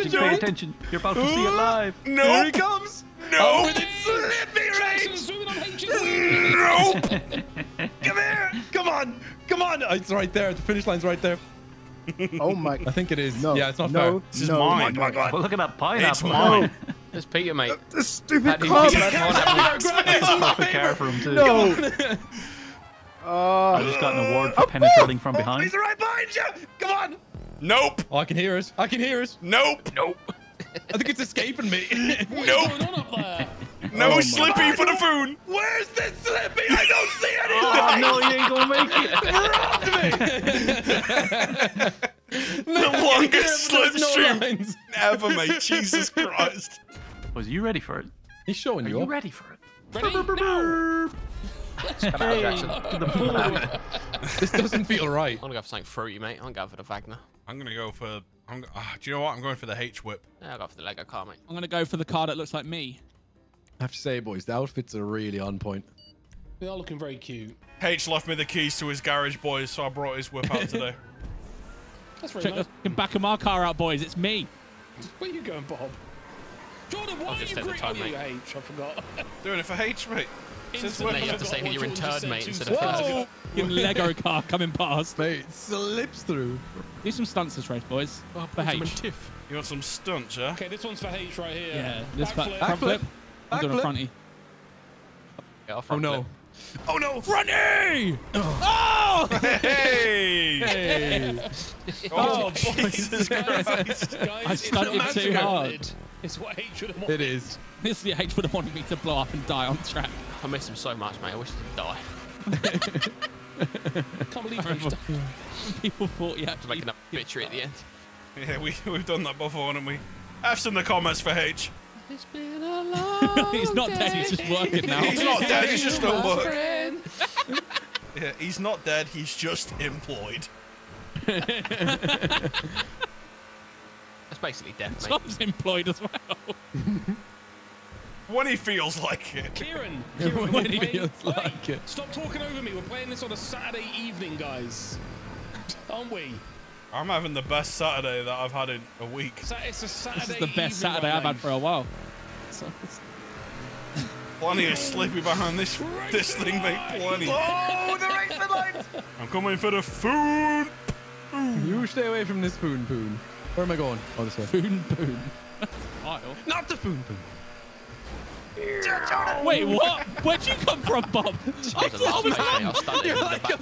attention, pay attention. You're about to see it live. Here he comes. No. Oh, with its slippy range. Zooming on H. Nope. Come here. Come on. Come on. Oh, It's right there. The finish line's right there. Oh my. I think it is. No. Yeah, it's not no, fair. This is no, mine. no, no. Well, look at that pineapple. It's mine. There's Peter, mate. This stupid Paddy, car, Peter, man. come on, have we- Perfect car for him too. No. I Uh, just got an award for penetrating from Oh, behind. he's right behind you. Come on. Nope. Oh, I can hear us. I can hear us. Nope. Nope. I think it's escaping me. What's Nope. going on up there? No Oh my Slippy for the food. Where's this slippy? I don't see Oh no, you ain't gonna make it. me. The longest There's no slipstream lines. ever, mate. Jesus Christ. Was you ready for it? He's showing Are you Are you up. ready for it? Ready? Now. Come out, Jackson. The pool. This doesn't feel right. I'm gonna go for something fruity, mate. I'm going for the Vagner. I'm gonna go for. I'm. go- Ah, do you know what? I'm going for the H whip. Yeah, I'll go for the Lego car, mate. I'm gonna go for the car that looks like me. I have to say, boys, the outfits are really on point. They are looking very cute. H left me the keys to his garage, boys, so I brought his whip out today. That's very Check nice. the back of my car out, boys. It's me. Where are you going, Bob? Jordan, why I'll are just you set the time, Oh, mate. H. I forgot. Doing it for H, mate. Since Instantly, you have to say forgot who you're what Jordan interred, mate, instead of seconds Whoa. Fucking Lego car coming past. Mate, slips through. Do some stunts this race, boys. Oh, For put him in H. tiff. You want some stunts, yeah? Okay, this one's for H right here. Yeah, this fa- Backflip. front flip. Backflip. I'm doing a Backflip. fronty. Yeah, I'll Oh no. flip. Oh no! Fronty! Hey! Hey! Oh, oh, Jesus Christ! guys, I it's stunted too hard. It's what H should have wanted. It is. This the H would have wanted me to blow up and die on track. I miss him so much, mate. I wish he'd die. Can't believe H died. People thought he had To make an obituary at the end. Yeah, we, we've done that before, haven't we? F's in the comments for H. It's been a long He's not dead, he's just working now. He's not dead, he's just at work. Yeah, he's not dead, he's just employed. That's basically death, mate. Tom's employed as well. When he feels like it. Kieran, When Kieran we're he playing- feels Wait, like it. Stop talking over me. We're playing this on a Saturday evening, guys. Aren't we? I'm having the best Saturday that I've had in a week. Sa- It's a Saturday This is the best evening, Saturday I've had for a while. Plenty of slippy behind this this thing, mate. Plenty. Oh, the racing lights! I'm coming for the food. You stay away from this spoon poon. Where am I going? Oh, this way. Boon boon. Wild. Not the spoon poon. Wait, what? Where'd you come from, Bob? I was the last mate, mate. I was stunned You're like a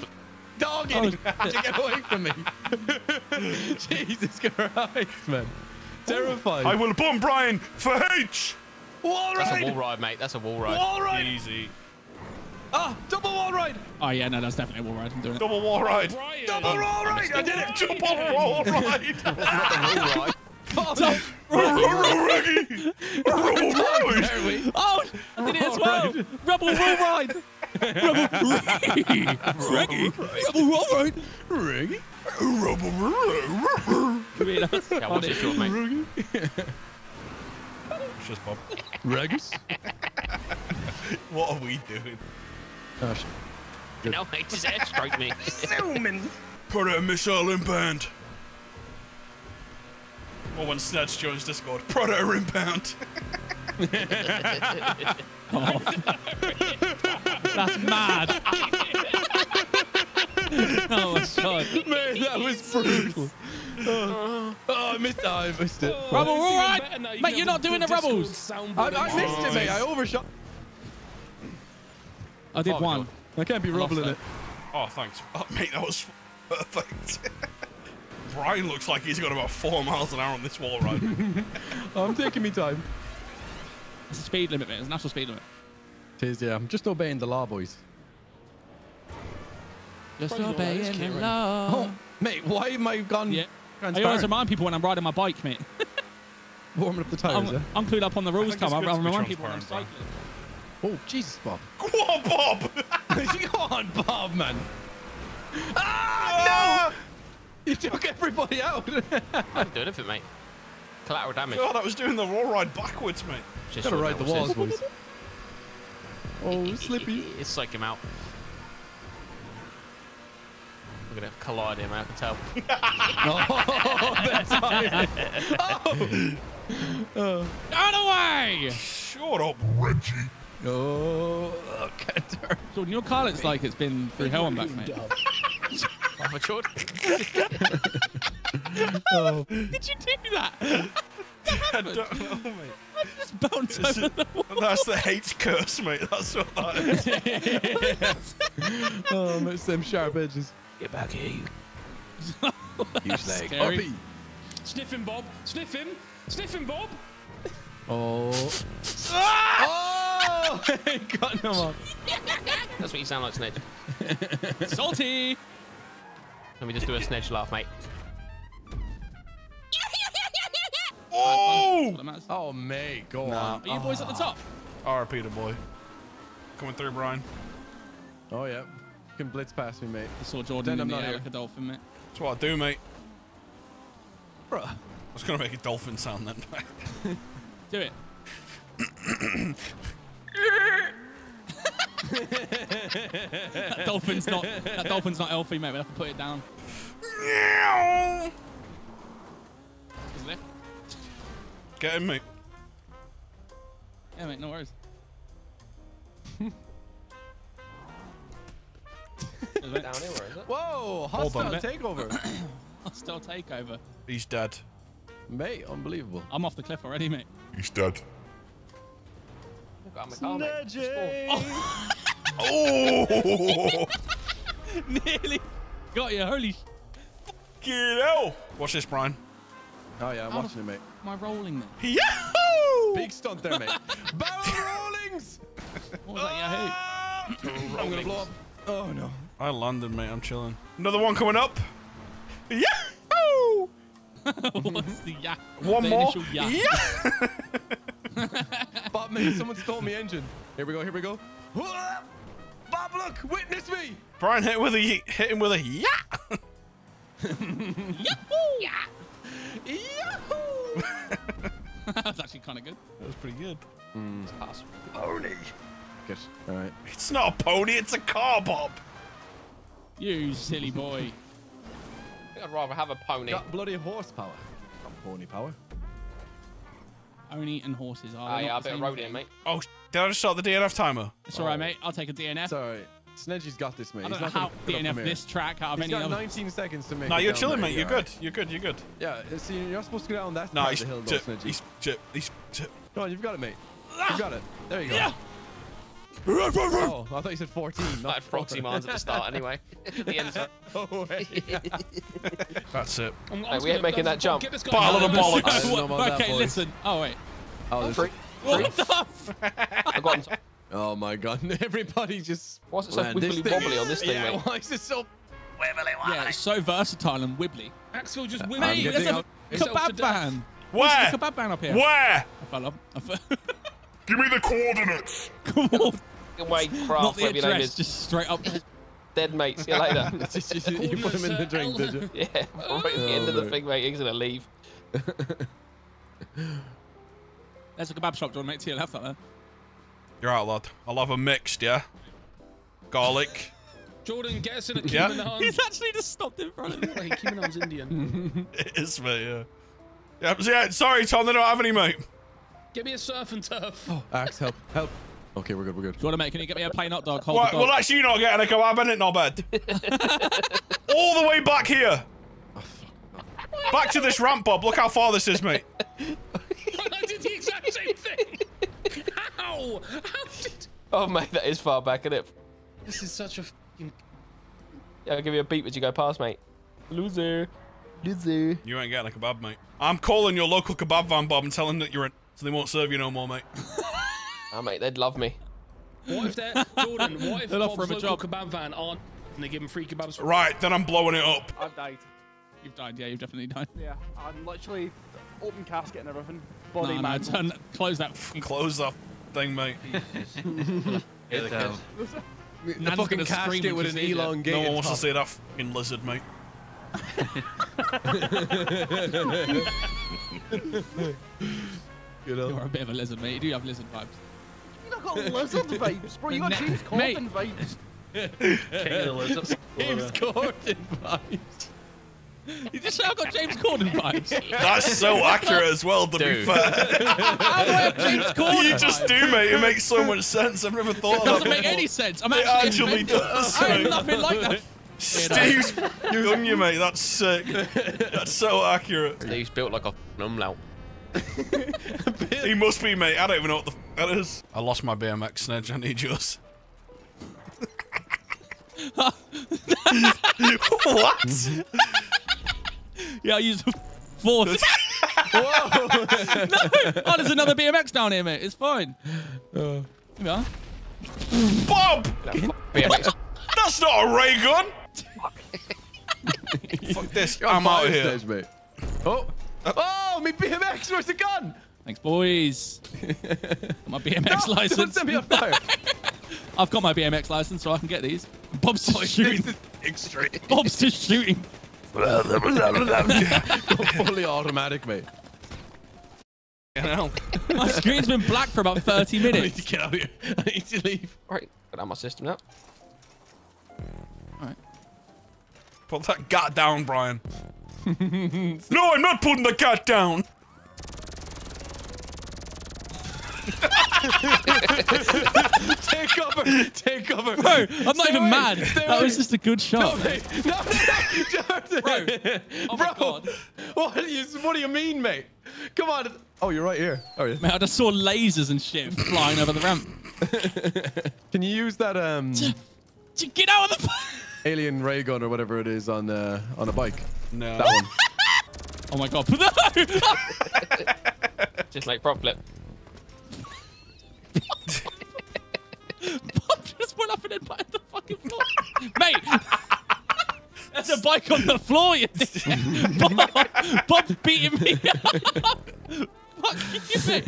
dog eating. How'd you get away from me? Jesus Christ, man. Terrifying. I will bump Brian for H. Wall That's a ride! wall ride, mate. That's a wall ride. Wall ride! Easy. Ah, double wall ride! Oh yeah, no, that's definitely a wall ride. I'm doing it. Double wall ride. Brian. Double wall ride! I did it! Double wall ride. Not the wall ride. Reggie. Double ride. Oh, I did it as well. Rebel wall ride. Rebel Reggie. Rebel wall ride. Ring. Give me that. Yeah, what's it short, mate? It's just Bob. Regis. What are we doing? Oh, sh- No, mate, just airstrike me. Zooming! Put a missile impound. Or when Snatch joins Discord, Predator impound. That's mad. oh my god. Man, that was brutal. Oh, oh, I missed it. I missed it. Oh, Rebel it's wall even ride. better now. You Mate, you're not doing the Discord rebels. I, I missed it, mate. I overshot. I did Oh, one. God. I can't be lost rubbling it. Oh, thanks. Oh, mate, that was perfect. Brian looks like he's got about four miles an hour on this wall ride. I'm taking me time. It's a speed limit, mate. It's a national speed limit. Tis, yeah. I'm just obeying the law, boys. Just Probably obeying the law. Oh, mate, why am I gone Yeah. I always transparent? remind people when I'm riding my bike, mate. Warming up the tires, I'm, yeah? I'm clued up on the rules, think Tom. I, good I to be remind people when I'm transparent, cycling. Oh, Jesus, Bob. Go on, Bob! Go on, Bob, man. Ah, You took everybody out. I'm doing it, for mate. Collateral damage. God, I was doing the wall ride backwards, mate. Just Gotta ride the Neville walls, boys. Oh, slippy. It's like him out. We're gonna collide him. I can tell. Oh, that's Out of the way! Shut up. Oh, canter. Jordan, your car looks like it's been through hell and back, mate. Half a short. Oh. Did you do that? I don't know, mate. Just bounce over the wall. That's the H curse, mate. That's what that is. Oh, it's them sharp edges. Get back here, you. Huge leg. Scary. Sniff him, Bob. Sniff him. Sniff him, Bob. Oh. Ah! Oh! Got him off. That's what you sound like, Snedge. Salty! Let me just do a Snedge laugh, mate. Oh! What matters. Oh, mate, go Nah. on. Are you boys at the top? Ah. RP the boy. Coming through, Brian. Oh, yeah. You can blitz past me, mate. I saw Jordan Then in I'm the not air here. like a dolphin, mate. That's what I do, mate. Bruh. I was gonna make a dolphin sound then. Do it. that dolphin's not. That dolphin's not healthy, mate. We have to put it down. Meow. Is it? Get him, mate. Yeah, mate. No worries. Is it? Down here, where is it? Whoa, Hold on. hostile takeover. Hostile takeover. He's dead. mate, unbelievable. I'm off the cliff already, mate. He's dead. I've got my car. Oh! Nearly got you. Holy. sh- Get out! Watch this, Brian. Oh, yeah, I'm How watching it, mate. Am I rolling then? Yahoo! Big stunt there, mate. Barrel rollings! What was that Yahoo? I'm gonna blow up. Oh, no. I landed, mate. I'm chilling. Another one coming up. Yahoo! What's the yeah? One the more. initial yeah. Yeah! Bob, mate, someone stole my engine. Here we go, here we go. Bob, look, witness me. Brian hit with a hit him with a yeah. Yahoo! That's actually kind of good. That was pretty good. Mm, pass. Good. All right. It's not a pony. It's a car, Bob. You silly boy. I think I'd rather have a pony. Got bloody horsepower. Got pony power. Pony and horses are. Ah, yeah, I the better same road thing. in, mate. Oh, sh- did I just start the DNF timer? It's all right, mate. I'll take a DNF. Sorry. all right. Snedgy's got this, mate. I He's don't know not how gonna put up DNF this track out of He's any got other. 19 seconds to make No, you're chilling, mate. You're Yeah, good. right. You're good. You're good. Yeah, see, you're not supposed to go down that No, he's hill, though, chip, Snedgy. he's chip, he's chip. Come on, you've got it, mate. You've got it. There you go. Yeah. Oh, I thought you said 14. I Not had proxy mines at the start anyway. the end. Oh, wait. That's it. I'm, Hey, we ain't making that oh, jump. Get this guy Bottle down. of bollocks. I don't know about that, okay, boys. listen. Oh wait. Oh, there's- Three. What the? f- I got oh my god, everybody just. Why is it so ran. wibbly thing- wobbly on this thing, yeah, mate? Why is it so. Yeah, it's so versatile and wibbly. Axel just uh, win. Mate, getting there's a out- yourself kebab van. Where? There's a kebab van up here. Where? I fell off. I fell. Give me the coordinates. Come on. Away, Not craft, the whatever your name address, is. just straight up. Dead, mate. See you later. you put him in the drink, did you? yeah, right at the end of the mate. thing, mate. He's gonna leave. There's a kebab shop, John, mate, to your left up there. You're out, lad. I'll have a mixed, yeah. Garlic. Jordan, get us in a Yeah. Kim He's actually just stopped in front of me. Wait, Kim and Indian. it is, mate. Yeah. Yeah. yeah sorry, Tom. They don't have any, mate. Get me a surf and turf. Oh, Axe, help, help. Okay, we're good, we're good. Jordan, mate, can you get me a plain hot dog? Hold What? the Well, dog. that's you not getting a kebab, isn't it, knobhead? All the way back here. Oh, back to this ramp, Bob. Look how far this is, mate. I did the exact same thing. How? How did? Oh, mate, that is far back, isn't it? This is such a. Fucking... Yeah, I'll give you a beat as you go past, mate. Loser. Loser. You ain't getting a kebab, mate. I'm calling your local kebab van, Bob, and telling them that you're in, so they won't serve you no more, mate. Oh, mate, they'd love me. What if they're Jordan? What if They'll offer Bob's him a local job. kebab van aren't and they give him free kebabs? For Right, then I'm blowing it up. I've died. You've died, yeah, you've definitely died. Yeah, I'm literally open casket and everything. Body No, no, man. turn, close that. Close that thing, mate. Get down. The Nan's fucking casket with an sees it. elongated No one wants to see that fucking lizard, mate. You know? You're a bit of a lizard, mate. You do have lizard vibes. You not got lizard vibes, bro. You got Na- James mate. Corden vibes. King of the lizards. James Corden vibes. You just say I got James Corden vibes. That's so accurate as well, to be Dude. fair. How do I have James Corden? you just vibes? do, mate. It makes so much sense. I've never thought of It doesn't make before. any sense. I'm It actually. actually offended. does, I am mate. nothing like that. Steve's done you, mate. That's sick. That's so accurate. He's built like a umlaut. He must be, mate. I don't even know what the f that is. I lost my BMX snedge. I need yours. what? Yeah, I use force. Whoa! no! Oh, there's another BMX down here, mate. It's fine. Uh. Here we are. Bob! BMX. That's not a ray gun! Fuck this. I'm out of here. Stage, mate. Oh. Oh, my BMX. Where's the gun? Thanks, boys. My BMX No, Don't license. set me on fire. I've got my BMX license, so I can get these. Bob's just shooting. extreme. Bob's just shooting. Fully automatic, mate. My screen's been black for about 30 minutes. I need minutes. to get out of here. I need to leave. Right, got out my system now. All right. Put that cat down, Brian. no, I'm not putting the cat down. Take cover. Take cover. Bro, I'm not Stay even away. mad. That away. was just a good shot. Mate, no, no, Jordan. Bro. Oh my Bro. God. What, do you, what do you mean, mate? Come on. Oh, you're right here. Oh, yeah. Mate, I just saw lasers and shit flying over the ramp. Can you use that um J- Get out of the. Alien ray gun or whatever it is on uh, on a bike? No. That one. Oh my god. No! Just like prop flip. Bob just went up and then patted the fucking floor. Mate! There's a bike on the floor, you think? Bob, Bob's beating me up. Fuck you, mate.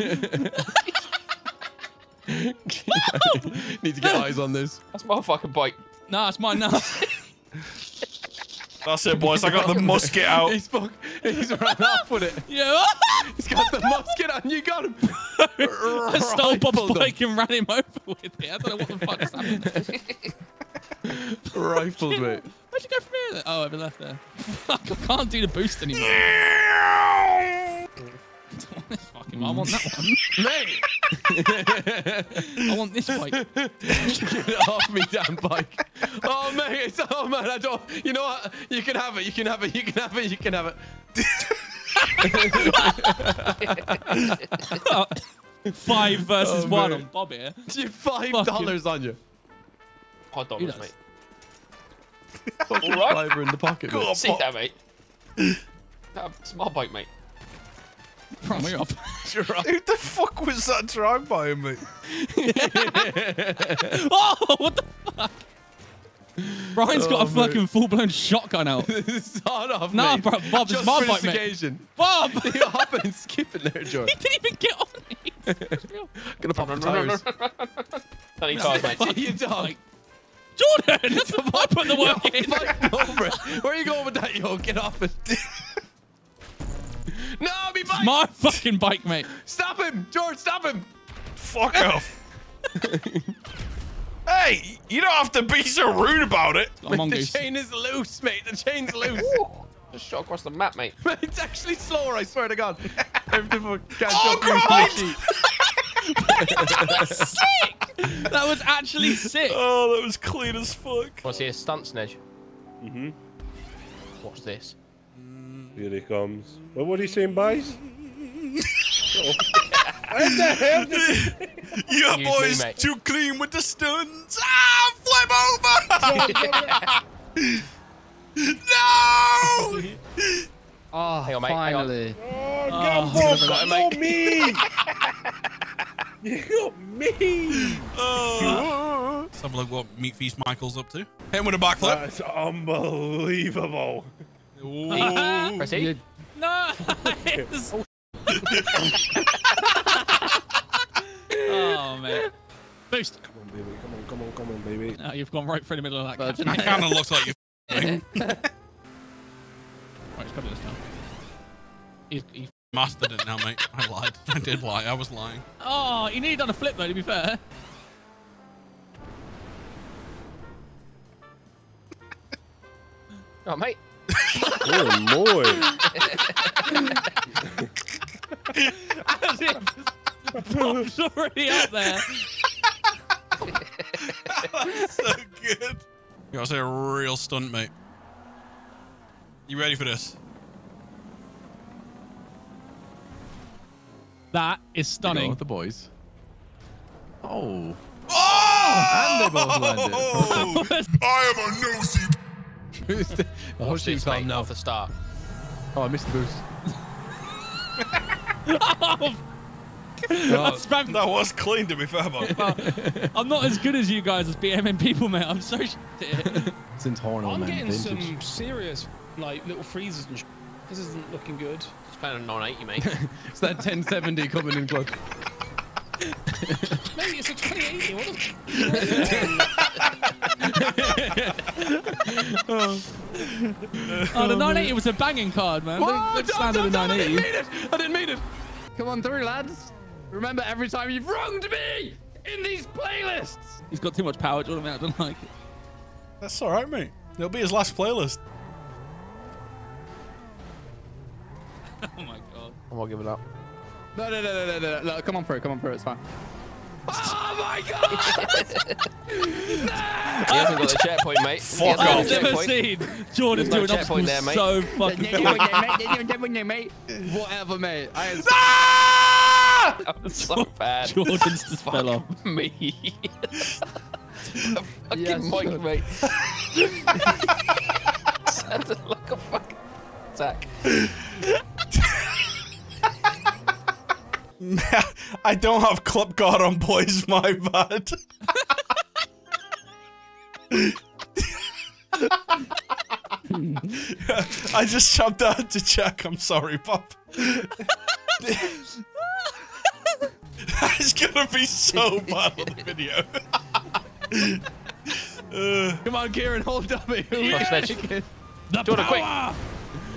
Need to get eyes on this. That's my fucking bike. Nah, it's mine now. That's it, boys. I got the musket out. He's fuck. He's run off with it. yeah. He's got the musket on. You got him. I stole Bob's bike and ran him over with it. I don't know what the fuck is happening. Rifled, mate. Where'd you go from here? Oh, over left there. Fuck, I can't do the boost anymore. This fucking I want that one. Mate. I want this bike. Get off me damn bike. Oh mate, it's oh man, I don't you know what? You can have it, you can have it, you can have it, you can have it. Five versus Oh, one mate. on Bob here. You five dollars on you. Hot Who dollars, does? mate. Fucking Alright. fiver in the pocket. Go mate. on, See that, mate? That's my bike, mate. Prime me up. Sure. Who the fuck was that drive by me? Oh, what the fuck? Brian's got Oh, a fucking full-blown shotgun out. Sod off, Nah, mate. bro, Bob, it's Just my for bike, this mate. occasion. Bob! You hopping and skipping there, George. he didn't even get on it. Gonna pop No, the no, no, no, tires. no. Don't need cars, mate. you dog. Jordan, that's I put the work in. Fighting over it. Where are you going with that, yo? Get off it. No, me bike. My fucking bike, mate. Stop him, George. Stop him. Fuck off. hey, you don't have to be so rude about it. Got a The mongoose. chain is loose, mate. The chain's loose. Just shot across the map, mate. Mate, it's actually slower, I swear to God. Everything for can't Oh, jump into Christ! the sheet. That was actually sick. Oh, that was clean as fuck. Want to see a stunt, Snedge? Mm-hmm. Watch this. Here he comes. Well, what are you saying, boys? Yeah, me, boys, mate. too clean with the stunts. Ah, flip over. no! Oh, Hang on, mate, hang on. finally. Oh, Oh, Gumbo, got it, you got me! you got me! Uh, let's have a look what Meat Feast Michael's up to. Hit him with a backflip. That's unbelievable. Ooh. Press E. You- Nice. oh, oh mate. Boost. Come on, baby. Come on, come on, come on, baby. Oh, you've gone right through the middle of that. Virgin. catch. It kind of looks like you. Right, let's cover this now. He's, he's, Mastered it now, mate. I lied. I did lie. I was lying. oh, he nearly done a flip though, to be fair. Oh, mate. Oh, boy. As if Bob's already up there. so good. You gotta say a real stunt, mate. You ready for this? That is stunning. with the boys. Oh. Oh! And they both landed. I am a nosy. Who's the- oh, Watch she's this, calm mate, now. off the start. Oh, I missed the boost. Oh, I spammed- That was clean, to be fair, but I'm not as good as you guys as BMX people, mate. I'm so shit. Since Hornell, I'm man. getting Vintage. some serious, like, little freezes and sh- This isn't looking good. Just playing on 980, mate. It's that 1070 coming in clutch. Mate, it's a 2080. What the Oh, the 980 was a banging card, man. Look, Whoa, look don't, standard don't, in don't, I didn't mean it. I didn't mean it. Come on through, lads. Remember, every time you've wronged me in these playlists. He's got too much power. Jordan, I don't like it. that's all right, mate. It'll be his last playlist. Oh my god. I'm not giving up. No, no, no, no, no, no, no. Come on through. Come on through. It's fine. Oh my god! He hasn't got the checkpoint, mate. He Fuck hasn't got I've the never checkpoint. seen Jordan There's no do an checkpoint obstacle there, mate. so fucking quick. Whatever, mate. I am Ah! That was so bad. Jordan's just fell off. Me. the fucking Yes, mic, sure. mate. Sounded like a fucking sack. I don't have clip guard on, boys. My bad. I just jumped out to check. I'm sorry, Pop. That's gonna be so bad on the video. Uh, Come on, Kieran, hold up. mate. Fuck sledge. The quick. power!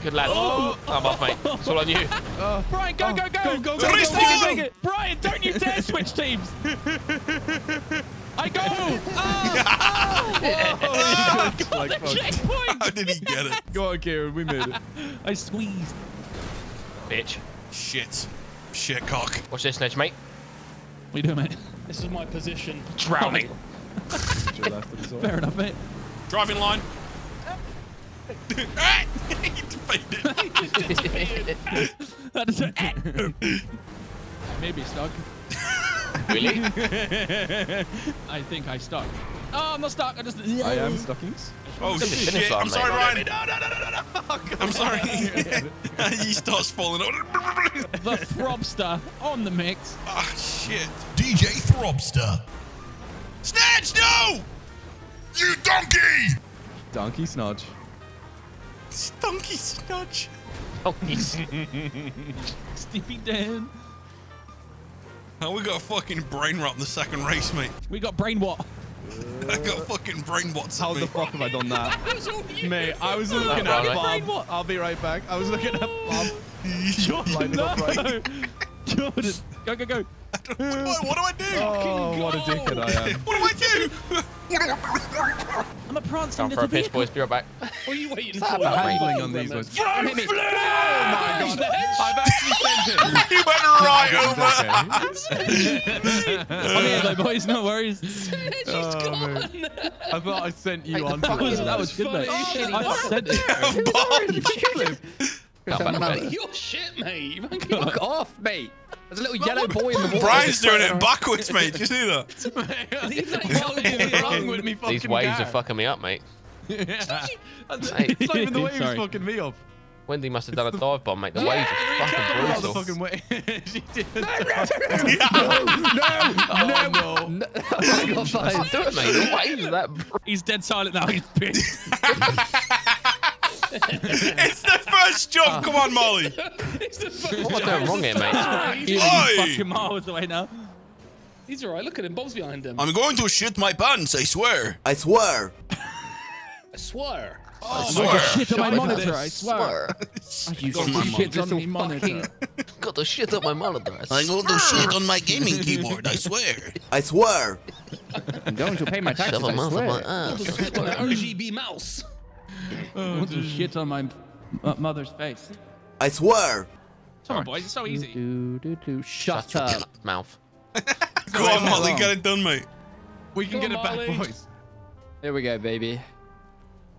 Good lad. Oh. Oh, I'm off, mate. It's all on you. Oh. Brian, go, go, go! Go, go, go, Restart! go, go, Take it. Brian, don't you dare switch teams! I go! Oh, go. Like, the checkpoint! how did he get it? Go on, Kieran. We made it. I squeezed. Bitch. Shit. Shit cock. Watch this, Sledge, mate. What are you doing, mate? This is my position. Drowning. Fair enough, mate. Driving line. Ah! he defended. That is a Maybe stuck. Really? I think I stuck. Oh, I'm not stuck. I just. I am stockings. Oh Get the finish shit! I'm mate. sorry, Ryan. No, no, no, no, no, fuck. I'm sorry. he starts falling. over. The Throbster on the mix. Ah shit. DJ Throbster. Snatch, no! You donkey! Donkey snodge. Stunky snudge. Oh, he's Stiffy Dan. How we got a fucking brain rot in the second race, mate? We got brain what? I got fucking brain what's How the me. fuck have I done that? That's. Mate, I was looking Brown, at right? Bob. I'll be right back. I was looking at Bob. Jordan, Lining no! up right. Jordan, go, go, go. What do I, what do I do? Oh, what a dickhead I am. What do I do? I'm a prancing Time for little a piss, vehicle. boys. Be right back. What are you waiting that for? about, mate? Handling on these ones. Front Hit me. flip! Oh my god. I've actually sent him. you went right over. I'm here though, boys. No worries. She's Oh, gone. mate. I thought I sent you Hey, the on fuck to was it. That was good, mate. funny. Oh, I sent it. Can't back it. You're shit, mate. You fucking- Fuck off, mate. There's a little yellow boy in the water. Brian's doing it backwards, mate. Do you see that? What's wrong with me fucking These waves guy? are fucking me up, mate. Yeah. It's not even the waves Sorry. fucking me up. Wendy must have done a dive bomb, mate. The waves are fucking Oh, the brutal. fucking way. she did. No, no. Just oh, do it, mate. The waves are that. He's dead silent now. He's pissed. it's the first jump. Come on, Molly. It's the fucking What am I doing wrong here, mate? He's Oi! fucking miles away now. He's alright. Look at him. Bob's behind him. I'm going to shit my pants. I swear. I swear. I swear. Oh, I I swear. shit on my monitor. I swear. You got got some shit on my monitor. Got the shit up my monitor. I'm going to shit on my gaming keyboard. I swear. I swear. I'm going to pay my taxes, Shove a I mouth up my swear. ass. On that RGB mouse. Mm. I want to shit on my uh, mother's face. I swear. Come on, boys. It's so easy. Do, do, do. Shut up. Mouth. Go on, Molly, get it done, mate. We can Go get it on, back, Molly. boys. Here we go, baby.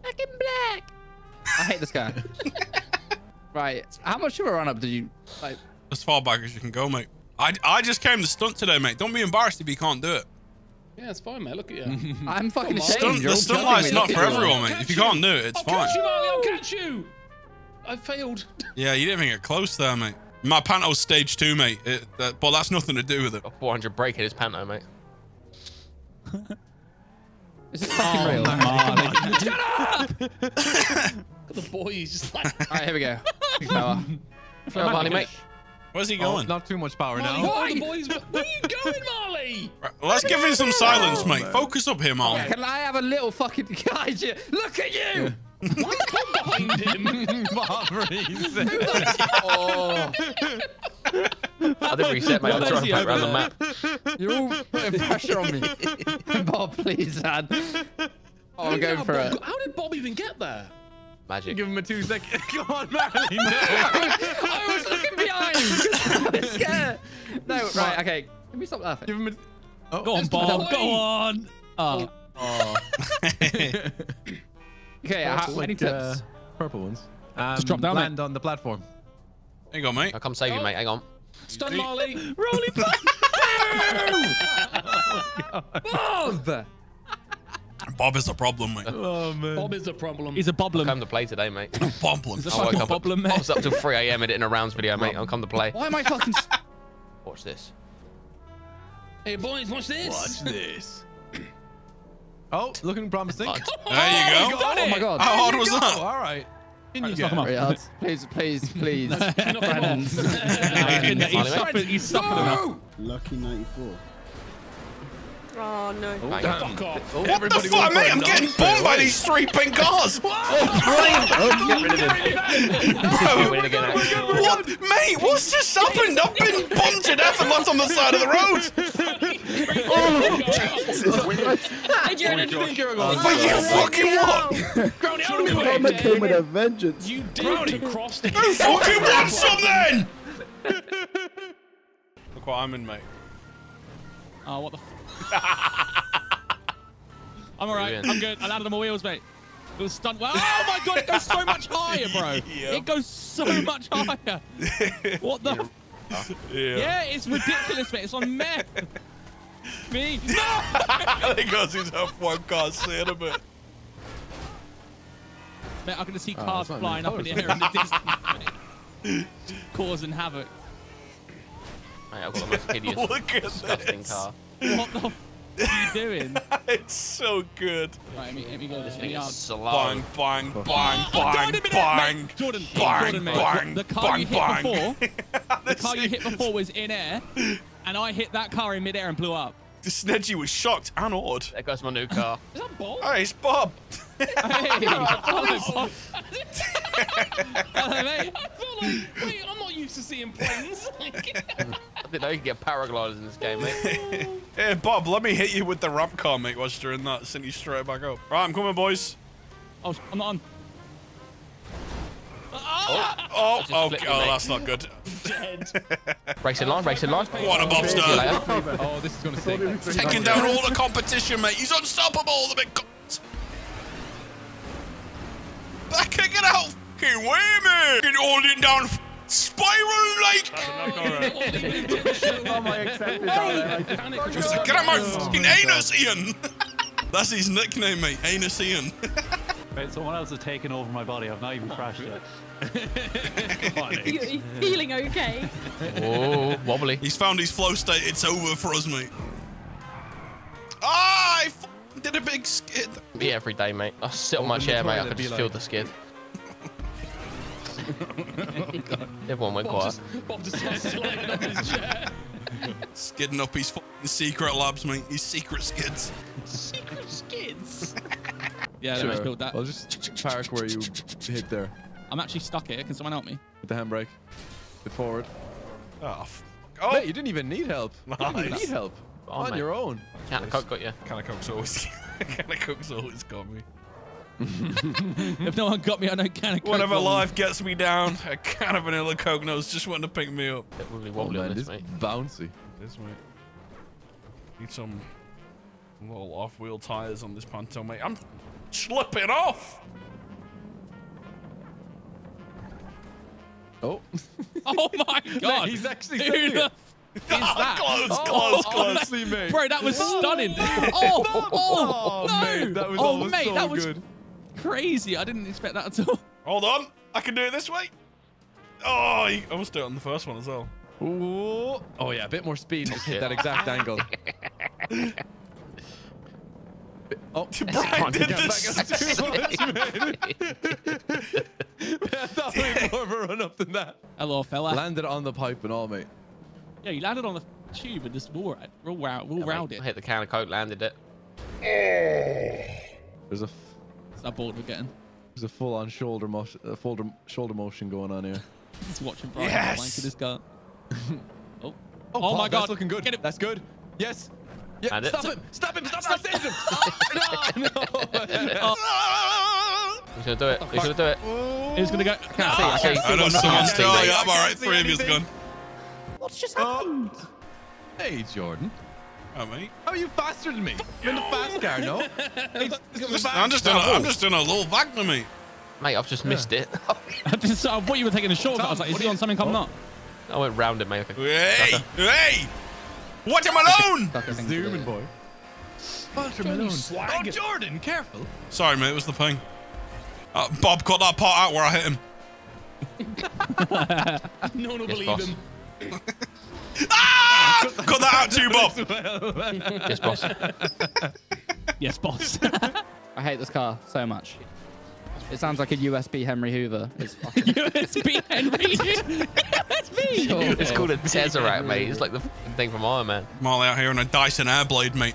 Fucking black. I hate this guy. right. How much of a run up did you like? As far back as you can go, mate. I, I just came to stunt today, mate. Don't be embarrassed if you can't do it. Yeah, it's fine, mate. Look at you. I'm fucking Come on. ashamed. Stunt, You're the all stunt judging life's me. not for everyone, mate. If you you. can't do it, it's I'll fine. catch you, Molly. I'll catch you. I failed. Yeah, you didn't even get close there, mate. My panto's stage two, mate. It, that, but that's nothing to do with it. Got 400 brake in his panto, mate. Is this fucking oh, real? Look at the boys just like. All right, here we go. Big power. Go mate. Where's he Oh, going? not too much power Marley, now. what are the boys? Where are you going, Marley? Right, let's give him some silence, oh, mate. Focus up here, Molly. Can I have a little fucking guide you? Look at you! Why come behind him? Oh, I didn't reset, mate. I'm trying to around the map. you're all putting pressure on me. Bob, please, Dad. Oh, I'm going for Bob- it. How did Bob even get there? Magic. Give him a two second. Come on, Marley. No. I was looking behind. I. No, right, okay. Can me stop laughing? Give him a. Oh, Go on, Bob. Go on. Oh, Okay, how, any tips? uh, purple ones. Um, Just drop down, Land on the platform. Hang on, mate. I'll come save you, Oh. mate. Hang on. Stun Molly. rolling Bob! Bob is a problem, mate. Oh man. Bob is the problem. He's a boblin. Come to play today, mate. Problem. He's a I woke fucking up, at, I mate. was up till 3 a.m. editing a rounds video, mate. I'll come to play. Why am I fucking... Watch this. Hey boys, watch this. Watch this. Oh, looking promising. Hard. There you go. Oh, oh my god. How hard was Go. that? All right. In you Let's go. knock him off. Riyadh, please, please, please. Knock him off. Friends. Nah, he's, Marley, mate. suffered, he's suffered enough. Lucky 94. Oh no. Bang. Fuck off. What the fuck, mate? I'm getting bombed by these three pink cars. Get rid of him. Win again, actually. What, mate? What's just happened? I've been bombed to death and left on the side of the road. Oh, oh, Hi, Jordan. But you fucking what? Brownie, out of my way, Karma came with a vengeance. You did cross the Who fucking wants some then? Look what I'm in, mate. Oh, what the f- I'm alright. I'm good. I landed on my wheels, mate. It was stunt. Well, oh my god, it goes so much higher, bro. Yep. It goes so much higher. What the? Yeah. Yeah, it's ridiculous, mate. It's on meth. Me? No! there goes his F1 car. See in a bit. Mate, I can just see Oh, cars flying up in the air in the distance, mate. Causing havoc. Mate, I've got the most hideous, Look at disgusting this. car. What the f are you doing? It's so good. Right, let me, let me go this Thing thing is slow. Bang, bang, bang, Oh, bang, don't admit it, bang. Jordan, bang, Jordan, mate. bang, the car bang, you hit bang. before, the car you hit before was in air, and I hit that car in midair and blew up. The Snedgy was shocked and awed. There goes my new car. Is that Bob? Hey, it's Bob. Hey, hello, Bob. Hello, mate. I feel like, wait, I'm not used to seeing planes. I didn't know you could get paragliders in this game, mate. Hey, Bob, let me hit you with the ramp car, mate, whilst you're in that. Send you straight back up. Right, I'm coming, boys. Oh, I'm not on. Oh, just oh, flipped oh, me, that's not good. Racing line, racing line. What a See bobster. Oh, this is gonna sink. Taking down all the competition, mate. He's unstoppable, the big cunt. Backing it out. Fucking way, man. Fucking holding down Spiral Lake. Oh my accepted Just Get out my fucking anus, Ian. That's his nickname, mate. Anus Ian. Wait, someone else has taken over my body. I've not even crashed yet. You, you feeling okay? Oh, wobbly. He's found his flow state. It's over for us, mate. Ah, I f- did a big skid. Me every day, mate. I sit on my Open the chair, mate. I toilet, could be just like- feel the skid. Everyone went Bob quiet. just, Bob just starts sliding up his chair. Skidding up his fucking Secretlabs, mate. His secret skids. Secret skids. Yeah, let me just build that. I'll just park where you hit there I'm actually stuck here. Can someone help me? with the handbrake. Bit forward. Ah, oh, f- oh. Mate, you didn't even need help. You didn't even need help. Oh, On mate. your own. Can of Coke got you. Can of Coke's always, can of Coke's always got me. if no one got me, I don't can of Coke Whenever wobble. life gets me down, a can of vanilla Coke knows just when to pick me up. Bit wibbly Oh, wobbly on man, this, this mate. bouncy. This mate. Need some little off-wheel tires on this panto, mate. I'm slipping off. Oh. Oh, oh my god! he's actually Who singing the it. f- that? close, Oh, close, oh, close. honestly, mate. Bro, that was stunning. Oh, oh, oh, Oh, no. mate, that was oh, almost mate, so that was good. crazy. I didn't expect that at all. Hold on. I can do it this way. Oh, you almost do it on the first one as well. Ooh. Oh yeah, a bit more speed. Just hit that exact angle. Oh, Brian did Yeah, this. that too much, man. I thought we had more of a run up than that. Hello, fella. Landed on the pipe and all, mate. yeah, you landed on the tube and just wore it. We'll, round, we'll Yeah, round mate, it. I hit the can of Coke, landed it. There's a f- That's how bored we're getting. there's a full on shoulder motion, uh, shoulder shoulder motion going on here. He's watching Brian Yes. wank in his car. oh. Oh, Oh my that's God. looking good. Get it. That's good. Yes. Yeah, And it- stop him! Stop him! Stop, stop, him! no, no. Oh. He's gonna do it. He's gonna do it. He's going to go? Can't see. I can't ah, see. I know someone's I can't see, still. mate. Yeah, I'm alright. can't see Three of you's anything. gone. What's just Oh. Hey, Jordan. Oh, mate. How are you faster than me? I'm in the fast car, no? Hey, this is a I'm just doing. A, fast I'm just doing a little Wagner, mate. Mate, I've just missed it. I just- I thought you were taking a shortcut. I was like, is he on something coming Oh. up? I went round it, mate. Okay. Hey, hey! Watch him alone! Zooming, boy. Walter Malone. slag Oh. Jordan, careful. Sorry, mate. It was the ping. Uh, Bob, cut that part out where I hit him. No one will Yes, believe boss. him. Ah! cut that out too, Bob. Yes, boss. Yes, boss. I hate this car so much. It sounds like a USB Henry Hoover. It's fucking USB Henry. USB. Sure. It's called a Tesseract, mate. It's like the thing from Iron Man. Molly out here on a Dyson Airblade, mate.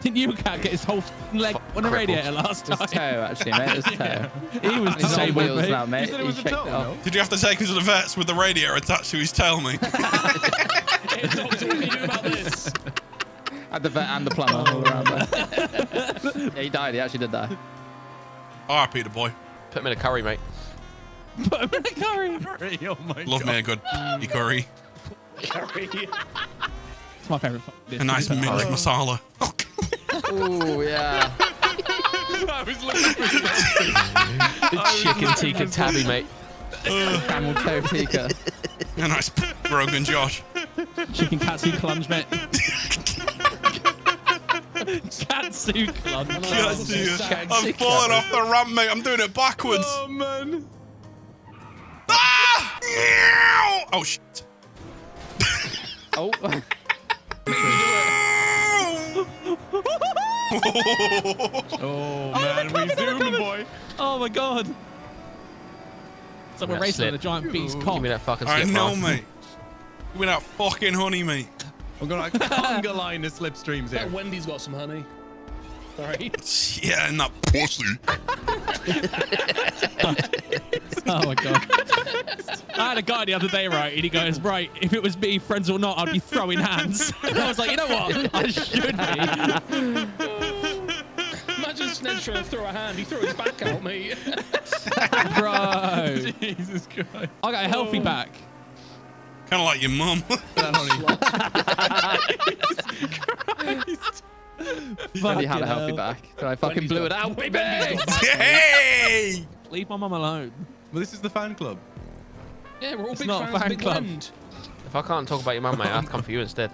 Didn't you cat get his whole leg Fuck, on the radiator last It's time? toe, actually, mate. It's toe. He was He's on disabled, wheels mate. now, mate. said it He was a toe, it no? Did you have to take him to the vets with the radiator attached to his tail, mate? Hey, doctor, what do you do about this? And the vet and the plumber all around there. yeah, he died. He actually did die. R. Peter boy. Put him in a curry, mate. Put him in a curry. curry oh my Love me a good e curry. Carry. It's my favourite. A nice mint masala. Oh yeah. I was looking for chicken tikka tabby, mate. Camel toe tikka. A nice Brogan Josh. Chicken katsu clunge, mate. Katsu clunge. Can't. I'm falling off the ramp, mate. I'm doing it backwards. Oh man. Ah! Oh shit. Oh. Oh man, we zooming, boy. Oh my god. It's like we're That racing on a giant beast Give me that fucking I slip, know, man. mate. Give me that fucking honey, mate. I'm gonna conga line the slipstreams here. Bet Wendy's got some honey. Sorry. Yeah, and that pussy. Oh my god. I had a guy the other day, right, and he goes, right, if it was me, friends or not, I'd be throwing hands. And I was like, you know what? I should be. Imagine Snedge trying to throw a hand. He threw his back out, mate. Bro. Jesus Christ. I got a healthy oh. back. Kind of like your mum. That honey. Had a healthy back. So I fucking blew it out, baby. Wendy's got back. hey! Leave my mum alone. Well, this is the fan club. Yeah, we're all It's big not fans of fan Big club. Wend. If I can't talk about your mum, mate, I have to come for you instead.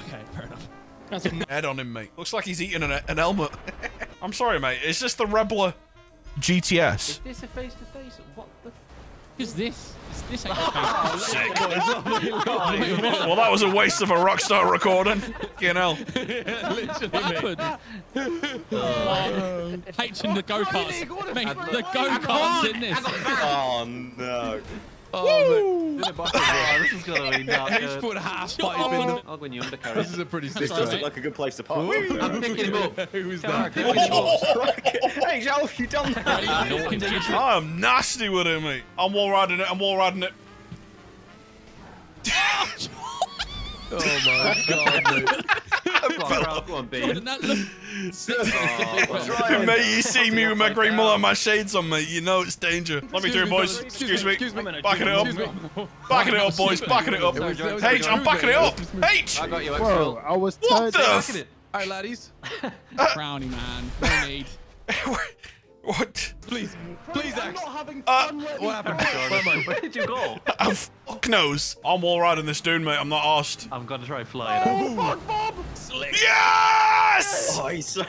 Okay, fair enough. That's a Head on him, mate. Looks like he's eating an, an helmet. I'm sorry, mate. Is this the Rebla GTS? Is this a face to face? What the? Who's this? Is this ain't Well, that was a waste of a Rockstar recording. You know. What happened? Hating the go karts. Mate, the go karts in this. Oh no. Oh, Oh, this is gonna be not man. He's put half pipe in the. I'll win you undercarriage. This is a pretty sick This does try. look like a good place to park. I'm picking him up. Who is that? hey, Joe, you done that? I'm nasty with it, mate. I'm wall riding it. I'm wall riding it. Oh my god, mate. On, come on, B. Jordan, that look. Oh, mate, you see me with my grey mullet and my shades on, mate. You know it's danger. Let me do it, boys. Excuse me. Excuse me. Backing it up. Backing it up, boys. Backing it up. H, I'm backing it up. H. I got you, Bro, I was What the? Back F- in it. All right, laddies. Uh, Brownie, man. No need. what? Please, please, I'm Axe. not having Uh, fun. What happened? Where am I? Where did you go? Oh, fuck knows. I'm all right in this dune, mate. I'm not arsed. I'm gonna try flying. Yes! Oh, he's so...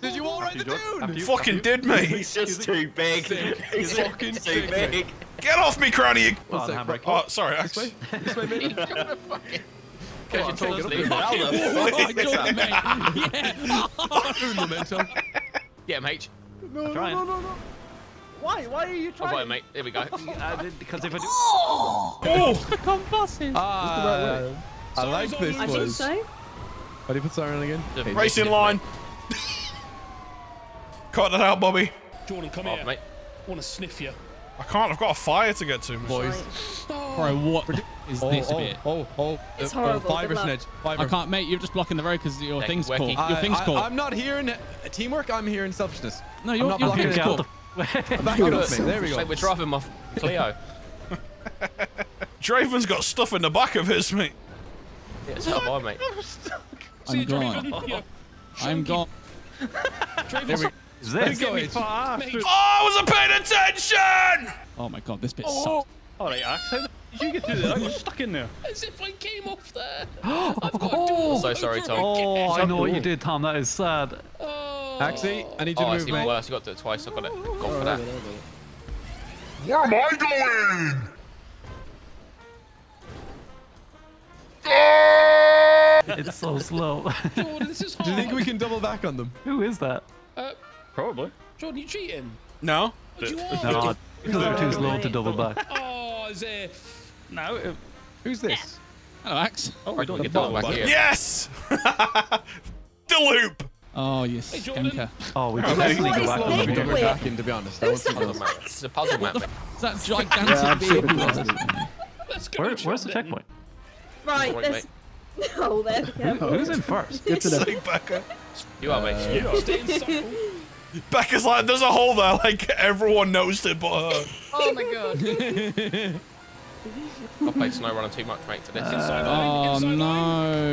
Did you all right the After dune? you- Fucking did, mate. He's just too big. He's Fucking too sick, big. Get off me, Cranny. you- Go. Oh, sorry, Axe. This way. This way, maybe. Catch your tools, Lee. How the Oh, fuck is this Jordan, mate. happening? Yeah. Momentum. Get him, H. No, no, Trying. no, no, no. Why? Why are you I've got trying? him, mate. Here we go. Uh, because if I do, Oh, Become buses. Ah, I like this, I think boys. so. How do you put siren again? racing line. Cut that out, Bobby. Jordan, come Off, here. mate. I want to sniff you. I can't. I've got a fire to get to. Boys. Bro, what is Oh, this oh, bit? oh, oh. It's uh, horrible, Fiber good luck. snedge. Fiber. I can't, mate. You're just blocking the road because your Heck, thing's caught. Your I- thing's caught. I'm not hearing teamwork. I'm hearing selfishness. no, I'm your, not your blocking thing's it. caught. Back it up, mate. There we go. Mate, we're driving my Clio. Draven's got stuff in the back of his, mate. Yeah, so have I, mate. I'm See, gone. Draven, yeah. I'm gone. Draven, this go, get me far. Oh, I wasn't paying attention. Oh my god, this bit Oh. sucks. All right, Axe, how the did you get through there? I got stuck in there. as if I came off there. I've got to do it So sorry, Tom. Oh, I know what you did, Tom. That is sad. Oh. Actually, I need you Oh, to it's even mate. worse. you got to do it twice. I've got it. Gone for that. Where am I going? It's so slow. Jordan, this is hard. Do you think we can double back on them? Who is that? Uh, Probably. Jordan, you cheating? No. But you are. No, because they're too slow to double back. Oh, is it? No, it, Who's this? Hello, Axe. Oh, I don't get double back here. Yes. the loop. Oh, you Jordan. skunker. oh, we Okay. definitely What go is back this? We them. double Wait. back in, to be honest. I don't think Puzzle map. It's a puzzle map, mate. Is that gigantic I'm super vehicle? lost. Let's go. Where, where's the checkpoint? Right, Right, there's. Oh, there we go. Who's in first? Get to the. Say Becca. You are, mate. Uh, stay in circle. Becca's like, there's a hole there. Like everyone noticed it, but her. Oh my god. I've played SnowRunner too much, mate, for this. Uh, inside Oh line, inside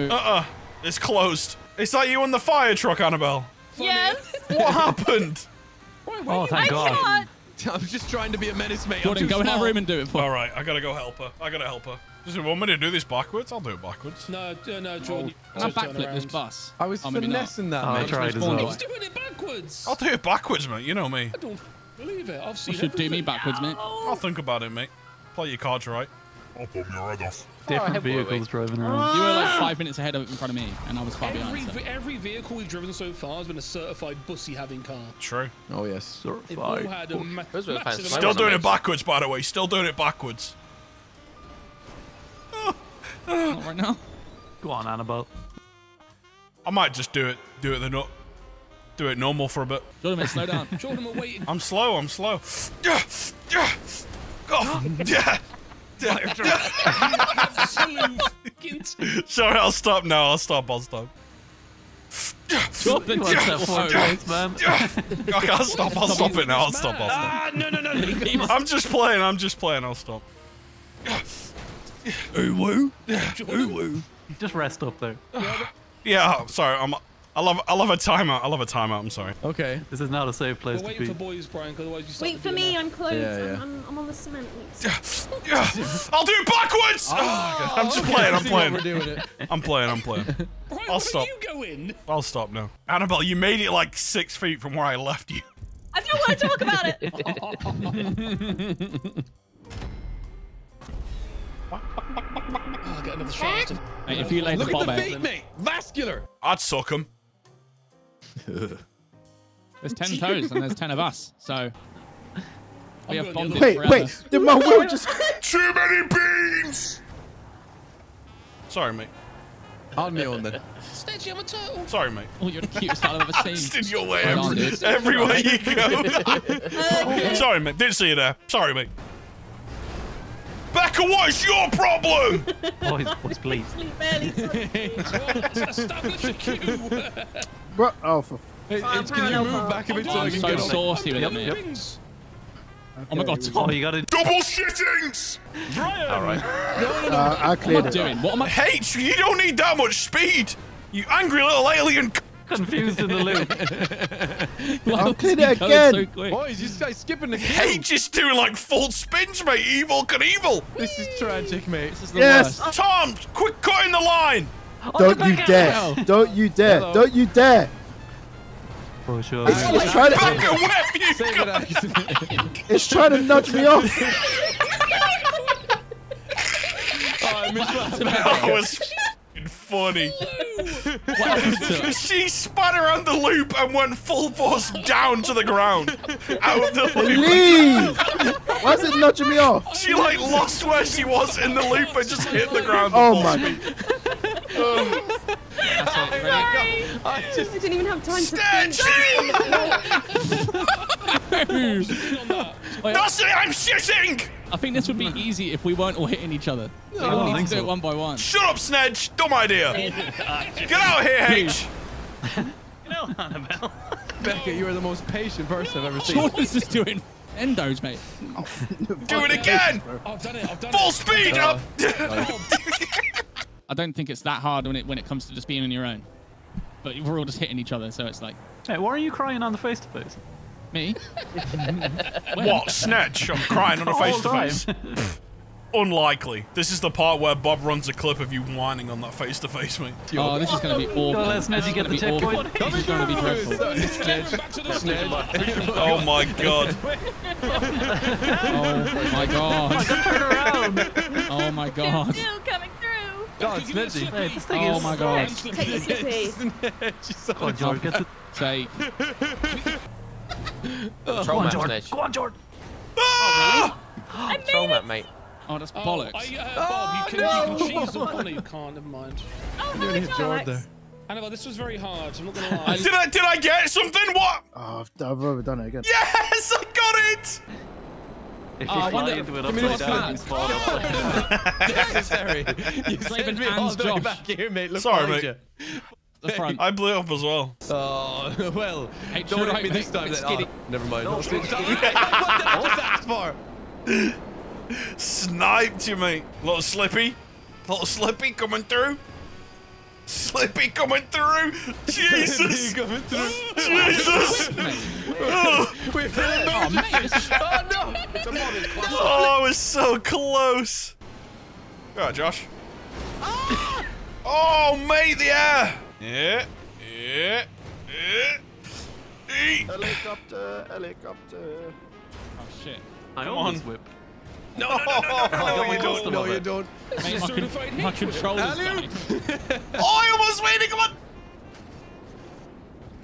no. Uh-uh. It's closed. It's like you on the fire truck, Annabelle. Yes. What happened? Oh, thank God. God. I'm just trying to be a menace, mate. I'm Jordan, too go in that small. room and do it for All right, I gotta go help her. I gotta help her. Does it want me to do this backwards? I'll do it backwards. No, uh, no, Jordan. Can I just turn backflip this bus? I was Oh, maybe finessing that, Oh, I mate. tried as Respawn well. He's doing it backwards. I'll do it backwards, mate. You know me. I don't believe it. I've seen You seen should do me backwards, mate. I'll think about it, mate. Play your cards right. I'll pop your head off. Different ahead, boy. vehicles driving around. You were like five minutes ahead of in front of me, and I was far behind. Every, so- every vehicle we've driven so far has been a certified bussy having car. True. Oh, yes. They've had a ma- Those were the massive pants. amount Still doing it backwards, by the way. Still doing it backwards. Not right now. Go on, Annabelle. I might just do it. Do it the nut. Do it normal for a bit. Jordan, mate, slow down. Jordan, we're waiting. I'm slow. I'm slow. Yeah. Yeah. Oh, yeah. Sorry, I'll stop now. I'll stop. I'll stop. Jordan, What's that for, place, man? Okay, I'll stop. I'll stop it now. I'll stop. I'll stop. Ah, no, no, no, no. I'm just playing. I'm just playing. I'll stop. Ooh woo. Ooh woo. Just rest up there. Yeah. oh, Sorry. I'm. I love. I love a timeout. I love a timeout. I'm sorry. Okay. This is not a safe place We're to waiting for boys, Brian, 'cause otherwise you start Wait for me, DNF. I'm close. Yeah, yeah. I'm, I'm, I'm on the cement. Yeah. I'll do it backwards. Ah, oh, I'm just playing. I'm See what We're playing. doing it. I'm playing. I'm playing. Brian, I'll where stop. you going? I'll stop now. Annabelle, you made it like six feet from where I left you. I don't want to talk about it. Oh, I'll get another shot. Mate, if you lay the Look bob at the feet, mate. Vascular. I'd suck him. there's ten toes and there's ten of us, so we I'm have going bonded Wait, forever. wait. Did my wheel just? Too many beans. Sorry, mate. On me on then. Snatchy, I'm a turtle. Sorry, mate. Oh, you're the cutest I've ever seen. Just in your way Right every, dude. everywhere you go. Sorry, mate. Didn't see you there. Sorry, mate. Back Biker, what is your problem? Boys, boys, please. Barely. Establish a queue. Bro, oh, for Hey, Oh, can you move park. back a bit so I I'm can So get saucy with Yep, it, yep. Things. Oh my god, okay, Oh, you gotta. Double shittings! All right. Uh, I What am I it. doing? What am I? H, you don't need that much speed! You angry little alien c- Confused in the loop. I'll clear it again. So quick. Boys, you guys skipping the queue. H is doing like full spins, mate. Evel Knievel. This is tragic, mate. This is the Yes. worst. Tom, quick cut in the line. Oh, don't you dare. Don't you dare. Don't you dare. Push up. It's, it's trying to, Back away, you it, it's trying to nudge me off. Oh, I missed that. That was f***ing funny. What happened to it? She spun around the loop and went full force down to the ground. Out of the loop. Leave. Why is it nudging me off? She like lost where she was in the loop and just hit the ground. Oh full my. speed. Sorry. I didn't even have time to think. Stench! That's it, I'm shitting! I think this would be easy if we weren't all hitting each other. We I all don't need to do so. it one by one. Shut up, Snedge! Dumb idea! Get out of here, H! No, Annabelle. Becca, you are the most patient person I've ever seen. Jordan's just doing endos, mate. Do it again! I've done it. I've done Full it. speed up! I don't think it's that hard when it when it comes to just being on your own. But we're all just hitting each other, so it's like Hey, why are you crying on the face to face? me. What, snatch? I'm crying on a face to face. Unlikely. This is the part where Bob runs a clip of you whining on that face to face, mate. Oh, this is going to be awful. Go, let's This is Neddy get the be awful. checkpoint. This is going to be dreadful. Back to the start. Oh, oh my god. Oh my god. Turn around. Oh my god. Still coming through. God, Snedgy. Hey, this thing Oh is. my god. Take your sippy. She's so Go on, George. Get the. Sake. Troll Go on, map, George. Snedge. Go on, George. Ah! I made Troll it. map, mate. Oh, that's Oh, bollocks. I, uh, Bob, you can, you can cheese the one. You can't. Never mind. Oh, Nearly hi, hit George there. Alex. Annabelle, this was very hard. I'm not gonna lie. Did I did I get something? What? Oh, I've, I've overdone it again. Yes, I got it! If Oh, you I fly into it Give me upside down, you fall upside Necessary. You saved me all the way back here, mate. Look Sorry, mate. you. the front. I blew it up as well. Oh, well. Hey, Don't should hit I me this time. Then. Oh, never mind. No, No, slow what down. did I just ask for? Sniped you, mate. Little Slippy. Little Slippy coming through. Slippy coming through. Jesus. coming through. Jesus. Oh, We're feeling Oh, oh no! It's is Oh, no. oh, I was so close. All right, Josh. Oh, mate, the air. Yeah. Yeah. Yeah. Eat. Helicopter, helicopter. Oh, shit. I Come always on. whip. No, no, no, no, no, No, you you don't. don't. No, you don't. Mate, my, Certified con- hit my controller's dying. Oh, I almost waited. Come on.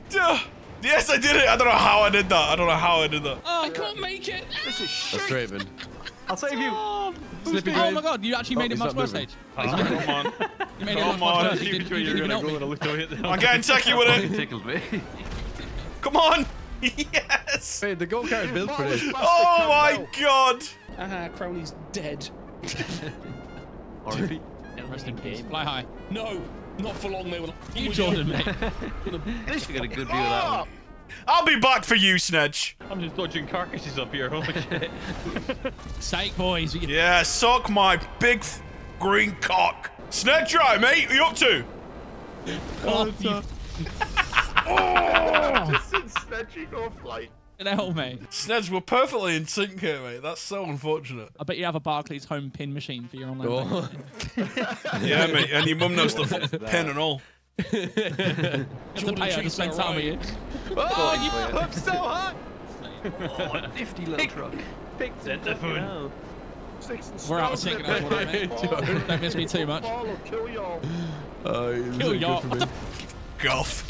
Duh. Yes, I did it. I don't know how I did that. I don't know how I did that. Oh, I can't make it. This is shit. That's great, man. I'll save you. Slippy Oh my god, you actually oh, made it much worse, moving. H. Come on. You made it Come much on. worse. You didn't, you didn't even help me. look away at I'm getting techie with It it. tickled me. Come on. Yes. Hey, the go kart is built for oh this. Oh my god. Ah, Crowley's dead. R.I.P. Rest in peace. Fly high. No, not for long. They will. You, Jordan, mate. At least you got a good view of that one. I'll be back for you, Snedge. I'm just dodging carcasses up here. Holy shit. Sake, boys. Yeah, suck my big f- green cock. Snedge, right, mate? What are you up to? off, you Snatching off like. F***ing hell, mate. Snedge, we're perfectly in sync here, mate. That's so unfortunate. I bet you have a Barclays home pin machine for your online. Oh. Yeah, mate. And your mum knows the f- pen and all. banking. You have to pay her to spend time with you. Oh, you up so hot. Oh, nifty little truck. Picked it. the phone. We're out of sync now, Jordan, mate. Don't miss me too much. Ball will kill y'all. Oh, you Kill y'all. What me. the Golf.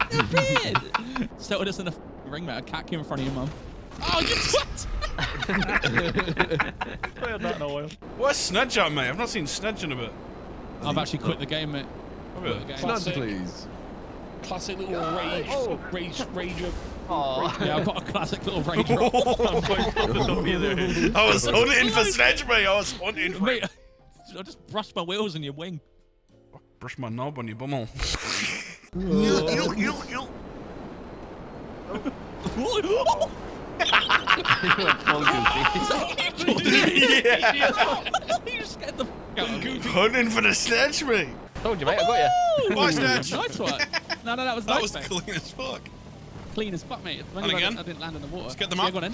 f***? Settled us in a ring, mate. A cat came in front of your mum. Oh, you what? Where's Snedge at, mate? I've not seen Snedge in a bit. I've actually quit the game, mate. Have you? Game. Nudge, Classic. please. Classic little rage, Oh. rage, rage, Oh. Yeah, I've got a classic little Range Rover. Oh I was hunting for Snedge, mate. I was hunting for Mate, I just brushed my wheels in your wing. Brush my knob on your bumhole. Yeah. you just get the fuck out of me. Hunting for the Snedge, mate. Told you, mate. I got you. Bye, Snedge. Nice one. No, no, that was That nice, was mate. clean as fuck. Clean as fuck, mate. It's And only I again. didn't- I didn't land in the water. Let's get them yeah. Go on in.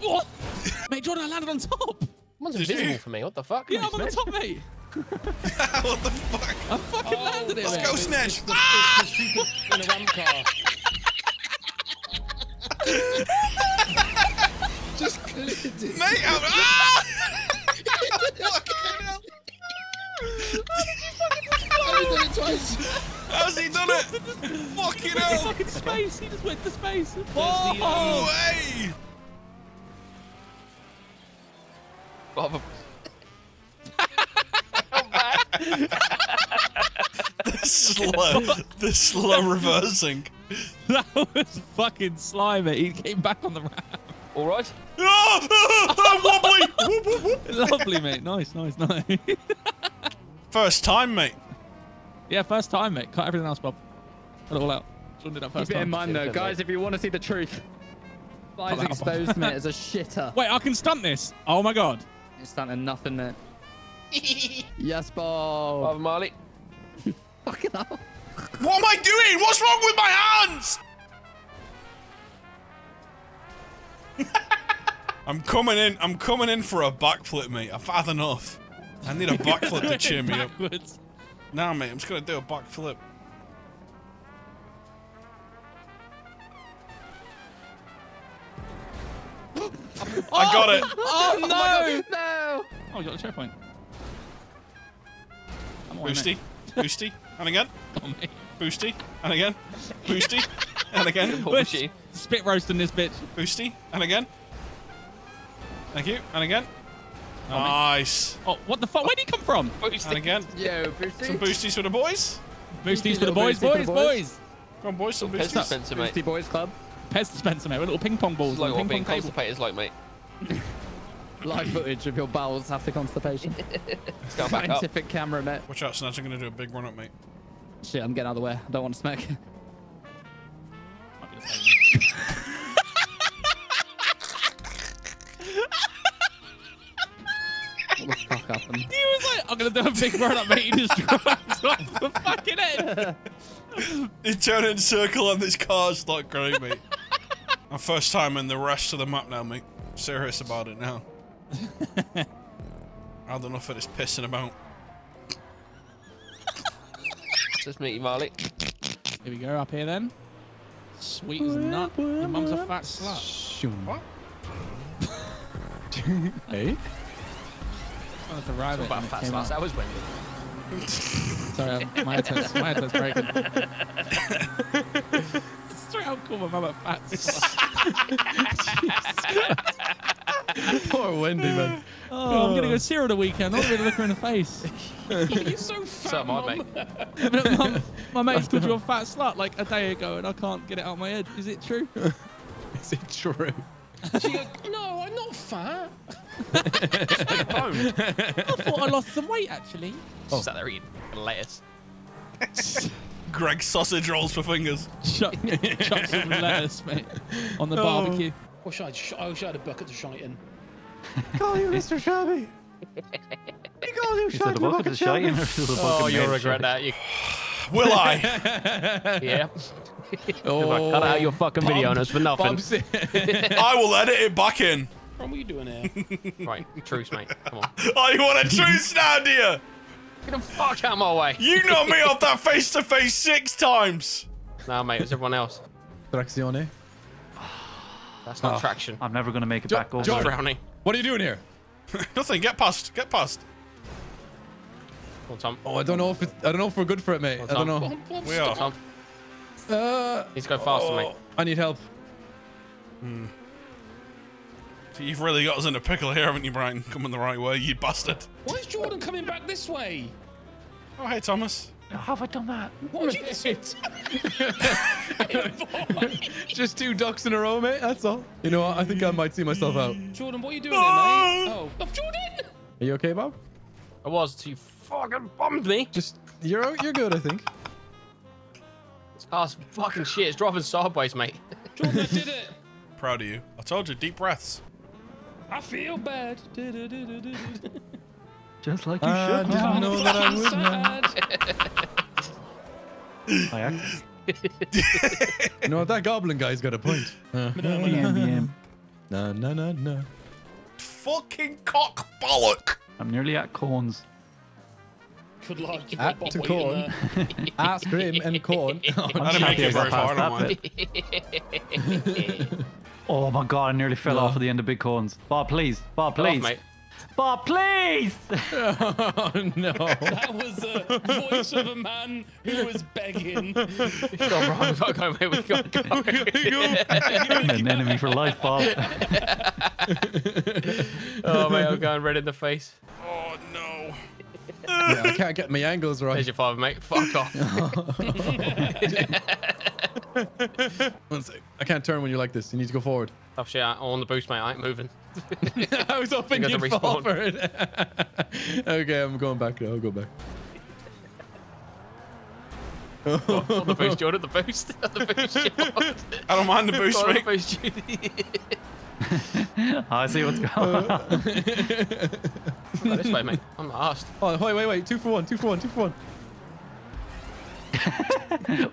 What? mate, Jordan, I landed on top. One's invisible for me. What the fuck? Yeah, I'm on the top, mate. What the fuck? I fucking landed it, Let's mate. go, Snedge. The, Ah! it's the stupid in a ramp car. Just cleared it. Mate, I'm, ah! Fucking hell. I've done it twice. How's he done it? Fucking hell. fucking space. He just went to space. the, Oh, No way. Bother. The slow, the slow reversing. that was fucking slimy. He came back on the ramp. All right. Ah, I'm wobbly. Whoop, whoop, whoop. Lovely, mate. Nice, nice, nice. First time, mate. yeah, first time, mate. Cut everything else, Bob. Cut it all out. Jordan did first Keep it in mind though, guys, if you want to see the truth. Flies exposed me as a shitter. Wait, I can stunt this. Oh my god. It's stunting nothing, mate. yes, Bob. Bother, Marley. Fucking hell. What am I doing? What's wrong with my hands? I'm coming in. I'm coming in for a backflip, mate. I've had enough. I need a backflip to cheer me up. Backwards. Now, mate, I'm just gonna do a backflip. I got it. Oh, oh no! No. Oh, you got the checkpoint. I'm on, Boosty, boosty, and again, Oh, boosty, and again, boosty, and again, Poor machine. Spit roasting this bitch. boosty, and again. Thank you, and again. Nice. Oh, what the fuck? Where'd he come from? Boosty. And again. Yo, Boosty. Some boosties for the boys. Boosties for the little boys, for boys, the boys. boys. Come on, boys, some Pez boosties. dispenser, mate. Boosty Boys Club. Pez dispenser, mate. With little ping pong balls It's like what ping being pong constipated is like, mate. Live footage of your bowels after constipation. Let's go back up. Scientific camera, mate. Watch out, Snatch. I'm gonna do a big run up, mate. Shit, I'm getting out of the way. I don't want to smack. Might be the same. what the fuck happened? He was like, I'm gonna do a big run up, mate. He just dropped off the fucking head. You turn in circle on this car's it's not great, mate. My first time in the rest of the map now, mate. Serious about it now. I don't know of this pissing about. Just meet you, Marley. Here we go, up here then. Sweet as a nut. Your mum's a fat slut. What? Hey? Oh, that's a rabbit. About and it fat came sluts. out. That was Wendy. Sorry, I'm- my headset's, my headset's breaking. Straight out call my mum a fat slut. Poor Wendy, man. Oh, I'm gonna go see her the weekend. I'm gonna look her in the face. You're so fat, So am I, mate. But mum, my mate's called you a fat slut like a day ago, and I can't get it out of my head. Is it true? Is it true? She goes, no, I'm not fat. I thought I lost some weight actually. Oh. Sat there eating lettuce. Greg sausage rolls for fingers. Chuck, chuck some lettuce, mate, on the oh. barbecue. Wish I, had sh- I wish I had a bucket to shite in. Call you Mr. Shabby. He calls you Is that a bucket of shite in or is it a bucket Oh, you'll regret that. You, Will I? yeah. oh. Cut out your fucking video on us for nothing. I will edit it back in. What are you doing here? Right, truce, mate. Come on. Oh, you want a truce now, do you? Get the fuck out of my way. You knocked me off that face to face six times. No, mate, it was everyone else. Trazione. That's not Oh. traction. I'm never going to make it Jo- back over. Jo- That's frowning. What are you doing here? Nothing. Get past. Get past. Come on, Tom. Oh, I don't know if it's, I don't know if we're good for it, mate. I don't know. Bum, bum, We stop. are. Tom, Uh, he's going faster, mate. I need help. You've really got us in a pickle here, haven't you, Brian? Coming the right way, you bastard. Why is Jordan coming back this way? Oh, hey, Thomas. How have I done that? What did you do? Just two ducks in a row, mate. That's all. You know what? I think I might see myself out. Jordan, what are you doing there, mate? Oh, oh, Jordan! Are you okay, Bob? I was till you fucking bombed me. Just you're you're good, I think. This car's fucking shit. It's driving sideways, mate. Jordan, I did it. Proud of you. I told you, deep breaths. I feel bad. Just like you I should. didn't know that I would know. Sad. I act- You know? That goblin guy's got a point. Uh, BM, BM. no, no, no, no. Fucking cock bollock. I'm nearly at corns. Good luck. You've to corn. in there. Ice cream and corn. I didn't make it I got very far, past don't that mind. Oh my god, I nearly fell No. off at the end of big cones. Bob, please. Bob, Go off, please. mate. Bob, please. oh no. That was the voice of a man who was begging. Go on, Brian. We've got to go, mate. We've got to go. I'm an enemy for life, Bob. oh, mate, I'm going red in the face. Oh no. Yeah, I can't get my angles right. There's your father, mate. Fuck off. One sec. I can't turn when you're like this. You need to go forward. oh, shit. I'm on the boost, mate. I ain't moving. I was hoping You got you'd to fall for it. okay, I'm going back. I'll go back. on the boost, Jordan. The boost. the boost, Jordan. I don't mind the boost, Go on, the mate. boost, Judy. I see what's going uh, on. Go this way, mate. I'm not asked. Oh, wait, wait, wait. Two for one. Two for one. Two for one.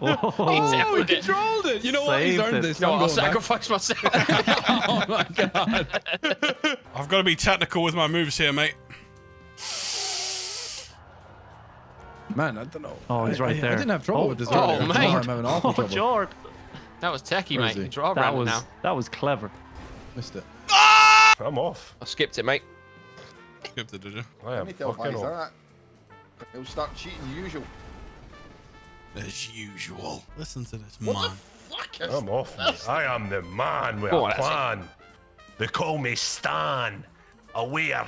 Oh, Oh, he controlled it. You know what? He's earned it. this. No, I'm I'll going back. sacrifice myself. oh my god. I've got to be technical with my moves here, mate. Man, I don't know. Oh, he's right I, there. I didn't have trouble Oh, with this. oh, earlier. mate. I'm having awful Oh, trouble. Jord. that was techie, Where is mate. he? That was now. that was clever. Missed it. I'm off. I skipped it, mate. Skipped it, did you? I am fucking off. that. He'll start cheating usual. As usual. Listen to this man. I'm off. mate. I am the man with Go a on, that's it. plan. They call me Stan. Aware.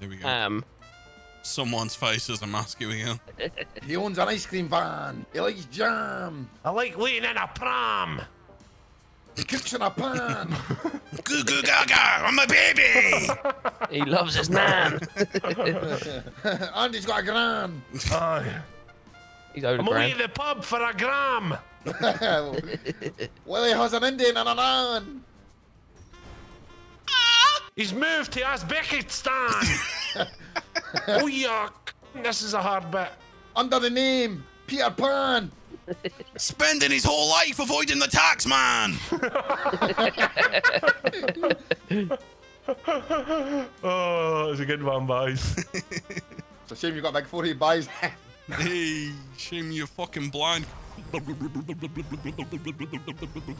Here we go. Um, Someone's face is a mask asking again. He owns an ice cream van. He likes jam. I like waiting in a pram. He cooks in a pan. Goo goo gaga, I'm a baby. he loves his nan. and he's got a gran. Aye. He's owed a I'm away grand. to the pub for a gram. Willie has an Indian and an an. He's moved to Uzbekistan. oh yuck. This is a hard bit. Under the name Peter Pan. Spending his whole life avoiding the tax man. Oh, it's a good one, boys. It's a shame you got big forehead buys. hey, shame you're fucking blind.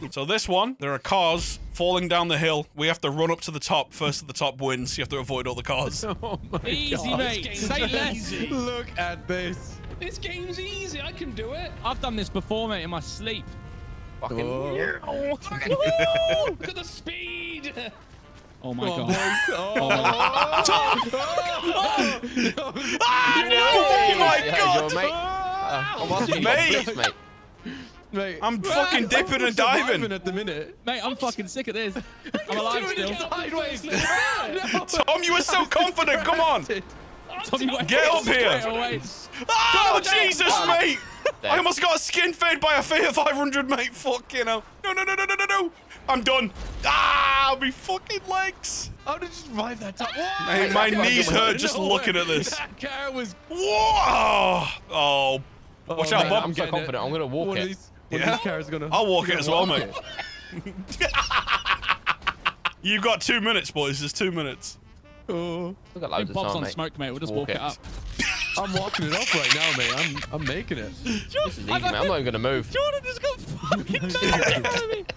So this one, there are cars falling down the hill. We have to run up to the top. First at the top wins. You have to avoid all the cars. Oh my Easy, god. mate. Say less. Look at this. This game's easy. I can do it. I've done this before, mate, in my sleep. Fucking. Oh. Look at the speed. Oh my Come on, god. boys. Oh. Oh my Yeah, god! Joe, mate. Uh, I'm asking you Mate. about mate. Mate. I'm fucking dipping and diving. at the minute. Mate, I'm fucking sick of this. I'm alive still. it sideways. Tom, you were so confident. Come on. Tommy, wait. Get up here. Wait, wait. Oh, Jesus, mate. There. I almost got a skin fade by a Fiat 500, mate. Fucking hell. No, no, no, no, no, no, no. I'm done. Ah, my fucking legs. How did you survive that time? Mate, my knees hurt just No looking way. at this. That car was. Whoa. Oh. Watch out, man, Bob. I'm so getting confident. I'm gonna walk one it. Of these, one Yeah? of these cars gonna. I'll walk it as well, walk mate. You've got two minutes, boys. There's two minutes. Oh, We've got Hey, loads of Bob's time, on mate. smoke, mate. We'll just Walk walk, it it. up. I'm walking it up right now, mate. I'm, I'm making it. This is easy, mate. I'm not even gonna move. Jordan just got fucking nailed.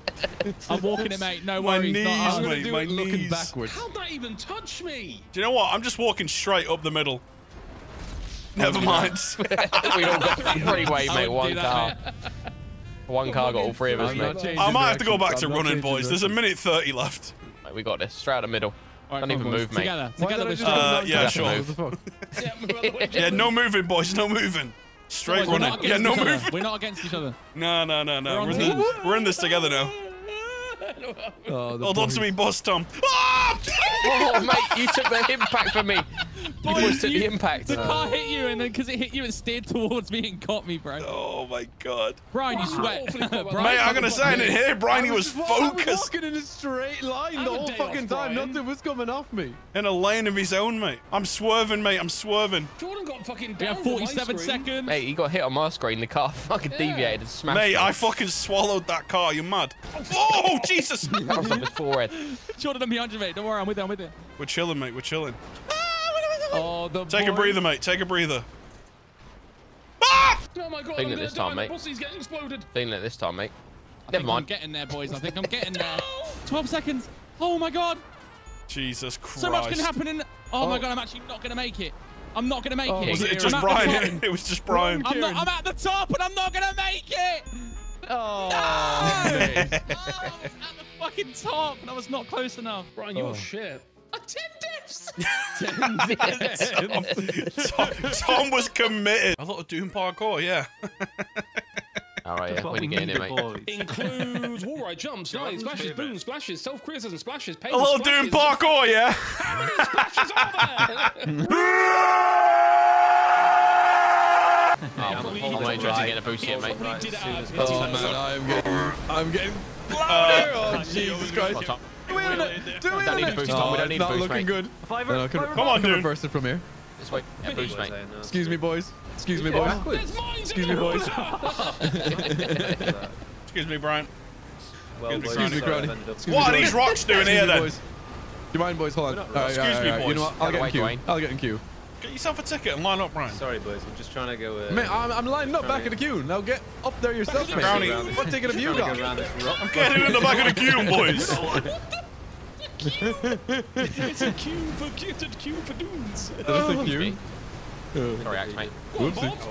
I'm walking it, mate. No My worries. knees, not I'm mate, do my it looking knees. backwards. How'd that even touch me? Do you know what? I'm just walking straight up the middle. Never mind. we all got freeway, I mate. One do that, car. mate. One car got all three of us, I'm mate. I might have to go back to running, boys. There's a minute 30 left. Mate, We got this. Straight out the middle. All right, Don't even on, boys. move, mate. Together. Together did I we're strong. Uh, go yeah, down? sure. What the fuck? Yeah, move out of the way. Yeah, no moving, boys. No moving. Straight Boys, running. Yeah, no moving. We're not against each other. No, no, no, no. We're We're in, the, we're in this together now. Oh, the Hold on to me, boss Tom. Ah! Oh, mate, you took the impact from me. You boys Boys, took you- the impact. The car hit you, and then because it hit you, it steered towards me and got me, bro. Oh my god. Brian, you sweat. Awfully quick, Brian, Mate, I'm gonna say it here, Brian, he was I was focused walking in a straight line the whole fucking off, time. Brian. Nothing was coming off me. in a lane of his own, mate. I'm swerving, mate. I'm swerving. Jordan got fucking We down have 47 seconds. Mate, he got hit on my screen. The car fucking deviated and smashed Mate, me. I fucking swallowed that car. You're mad? Oh, Jesus. Crossed up his forehead. Jordan, I'm behind you, mate. Don't worry, I'm with you. I'm with you. We're chilling, mate. We're chilling. Oh, the Take a breather, mate. Take a breather. Ah! Oh my god, Think I'm it this time, My mate. pussy's getting exploded. Feeling it this time, mate. I Never think I'm mind. getting there, boys. I think I'm getting there. 12 seconds. Oh my god. Jesus Christ. So much can happen in. Oh, my god, I'm actually not gonna make it. I'm not gonna make Oh, it. Was it I'm just Brian? It was just Brian. I'm not. I'm at the top, and I'm not gonna make it. Oh, No! oh, I was at the fucking top, and I was not close enough. Brian, you're shit. Ten dips. Ten dips. Tom, Tom, was committed. I thought of Doom parkour. Yeah. All right, yeah, when you get in it, mate. Includes wall ride jumps, knives, splashes, booms, splashes, self criticism, splashes, pain. A little doom parkour, yeah. How many splashes are there? Yeah, oh, I'm only trying to get a boost here, mate. Right, oh, man, I'm getting... I'm getting... Uh, oh, Jesus oh, Christ. Tom. Do we have it? Do we Don't need boost, it? Tom. We don't need it's a not boost, looking mate. good. Fiver, No, I could, fiver. Come on, I could dude. reverse it from here. This way. Yeah, boost, mate. Excuse me, boys. Excuse me, boys. Excuse me, boys. Excuse me, Brian. Well, Excuse Excuse me, sorry, Granny. I've ended up- Excuse What are these rocks doing here then? Do you mind, boys? Hold on. Excuse me, all right. You know what? I'll Get get in queue. I'll get in queue. Get yourself a ticket and line up, Brian. Sorry, boys. We're just trying to go. Uh, Mate, I'm, I'm lining up back in the queue. Now get up there yourself, mate. Brownie. What ticket have you got? go around this rock. I'm getting in the back of the queue, boys. It's a queue for kitted queue for dunes. That's a queue. Sorry, Axe, mate. Go on, Whoopsie. Bob.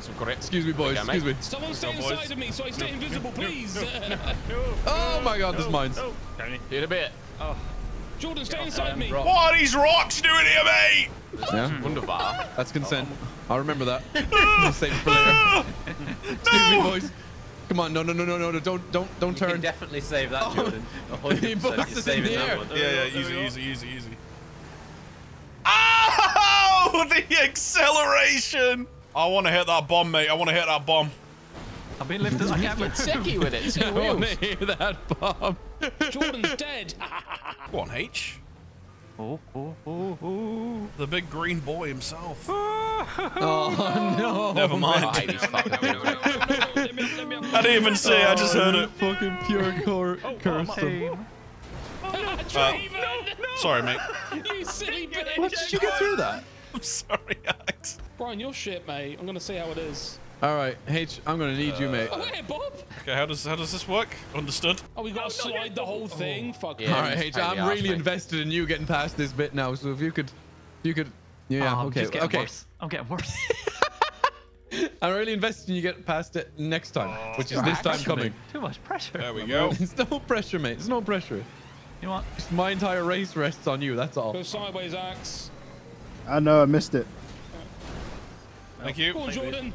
Some correct. Excuse me, boys. Okay, mate. Excuse me. Someone stay boys. inside of me so I stay invisible, please. Oh my God, this mine's. See you in a bit. Jordan, stay inside me. What are these rocks doing here, mate? Yeah, Wunderbar. that's consent. I'll remember that. I'll save it for later. Excuse me, boys. Come on, no, no, no, no, no, no, don't, don't, don't You can turn. definitely save that, oh. Jordan. He 100% you're in saving the that air. one. Yeah, yeah, easy, easy, easy, easy. Ow! Oh, the acceleration! I want to hit that bomb, mate. I want to hit that bomb. I've been lifted. I can't Get move. secky with it. See I want to hear that bomb. Jordan's dead. Go on, H. Oh, oh, oh, oh. The big green boy himself. Oh no. Never mind. hate these fucking wheels. I didn't even see. I just heard it. Fucking pure cor- curse. them. Draven! Sorry, mate. You silly bitch. What did you get through that? I'm sorry, Alex. Brian, you're shit, mate. I'm gonna see how it is. All right, H, I'm gonna need you, mate. Oh, hey, Bob. Okay, how does how does this work? Understood. Oh, we gotta oh, slide the whole oh. thing. Fuck. Yeah. All right, it's H, pain in I'm the arse, really mate. invested in you getting past this bit now. So if you could, you could, yeah, Oh, I'm okay, just okay. worse. I'm getting worse. I'm really invested in you get past it next time, oh, which is this time coming. Too much pressure. There we go. It's no pressure, mate. It's no pressure. You know what? My entire race rests on you. That's all. Go sideways, Axe. I know, I missed it. Thank you. Go on, Jordan.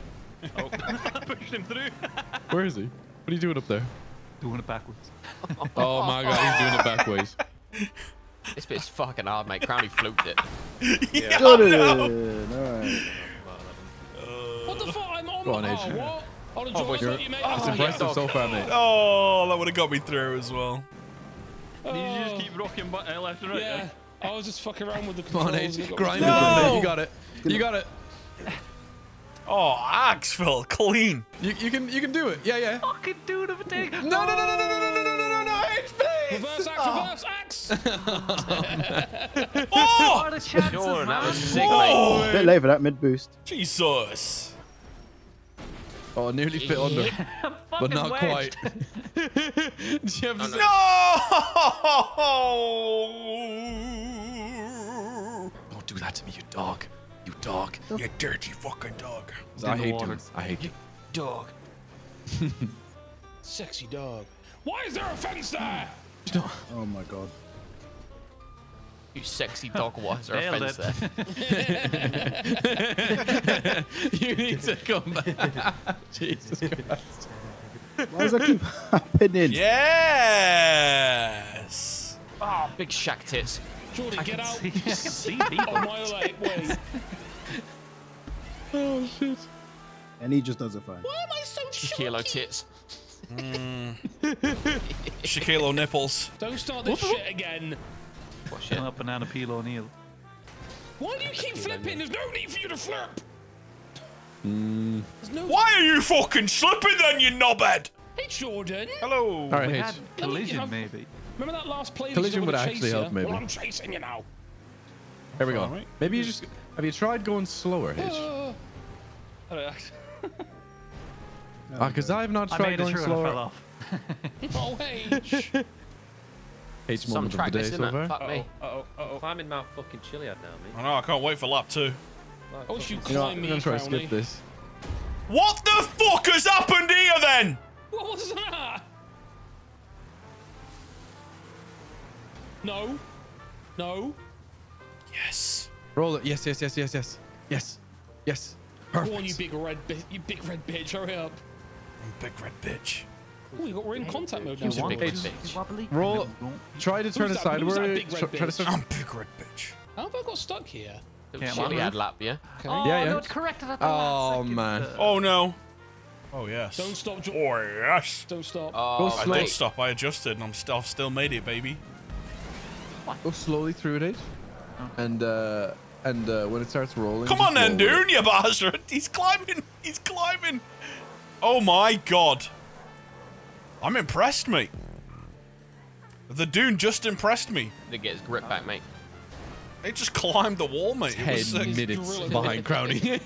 Pushed him through. Where is he? What are you doing up there? Doing it backwards. Oh my god, he's doing it backwards. This bit's fucking hard, mate. Crowley fluked it. Yeah. Got it. no. Alright. What the fuck? I'm on. Go on, oh, Adrian. what? Oh, Jordan. boys, I you're- thought you made Oh, It's it. impressive so far, mate. Oh, that would have got me through as well. Did You just keep rocking bu- uh, left and right. Yeah. I was just fucking around with the Come on, controls. H. and it got Grind me. it, No! You got it. You got it. Oh, Axville, clean. You, you can you can do it. Yeah, yeah. Fucking dude of a thing. No, no, no, no, no, no, no, no, no, no, no, H, please. Reverse axe, reverse axe. Oh, What are the chances, Jordan, that was sick, mate. Bit late for that mid boost. Jesus. Oh, nearly fit under, I'm but not wedged. quite. Do you have to say- No! Don't do that to me, you dog. You dog. You dirty fucking dog. I hate water. you. I hate you. Dog. Sexy dog. Why is there a fence there? Oh my god. You sexy dog. Why is there a fence there? you need need to come back. Jesus Christ. Why does that keep happening? Yes. Oh, big shack tits. Jordan, get out. See, I can see people. On my way. Wait. Oh shit. And he just does it fine. Why am I so Kilo shocky? tits. Shaquille nipples. Don't start this shit again. What shit? Not banana peel O'Neill. Why do you keep flipping? There's no need for you to flip. Mm. No. Why are you fucking slipping then, you knobhead? Hey, Jordan. Hello. All right, We H. had collision, maybe. Remember that last play? Collision would actually help, maybe. Well, I'm chasing you now. Here we go. Alright. Maybe you just have you tried going slower, H? Ah, because I have not I tried made it going through and I fell off. Oh, H. H Some moment of the track day this, so isn't far. it? Me. Uh-oh, uh-oh. Climbing Mount fucking Chiliad now, mate. I know, I can't wait for lap two. I wish you You know, what, climb I'm me, gonna try to skip this. What the fuck has happened here then? What was that? No. No. Yes. Roll it. Yes, yes, yes, yes, yes, yes, yes. Go on, you big red, you big red bitch. Hurry up. Big red bitch. Oh, we're in contact mode now. Who's a boys. big red bitch? Roll. Try to turn aside. Who's that- who's that big red Try, try to bitch? start. I'm big red bitch. How have I got stuck here? Can't Shit, we move. had lap, yeah? Okay. Oh, Yeah, yeah. no, corrected at the Oh, last second. man. Oh no. Oh yes. Don't stop, Jo- Oh yes. Don't stop. Oh, I slow. did stop. I adjusted, and I'm still I've still made it, baby. Go slowly through it, And uh, and uh, when it starts rolling. Come on then, roll with dude, you bastard. He's climbing. He's climbing. Oh my god. I'm impressed, mate. The Dune just impressed me. Did get his grip back, mate. It just climbed the wall, mate. It Ten was sick. minutes gorilla behind Crowley.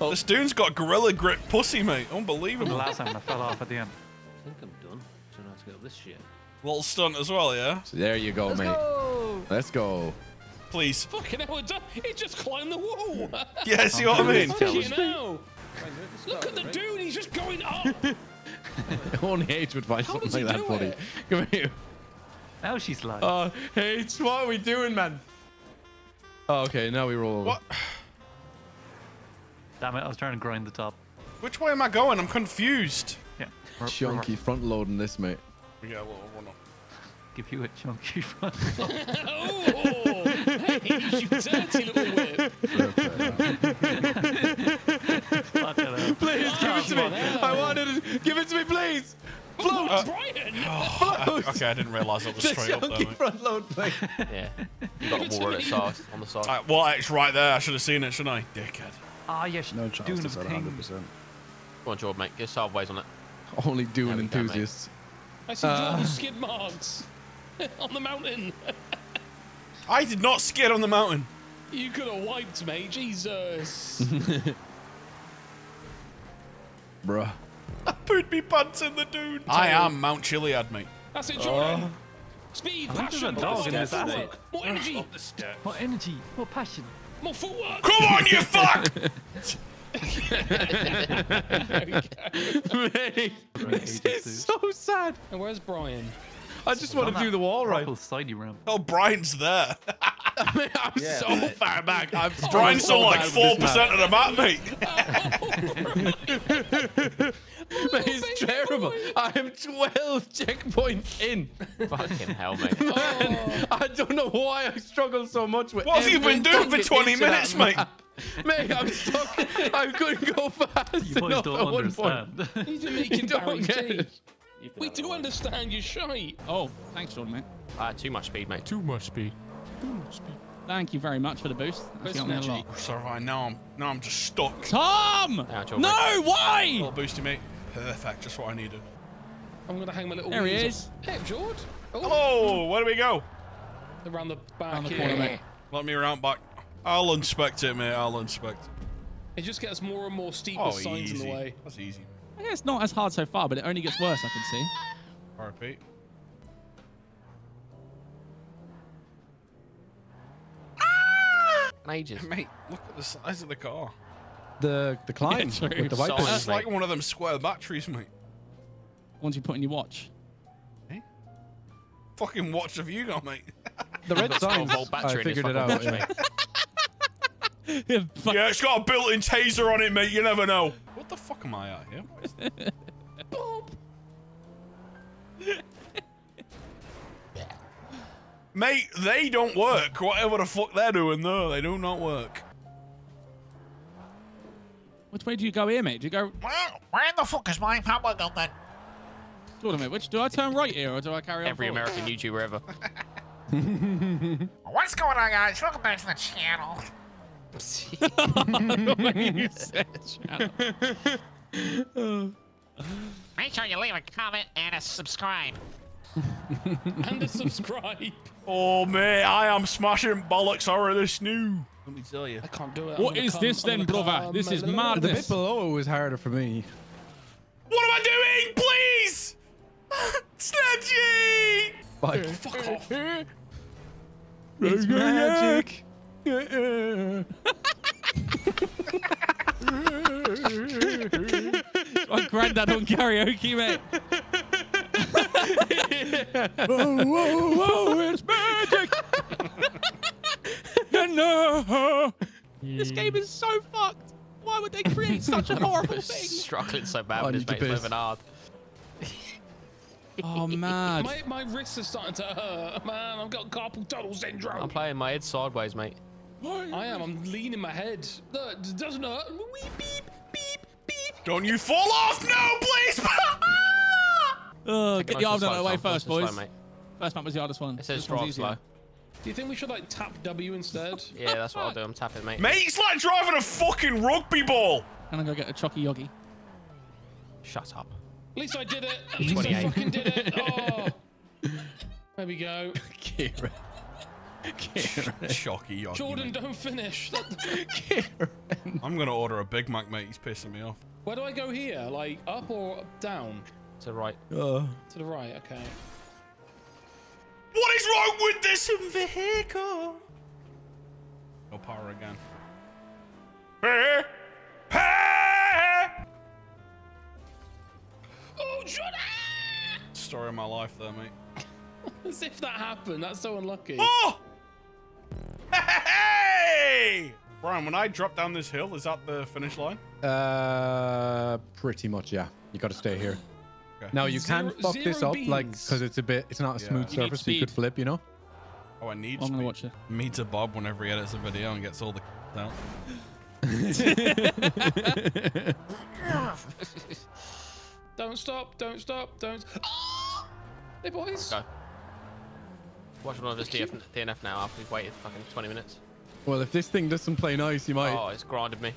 This Dune's got gorilla grip pussy, mate. The Unbelievable. last time I fell off at the end. I think I'm done. Don't know how to get up this shit. Little stunt as well, yeah? So there you go, mate. Let's go. Please. Fucking hell, it, it just climbed the wall. Yeah, see what I mean? Fucking hell. Look at the dude, he's just going up. Only H would find How something does like that funny. Come here. Now she's lying. Uh, H, what are we doing, man? Oh, okay, now we roll over. What? Damn it, I was trying to grind the top. Which way am I going? I'm confused. Yeah. r- Chunky front loading this, mate. Yeah, well, run up. Give you a chunky front. oh, hey, you dirty little whip. Fuck it. Please, give it to me. I wanted it. Give it to me, please. Float. Oh, Brian. Float. Okay, I didn't realise it was straight up there, chunky mate. front load, plate. Yeah. You got a water at the side, on the side. Uh, well, it's right there. I should have seen it, shouldn't I? Dickhead. Ah, yes. No chance doing to a sell 100%. Go on, Jordan, mate. Get sideways on it. Only doing There we go, mate. I see Uh. Jordan's skid marks on the mountain. I did not skid on the mountain. You could have wiped, me, Jesus. Bruh. I put me pants in the dune. I am Mount Chiliad, mate. That's it, uh, Jordan. Speed, I passion, a dog more in this footwork, more energy, Up the. More energy, more passion. more footwork. Come on, you fuck! There. Mate, this is so sad. And where's Brian? I just want to do the wall right. Proper sidey ramp. Oh, Brian's there. Mate, I'm so far back. I'm Brian's so on like bad with this 4% of the map, mate. map. Mate, it's terrible. I am 12 checkpoints in. Fucking hell, mate. Oh. I don't know why I struggle so much with What have you been doing for 20 inch of that minutes, mate? map. Mate, I'm stuck. I couldn't go fast You boys enough don't at one point. understand. He's You making don't get it. You can We do one. understand you're shy. Oh, thanks, Jordan, mate. Ah, too much speed, mate. Too much speed. Too much speed. Thank you very much for the boost. That's got me a lot. So right now I'm now I'm just stuck. Tom! Now, Jordan, No, why? Little boosty, mate. Perfect, just what I needed. I'm gonna hang my little There he is. up. Hey, George. Oh, Hello, where do we go? around the back Around the here. corner, mate. Let me round back. I'll inspect it, mate. I'll inspect. It just gets more and more steep Oh, signs easy. in the way. That's easy. I guess it's not as hard so far, but it only gets worse, I can see. RP. Ages. Mate, look at the size of the car. The the climb true. with the white Solid. bits. It's like one of them square batteries, mate. Once you put in your watch. Fucking watch have you got, mate? The red got 12 volt battery I in figured it out. watch, yeah. Yeah, it's got a built-in taser on it, mate. You never know. What the fuck am I at here? What is? Mate, they don't work. Whatever the fuck they're doing, no, they do not work. Which way do you go here, mate? Do you go? Well, where the fuck is my power gun then? Hold on a minute. Which do I turn right here or do I carry on? Every forward? American YouTuber ever. What's going on, guys? Welcome back to the channel. You said channel. Make sure you leave a comment and a subscribe. and a subscribe. Oh, man, I am smashing bollocks out of this new. Let me tell you. I can't do it. What is this then, brother? This is madness. The bit below was harder for me. What am I doing? Please! Snatchy! Bike. Fuck off. It's magic. My granddad on karaoke, mate. whoa, whoa, whoa, it's magic. no. This game is so fucked. Why would they create such a horrible thing? Struggling so bad I with his need to mate's moving hard. Oh, mad. My, my wrists are starting to hurt, man. I've got carpal tunnel syndrome. I'm playing my head sideways, mate. I am. I'm leaning my head. That doesn't hurt. Wee, beep, beep, beep. Don't you fall off! No, please! Oh, get the and arms out of the way Tom. Nice first, and slow, boys. mate. First map was the hardest one. It says This drive slow. Do you think we should like tap W instead? Yeah, that's what I'll do. I'm tapping, mate. mate, it's like driving a fucking rugby ball. Can I go get a chocky yogi? Shut up. At least I did it. At least I 28. fucking did it. Oh. There we go. Kieran. Kieran. Shocky, yocky, Jordan, don't finish. That- Kieran. I'm gonna order a Big Mac, mate. He's pissing me off. Where do I go here? Like up or down? To the right. Oh. To the right. Okay. What is wrong with this vehicle? No power again. Hey! Hey! Oh, shut Story of my life there, mate. As if that happened. That's so unlucky. Oh! Hey! Brian, when I drop down this hill, is that the finish line? Uh, pretty much, yeah. You got to stay here. Okay. Now you Zero- can fuck this zero up, like, because it's a bit, it's not a Yeah. smooth You surface, so you could flip, you know. Oh, I need I'm gonna watch it. Me to Bob whenever he edits a video and gets all the out. Don't stop. Don't stop. Don't. Hey boys. Go. Watch one of us DF, DNF now after we've waited fucking 20 minutes. Well, if this thing doesn't play nice, you might. Oh, it's grinded me.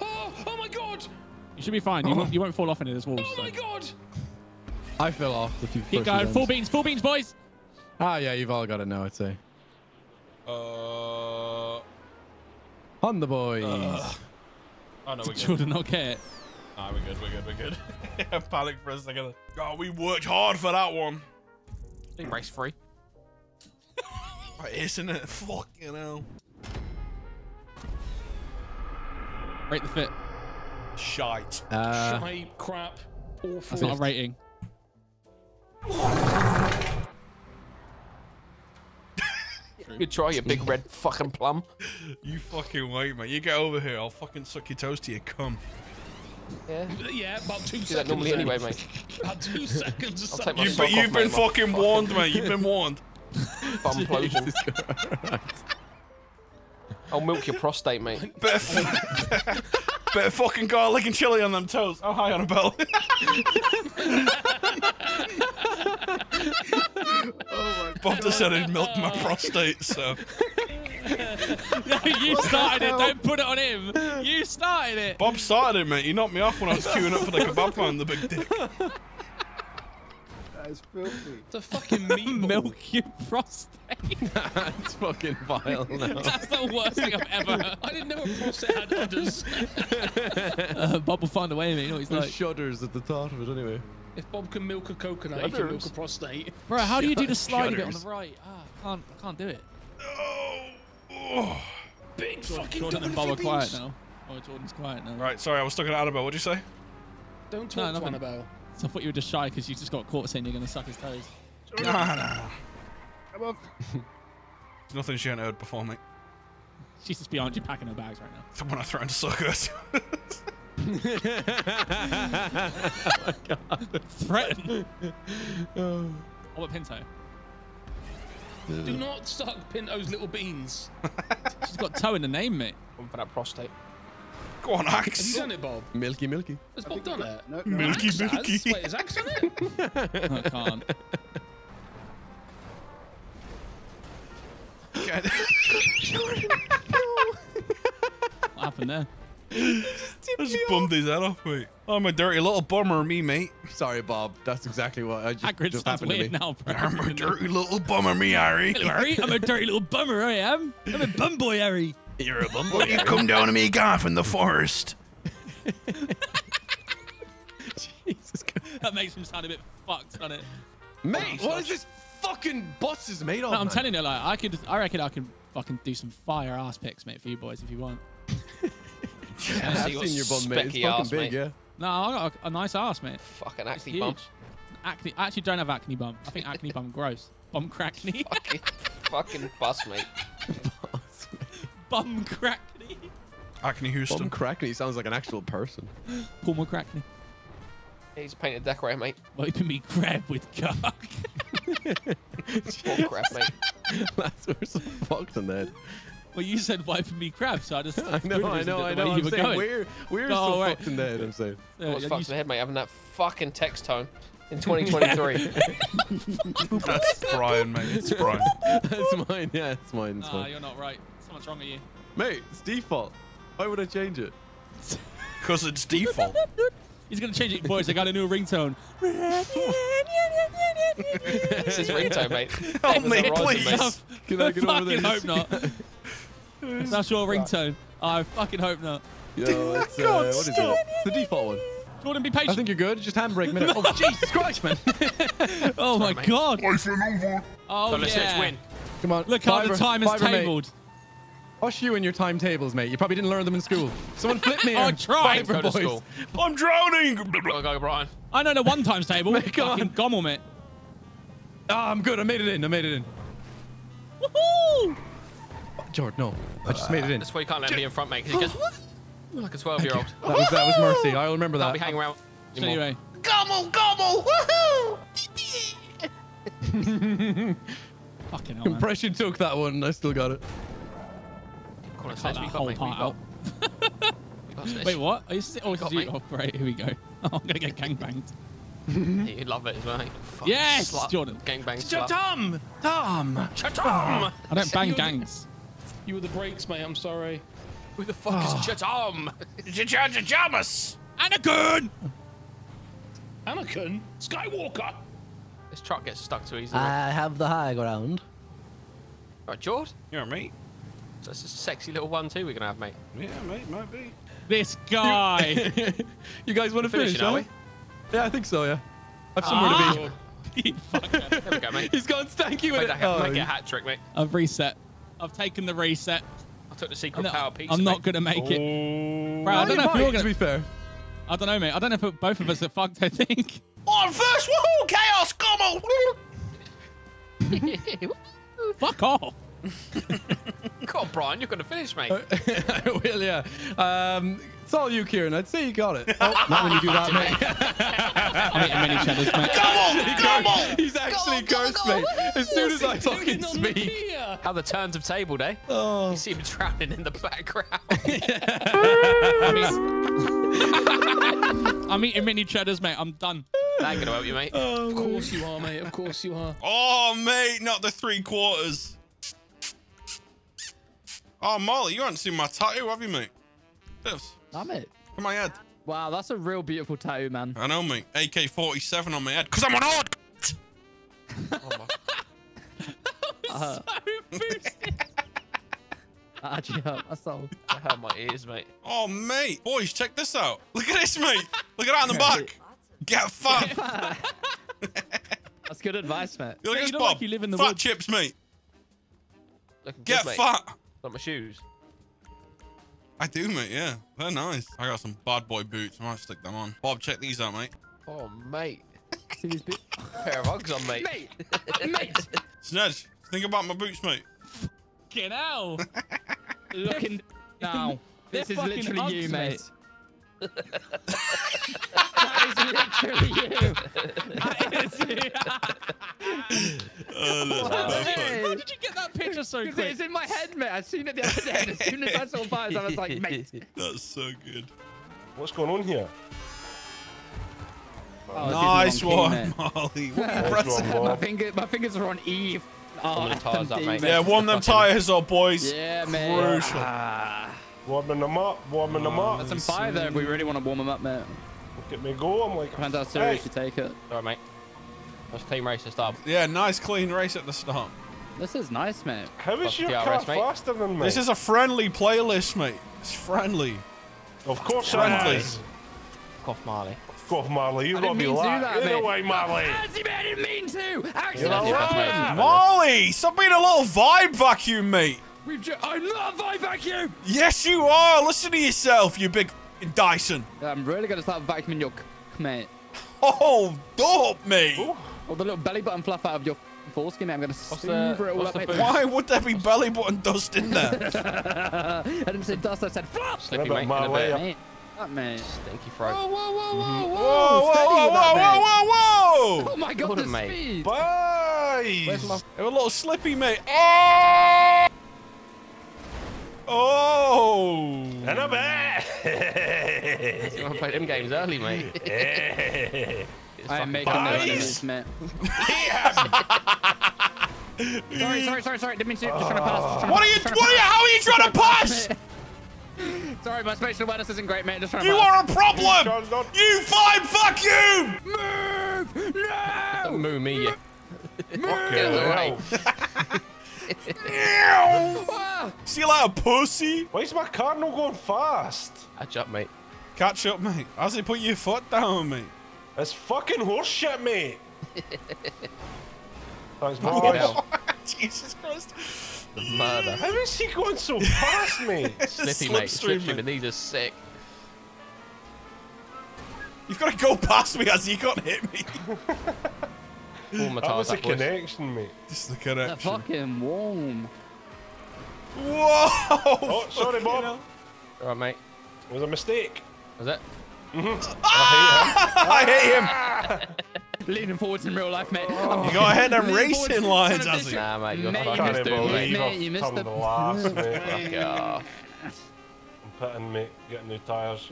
Oh, oh my god. You should be fine. You, won't, you won't fall off any of those walls. Oh so. my god. I fell off a few. Keep first going. Full beans. Full beans, boys. Ah, yeah, you've all got it now, I'd say. Uh. On the boys. Oh no, we're good. Children not get it. Nah, we're good. We're good. We're good. I panicked for a second. God, we worked hard for that one. Race free. Oh, Isn't it? Fucking hell. Rate the fit. Shite. Uh, Shite, crap, awful. That's not a rating. Good try, you big red fucking plum. You fucking wait, mate. You get over here. I'll fucking suck your toes to your cum. Yeah. Yeah, about two Do seconds. that normally then. anyway, mate. About two seconds. I'll take my something. You've, sock been- off, you've mate, been my fucking fucking- warned, mate. You've been warned. Bumplosion. I'll milk your prostate, mate. Bit of, bit of fucking garlic and chili on them toes. Oh, hi, Annabelle. Bob just said he'd milk my prostate, so. no, you started it. Don't put it on him. You started it. Bob started it, mate. He knocked me off when I was queuing up for the kebab man, the big dick. That is filthy. The fucking meatball. Milk your prostate. it's fucking vile now. That's the worst thing I've ever heard. I didn't know a prostate had udders. Uh, Bob will find a way, mate. You know what he's There's like. shudders at the thought of it, anyway. if Bob can milk a coconut, he can milk a prostate. Bro, how do you do the slide bit on the right? Ah, I can't, I can't do it. Oh, oh. Big fucking Jordan and Bob are quiet now. Oh, Jordan's quiet now. Right, sorry, I was talking to Annabelle. What'd you say? Don't No, talk to. Annabelle. So I thought you were just shy because you just got caught saying you're going to suck his toes. Nah, nah. Come on. There's nothing she ain't heard before, mate. She's just behind you packing her bags right now. The one I threatened to suck us. Threaten. oh, what Pinto? Do not suck Pinto's little beans. She's got toe in the name, mate. One for that prostate. Go on, Have you Axe. done it, Bob? Milky, milky. Has Bob done it? No, Milky, Axe has? milky. Wait, has Axe done it? I can't. What happened there? I just bummed his head off, mate. Oh, I'm a dirty little bummer, me, mate. Sorry, Bob. That's exactly what I just, Hagrid just happened to me. Now, bro. I'm a dirty little bummer, me, Harry. Hello, Harry. I'm a dirty little bummer, I am. I'm a bum boy, Harry. You're a bum Will you come down to me gaff in the forest? Jesus Christ. That makes him sound a bit fucked, doesn't it? Mate, what is this fucking buses made of? No, I'm man? telling you, like, I could, I reckon I can fucking do some fire ass pics, mate, for you boys if you want. Yeah, I've you got seen your bum, mate. It's fucking ass, big, mate. yeah. No, I got a, a nice ass, mate. Fucking It's acne huge. bump. Acne. I actually don't have acne bum. I think acne bum gross. Bum crackney. Fucking, fucking bust, mate. bum crackney. Acne Bum Houston. Crackney sounds like an actual person. Paul McCrackney. He's painted decorator, mate. Wiping me crab with cock. Bull crap, mate. That's we're so fucked in that. Well, you said wiping me crab, so I just. I know, I know, I know. I'm saying we're we're Go so away. fucked in that. I'm saying. Uh, What's fucked in the head, mate? Having that fucking text tone in 2023. That's Brian, mate. It's Brian. That's mine. Yeah, it's mine. It's Nah, mine. you're not right. Something's wrong with you. Mate, it's default. Why would I change it? Because it's default. He's gonna change it, boys. I got a new ringtone. It's his ringtone, mate. Help Heavens me, are rising, please. mate. Can I get over fucking this? hope not. That's your ringtone. I fucking hope not. Yo, it's, uh, God, what is stop. it? It's the default one. Jordan, be patient. I think you're good. Just handbrake a minute. Oh, Jesus Christ, man. oh my mate. god. Life and over. Oh So let's, let's yeah. win. Come on. Look how the time is fiver, mate. tabled. Hush you and your timetables, mate. You probably didn't learn them in school. Someone flip me. I tried. Fiver Go to boys. school. I'm drowning. Gotta go, Brian. I know the one times table. Mate, come fucking on. gommel, mate. Ah, I'm good. I made it in. I made it in. Woohoo! George, no. I just made it in. That's why you can't let him be in front, mate, because he goes like a 12 year old. That was that was mercy. I'll remember Can't be hanging around. So anymore. anyway, Gobble, gobble, woohoo! fucking hell, man. Compression took that one. I still got it. Come on, Cut that we got, mate. Part out. We got Snatch. Wait, what? Are you st- oh, got, did you- oh, great. Here we go. Oh, I'm gonna get gangbanged. You love it as well. mate. Fucking Yes, slut. Jordan. Gangbang slut. Tom! Tom! Chatom! I don't bang gangs. You were the brakes, mate. I'm sorry. Who the fuck is ah. Chatom? Jamas. Anakin! Anakin Skywalker. This truck gets stuck too easily. I have the high ground. Right, George? Yeah, mate. So it's a sexy little one too we're gonna have, mate. Yeah, mate, might be. This guy. you guys want to Finish finish, it, are huh? we? Yeah, I think so, yeah. I've somewhere Ah! to You fucker. There we go, mate. He's gone stanky with Make it. that, Oh, make it a hat trick, mate. I've reset. I've taken the reset. I took the secret not, power pizza. I'm not gonna make it. Oh. Bro, I don't know if might, you're to gonna. be fair. I don't know, mate. I don't know if both of us are fucked. I think. On first, woohoo! Chaos, gobble. Fuck off. Come on, Brian, you're gonna finish, mate. I will, yeah. Um, it's all you, Kieran. I'd say you got it. Oh, not when you do that, mate. I'm eating mini cheddars, mate. Gobble, He's actually cursed, mate. As soon as I fucking speak. Here. How the turns have tabled, eh? Oh. You see him drowning in the background. I'm eating mini cheddars, mate. I'm done. that ain't gonna help you, mate. Of course you are, mate. Of course you are. Oh, mate, not the three quarters. Oh, Molly, you haven't seen my tattoo, have you, mate? This. Damn it. On my head. Wow, that's a real beautiful tattoo, man. I know, mate. AK-47 on my head. Because I'm an odd. Oh my Uh, that actually hurt my soul. that hurt my ears, mate. Oh, mate. Boys, check this out. Look at this, mate. Look at that in the back. Get fat. That's good advice, mate. Look at you this, look Bob. like you live in the fat woods. chips, mate. Looking Get good, mate. fat. Like my shoes. I do, mate. Yeah, they're nice. I got some bad boy boots. I might stick them on. Bob, check these out, mate. Oh, mate. See these bit- Pair of Uggs on, mate. Mate, mate. Snedge, think about my boots, mate. Get out. looking now. This is fucking literally you, mate. mate. That is literally you. That is you. Oh, that's How did you get that picture so Because quick? it's in my head, mate. I seen it the other day. and As soon as I saw fires, I was like, mate. That's so good. What's going on here? Oh, nice this is the wrong key, one. Molly. What are you pressing? one, my, finger, my fingers are on Eve. Oh, the tyres up, mate. Yeah, warm them tyres up, boys. Yeah, mate. Crucial. Ah. Warming them up, warming them up. That's some fire there if we really want to warm them up, mate. Look at me go. I'm like, Depends how hey, serious you take it. All right, mate. Let's team race to start. Yeah, nice clean race at the start. This is nice, mate. how is What's your the car DRS, mate? faster than me? This is a friendly playlist, mate. It's friendly. of course friendly. it is. Cough Marley. Go off, Marley. You've got to didn't be mean to do like, that, Get away, Marley. Actually, mate, I didn't mean to. Actually, You're That's all the best right. Molly, stop being a little vibe vacuum, mate. we've ju- I'm not a vibe vacuum. Yes, you are. Listen to yourself, you big f***ing Dyson. I'm really gonna start vacuuming your c- mate. Oh, dope, mate. Or the little belly button fluff out of your foreskin, mate. I'm gonna What's smooth it all up, mate. Why would there be belly button dust in there? I didn't say dust. I said flop. Slippy, about mate. In my a way bit. Mate, up, mate. Stinky throat. Whoa, whoa, whoa, whoa, mm-hmm. whoa! whoa, whoa, Steady whoa, whoa, whoa, whoa, whoa! Oh my god, Hold the mate. speed! Bye. Where's my... They were a little slippy, mate. Oh! Oh! And a You want to play them games early, mate? bet. It's I am fucking making no Bye. enemies, mate. sorry, sorry, sorry, sorry. Didn't mean to. Just trying to pass. Trying What to are you? What are you? How are you trying to pass? Sorry, my spatial awareness isn't great, mate. Just trying to You pass. are a problem. John, John. You vibe vacuum. Move! No! Moo me, you. Fucking away. hell. Ah! See you later, pussy. Why is my car not going fast? Catch up, mate. Catch up, mate. As they put your foot down, mate. That's fucking horseshit, mate. Thanks, Oh, boys. Jesus Christ. The murder. How is he going so fast, mate? Slippy, mate. Slipstream, Slipstream, mate. these are sick. You've got to go past me as you can't hit me. Warm the That was a the up, boys. connection, mate. Just the They're connection. fucking warm. Whoa! Oh, sorry, Bob. All right, mate. It was a mistake. Was it? Mm-hmm. I hate him. I hate him. Leaning forwards in real life, mate. You gotta hit them racing lines, trying to has he? Nah, mate. You're Mate, fucking you can't doing it. believe Mate, you missed turned the- the last, mate. Fuck off. I'm putting, mate, getting new tyres.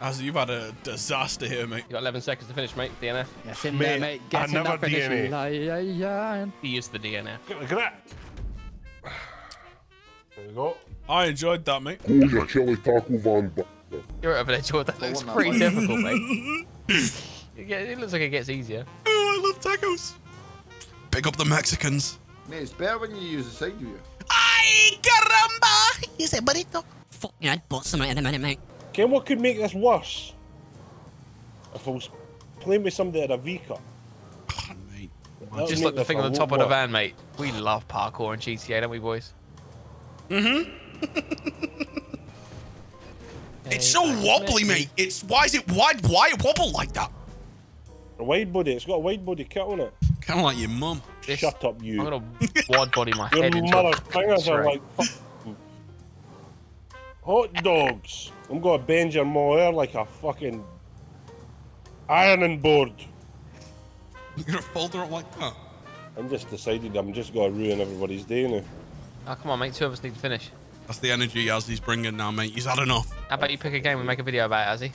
As you've had a disaster here, mate. You got 11 seconds to finish, mate. DNF. Yes, in Mate, there, mate. I Get in never that finish DNA. line. He is the DNF. Look at that. There we go. I enjoyed that, mate. Cuja chili taco van You're over there, Jordan. That looks want that pretty difficult, mate. It looks like it gets easier. Oh, I love tacos. Pick up the Mexicans. Mate, it's better when you use the side view. Ay, caramba! He's a burrito. Fuck, yeah, I'd bought some right in a minute, mate. Ken, what could make this worse? If I was playing with somebody at a V-car. mate. That Just make like the thing on the lot top of the van, mate. We love parkour in GTA, don't we, boys? Mhm. It's so wobbly, mate. It's why is it why why it wobble like that? A wide body. It's got a wide body kit on it. Kind of like your mum. Shut up, you. I'm gonna wide body my Your head into mother a fingers are like hot dogs. I'm gonna bend your mower like a fucking ironing board. You're gonna fold her up like that. I'm just decided I'm just gonna ruin everybody's day now. Oh, come on, mate. Two of us need to finish. That's the energy as bringing now, mate. He's had enough. How about you pick a game and make a video about it,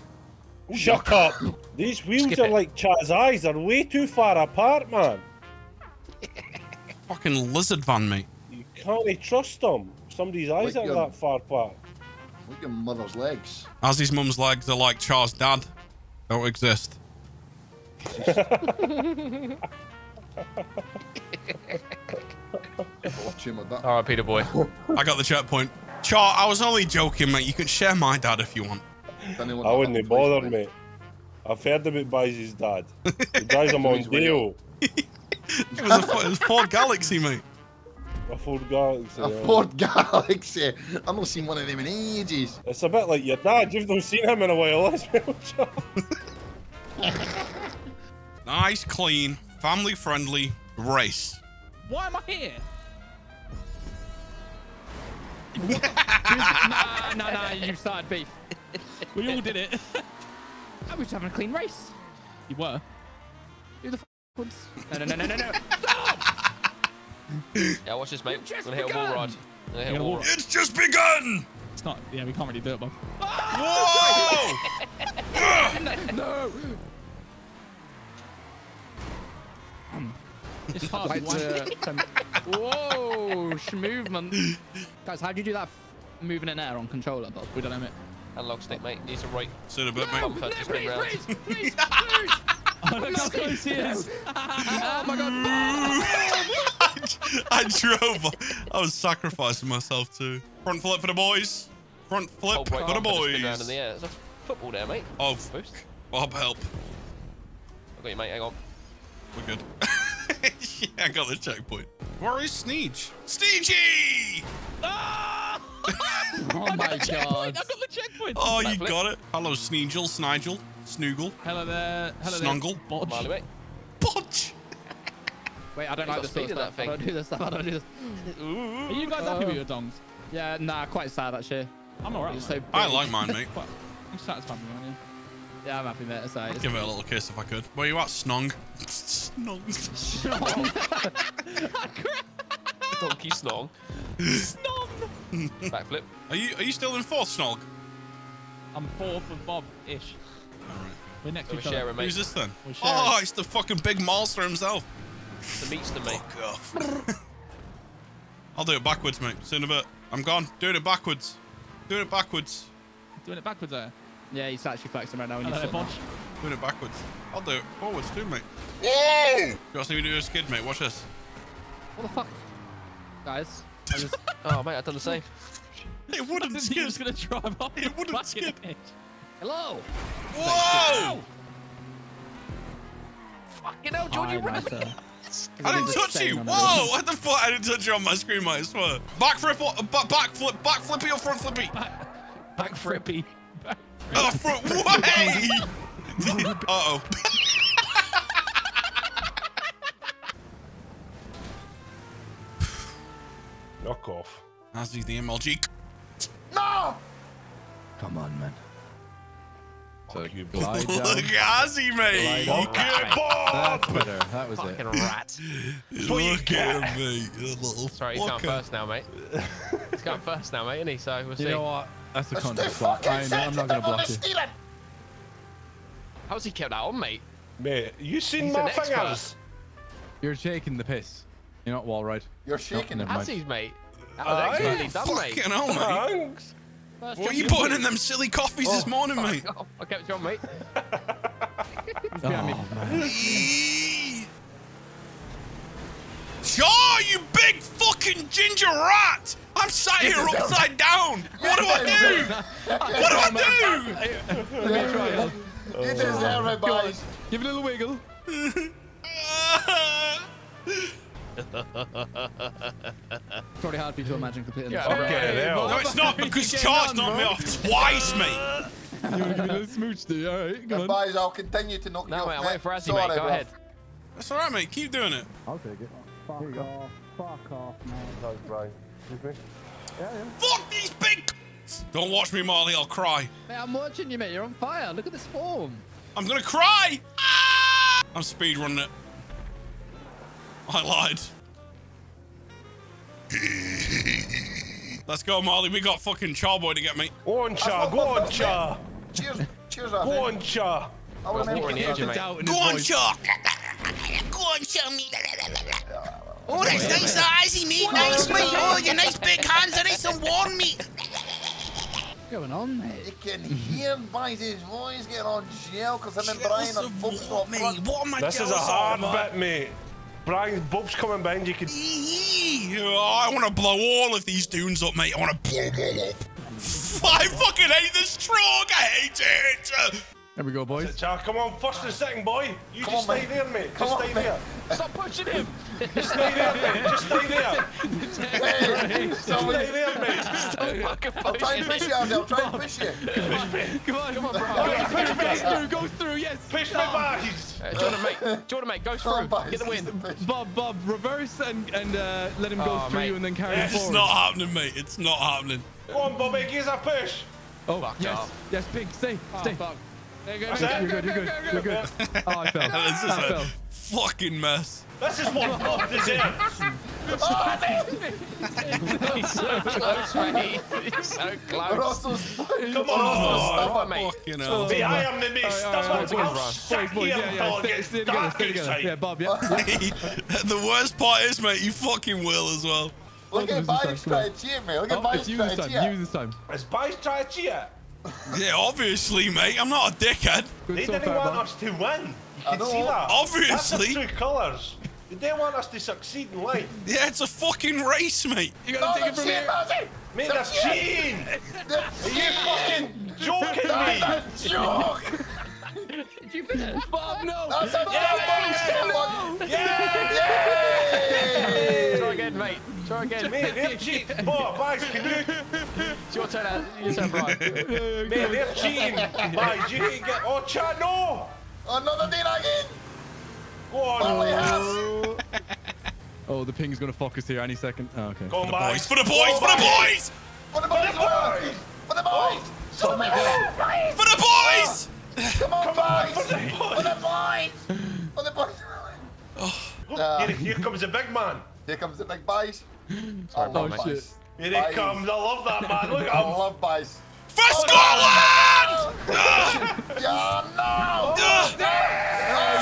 Azzy? Shut up! These wheels Skip are it. like Chad's eyes. They're way too far apart, man. Fucking lizard van, mate. You can't trust them. Somebody's eyes Like are your- that far apart. Look at mother's legs. As his mum's legs are like Char's dad. Don't exist. Watch him with that. All right, Peter boy. I got the checkpoint. Char, I was only joking, mate. You can share my dad if you want. I wouldn't that have bothered, mate. mate. I've heard about Bizey's dad. He drives a He's way Mondeo. It was a, Fo- it was Ford Galaxy, mate. A Ford Galaxy. A yeah. Ford Galaxy. I've not seen one of them in ages. It's a bit like your dad. You've not seen him in a while, as well, Chad. Nice, clean, family friendly race. Why am I here? nah, nah, nah, you started beef. We all did it. I was having a clean race. You were. Who the f ones? No, no, no, no, no, no. Yeah, watch this, mate. I'm gonna hit a wall begun. ride. Hit a wall gonna ride. It's just begun! It's not. Yeah, we can't really do it, Bob. Whoa! no. It's hard. Like One- to, to, whoa, movement. Guys, how do you do that f- moving in air on controller, Bob? We don't know it. Analog stick, mate. Needs a right Sit a bit, mate. bumper to spin round. Please, please, please. Oh, look how close he is. oh my god. I drove. I was sacrificing myself too. Front flip for the boys. Front flip oh, Hold for the bumper to spin in boys. the air. There's a football there, mate. Oh, Boost. Bob, help. I got you, mate. Hang on. We're good. yeah, I got the checkpoint. Where is Sneege? Sneegey! Ah! Oh my god. I god. got the checkpoint. Oh, you Backflip. got it. Hello, Sneegel, Snigel, Snoogle, Hello there. Hello Snungle. there. Bodge. Marley, mate. Podge. Wait, I don't You like the this speed of that thing. I don't do this stuff. I don't do this. Are you guys happy with your oh. dongs? Yeah, nah, quite sad actually. I'm alright. So I like mine, mate. Quite- I'm satisfied with mine. Yeah, I'm happy with it. It's alright. Give it a little kiss if I could. Where you at, Snog? Snog. Donkey snog. Snog. Backflip. Are you are you still in fourth, Snog? I'm fourth with Bob-ish. Alright. We're next So to we're each other. sharing, mate. Who's this then? We're. Oh, it's the fucking big monster himself. The meat's the mate. Fuck off. I'll do it backwards, mate. See you in a bit. I'm gone. Doing it backwards. Doing it backwards. Doing it backwards there. Yeah, he's actually flexing right now. When you Hello there, sit Doing it backwards. I'll do it forwards too, mate. Whoa! You want to see me do as a kid, mate? Watch this. What the fuck? Guys, I just... Oh, mate, I've done the same. It wouldn't didn't think he was going to drive off It wouldn't fucking skid. Hello! Whoa! Fucking hell, George, you Hi, ran nicer. I didn't touch you. Whoa! What the fuck? I didn't touch you on my screen, mate. I swear. Back flip, or, back flip, back flippy or front flippy? Back frippy. Oh, front. Way! uh oh. Knock off. As the MLG. No! Come on, man. So you glide down. Look at Ozzy, mate. Fuck it, Bob! That's better. That was Fucking it. rat. Look at him, mate. Sorry, he's going first now, mate. He's going first now, mate, isn't he? So we'll see. You know what? That's a contact block. I, know I'm not going to block you. How's he kept that on, mate? Mate, you seen He's my an expert. fingers? You're shaking the piss. You're not wall right. You're shaking never How's mind. he, mate? That was Aye. expertly done, mate. Fucking hell, mate. Thanks. What are you you putting in them silly coffees this oh, morning, mate? Oh, I kept you on, mate. Oh, man. Shaw, you big fucking ginger rat! I'm sat here upside down. What do I do? What do I do? You deserve it, oh. boys. Give it a little wiggle. It's probably hard for you to imagine completing Yeah, this. right. Fucking. No, it's not because Charles knocked me off twice, mate. You want to give me a little smooch, do you? All right, come on. Boys, I'll continue to knock you No, off. mate, I'm waiting for Azzy, mate. Go bruv. ahead. That's all right, mate. Keep doing it. I'll take it. Here you go. Thanks, Brian. Excuse me? Fuck these big. Don't watch me, Marley. I'll cry. Mate, I'm watching you, mate. You're on fire. Look at this form. I'm gonna cry. Ah! I'm speed running it. I lied. Let's go, Marley. We got fucking Charboy to get me. Go on, Cha. That's Go on, my Cha. Cheers, cheers, Go Azzy. on, Cha. Oh, that's nice, uh, Izzy, mate. Nice, mate. Oh, your nice big hands are nice and warm, mate. What's going on, mate? You can hear by his voice getting on gel because him and Brian are focused on me. front. What am I This is a hard of? bit, mate. Brian's bub's coming behind. You can. Oh, I want to blow all of these dunes up, mate. I want to blow them all up. I fucking hate this truck. I hate it. There we go, boys. Char, come on, first and second, boy. You Come just on, stay mate. there, mate. Come Just on, stay mate. there. Stop pushing him. Just stay there, mate. Just stay there. Hey, Just stay there, mate. Stop fucking I'll try and pushing push him. you, Ozzy. I'll try and push you. Come on, Come on, bro. Go, go through, go through, yes. Push me boys. Uh, Jordan, mate. Jordan, mate, go Come on, through. boys, Get the win. Bob, Bob, reverse and and uh, let him go Oh, through mate. you and then carry Yes. it It's not happening, mate. It's not happening. Go on, Bobby, give us a push. Oh, Fuck yes, off. yes, big, stay, stay. fuck. There you go. That's mate. it. You're good, you're good, you're good. Oh, I fell. This is I a fell. fucking mess. This is what Bob deserves. He's so close, mate. He's so close. Come on. Oh, stop it, mate. Fucking hell. See, I am the most oh, oh, oh, stubborn. boys, I'll boys, sack boys, you yeah, yeah, until stay, it stay together, dark stay together. Yeah, Bob, yeah. the worst part is, mate, you fucking will as well. Look at This time, Biden's trying to cheat me. Look at Oh, Biden's it's you trying this to time, cheat. you this time. Is Byze trying to cheat? Yeah, obviously, mate. I'm not a dickhead. Good They so didn't far, want Bob. us to win. You I can see know. that. Obviously. That's the true colours. They didn't want us to succeed in life. Yeah, it's a fucking race, mate. You gotta take it from here. Mate, They're that's cheating. They're you fucking joking That's me? a joke. Did you finish? Bob, no. That's a joke, Bobby Stefan. Yeah! Try again, mate. Try again. Mate, they're cheating. Bob, Byze, can you? It's your turn. Out. Your turn, Brian. Mate, they're cheating. Byze, you need to get. Oh, chat, no. Another day again. Go on. Bobby has. Oh, the ping's gonna fuck us here any second. Oh, okay. Go on, Boys, Byze. for the boys, for the boys! For the boys. boys. For the boys. So many boys. For the boys! Come on, boys. For the For the boys. boys. For the boys. Uh, Here, here comes the big man. Here comes the big boys. Sorry, I Bob, love Here he Boys. comes. I love that man. Look I at him. love boys. For oh, Scotland! Yeah, no.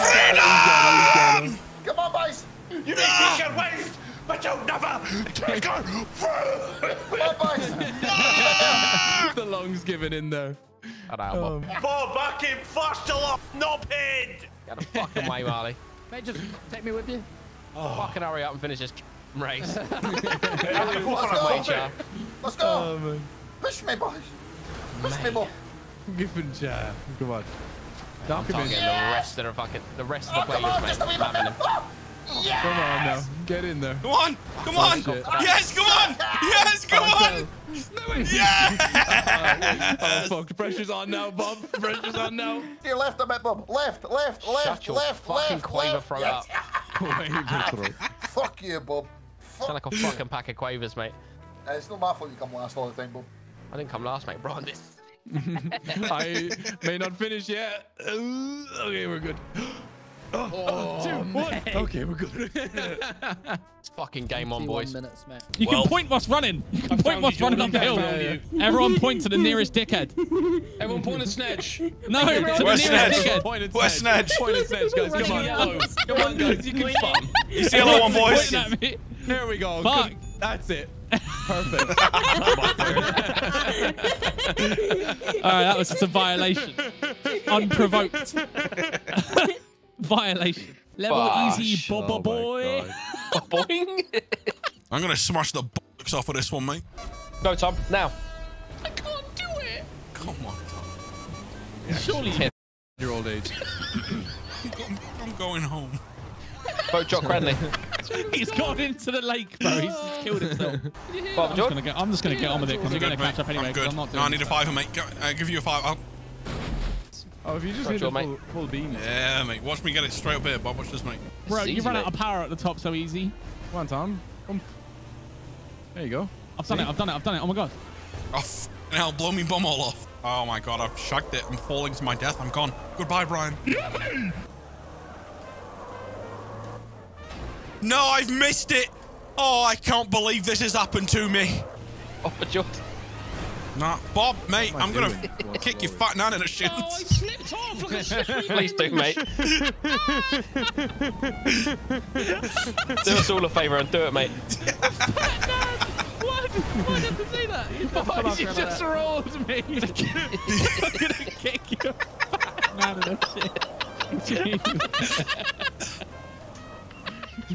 Freedom! Come on, boys. You may take her wife, but you'll never take her free. Come on, boys. the lungs giving in there. Cut out, Bob. Bob, back in first till up, um, knob head. Get the fucking way, Marley. Mate, just take me with you. Oh. Fucking hurry up and finish this race. Hey, I'm gonna Let's go for go. a Wait, Char. Let's go. Oh. Push me, boys. Push me, boy. Give him jab. Come on. I'm Knock him the rest of the fucking the rest of Oh, the come on, players, just a mate. wee bit. Oh, yes. Come on now. Get in there. Come on! Come oh, on! shit. Yes, come on! Yes, come on! Yeah! Oh, fuck. The pressure's on now, Bob. The pressure's on now. To your left a bit, Bob. Left, left, left, Shut your left, fucking left, quaver left. throat Yes. up. Fuck you, Bob. Sound like a fucking pack of quavers, mate. Uh, it's not my fault you come last all the time, Bob. I didn't come last, mate. Brian, this. I may not finish yet. Okay, we're good. Oh, Two, one. Okay, we're good. It's fucking game on, boys. minutes, mate. You Well- can point what's running. You can point found what's running up the hill. Jordan. I found Everyone point to the nearest dickhead. Everyone point a snedge. No, to the nearest Snedge? dickhead. Point and Where's snatch. Snedge? Point and snatch, guys. Come on. Come on, guys. You can spot. You see the other one, boys? Pointing. Here we go. Fuck. Good. That's it. Perfect. All right, that was just a violation. Unprovoked. violation. Level Fuck. easy, Oh Boba boy. Boing. I'm gonna smash the bollocks off of this one, mate. Go, Tom. Now. I can't do it. Come on, Tom. Surely. Your old age. I'm, I'm going home. Vote Jock Cranley. He's gone into the lake, bro. He's killed himself. Bob I'm just gonna get. I'm just gonna get on with it because I'm gonna catch up anyway. I'm 'cause good. I'm not no, doing I need a this. fiver, mate. Go, I'll give you a five. I'll... Oh, if you just Right, hit Joe, a full, full beam. Yeah, mate. Watch me get it straight up here, Bob. Watch this, mate. Bro, you easy, ran out of power at the top so easy. Come on, Tom. Come. There you go. I've done it. I've done it. I've done it. Oh my god. Oh, f- hell, blow me bum all off. Oh my god, I've shagged it. I'm falling to my death. I'm gone. Goodbye, Brian. No, I've missed it. Oh, I can't believe this has happened to me. Oh, Jordan. Nah, Bob, mate, What am I I'm gonna kick your fat nan in the shins. Oh, I slipped off like a slippery Please do, mate. do us all a favour and do it, mate. fat What? Why did you say that? You on, you just that. rolled me. I'm gonna kick your fat man in the shit.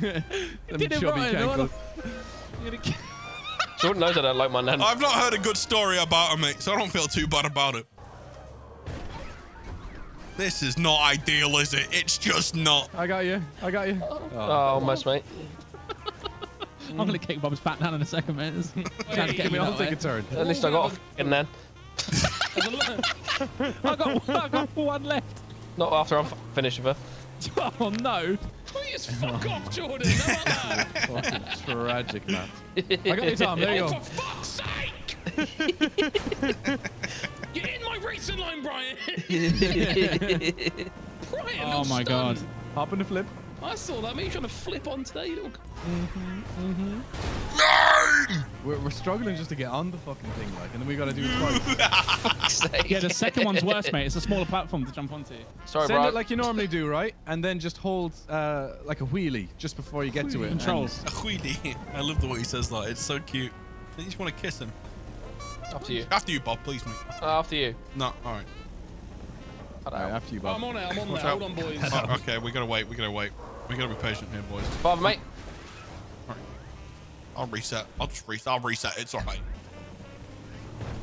Them Did it chubby right, no, cankles. You're gonna kick- Jordan knows I don't like my nan. I've not heard a good story about him, mate, so I don't feel too bad about it. This is not ideal, is it? It's just not. I got you. I got you. Oh, oh almost, mate. I'm gonna kick Bob's fat down in a second, mate. There's a chance of getting me I'll take way. a turn. At least I got a f***ing then. I got, I got one left. Not after I'm finished with her. Oh no. Please fuck off, Jordan. How about that? Fucking tragic, man. I got your time. There you oh, go. for fuck's sake! You're in my racing line, Brian. Brian, Oh I'm my god. stunned. Hop in the flip. I saw that. Maybe you're trying to flip on today, little. We're, we're struggling just to get on the fucking thing, like, and then we gotta do it twice. Yeah, the second one's worse, mate. It's a smaller platform to jump onto. Sorry, Send it like you normally do, right? And then just hold uh, like a wheelie just before you get to it. Controls. A wheelie. I love the way he says that. It's so cute. I just want to kiss him. After you. After you, Bob, please, mate. Uh, after you. No, all right. Alright, after you, Bob. I'm on it. I'm on Watch there. out. Hold on, boys. Oh, okay, we gotta wait. We gotta wait. We gotta be patient here, boys. Father, mate. I'll reset. I'll just reset. I'll reset. It's all right.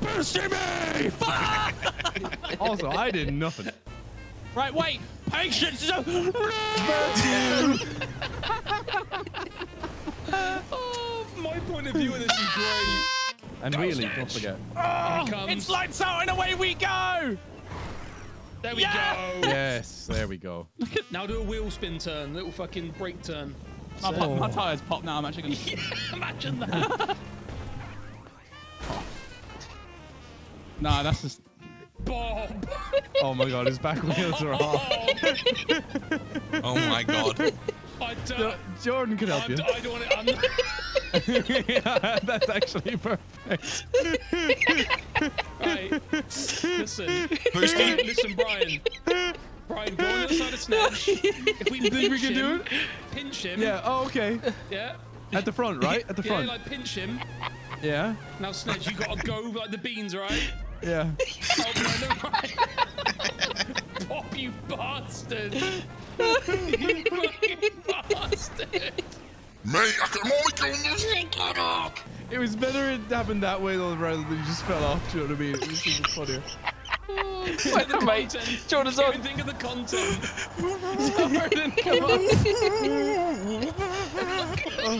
also, I did nothing. Right, wait. Patience. Is a oh, my point of view of this is great. And Go, wheelie, Snatch. don't forget. Oh, it's lights out and away we go. There we Yeah. go. Yes, there we go. Now do a wheel spin turn, little fucking brake turn. My, That's pop, my tires pop now. I'm actually gonna. Yeah, imagine that. nah, that's just. Bob. Oh my god, his back wheels are oh. off. Oh my god. I don't. Jo- Jordan could help I'm, you. I don't want it. yeah, that's actually perfect. Right. Listen. Brian, listen, Brian. Brian, go on the side of Snatch. If we Think we pinch can do it? pinch him. Yeah, oh, okay. Yeah. At the front, right? At the yeah, front. like pinch him. Yeah, Now, Snedge, you gotta go like the beans, right? yeah. Oh, no, no, right. Pop, you bastard. you fucking bastard. Mate, I can only go on this one paddock. It was better it happened that way though, rather than you just fell off. Do you know what I mean? It was even funnier. Wait, the mate. Jordan's on. Think of the content. Jordan, come on.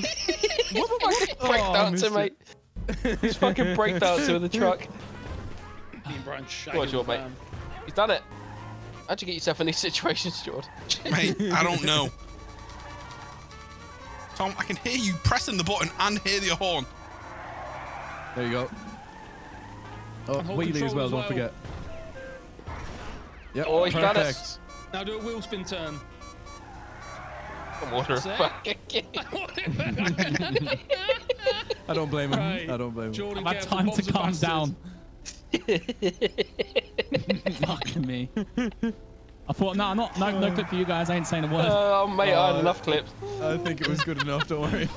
Oh, fucking Oh, breakdancer, missed mate. He's fucking breakdancer with the truck. Me and Brian shagging Go on, Jordan, mate. He's done it. How'd you get yourself in these situations, Jordan? Mate, I don't know. Tom, I can hear you pressing the button and hear the horn. There you go. Oh, And wheelie as well, as don't forget. Yep, Oh, he's done it. perfect. Now do a wheel spin turn. Water. That's I don't blame him. Right. I don't blame him. Jordan, I've had time to calm bastard. down. Fucking me. I thought, no, not no, no clip for you guys. I ain't saying a word. Oh, mate, I had enough clips. I think it was good enough, don't worry.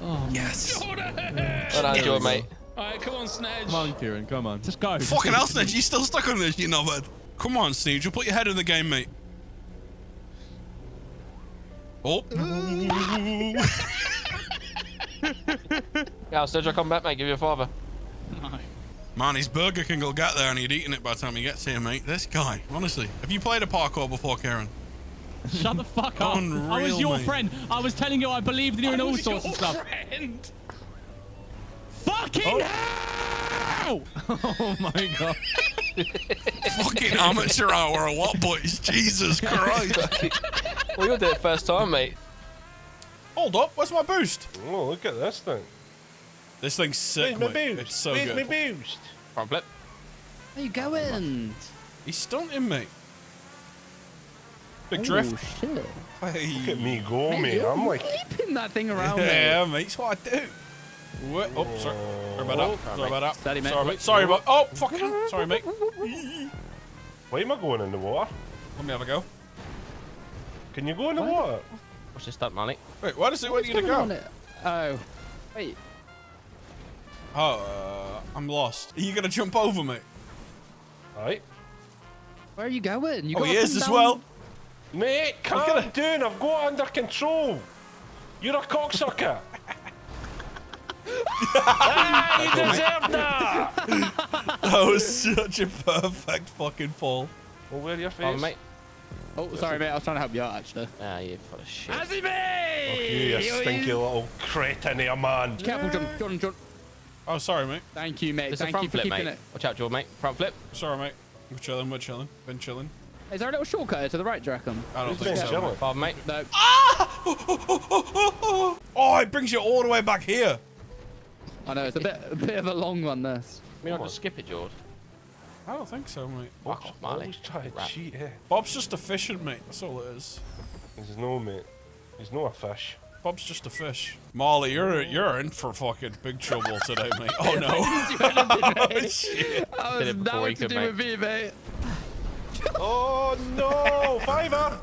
Oh, Yes. Jordan! Well done, Jordan, mate. Alright, come on, Snedge. Come on, Kieran, come on. Just go. Fucking hell, Snitch, you still stuck on this, you knobhead. Come on, Sneege, you'll put your head in the game, mate. Oh. Yeah, I'll come back, mate. Give you a father. No. Man, his Burger King will get there and he'd eaten it by the time he gets here, mate. This guy, honestly. Have you played a parkour before, Karen? Shut the fuck up. I was your mate. friend. I was telling you I believed in you and all Who's sorts of stuff. friend? Fucking oh. hell! Oh my god. Fucking amateur hour or what, boys? Jesus Christ. well, you'll do it first time, mate. Hold up, where's my boost? Oh, look at this thing. This thing's sick, Where's my mate. boost? It's so Where's good. my boost? Front flip. Where you going? He's stunting, me. Big Oh, drift. shit. Hey. Look at me go, Mate, mate. you're I'm like, leaping that thing around. Yeah, mate, it's what I do. What? Oh, sorry. Sorry about that. Sorry about that. Steady, mate. Sorry, mate. Sorry about. Oh, fucking. Sorry, mate. why am I going in the water? Let me have a go. Can you go in the water? What's this stunt, money? Wait, why does it want What's you to going on go? it? Oh. Wait. Oh, uh, I'm lost. Are you gonna jump over me? Right. Where are you going? You Oh, gotta he is as down- well. Mate, calm down. I've got under control. You're a cocksucker. ah, you deserve that. That was such a perfect fucking fall. Well, where your face? Father, mate. Oh, sorry, mate. I was trying to help you out, actually. Ah, you full of shit. Azzy Fuck you, you stinky little cretin here, man. Careful, Jordan. Jordan, Jordan. Oh, sorry, mate. Thank you, mate. It's a Thank front you for flip, keeping mate. it. Watch out, Jordan, mate. Front flip. Sorry, mate. We're chilling, we're chilling. Been chilling. Is there a little shortcut here to the right, do you reckon? I don't think been so. chilling? mate. Pardon, mate. No. Ah! Oh, it brings you all the way back here. I know, it's a bit, a bit of a long one, this. We not just skip it, Jord. I don't think so, mate. Fuck off, Marley. Always try to cheat here. Bob's just a fishing, mate. That's all it is. He's no, mate. He's no a fish. Bob's just a fish. Marley, you're you're in for fucking big trouble today, mate. Oh no. oh, shit. That Did was it before nothing he to do mate. with me, mate. Oh no! Fiver!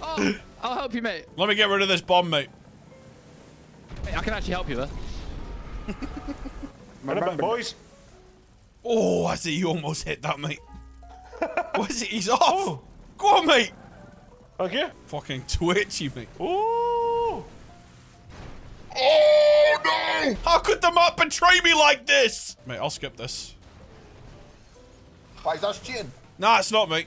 Oh, I'll help you, mate. Let me get rid of this bomb, mate. Mate, I can actually help you there. In a bit, boys. Oh, I see you almost hit that, mate. What is it? He's off. Oh. Go on, mate. Okay. Fucking twitchy, mate. Ooh! Oh no! How could the map betray me like this? Mate, I'll skip this. Why is that cheating? Nah, it's not, mate.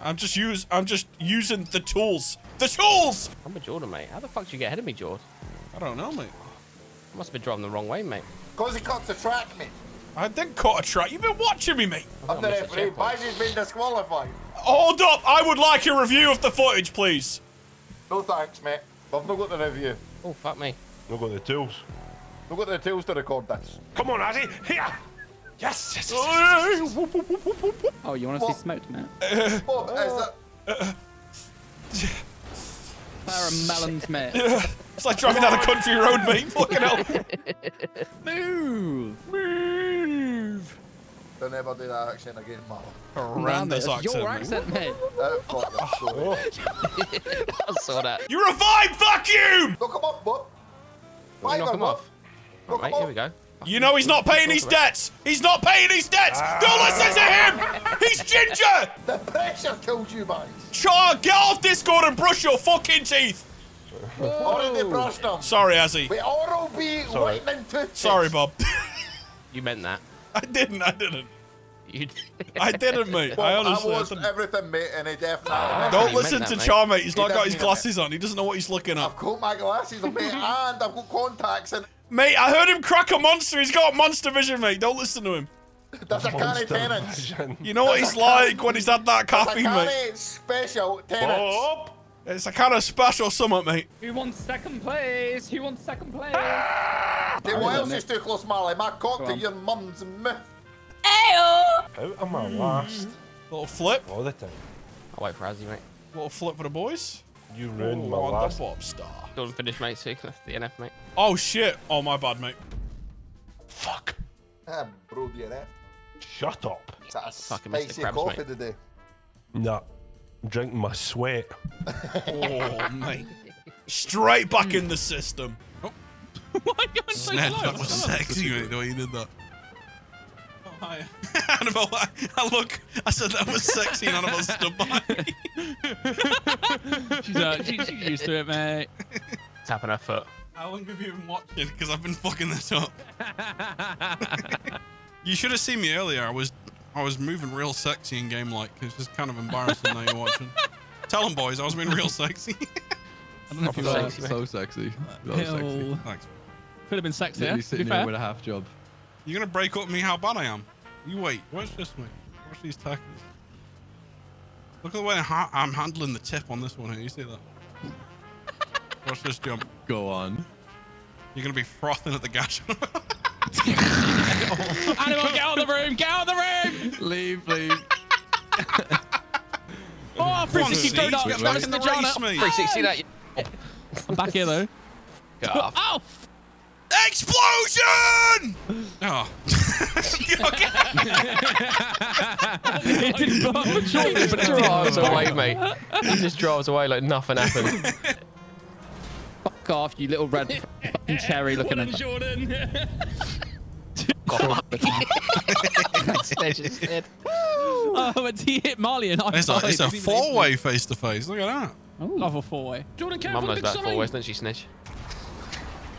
I'm just use. I'm just using the tools. The tools. I'm a Jordan, mate. How the fuck did you get ahead of me, Jord? I don't know, mate. I must have been driving the wrong way, mate. Because he caught the track, mate. I didn't cut a track. You've been watching me, mate. I'm the missed the referee. checkpoint. Bazzi's been disqualified. Hold up. I would like a review of the footage, please. No thanks, mate. I've not got the review. Oh, fuck me. We've got the tools. We've got the tools to record this. Come on, Azzy! Here! Yes! yes, yes, yes, Oh, yes. Oh, you want to oh, see What? smoked, mate? Bob, is that... Pair of melons, mate. It's like driving down a country road, mate. Fucking hell. Move. Move. Don't ever do that accent again, man. Horrendous Nah, mate, accent. that's Your mate. accent, mate. Uh, fuck you. Sorry. I saw that. You revived vacuum. Don't come off, Bob. Knock him Bob. off. All right, mate, here we go. You know he's not paying his debts. He's not paying his debts. Don't listen to him. He's ginger. The pressure killed you, mate. Char, get off Discord and brush your fucking teeth. Already brushed them. Sorry, Azzy. We Oral B Sorry. whitening toothpaste. Sorry, Bob. You meant that. I didn't. I didn't. You. I didn't, mate. Bob, I I, honestly I watched didn't. everything, mate, and he definitely... Don't listen that, to mate. Char, mate. He's He not got his mean it. glasses on. He doesn't know what he's looking at. I've got my glasses on, mate, and I've got contacts, and Mate, I heard him crack a monster. He's got monster vision, mate. Don't listen to him. That's a canny Monster tenants. You know what he's like when he's had that There's a caffeine, mate. special tenants. Bob! It's a kind of special summit, mate. Who wants second place? Who wants second place? Hey, what else is too close, Marley? My cock to your mum's mouth. Out of my last Little flip. all the time. I'll wait for Azzy, mate. Little flip for the boys. You ruined my Oh, on last. the Bob star. Don't finish, mate, so you can left the NF, mate. Oh, shit. Oh, my bad, mate. Fuck. Ah, bro, do you know? Shut up. Is that a Fucking Mr. spicy Krabs, coffee mate. today? Nah. I'm drinking my sweat. Oh, mate. Straight back in the system. Oh, Why are you going so Ned, slow? that was sexy, mate, the way you did that. Oh, hi. Annabelle, I, I look, I said that was sexy, and Annabelle stood by me. She's, uh, she, she's used to it, mate. Tapping her foot. How long have you been watching? Because I've been fucking this up. you should have seen me earlier. I was I was moving real sexy in game like. It's just kind of embarrassing now you're watching. Tell them boys, I was being real sexy. I don't know if you Proper were. sexy. So sexy. That was sexy. Thanks. Could have been sexier. Literally To be sitting fair. here with a half job. You're gonna break up me how bad I am. You wait. Watch this, mate. Watch these tackles. Look at the way ha- I'm handling the tip on this one here. You see that? Watch this jump. Go on. You're gonna be frothing at the gash. Animal, get out of the room! Get out of the room! Leave, leave. Oh, 360 Come on, donut! Get back in the the donut! mate. 360 that. you- I'm back here though. Get oh, off. Oh! Explosion! Oh. it didn't blow up the He chocolate, just but it did. drives away, mate. He just drives away like nothing happened. Fuck off, you little red fucking cherry looking at Jordan. Snedge his head. Oh, but he hit Marley and I It's a, it's a four-way face-to-face. Look at that. me- Love a four-way. Jordan, Mum careful, knows big about four ways, doesn't she, Snitch?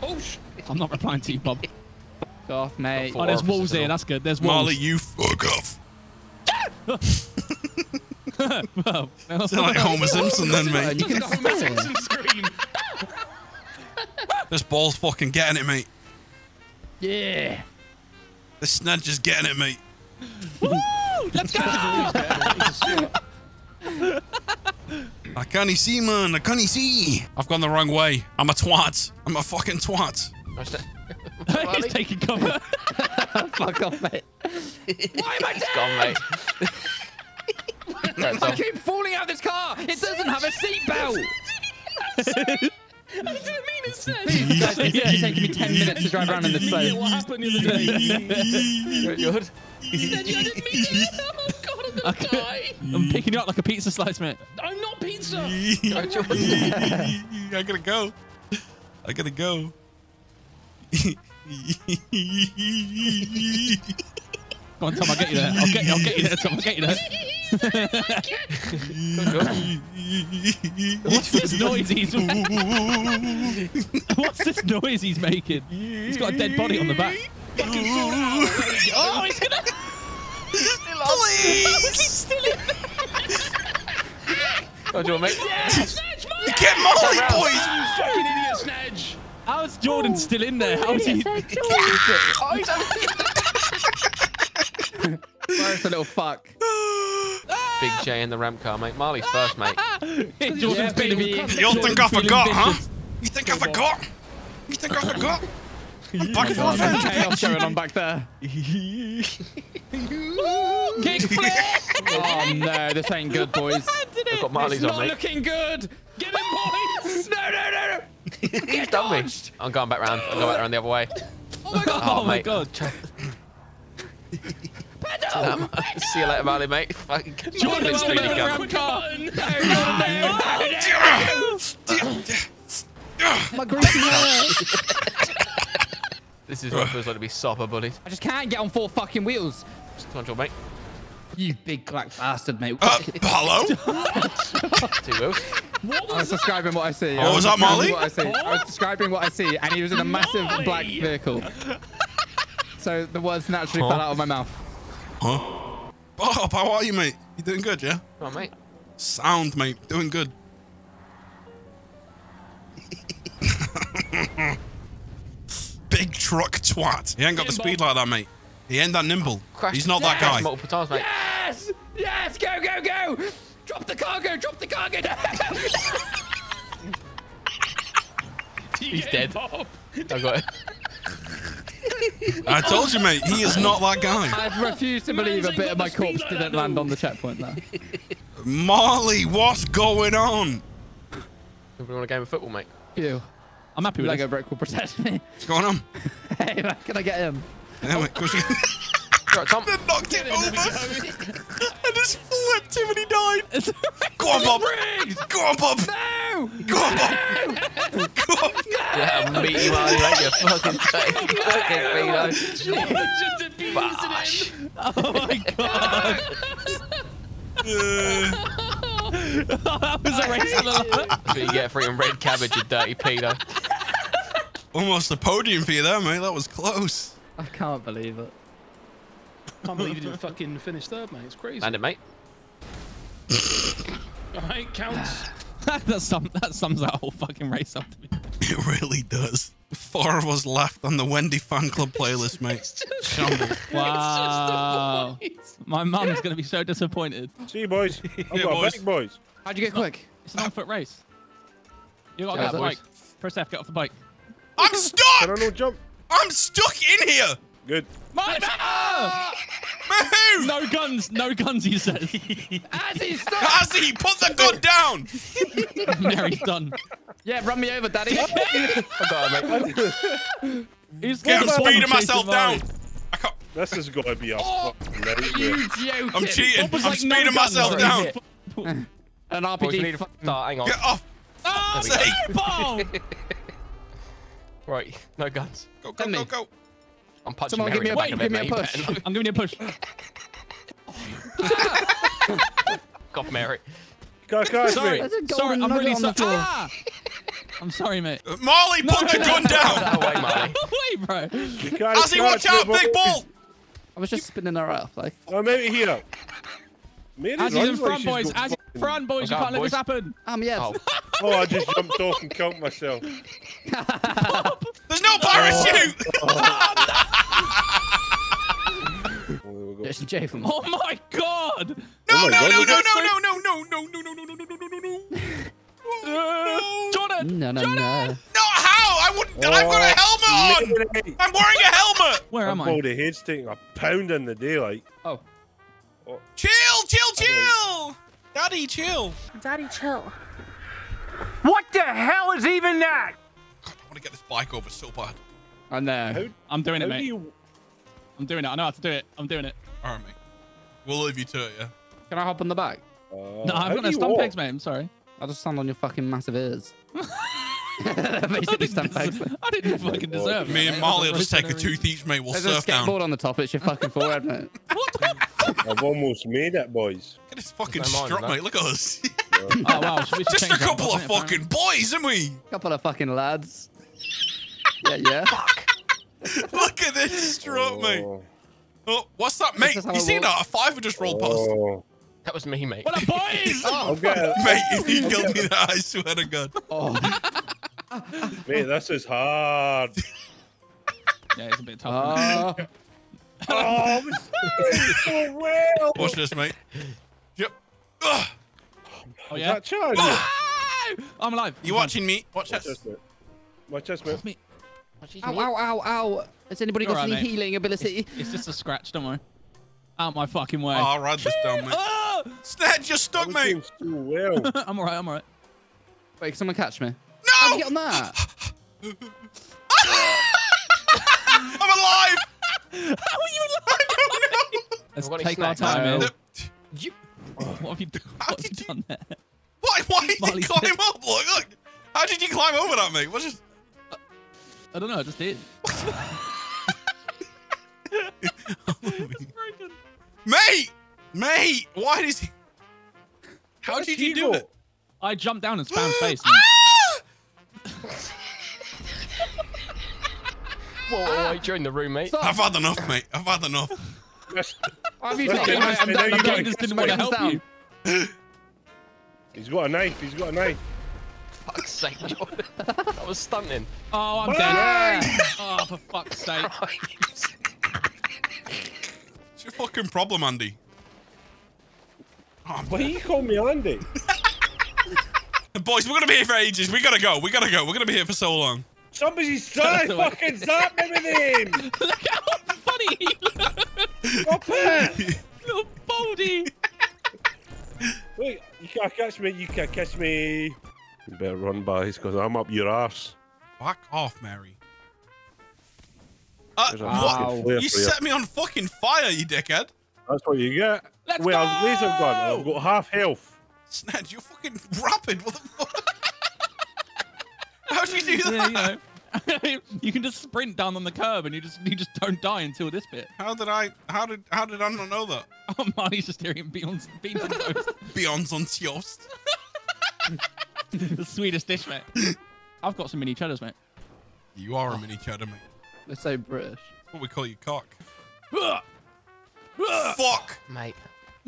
Oh, sh- I'm not replying to you, Bob. Fuck off, mate. Oh, there's Four walls officers here. That's good. There's walls. Marley, you fuck off. well, Sound like Homer Simpson then, mate. You can Homer. Simpson scream. This ball's fucking getting it, mate. Yeah. This snedge is getting it, mate. Let's go! I can't see, man. I can't see. I've gone the wrong way. I'm a twat. I'm a fucking twat. He's taking cover. Fuck off, mate. Why am I dead? gone, mate. I keep falling out of this car. It doesn't have a seatbelt. I didn't mean it said. Guys, it's actually taking me 10 minutes to drive around in this Yeah, place. what happened the other day? Good. He said you didn't mean it. Oh god, I'm gonna die. I'm picking you up like a pizza slice, mate. I'm not pizza. I gotta go. I gotta go. Come on, Tom, I'll get you there. I'll get you, I'll get you there, Tom. I'll get you there. What's this noise he's What's this noise he's making? He's got a dead body on the back. Oh, he's gonna. Please! He's still in Oh, do you want me? Get Molly, boys! Fucking idiot, Snedge. How's Jordan still in there? How's he? Where's the little fuck? Big J in the ramp car, mate. Marley's first, mate. Jordan's Yeah, feeling- baby. You Jordan's think I forgot, huh? You think I forgot? You think I forgot? Back and God, forth. there's chaos going on back there. Kickflip! Oh no, this ain't good, boys. I've got Marley's It's on, not mate. looking good. Get him, boys. No, no, no, no. He's done me. I'm going back round. I'm going back round the other way. Oh my oh, god! Oh, Oh, my mate. god! Um, See you later, Marley, mate. Fucking Jordan's Jordan's still in the gun. ramp. My greasy hair. This is what it feels like to be sopper, buddy. I just can't get on four fucking wheels. Come on, John, mate. You big black bastard, mate. Uh, hello? Two wheels. I was describing what I see. What I was that, Molly? What I, see. I was describing what I see, and he was in a massive black vehicle. So the words naturally Huh? fell out of my mouth. Huh? Bob, how are you, mate? You doing good, yeah? Come on, mate. Sound, mate. Doing good. Big truck twat. He ain't got the speed like that, mate. He ain't that nimble. He's not that guy. Multiple times, mate. Yes! Yes! Go, go, go! Drop the cargo! Drop the cargo! He's dead. I got it. I told you, mate. He is not that guy. I refuse to believe a bit of my corpse didn't land on the checkpoint there. Molly, what's going on? We want a game of football, mate. You. I'm happy with Lego this. brick will protect me. What's going on? Hey, man, can I get him? Yeah, mate, of course you can. Right, Tom. knocked him over. I just flipped him and he died. Go on, Bob. Go on, Bob. No! Go on, Bob. Go on. Yeah, meaty Marley, mate. You fucking dirty fucking pedo. Jordan's just abusing him. Oh my god! that was a race of the So you get freaking red cabbage, you dirty pedo. Almost a podium for you there, mate. That was close. I can't believe it. Can't believe you didn't fucking finish third, mate. It's crazy. Land it, mate. All right, counts. that, sum, that sums that whole fucking race up to me. It really does. Four of us left on the Wendy fan club playlist, mate. Shambles. Wow. My mum's going to be so disappointed. See you, boys. I've Yeah, got boys. a bike, boys. How'd you get quick? It's an on foot race. You got to Yeah, get off the boys. bike. Press F, get off the bike. I'm stuck! Can I stuck! no jump? I'm stuck in here! Good. My Move! No guns, no guns, he says. As he's stuck! Azzy, put the gun down! Mary's done. Yeah, run me over, daddy. I got it, mate. He's Get, I'm speeding myself down. out. I can't, This is going to be a Oh, fucking nightmare. you joking? I'm cheating. What was I'm like speeding guns, myself right? down. An Boys, we need RPG. to start. Hang on. Get off. Oh, There we Right, no guns. Go, go, Send go, go. I'm punching Someone give me a, give me a push. I'm giving you a push. Cough, Mary. Go, go, sorry, sorry, I'm really sorry. Ah! I'm sorry, mate. Uh, Molly, put no, the no, gun no, down. No Molly. Wait, bro. Ozzy, watch out, big ball. I was just spinning her off, like. Oh, maybe here. As he's in front, boys. As in front, boys. You can't let this happen. Um, yes. Oh. oh, I just jumped off and killed myself. There's no parachute. Oh. Oh, Jason J from. Oh my god! No, Oh no, no, no, no, no, no, no, no, no, no, no, no, no, no, no, no, no. Jordan! No, no, no. No, how? I wouldn't. I've got a helmet on. I'm wearing a helmet. Where am my I? body head's taking a pound in the daylight. Oh. Chill, chill, chill. Daddy, chill. Daddy, chill. What the hell is even that? I want to get this bike over so bad. I know. I'm doing it, How do mate. you? I'm doing it. I know how to do it. I'm doing it. All right, mate. We'll leave you to it, yeah. Can I hop on the back? Uh, No, I've got no you stump pegs, mate. I'm sorry. I'll just stand on your fucking massive ears. I Basically, didn't, stand back. deserve, I didn't fucking deserve Me it, and mate. Marley will just take a tooth each, mate. We'll There's a surf down. skateboard on the top. It's your fucking forehead, mate. I've almost made it, boys. Look at this fucking There's strut, mate. Look at us. Oh wow, Just a couple of fucking boys, aren't we? Couple of fucking lads. Yeah, yeah. Fuck. Look at this strut, mate. Oh, Oh, what's that, mate? You I see that? A five would just roll past. oh. that was me, mate. What up, boys? I'll get it. Mate, if you killed me that, I swear to God. Oh, Mate, this is hard. yeah, it's a bit tough. uh, Oh, I'm so well. Watch this, mate. Yep. Ugh. oh Is yeah. that charge? Ah! I'm alive. You watching me? Watch Watch this. this, mate. Watch this, mate. Me. ow, ow, ow, ow. Has anybody got Alright, any mate. healing ability? It's just a scratch. Don't worry. Out my fucking way. Oh, I'll ride this down, mate. Ah! Sned, you're stuck, was mate. doing so well. I'm alright. I'm alright. Wait, can someone catch me? How'd No! you get on that? I'm alive! How are you alive? Let's I've got any take our snacks? time, No. man. What have you, done? what have you done there? Why, why did Marley you climb up? Look, look. How did you climb over that, mate? What's just... I don't know. I just did. Mate! Mate! Why did he... How did he you do it? I jumped down and spammed space. Ah! Whoa, whoa, whoa, join the room, mate. I've had enough, mate. I've had enough. Missed. Have you Listen, taken I'm I know you I'm got just didn't want to help you. He's got a knife. He's got a knife. Fuck's sake, Jordan. That was stunning. Oh, I'm Bye. dead. Oh, for fuck's sake. What's your fucking problem, Andy? Oh, Why you call me Andy? Boys, we're gonna be here for ages. We gotta go. We gotta go. We're gonna be here for so long. Somebody's trying to fucking zap me with him. Look how funny he looks. Stop it. Little baldy. Wait, you can't catch me. You can't catch me. You better run, boys, because I'm up your arse. Back off, Mary. Uh, There's a what? You for you. set me on fucking fire, you dickhead. That's what you get. Let's Well, go! laser gun. I've got half health. Sned, you're fucking rapid. What the fuck? How'd you do that? Yeah, you know. you can just sprint down on the curb and you just you just don't die until this bit. How did I? How did? How did I not know that? Oh, Marty's just hearing beans, beans on toast. Beyond on Tiost. the sweetest dish, mate. I've got some mini cheddars, mate. You are a mini cheddar, mate. They're so British. That's what we call you, cock. Fuck. Mate.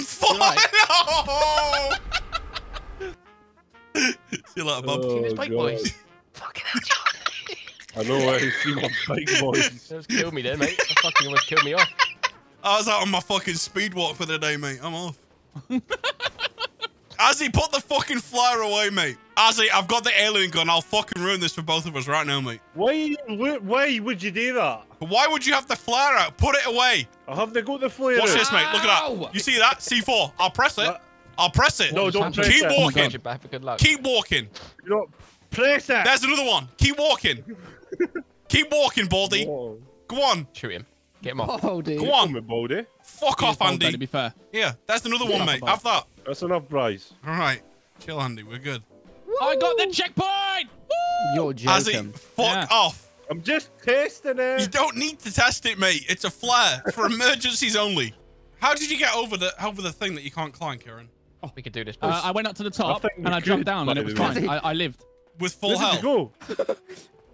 Fuck. right. No. See you later, Bob. Oh, His bike boys. Fucking hell, Jordan. I know where you see my bike boys. You almost killed me there, mate. That fucking almost killed me off. I was out on my fucking speed walk for the day, mate. I'm off. Azzy, put the fucking flyer away, mate. Azzy, I've got the alien gun. I'll fucking ruin this for both of us right now, mate. Why? Why would you do that? Why would you have the flare out? Put it away. I have to go the flare. Watch out. this, mate. Look at that. You see that? C4. I'll press it. I'll press it. No, don't press Keep it. My walking. God. You're back for good luck. Keep walking. You know, press it. There's another one. Keep walking. Keep walking, Baldy. Whoa. Go on. Shoot him. Get him off. Oh. Go Come on. on, Baldy. Fuck He is off, bald, though, Andy. To be fair. Yeah, that's another one, mate. Have that. That's enough, Bryce. All right. Chill, Andy. We're good. I got the checkpoint. Woo! You're Azzy, joking. fuck Yeah. off. I'm just testing it. You don't need to test it, mate. It's a flare for emergencies only. How did you get over the over the thing that you can't climb, Kieran? Oh, we could do this. Uh, I went up to the top think we and I jumped could, down and it was the fine. I, I lived. With full Where did health. you go?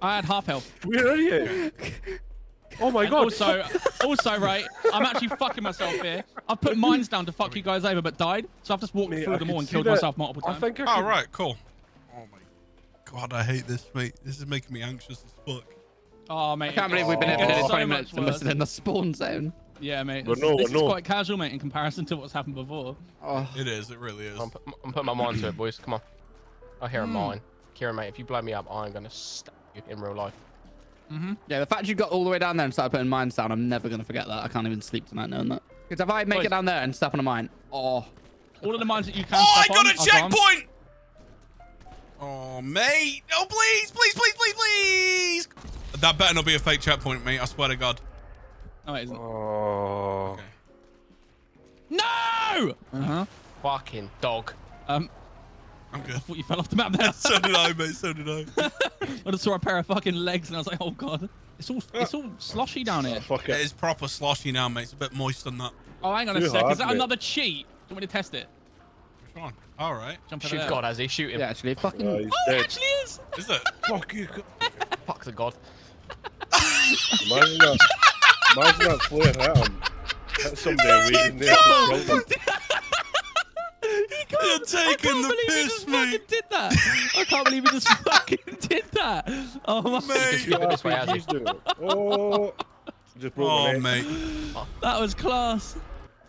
I had half health. Where are you? Oh my And god. Also, also, right, I'm actually fucking myself here. I've put mines down to fuck you guys over, but died. So I've just walked Mate, through I them all and killed that. myself multiple I times. think I All could- right, cool. Oh my god, I hate this, mate. This is making me anxious as fuck. Oh, mate. I can't believe we've been it here for gets nearly so 20 minutes and we're in the spawn zone. Yeah, mate. But This, no, this but is no. quite casual, mate, in comparison to what's happened before. Oh, It is. It really is. I'm, pu- I'm putting my mind to it, boys. Come on. I hear a Hmm. mine. Kieran, mate, if you blow me up, I'm gonna stab you in real life. Mm-hmm. yeah, the fact you got all the way down there and started putting mines down, I'm never going to forget that. I can't even sleep tonight knowing that. Because if I make Boys. it down there and step on a mine, oh, All of the mines that you can Oh, I got on a checkpoint! Oh, mate. Oh, please, please, please, please, please. That better not be a fake checkpoint, mate. I swear to God. No, it isn't. Oh. No! Uh-huh. Fucking dog. Um, I'm I thought you fell off the map there. so did I, mate. So did I. I just saw a pair of fucking legs and I was like, oh god. It's all it's all sloshy down here. Fuck It it. is proper sloshy now, mate. It's a bit moist on that. Oh, hang on a sec. hard, Is that mate. another cheat? Do you want me to test it? Which one? All right. Jump Shoot. God, has he? Shoot him. yeah, actually, fucking. He's Oh, it actually is. Is it? Fuck you. Fuck the God. Imagine that. Imagine that flare hit him. Hit somebody waiting there. To kill them. You're taking I the can't believe he piss, just fucking mate. did that. I can't believe he just fucking did that. Oh my Mate. Shoot it this way, has? He's doing it. Oh. Just Oh, mate. That was class.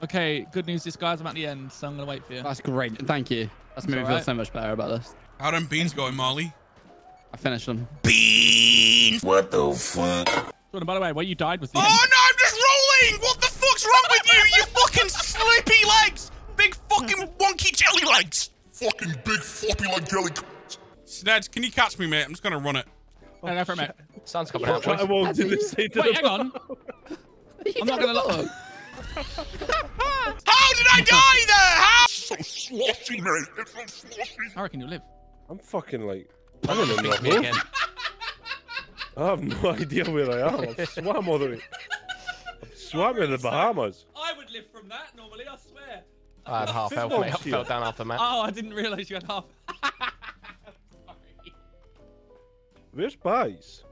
Okay, good news is, guys, I'm at the end, so I'm gonna wait for you. That's great. Thank you. That's made me feel so much better about this. How them beans going, Molly? I finished them. Beans. What the fuck? Jordan, by the way, where you died was the Oh no. I'm just rolling! What the fuck's wrong with you? You fucking slippy legs! Big fucking hmm. wonky jelly legs! Fucking big floppy like jelly. Sneds, can you catch me, mate? I'm just gonna run it. Oh, hang on for a minute. Sun's coming out, I boys. walked to the side of Wait, the hang on. I'm not gonna lie. How did I die there? How? So sloshy, mate. It's so sloshy. I reckon you'll live. I'm fucking like. I don't Speak know. to me again. I have no idea where I am. I've swam all the way. I've swam in the Bahamas. I would live from that normally, I swear. I had half health, mate. I fell down half the map. Oh, I didn't realise you had half. Where's Pies?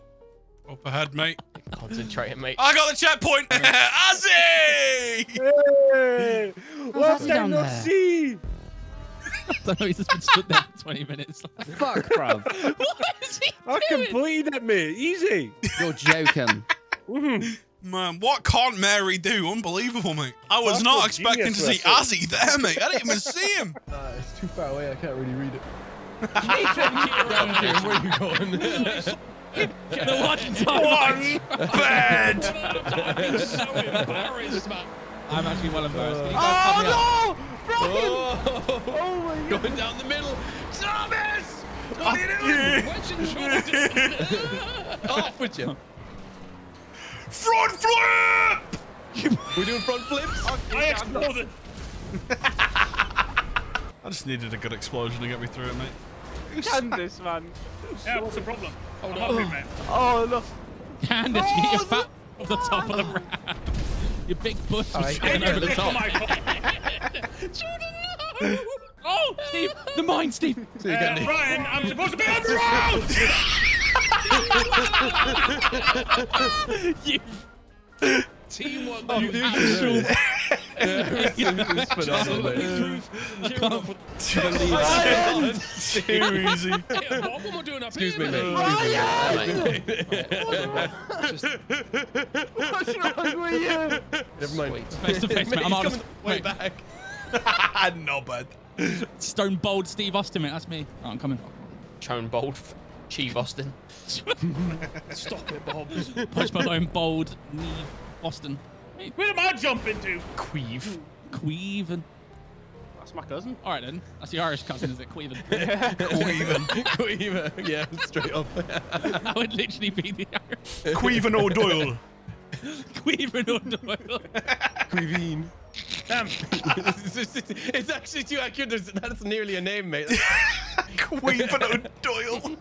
Up ahead, mate. Concentrating, mate. I got the checkpoint! Azzy! Hey! Last Azzy time down there? see! I don't know, he's just been stood there for 20 minutes. Fuck, bruv. what is he I doing? completed it, mate. Easy. You're joking. Mhm. Man, what can't Mary do? Unbelievable, mate. I was That's not expecting to see was. Azzy there, mate. I didn't even see him. Nah, it's too far away. I can't really read it. Kieran, Where are you going? the one time. One bed! I'm so embarrassed, man. I'm actually well embarrassed. Can you guys help oh, oh my God. Going down the middle. Thomas! What are you ah, doing? What's in trouble? Off with you. Front flip! We're doing front flips. I exploded. I just needed a good explosion to get me through it, mate. Candice, man. Yeah, what's the problem? Hold on, man. Oh, look. Candace, you get your fat off the top of the ramp. Your big bush was going over the top. Oh, Steve, the mine, Steve. So you got Uh, any- Brian, I'm supposed to be on the road! You Teamwork, you you actual. It's phenomenal, mate. I can't Too easy. Yeah, what am I doing up Excuse me, here? mate. What's wrong with you? Never mind. Face to face, mate. I'm He's honest. coming way Wait, back. no bad. Stone bold Steve Austin, mate. That's me. Oh, I'm coming. Chone bold. Chief Austin. Stop it, Bob. Post own bold Neve Austin. Where am I jumping to? Queeve. Queven. That's my cousin. All right then. That's the Irish cousin, is it? Queven. Queven. Queever. Yeah, straight up. that would literally be the Irish. Queven O'Doyle. Queven or Doyle. Queeveen. Damn. Um, it's, actually too accurate. There's, that's nearly a name, mate. Queven O'Doyle.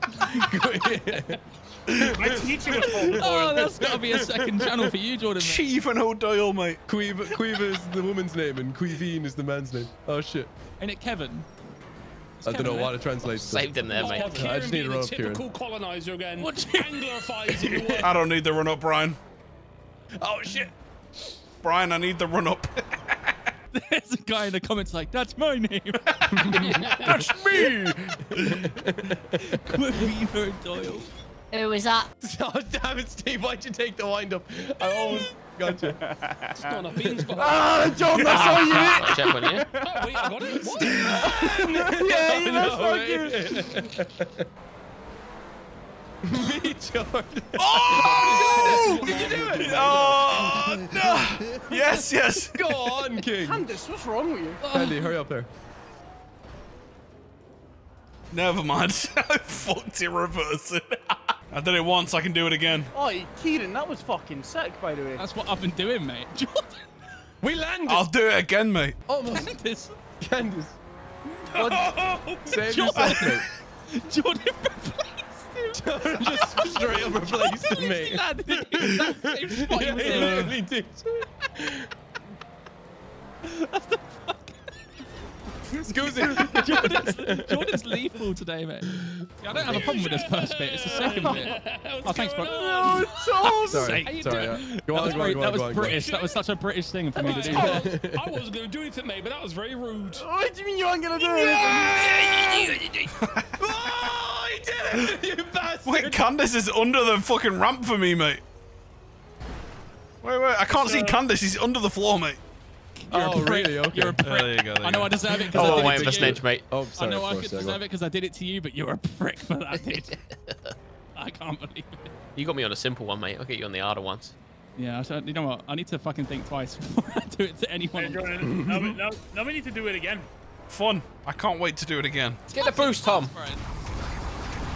My teacher was called the Oh, that's got to be a second channel for you, Jordan. Mate. Queven O'Doyle, mate. Queever, Queever is the woman's name and Queeveen is the man's name. Oh shit. Ain't it Kevin? I don't know Kevin, what it translates to. Saved him there, Oh, mate. I just need being to the roll up, Kieran. typical colonizer again. What you- in the world. I don't need the run up, Brian. Oh shit! Brian, I need the run up. There's a guy in the comments like, that's my name. That's me. Quivino Doyle. Who was that? Oh damn it, Steve! Why'd you take the wind up? I almost got you. It's not a beans box. Ah, John, that's all you hit. Check one, yeah? Oh, wait, I got it. What? Yeah, you No, that's fucking. Me, George. Oh! Did you do it? Oh no! Yes, yes. Go on, King. Candice, what's wrong with you? Andy, hurry up there. Never mind. I fucked it reversing. I did it once. I can do it again. Oh, Kieran, that was fucking sick, by the way. That's what I've been doing, mate. Jordan. We landed. I'll do it again, mate. Almost. Candace. Candace. Oh, Save Jordan. yourself, mate. Jordan replaced. Jordan just straight up replacing me. He literally did. That's the fuck. Scusi. Jordan's, Jordan's lethal today, mate. Yeah, I don't have a problem with this first bit. It's the second bit. Oh, thanks, bro. No, Tom! Sorry, How sorry. yeah. Uh, go That was, go on, very- go that was go on, go on. British. That was such a British thing for me to do. I wasn't going to do anything, mate, but that was very rude. What do you mean you aren't gonna do anything? Oh, he did it! You bastard! Wait, Candace is under the fucking ramp for me, mate. Wait, wait. I can't see Candace. He's under the floor, mate. You're oh, really? Okay. You're a prick. Oh, there you go. There I know go. I deserve it because Oh, I I'm did waiting it for to Snitch, mate. Oh, I know I course, could yeah, deserve it because I did it to you, but you're a prick for that, dude. I can't believe it. You got me on a simple one, mate. I'll get you on the harder ones. Yeah, I should, you know what? I need to fucking think twice before I do it to anyone. now, we, now, now we need to do it again. Fun. I can't wait to do it again. Get the boost, Tom.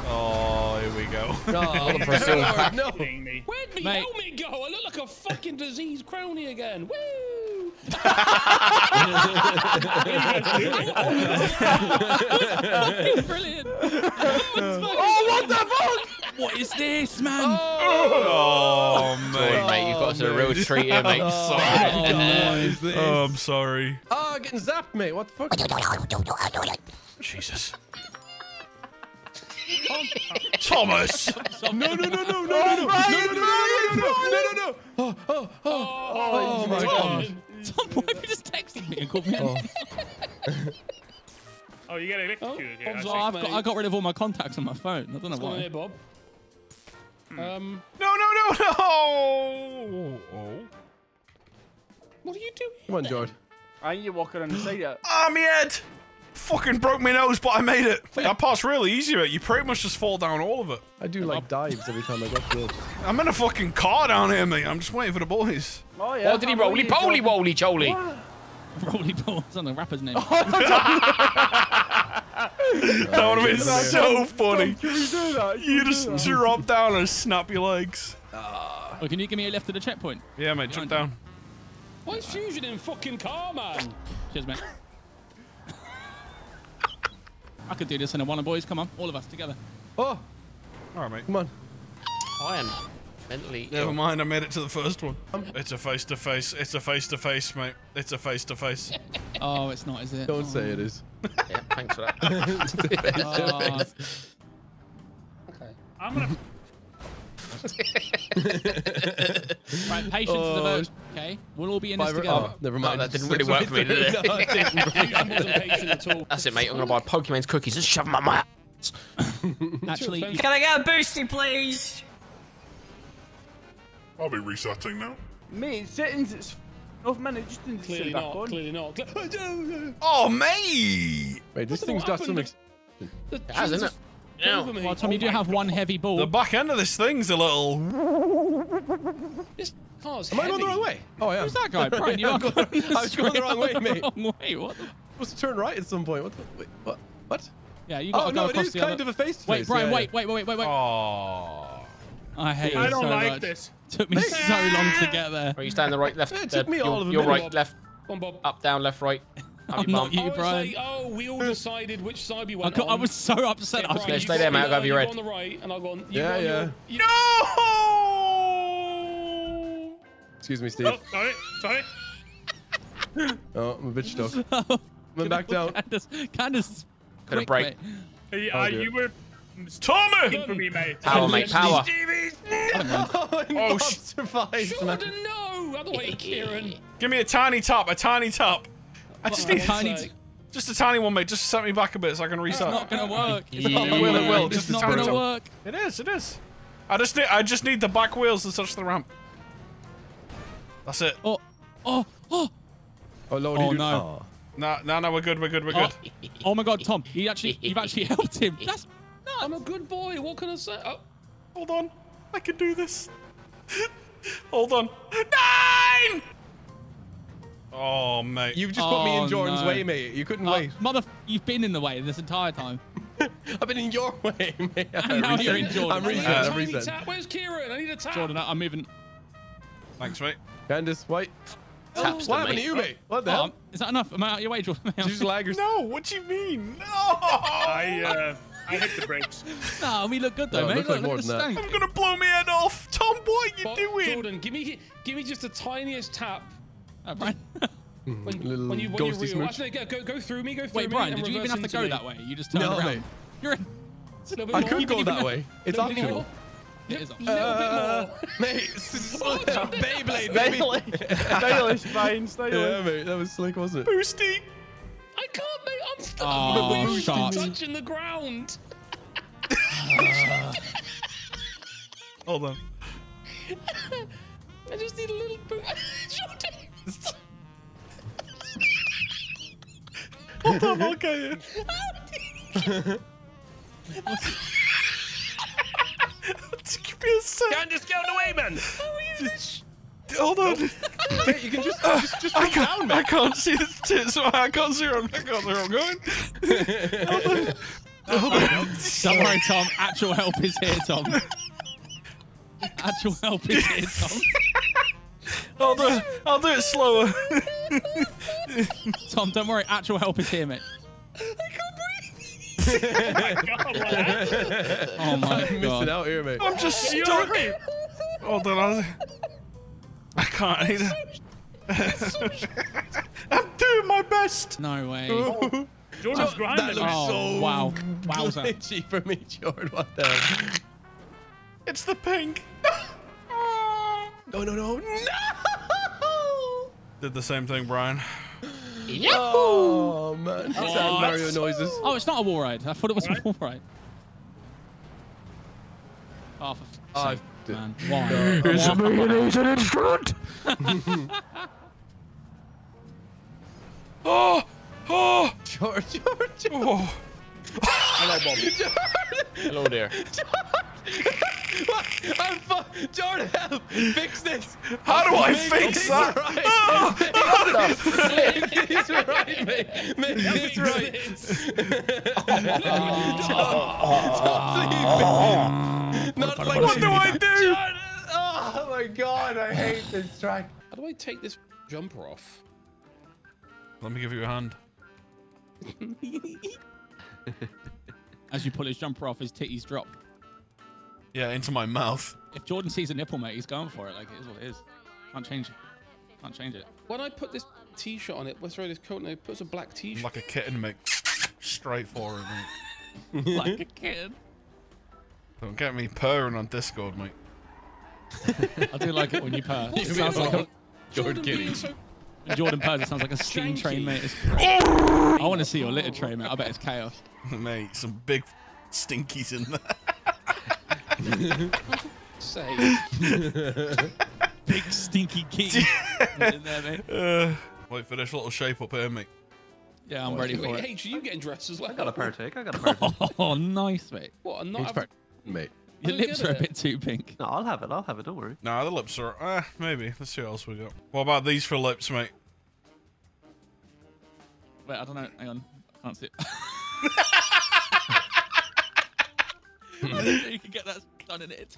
Oh, here we go. Oh, no, the Brazil no. Kidding me. Where'd me Mate. helmet go? I look like a fucking diseased crony again. Woo! Brilliant. Oh, what the fuck? What is this, man? Oh, Sorry, mate. mate. You've got us a real treat here, mate. I'm sorry. Oh, what is this? Oh, I'm sorry. Oh, getting zapped, mate. What the fuck? Jesus. Thomas! No, no, no, no, no, no, no, no, no, no, no, no, no, no, no. Oh, oh, oh. Oh, my God. Tom, why have you just texted me and called me? Oh. Oh, you get electrocuted here. Oh, I've got, I got rid of all my contacts on my phone. I don't know What's why. here, Bob? Um, No, no, no, no! Oh. what are you doing? Come on, George. I ain't you walking on the side yet. Ah, my head! Fucking broke my nose, but I made it. That part's really easy, mate. You pretty much just fall down all of it. I do like dives every time I get to the I'm in a fucking car down here, mate. I'm just waiting for the boys. Oh, yeah. Oh, did he I'm roly with you, poly Jordan. woly choly? Rolly balls on the rapper's name. That would have been so funny. Can we do that? Can You we do just that? drop down and snap your legs. Oh, can you give me a lift to the checkpoint? Yeah, mate, jump down. Why is Fusion in fucking car, man? Cheers, mate. I could do this in a one, of boys. Come on, all of us together. Oh, All right, mate. come on. I am mentally Never ill. mind, I made it to the first one. Um. It's a face to face. It's a face to face, mate. It's a face to face. Oh, it's not, is it? Don't say it oh. is. Yeah, thanks for that. Oh, I'm gonna. right, patience is Oh, a virtue. Okay, we'll all be in this together. Oh, never No, mind. that didn't really work for me, did it? No, it didn't. Fusion wasn't patient at all. That's it, mate. I'm gonna buy Pokemon's cookies and shove them up my ass. Actually, expensive. Can I get a boosty, please? I'll be resetting now. Mate, settings, it's enough minute just didn't Clearly sit back not. on. Clearly not. Oh, mate! Wait, this thing's got some. happened? It has, isn't it? Yeah. over me. well, Tom, you Oh do my have one heavy ball. The back end of this thing's a little. This car's Am I going the wrong way? Oh, I am. Who's that guy? Brian, you are I'm going- going I was going the wrong way, mate. Wrong way. What? The... supposed to turn right at some point. What? The, wait, what? What? Yeah, you got Oh to no, go it across is the kind other... of a face to face. Wait, Brian, wait, wait, wait, wait, wait. Oh. I hate this. I don't so like much. this. Took me so long to get there. Are you standing the right, left? It uh, took me all your, of a your minute. right, left, Come on, Bob. up, down, left, right. Up I'm not you, oh, Brian. like, oh, we all decided which side we I, went got, I on. was so upset. Yeah, I was Brian, going you stay there, mate, the- I'll go you your red. on the right, and I'll go on. Yeah, yeah. Your, you, No! Excuse me, Steve. Oh, sorry, sorry. Oh, I'm a bit stuck. I'm back down. Candace, Candace, Could have quick, break. mate. Hey, Oh, uh, dear. you were Tommy! For me, mate. Power, mate, power. Oh, sh- survives, Jordan, no! Other way, Kieran. give me a tiny top, a tiny top. I just A need tiny Say. t- just a tiny one, mate. Just set me back a bit so I can reset. It's not gonna work. It will, it will. It's Just a not tiny gonna top. work. It is, it is. I just need, I just need the back wheels to touch the ramp. That's it. Oh, oh, oh. Oh lord, Oh, you do- no. No, no, no, we're good, we're good, we're Oh, good. oh my God, Tom! You actually, you've actually helped him. That's I'm a good boy. What can I say? Oh, Hold on, I can do this. Hold on. Nine! Oh, mate. You've just put me Oh, in Jordan's no. way, mate. You couldn't uh, wait. mother. You've been in the way this entire time. I've been in your way, mate. And now you're in I'm Jordan's reset. I I'm need a tiny reset. Where's Kieran? I need a tap. Jordan, I'm moving. Thanks, mate. Candace, wait. Taps What happened me. to you, mate? What the Oh, hell? is that enough? Am I out of your way, Jordan? Did you just lag yourself? No, what do you mean? No! I, uh, I hit the brakes. no, we look good though, No, it mate. looks like Look, more look at than the that. stank. I'm gonna blow my head off! Tom, what are you But, doing? Jordan, give me, give me just the tiniest tap. Oh, Brian. Mm-hmm. When, Little when you, when you ghosty reel. smooch. Actually, go, go, go through me, go through Wait, me. Brian, did you even have to go me. that way? You just turned No, around. mate. You're in. A little bit I could go that way. It's little bit optional. more. It is. Little bit Uh, more. mate, Beyblade, baby. Stylish, fine, Yeah, mate, that was slick, wasn't it? Boosty! I can't, mate. I'm stuck. Ah, oh, shot. touching the ground. Hold on. I just need a little boot. Jordan. Hold on, I'll get you. Give me a sec. Candace, get out of the way, man. Hold on. Mate, you can just, uh, just, just I can't, down, I can't see the tits. I can't see where I'm, I can't see where I'm going. Don't worry, Tom. Actual help is here, Tom. Actual help is here, Tom. I'll do, I'll do it slower. Tom, don't worry. Actual help is here, mate. I can't breathe! Oh my I'm god. missing out here, mate. I'm just stuck. Hold on, I'll, I can't. I need to- I'm doing my best. No way. Oh. Jordan's That grinding. looks Oh, so wow. Wowza. glitchy for me, Jordan. What the? It's the pink. Oh, no, no, no, no! Did the same thing, Brian. Oh, man. Sad What? Mario noises. Oh, it's not a wall ride. I thought it was a wall ride. Oh, for Oh, I sake, did- man. Why? It's a mayonnaise and it's front. Oh, oh, George, George. oh. Hello, Bob. Hello there. What? I'm fu- Jordan, help! Fix this! How do I Make fix this that? Right. Make this right, mate. Make this right. Not like What do I do? Jordan! Oh my god, I hate this track. How do I take this jumper off? Let me give you a hand. As you pull his jumper off, his titties drop. Yeah, into my mouth. If Jordan sees a nipple, mate, he's going for it. Like it is what it is. Can't change it. Can't change it. When I put this t-shirt on it, let's throw this coat and it puts a black t-shirt. Like a kitten, mate. Straight for it, mate. like a kid. Don't get me purring on Discord, mate. I do like it when you purr. It sounds like a Jordan being Kitty. so Jordan purrs. It sounds like a steam train, mate. It's great. I want to see your litter tray, mate. I bet it's chaos. mate, some big stinkies in there. Say. Big stinky key in there, mate. Uh, wait for this little shape up here, mate. Yeah, I'm ready for Wait, it. H, are you getting dressed as well? I got a partake. I got a partake. Oh, nice, mate. What? I'm not. It's having- Mate. Your lips get are a bit too pink. no, I'll have it. I'll have it. Don't worry. Nah, the lips are. Uh, maybe. Let's see what else we got. What about these for lips, mate? Wait, I don't know. Hang on. I can't see it. you can get that done in it.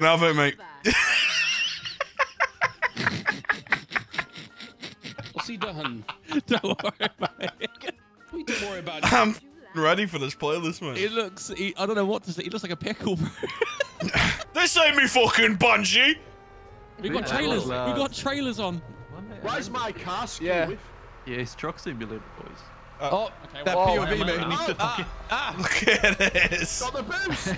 Have it, mate. What's he done? Don't worry about it. We don't worry about it. I'm ready for this playlist, mate. He looks. He, I don't know what to say. He looks like a pickle, bro. This ain't me fucking bungee. we got trailers. we uh, got trailers on. Why's my car Yeah. with? Yeah, it's truck simulator, boys. Oh, Okay, that well, POV, where mate. am I? Ah, ah. Look at this. Got the boost.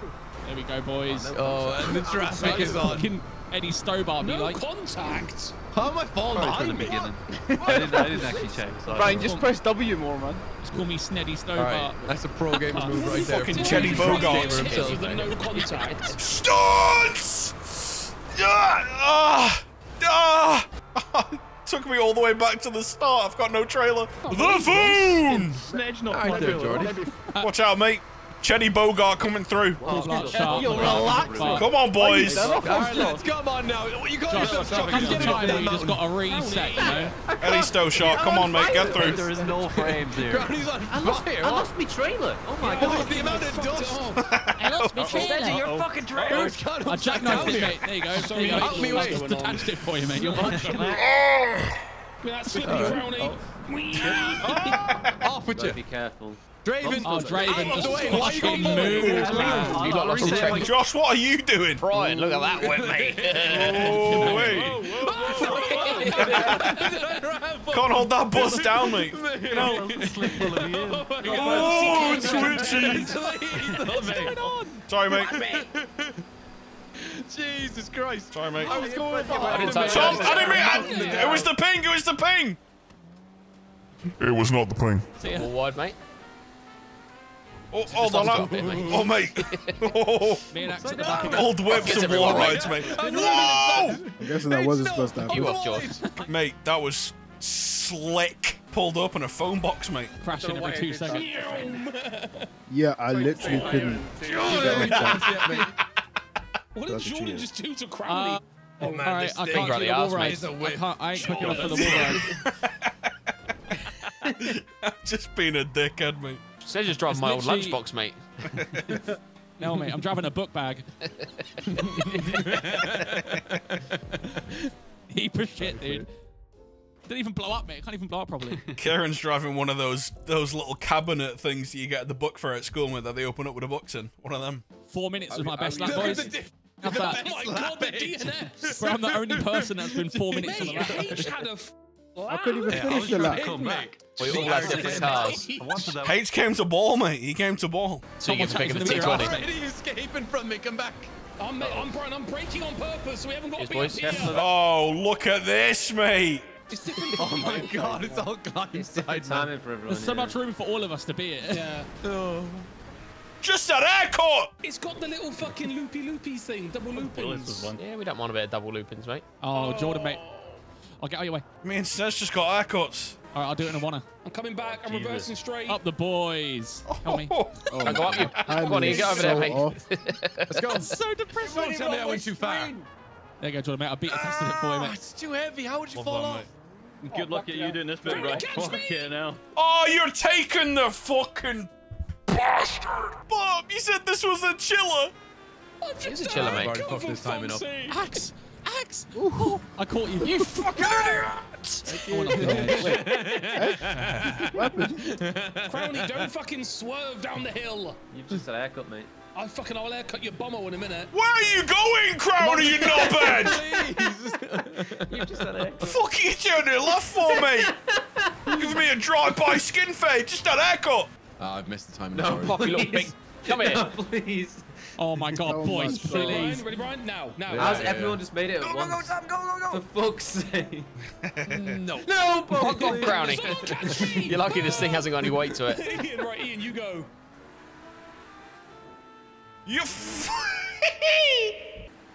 There we go, boys. Oh, and the traffic is on. fucking Eddie Stobart be No like. contact. How am I falling Probably from the beginning. I didn't, I didn't actually check. So I Brian, just press W more, man. Just call me Sneddy Stobart. right, that's a pro gamer move right there. Fucking Pro Jenny Bogart. himself. No contact. Stunts! Ah! Ah! Ah! Took me all the way back to the start. I've got no trailer. the phone! Snedge not All right there, Jordy. Watch out, mate. Chenny Bogart coming through. Like sharp, You're like relaxing. sharp. Come on, boys. All right, let's come on now. You got Josh, yourself stuck. comes You a get up time that where you just got to reset, you know? Eddie Stowe shot. Come on, mate. Get through. is no frames here. I lost, fire. I lost my trailer. Oh my god. was the amount of dust? I lost my Snedgy, you're fucking Oh, trailer. it's kind I jackknifed it, mate. There you go. There you mate. go. Help me, I mate. just detached it for you, mate. You're welcome. That's slippy frowny. Off with you. Be careful. Draven. Oh, Draven Out of just the way. Why you fucking going forward? moves, man. You got lots of training. Josh, what are you doing? Brian, look at that whip, mate. Oh, wait. Can't hold that bus down, mate. You know. Oh, it's switchy. Sorry, mate. Jesus Christ. Sorry, mate. I was going I Tom, it. I didn't mean. I, it was the ping. It was the ping. It was not the ping. See ya. All wide, mate. Oh, hold on. stop it, mate. Oh, mate. Oh, Me and Axe at the back of the old whips Gets and war rides, mate. Whoa! I'm guessing that wasn't supposed to happen. You off, Josh. Mate, that was slick. Pulled up in a phone box, mate. crashing every two seconds. Yeah, I literally couldn't get off that. What did Jordan just do to Uh, Crowley? Oh man, Alright, this I thing can't do the the wall mate. ride. is a I can't. I ain't quick enough for the wall ride. I'm just being a dickhead, mate. So just driving It's my old lunchbox, mate. No, mate, I'm driving a book bag. Heap of shit, dude. Didn't even blow up, mate. Can't even blow up properly. Karen's driving one of those those little cabinet things that you get at the book fair at school with that they open up with a box in. One of them. Four minutes was my best lap, Look at boys. the diff- How's that? Oh my god, the DNS. Bro, I'm the only person that's been four minutes on the lap. H had a f- I couldn't even Yeah, finish the trying lap. to come back. We all have different cars. I wanted that. H came to ball, mate. He came to ball. So you get to pick up the Someone T20. Already escaping from me. Come back. I'm, I'm Brian, I'm braking on purpose, we haven't got Cheers, to be here. Oh, look at this, mate. It's different. Oh my god, it's all blindside. man. Timing for everyone. There's so yeah. much room for all of us to be it. Yeah. Oh. Just that haircut. It's got the little fucking loopy loopy thing, double loopings. Yeah, we don't want a bit of double loopings, mate. Oh, Jordan, mate. I'll get out of your way. Me and Snez just got haircuts. All right, I'll do it in a wanna. I'm coming back. I'm reversing straight. Up the boys. Help me. Oh, Can I go up you? I'm on, you get over there, so mate. off. Let's go. so depressing. Don't tell me I went too far. There you go, Jordan, mate. I beat tested it for you, Oh, mate. it's too heavy. How would you Love fall that, off? mate. Good oh, luck at you doing this bit, bro. catch me! Fuck yeah, now. Oh, you're taking the fucking bastard. Bob, you said this was a chiller. He's a chiller, mate. Already fucked this timing up. Axe! Axe! Ooh, I caught you. You fucking idiot! Weapon. Crowley, don't fucking swerve down the hill. You've just had a haircut, mate. I fucking, I'll haircut your bummer in a minute. Where are you going, Crowley, you knobhead? You've just had a haircut. Fuck are you turning it left for, me! Give me a drive-by skin fade. Just that haircut. Ah, I've missed the time. No, sorry. Poppy, look big. Come here. No, please. Oh my god, Oh boys, my God. Please. ready, Brian? Now, now. How's yeah, everyone yeah. just made it at once? For fuck's sake. No. No, Fuck off, Bobby. Brownie. Someone catch me! You're lucky this thing hasn't got any weight to it. Ian, right, Ian, you go. You f-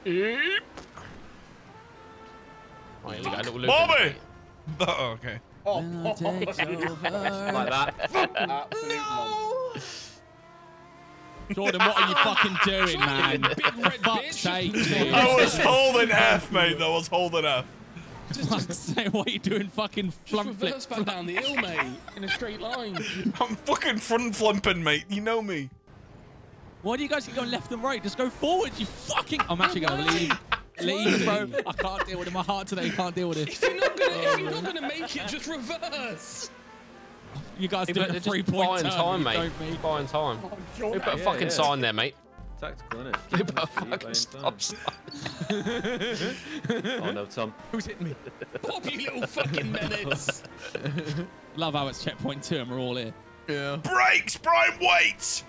Right, oh, here we go, a little loop. Bobby! Oh, okay. Like that. Jordan, what are you fucking doing, man? Big For red fuck's bitch. sake, dude. I was holding F, mate. I was holding F. Fuck's sake, what are you doing? Fucking Just flump flip. reverse back down the hill, mate, in a straight line. I'm fucking front flipping, mate. You know me. Why do you guys keep going left and right? Just go forward, you fucking. I'm actually going to leave. Leave, bro. I can't deal with it. My heart today can't deal with it. If you're not gonna, if you're not gonna make it, just reverse. You guys They're doing a three point buying turn. time, mate. don't me. Buying time. Who put a Yeah, fucking yeah. sign there, mate? tactical, innit? You Keep put a fucking stop anytime. oh no, Tom. Who's hitting me? Bob, you little fucking menace. Love how it's checkpoint two and we're all here. Yeah. Brakes, Brian, wait!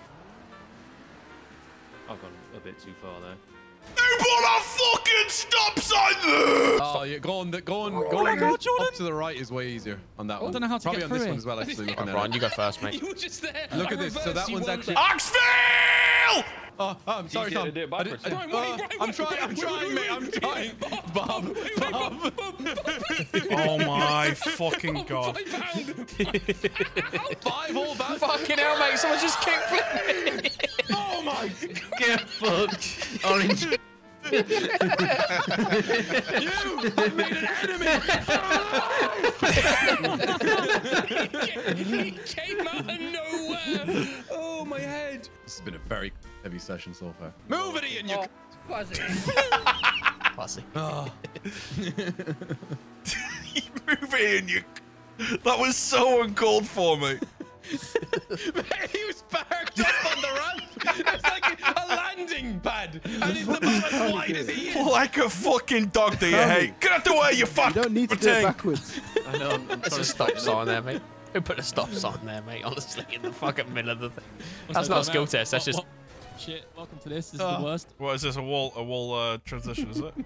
I've gone a bit too far there. You put a fucking stop sign there! Oh, yeah, go on, the, go on, Oh go my on. God, Jordan. Up to the right is way easier on that one. I don't know how to Probably get on this through one it. as well, actually. looking Alright, Brian, you go first, mate. You were just there. Look I at this. So that one's actually. lap. Oxville! Oh, oh, I'm sorry, Tom. gonna it I didn't- backwards. I Brian, didn't- wait, uh, Brian, I'm trying, I'm trying, mate. I'm trying. Bob, wait, wait, Bob. Bob, Bob, Oh my fucking god. Five all back. Fucking hell, mate. Someone just kickflipped me. Oh my. Get fucked. Orange. You! I made an enemy! he came out of nowhere. Oh, my head. This has been a very heavy session so far. Move it, Ian, you. Oh, fuzzy. Fuzzy. Oh. Move in, you. That was so uncalled for, mate. he was parked up on the ramp. It's like a landing pad, and he's about as wide as he is. Like a fucking dog that you hate. Get out the way, you You fuck. don't need to do it backwards. I know. I'm, I'm There's trying a to stop stop sign there, mate. Who put a stop sign there, mate? Honestly, in the fucking middle of the thing. That's not a skill out. test. That's What- just. What- Shit, welcome to this. This is the worst. What is this? A wall? A wall uh, transition? Is it?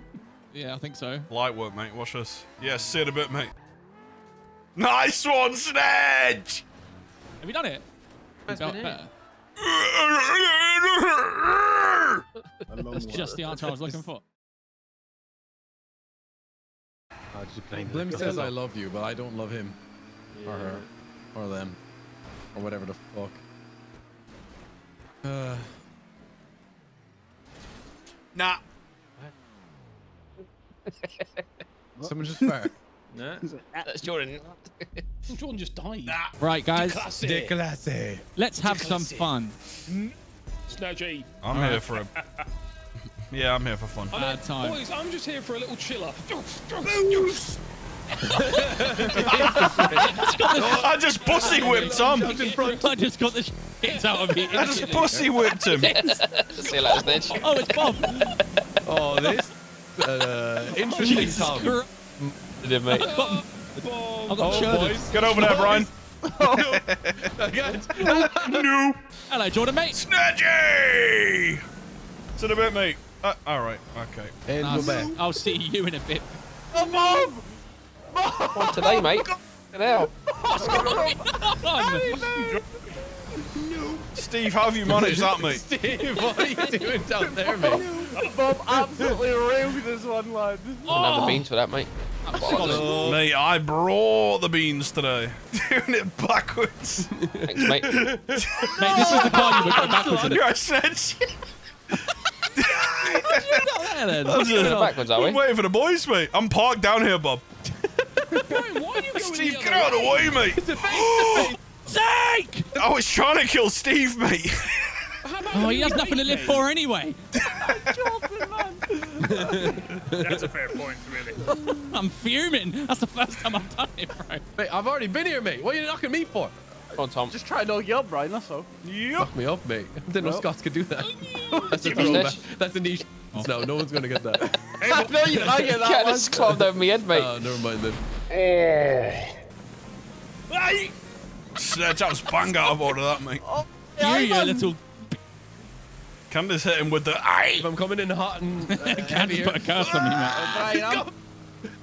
Yeah, I think so. Light work, mate. Watch this. Yeah, see it a bit, mate. Nice one, Snedge. Have you done it? That's Felt been it. better. That's just the answer I was looking for. I just blamed Blim says I love you, but I don't love him. Or her. Or them. Or whatever the fuck. Uh, Nah. someone just fart. No. That's Jordan. Jordan just died. Nah. Right, guys. Classic. classe. Let's have some fun. Mm. Snudgy. I'm here for a. Yeah, I'm here for fun. Bad time. Boys, I'm just here for a little chiller. I just pussy whipped Tom. I just got the shit out of me. I just pussy whipped him. See you later, Snitch. Oh, it's Bob. Oh, this. Uh, interesting, Jesus Tom. Christ. Did, mate. I've got, I've got Oh, shirted. boys. Get over there, Brian. Again. no. Hello, Jordan, mate. Snedgy. To the bit, mate. Uh, all right. Okay. And I'll, we're back. I'll see you in a bit. What today, mate? Get out. Steve, how have you managed that, mate? Steve, what are you doing down there, mate? Bob absolutely railed this one, lad. Another beans for that, mate. Mate, I brought the beans today. Doing it backwards. Thanks, mate. Mate, this is the car you would go backwards in it. You're a Snedge. Yeah, then. I'm, Going just, backwards, are I'm we? waiting for the boys, mate. I'm parked down here, Bob. Brian, why are you going Steve, the get out of the way, mate. Sake! I was trying to kill Steve, mate. How about Oh, he has nothing to live for anyway. That's a fair point, really. I'm fuming. That's the first time I've done it, bro. Mate, I've already been here, mate. What are you knocking me for? Come on, Tom. Just try to knock you up, Brian, that's all. Yep. Knock me up, mate. I didn't know Well. Scots could do that. That's a Give me throwback. That's a niche. No, no one's gonna get that. no, you can I get that Yeah, one. this climbed over my head, mate. Oh, never mind then. Hey! Snedge, that was bang out of order, that, mate. You, you little Candace hit him with the aye. If I'm coming in hot and uh, Candace put a curse on me, mate. Brian,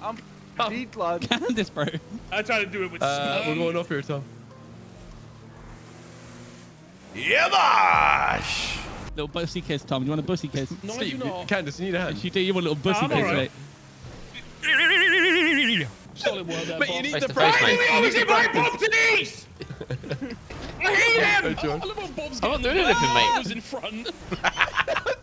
I'm, I'm deed, lad. Candace, bro. I tried to do it with uh, sperm. we're going up here, Tom. Yeah, bosh. Little bussy kiss, Tom. You want a bussy kiss? No, I Steve, do not. Candace, you need a hand. Yes, you do. You want a little bussy I'm kiss, alright. mate. Solid word there, Mate, you Bob. need Face the to face, mate. You need the practice. I love how Bob's I'm not getting doing anything, mate. was in front.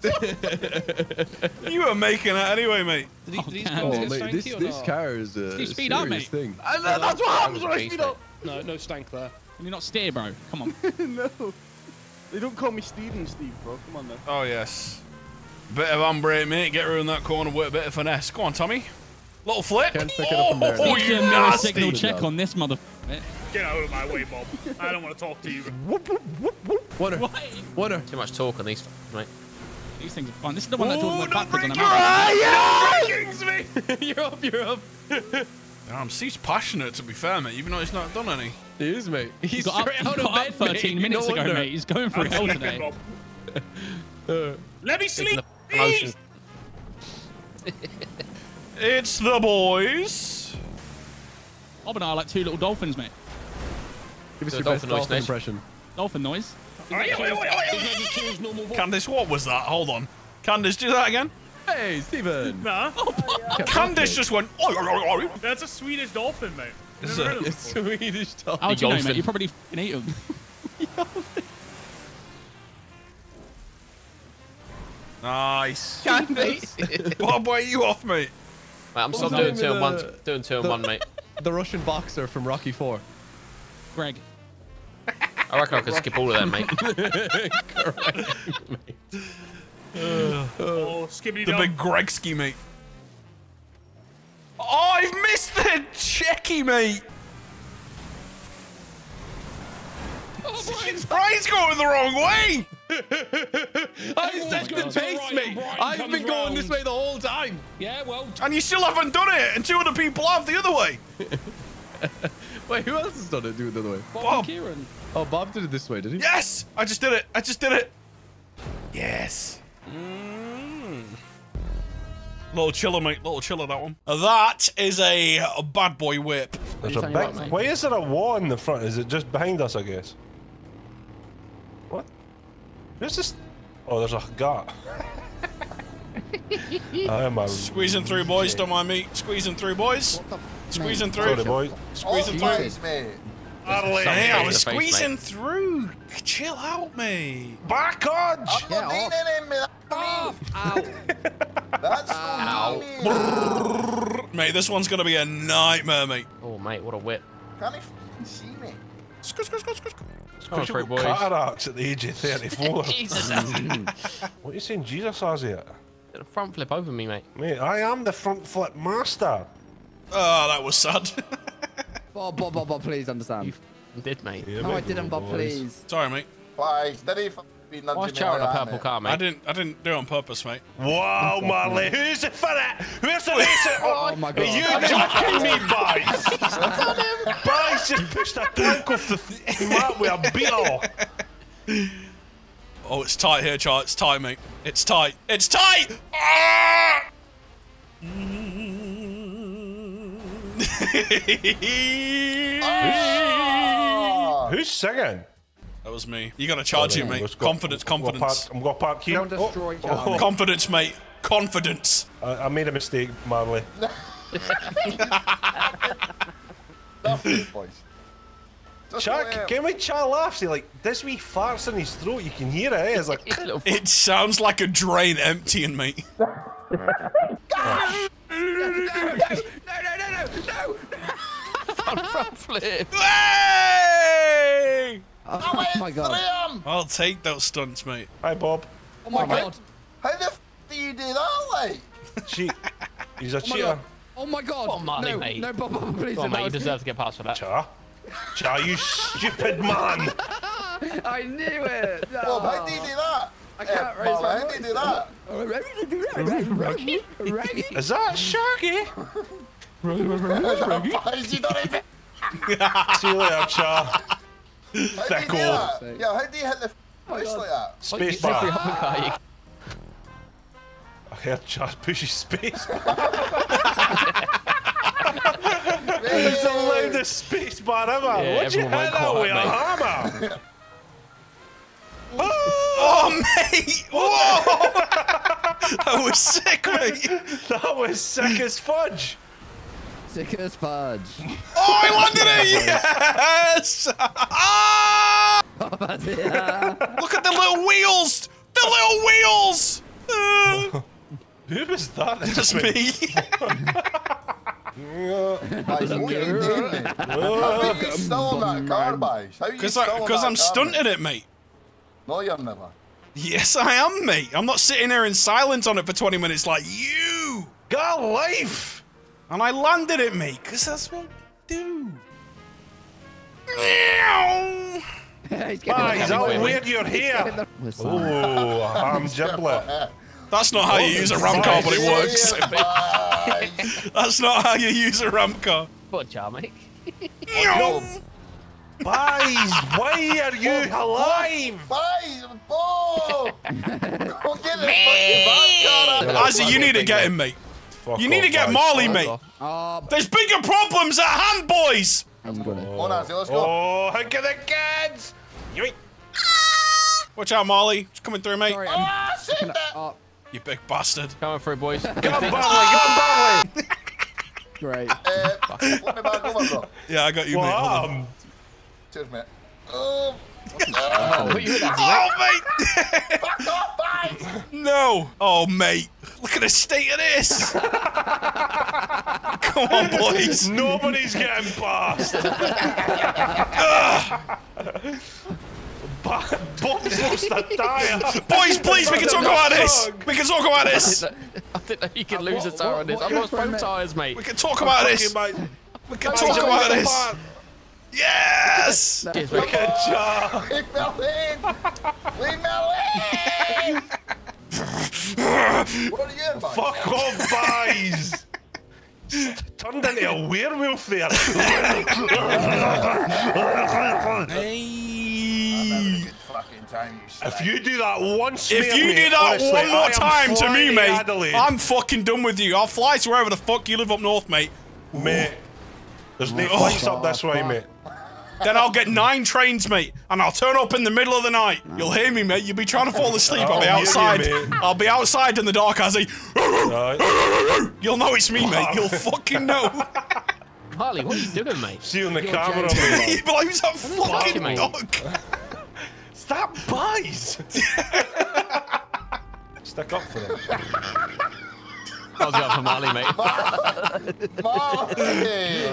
You were making that anyway, mate. Did, he, oh, did these Oh, guys Oh, get mate, this, this car is a Steve, speed serious up, mate. thing. And that- that's what happens when I speed up. No, no stank there. Can you not steer, bro? Come on. no. They don't call me Steven Steve, bro. Come on, now. Oh, yes. Bit of umbrate, mate. Get around that corner with a bit of finesse. Go on, Tommy. Little flip. Can't pick it up from there. Oh, Need you a nasty. signal check on this mother. Get out of my way, Bob. I don't want to talk to you. Winner. Winner. Too much talk on these, mate. These things are fun. This is the one that Jordan went backwards on a Kings me! you're up, you're up. Damn, Steve's passionate, to be fair, mate, even though he's not done any. He is, mate. He's got up, straight he out got of up bed, 13 mate. minutes No ago, wonder. mate. He's going for hell today. Uh, Let me sleep. Promotion. It's the boys. Bob and I are like two little dolphins, mate. Give us Do a your dolphin best noise, dolphin impression. Dolphin noise. Candice, what was that? Hold on. Candice, do that again. Hey, Stephen. Nah. Oh, oh, Candice just went. That's a Swedish dolphin, mate. Is Never it? heard of it It's before. Swedish dolphin. How do you know, mate? You probably f***ing eat them. Nice. Candice. Bob, why are you off, mate? Mate, I'm still doing two name and one. Doing two and one, mate. The Russian boxer from Rocky Four. Greg. I reckon I could skip all of them, mate. Oh, skibbity The dub. big Gregski, mate. Oh, I've missed the checky, mate. Oh, Brian's going the wrong way. I set the goes pace, right mate. Brian I've been going this way the whole time. Yeah, well, And you still haven't done it, and two other people have the other way. Wait, who else has done it? Do it the other way. Bob, Bob. and Kieran. Oh, Bob did it this way, did he? Yes, I just did it. I just did it. Yes. Mm. Little chiller, mate. Little chiller, that one. That is a, a bad boy whip. There's you a big. about. Why is there a wall in the front? Is it just behind us? I guess. What? Who's this? Oh, there's a gap. I am a Squeezing through, boys. Don't mind me. Squeezing through, boys. Squeezing through. sorry, boy. Squeezing Oh, through. nice, mate. Hey, I was Face to face, squeezing through. Chill out, mate. Back on! I'm Get not doing off. anything, mate. That's not me. Mate, this one's gonna be a nightmare, mate. Oh, mate, what a whip. Can't he f***ing see me? Squish, squish, squish, squish. Come on, three boys. Cataracts at the age of 34. Jesus. what are you saying Jesus has here? Did a front flip over me, mate. Mate, I am the front flip master. Oh, that was sad. Bob, Bob, Bob, Bob, please understand. You did, mate. Yeah, no, mate, I didn't, Bob, please. Sorry, mate. Why? Did he be nudging Why is Chow in like a that, purple mate? car, I didn't. I didn't do it on purpose, mate. Wow, Marley, who's the finnet? Where's the race? Oh my God. Are you joking me, boys? boys just pushed a tank off the f- map with a beetle. Oh, it's tight here, Char. It's tight, mate. It's tight. It's tight. Ah! Ah! Who's singing? That was me. You gotta charge it, mate. Let's. Confidence, I'm confidence. park- I'm gonna park here. Don't destroy Oh, oh, Confidence, mate. Confidence. I, I made a mistake, Marley. That's it, boys. Just let him. Chuck, can we chat laugh? See, like, this wee farts in his throat, you can hear it. eh? It's like, It sounds like a drain emptying, mate. No, no, no, no, no, no! Front, front flip. Hey! Oh my god. Graham! I'll take those stunts, mate. hi, Bob. Oh my oh god. How the f*** do you do that, like? Cheat. He's a Oh my cheater. god. Oh my god. Come on, Marley, no, mate. no, Bob, Bob, please. Come on, that mate. You deserve to get past for that. Cha. Cha, you stupid man. I knew it. Bob, how do you oh. do that? I can't Eh, raise Bob, my how do you do that? voice. Is that Shaggy? How did you do it? See you later, Cha. How do you do Fickle. Yeah, how do you hit the f*** voice like that? Space Every bar. uppercut you I heard Cha push his space bar. It's the loudest space bar ever. Yeah, What'd you hit everyone went that with a quiet, hammer? Oh, mate! Whoa! that was sick, mate. That was sick as fudge. Sick as fudge. Oh, I landed it! Yes! Ah! Look at the little wheels! The little wheels! Uh, Who was that? just me. Guys, what are you doing, mate? How are you still that car, boys? How you Because still on that I'm car, stunting mate? it, mate. No, you're never. Yes, I am, mate. I'm not sitting there in silence on it for 20 minutes like you. Got life. And I landed it, mate, because that's what we do. Meow. He's Guys, the- how weird you're here. Oh, ham giblet. That's not how you use a ram car, but it works. That's not how you use a ram car. What, Charming? Oh, Boys, why are you alive? Boys, Bob! Go get the fucking van car out. Ozzy, you need to get him, mate. You need to get guys. Marley, Fuck mate. Oh, There's bigger problems at hand, boys. I'm gonna. Come on, Ozzy, let's go. Oh, look at the kids! Yoink. Watch out, Marley. It's coming through, mate. Sorry, Ah, I'm. shit, that- oh, You big bastard. Coming through, boys. Go on, Barley, go on, Barley! great. Uh, back over, bro. Yeah, I got you, mate. Hold on. Wow. Cheers, mate. Oh, Oh, what Oh, mate. fuck off, boys! no. Oh, mate. Look at the state of this. Come on, boys. Nobody's getting past. Bob's lost a tire. Boys, please, we can talk about this. We can talk about this. I didn't know you could lose a tire on this. I've lost both tires, mate. We can talk about this. Mate. We can talk about this. Yes. Cheers, mate. Good job. Leave me alone! Leave me alone! what are you doing, boys? Fuck off, boys. Turned into a werewolf there. Hey. Time, you if you do that once, If you mate, do that honestly, one more time to me, mate, Adelaide. I'm fucking done with you. I'll fly to wherever the fuck you live up north, mate. Mate, there's no Oh. flights up this way, mate. Then I'll get nine trains, mate, and I'll turn up in the middle of the night. You'll hear me, mate. You'll be trying to fall asleep. I'll be oh, I'll you, outside. I'll be outside in the dark as I. Right. You'll know it's me, mate. You'll fucking know. Harley, what are you doing, mate? See you on the You're camera, joking. mate. He blows that fucking mate. dog. Stop, boys. Stick up for them. I was going for Marley, mate. Marley!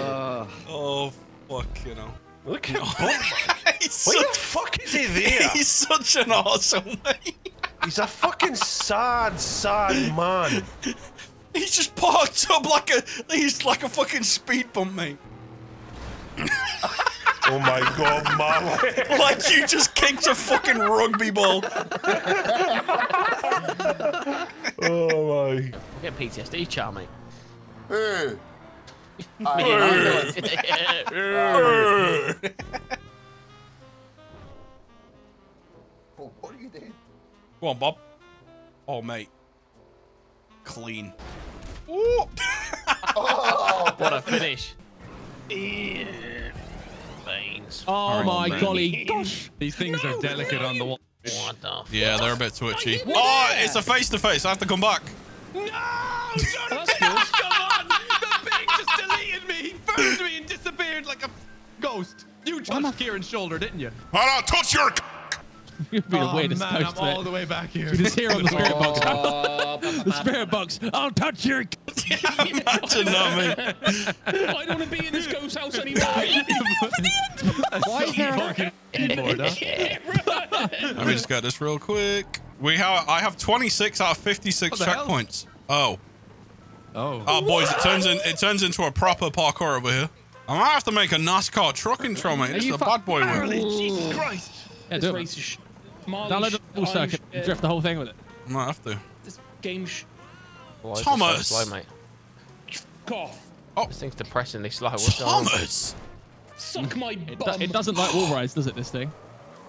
Oh, fuck, you know. Look at Bob. He's Why the fuck is he there? he's such an awesome. mate. He's a fucking sad, sad man. He's just parked up like a he's like a fucking speed bump, mate. Oh my god, Marley. Like you just kicked a fucking rugby ball. Oh my. Get PTSD, Charming. Hey! Me I and know Harley. Oh, what are you doing? Go on, Bob. Oh, mate. Clean. Ooh. Oh, What a finish. Veins. Oh my man. golly gosh. These things are delicate on the wall. What the f- Yeah, they're a bit twitchy. Oh, it's a face to face. I have to come back. No! deleted me! Found me and disappeared like a ghost. You touched Kieran's shoulder, didn't you? I'll touch your. You'd be the oh, weirdest man, I'm all the way back here. You just hear on the spirit box. Oh, the spirit box. I'll touch your. Imagine that, mate. I don't want to be in this ghost house anymore. Why is there a fucking keyboard. Let me just get this real quick. We have I have 26 out of 56 What hell? checkpoints. Oh. Oh. Oh boys, it turns in it turns into a proper parkour over here. I might have to make a NASCAR truck intro, mate. This is you a bad boy one. Marley, Jesus Christ. Yeah, This do it. race is sh- Marley Download sh- the full circuit. and Drift the whole thing with it. I might have to. This game sh- Why is it Thomas. So slow, mate. cough. Oh. This thing's depressingly slow. What's going? Thomas. Suck my It, do- it doesn't like wall rides, does it? This thing.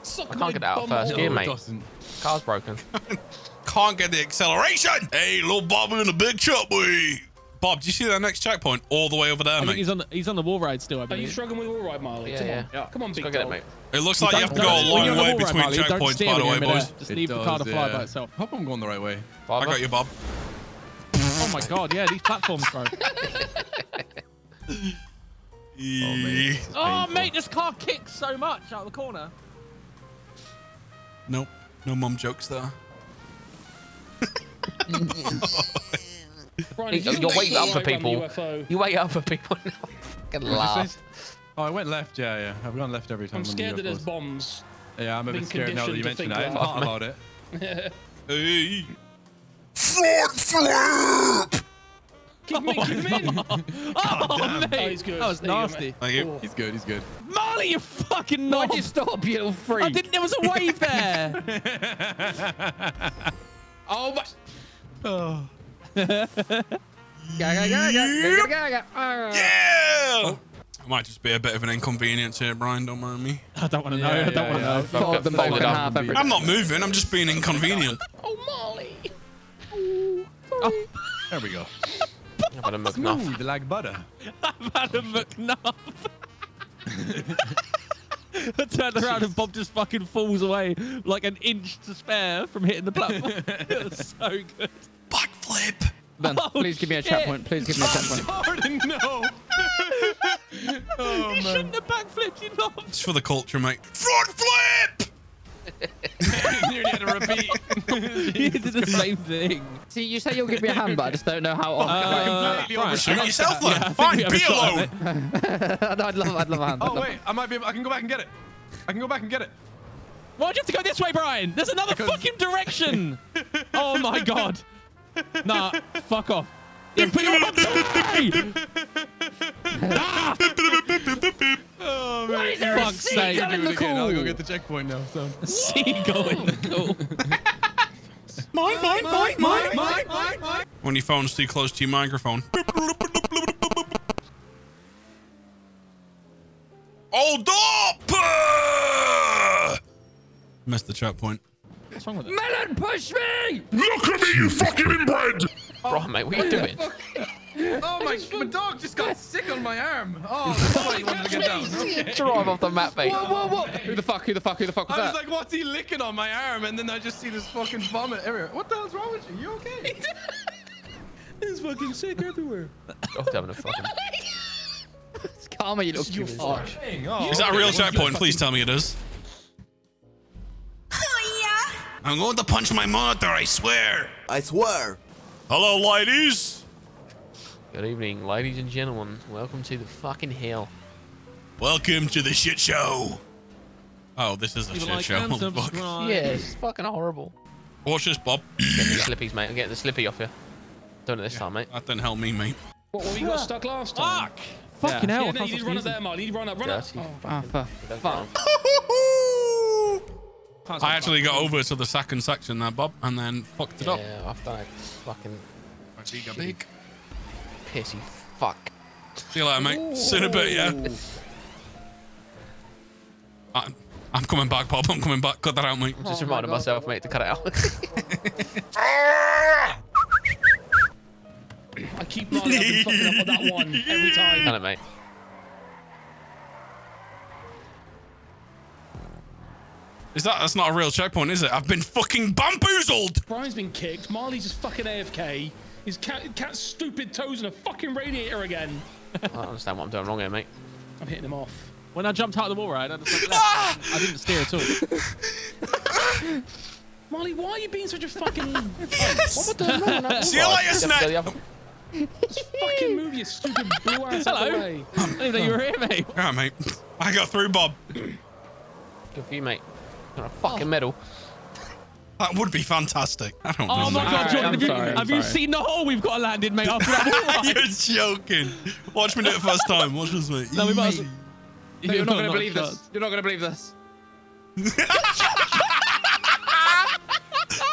Suck I can't get it out of first gear, mate. doesn't. Car's broken. Can't get the acceleration. Hey, little Bobby in the big chop boy. Bob, do you see that next checkpoint all the way over there, I mate? he's on. The, he's on the wall ride still. I Are you struggling with all right, Marley? Yeah, Come yeah. on. Come on, big go get it, mate. It looks like you have to go a long you're on the way wall ride, between Marley, don't checkpoints, steer by the when way, boys. Just It leave the car to fly yeah. by itself. Hope I'm going the right way. Bob, I got you, Bob. Oh my god, yeah, these platforms, bro. E- oh, oh mate, this car kicks so much out of the corner. Nope. No mum jokes there. Brian, You're you waiting up for right around the people. You wait up for people now. Fucking you laugh. say? Oh, I went left. Yeah, yeah. I've gone left every time. I'm scared that there's bombs. Yeah, I'm a bit scared now that you conditioned to mentioned it. I think haven't that. thought about it. Hey. Front flip. Keep me, keep me in. Oh, Oh, mate. he's good. That was There you go, nasty. Thank you. Oh. He's good. He's good. Marley! Molly, you fucking knob. Why'd you stop, you little freak? I didn't. There was a wave there. Oh my. Oh. Ah. Yeah! I might just be a bit of an inconvenience here, Brian. Don't mind me. I don't want to know. Yeah, I don't yeah, want to yeah. know. Fold them both in half every I'm not moving. I'm just being inconvenient. Oh Molly. Oh. There we go. I've had a McNuff. Smooth like butter. I've had a McNuff. I turned around and Bob just fucking falls away like an inch to spare from hitting the platform. it was so good. Backflip. Ben, Oh, please give me a shit. checkpoint. Please give me a checkpoint. Jordan, no. oh, you man. shouldn't have backflipped, you knob. It's for the culture, mate. Front flip! You nearly had to repeat. you did the same thing. See, you say you'll give me a hand, but I just don't know how often. Uh, completely Brian, overshot. Shoot yourself, Yeah, I then. think Fine, we have be a shot at alone. it. I'd love, I'd love a hand. I'd Oh love wait, I might be. Able, I can go back and get it. I can go back and get it. Why'd you have to go this way, Brian? There's another Because- fucking direction. oh my god. Nah, fuck off. You put your up ah, Oh man. is there a sake. seagull in the it again. I'll go get the checkpoint now. So. seagull in the cool. Mine, mine, mine, mine. Mine, mine, mine. When your phone's too close to your microphone. Hold up! Missed the checkpoint. What's wrong with it? Melon, push me! Look at me, you fucking inbred! Brian, mate, what are you oh, doing? Oh my! My dog just got sick on my arm. Oh, that's why he wanted to get down. Okay. Drive off the map, mate. Whoa, whoa, whoa! Who the fuck? Who the fuck? Who the fuck was I was that? like, what's he licking on my arm? And then I just see this fucking vomit everywhere. What the hell's wrong with you? You okay? There's fucking sick everywhere. Dog's having a fucking. it's Karma, you little cute fuck. Oh, Is that a real Well, checkpoint? Please tell me it is. Oh, I'm going to punch my monitor, I swear. I swear. Hello, ladies. Good evening, ladies and gentlemen. Welcome to the fucking hell. Welcome to the shit show. Oh, this is a Leave shit like show. and motherfucker. subscribe. Yeah, it's fucking horrible. Watch this, Bob. Get the slippies, mate. I'm getting the slippy off you. Doing it this time, mate. That didn't help me, mate. What, what, you got stuck last time? Fuck. Fucking hell. Yeah, I no, you need to run up there, Mark. You need to run up, run up. Dirty Oh, oh for fuck. I actually got over to the second section there, Bob, and then fucked it up. Yeah, I've done it. Fucking Big, big. pissy fuck. See you later, mate. See you in a bit, yeah? I, I'm coming back, Bob. I'm coming back. Cut that out, mate. I'm just reminding myself, mate, to cut it out. I keep lining up and fucking up on that one every time. Done it, mate. Is that? That's not a real checkpoint, is it? I've been fucking bamboozled. Brian's been kicked. Marley's just fucking AFK. His cat, cat's stupid toes in a fucking radiator again. I don't understand what I'm doing wrong here, mate. I'm hitting him off. When I jumped out of the wall ride, I just went left. I didn't steer at all. Marley, why are you being such a fucking... what the hell? See you later, Snack. Just fucking move your stupid blue ass out the Hello. way. I didn't know you were here, mate. Yeah, mate. I got through, Bob. Good for you, mate. Got a fucking oh. medal. That would be fantastic. I don't Oh know. my god, Jordan, have, you, sorry, have you seen the hole we've got landed, mate, after that? You're joking. Watch me do it first time. Watch this, mate. No, we might as well- No, you're not going to not believe a this. You're not going to believe this.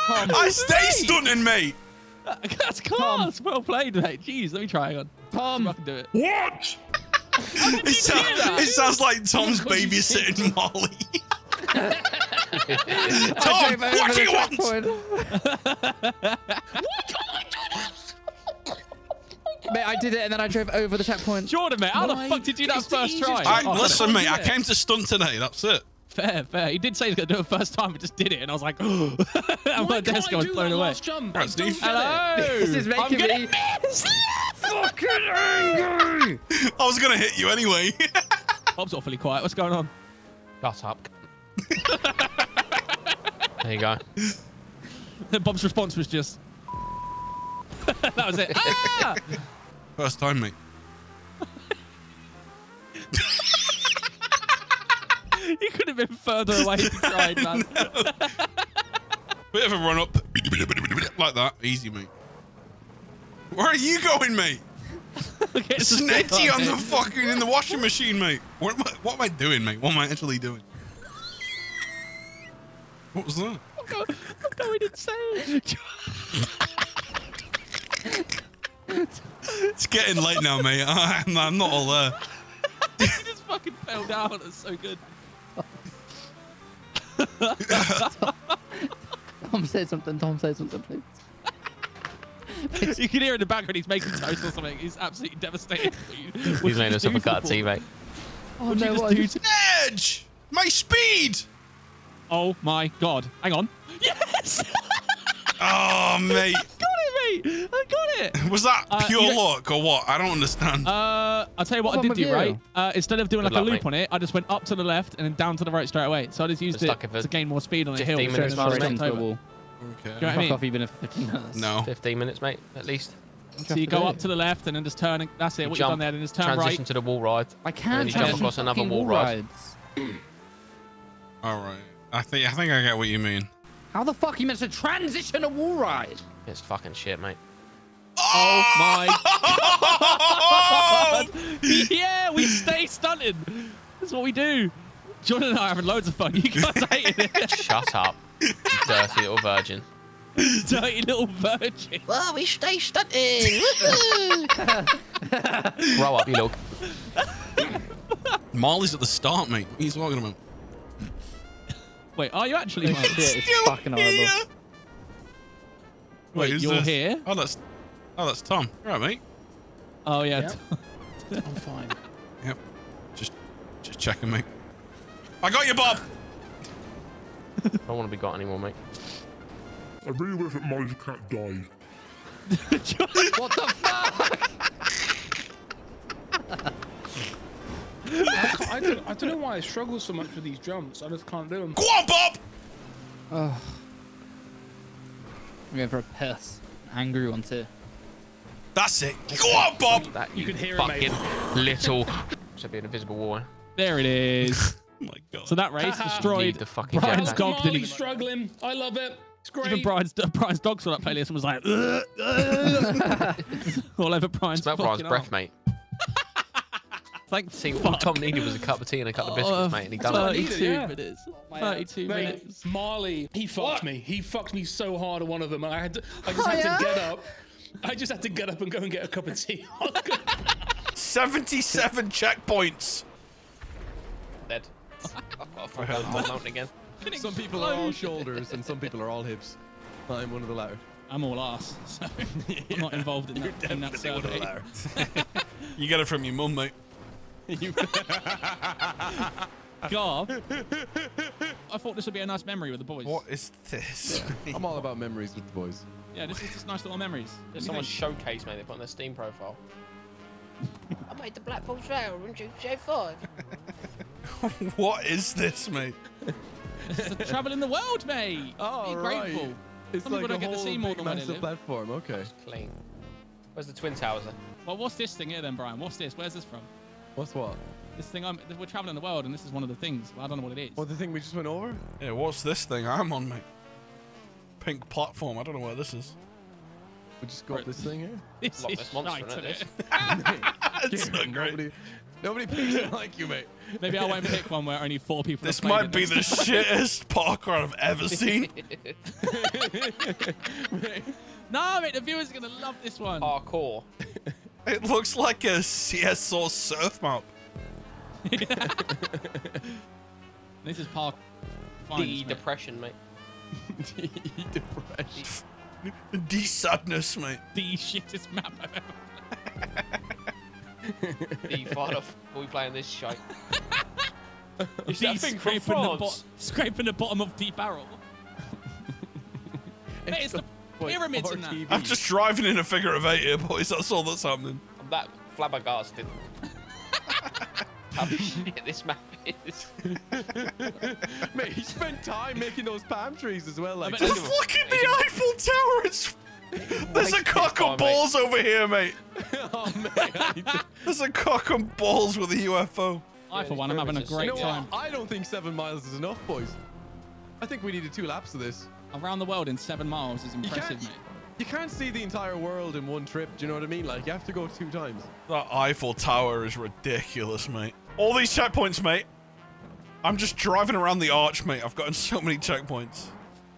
I stay stunning, mate. chance. That's class. Well played, mate. Jeez, let me try again. Tom. I can do it. What? It, sound- it sounds like Tom's babysitting Molly. Tom, what do you want? checkpoint. Mate, I did it and then I drove over the checkpoint. Jordan, mate, how Why? the fuck did you do that It's first easiest try? I, Oh, listen, mate. I came to stunt today. That's it. Fair, fair. He did say he was going to do it first time, but just did it. And I was like, oh. and Why my can't desk I was do blown that away. jump? Right, I don't Steve. get it. Hello. This is I'm making gonna me miss. fucking angry. I was gonna hit you anyway. Bob's awfully quiet. What's going on? Shut up. There you go. Bob's response was just. that was it. Ah! First time, mate. you could have been further away if you tried, man. Bit of a run up, like that. Easy, mate. Where are you going, mate? Okay, it's a on on the fucking in the washing machine, mate. What am I, what am I doing, mate? What am I actually doing? What was that? I'm go- I'm going insane. It's getting late now, mate. I'm, I'm not all there. he just fucking fell down. That's so good. Tom said something. Tom said something, please. you can hear in the background he's making toast or something. He's absolutely devastated. He's made himself a cup of tea, mate. Oh What'd you no! just What do Edge! My speed! Oh my god. Hang on. Yes! Oh, mate. got it, mate. I got it. Was that Uh, pure you know- luck or what? I don't understand. Uh, I'll tell you what What's I did do, you? right? Uh, instead of doing Good like luck, a loop mate. on it, I just went up to the left and then down to the right straight away. So I just used Just it stuck it for to gain more speed on a hill. 15 straight minutes, straight mate. Into the wall. Okay. Do you know what I mean? off, even if 15 minutes. No. 15 minutes, mate, at least. So you go up to the left and then just turn. And that's it. What you've done there, then just turn transition right. to the wall ride. I And then can't you jump transition across another wall wall ride. All right. I think I think I get what you mean. How the fuck are you meant to transition a wall ride? It's fucking shit, mate. Oh my god! yeah, we stay stunting. That's what we do. John and I are having loads of fun. You guys hate it. Shut up, you dirty little virgin. Dirty little virgin. Well, we stay stunting. Grow up, you little. Marley's at the start, mate. He's are you talking about? Wait, are you actually? Oh, Miles? Shit, it's fucking horrible. Wait, who's you're this? here? Oh, that's oh, that's Tom. All right, mate. Oh yeah. I'm fine. Yep. Just just checking, mate. I got you, Bob. I don't want to be got anymore, mate. I really wish that Molly's cat died. What the fuck? I, I, don't, I don't know why I struggle so much with these jumps. I just can't do them. Go on, Bob. Oh. I'm going for a piss. Angry one too. That's it. Go on, Bob. That You you, can hear it, mate. fucking little. Should be an invisible wall. There it is. Oh my god. So that race Need destroyed the fucking Brian's jetpack. dog. Molly's Didn't even, struggling. I love it. It's great. even Brian's Brian's dog saw that playlist and was like, "Ugh, ugh." all over Brian's. Smell Brian's breath, arm. mate. Thank See, all fuck. Tom needed was a cup of tea and a couple of oh, biscuits, Oh, mate, and he done it. needed, 32 yeah. minutes. My, 32 mate, minutes. Marley, he fucked me. He fucked me so hard on one of them. I had to, I just Oh, had yeah? to get up. I just had to get up and go and get a cup of tea. 77 checkpoints. Dead. I've got a fucking Tom mountain again. Some people are all shoulders and some people are all hips. I'm one of the latter. I'm all ass, so I'm not involved in that, in that survey. You get it from your mum, mate. God. I thought this would be a nice memory with the boys. What is this? I'm all about memories with the boys. Yeah, this is just nice little memories. There's someone showcase, mate. They put on their Steam profile. I made the Blackpool Trail in GTA 5. what is this, mate? It's the travel in the world, mate. Oh, Be right. grateful. It's Some like people a don't get to whole see more big than when they massive platform. Okay. Clean. Where's the Twin Towers then? Well, what's this thing here then, Brian? What's this? Where's this from? What's what? This thing, I'm, we're traveling the world, and this is one of the things. I don't know what it is. What the thing we just went over? Yeah, what's this thing I'm on, mate? Pink platform. I don't know where this is. We just got up this thing here. This Loch is Ness Monster, shite, isn't it? isn't it? It's not great. Nobody, nobody picks it like you, mate. Maybe I won't pick one where only four people. This have might be next the shittest parkour I've ever seen. No, mate, the viewers are gonna love this one. Parkour. It looks like a CSO surf map. This is park. The depression, mate. depression, mate. Depression. D sadness, mate. the shittest map I've ever. The father. Are we playing this shite? Is that thing from scraping the, scraping the bottom of the barrel. Mate, it's the pyramids in that. I'm just driving in a figure of eight here, boys. That's all that's happening. I'm that flabbergasted. How shit this map is. mate, he spent time making those palm trees as well. Like, Just Just look at the Eiffel Tower. It's there's a cock and balls over here, mate. oh, mate. There's a cock and balls with a UFO. I, for one, I'm having a great you know time. what? I don't think seven miles is enough, boys. I think we needed two laps of this. Around the world in seven miles is impressive, can't, mate. You can't see the entire world in one trip. Do you know what I mean? Like you have to go two times. That Eiffel Tower is ridiculous, mate. All these checkpoints, mate. I'm just driving around the arch, mate. I've gotten so many checkpoints.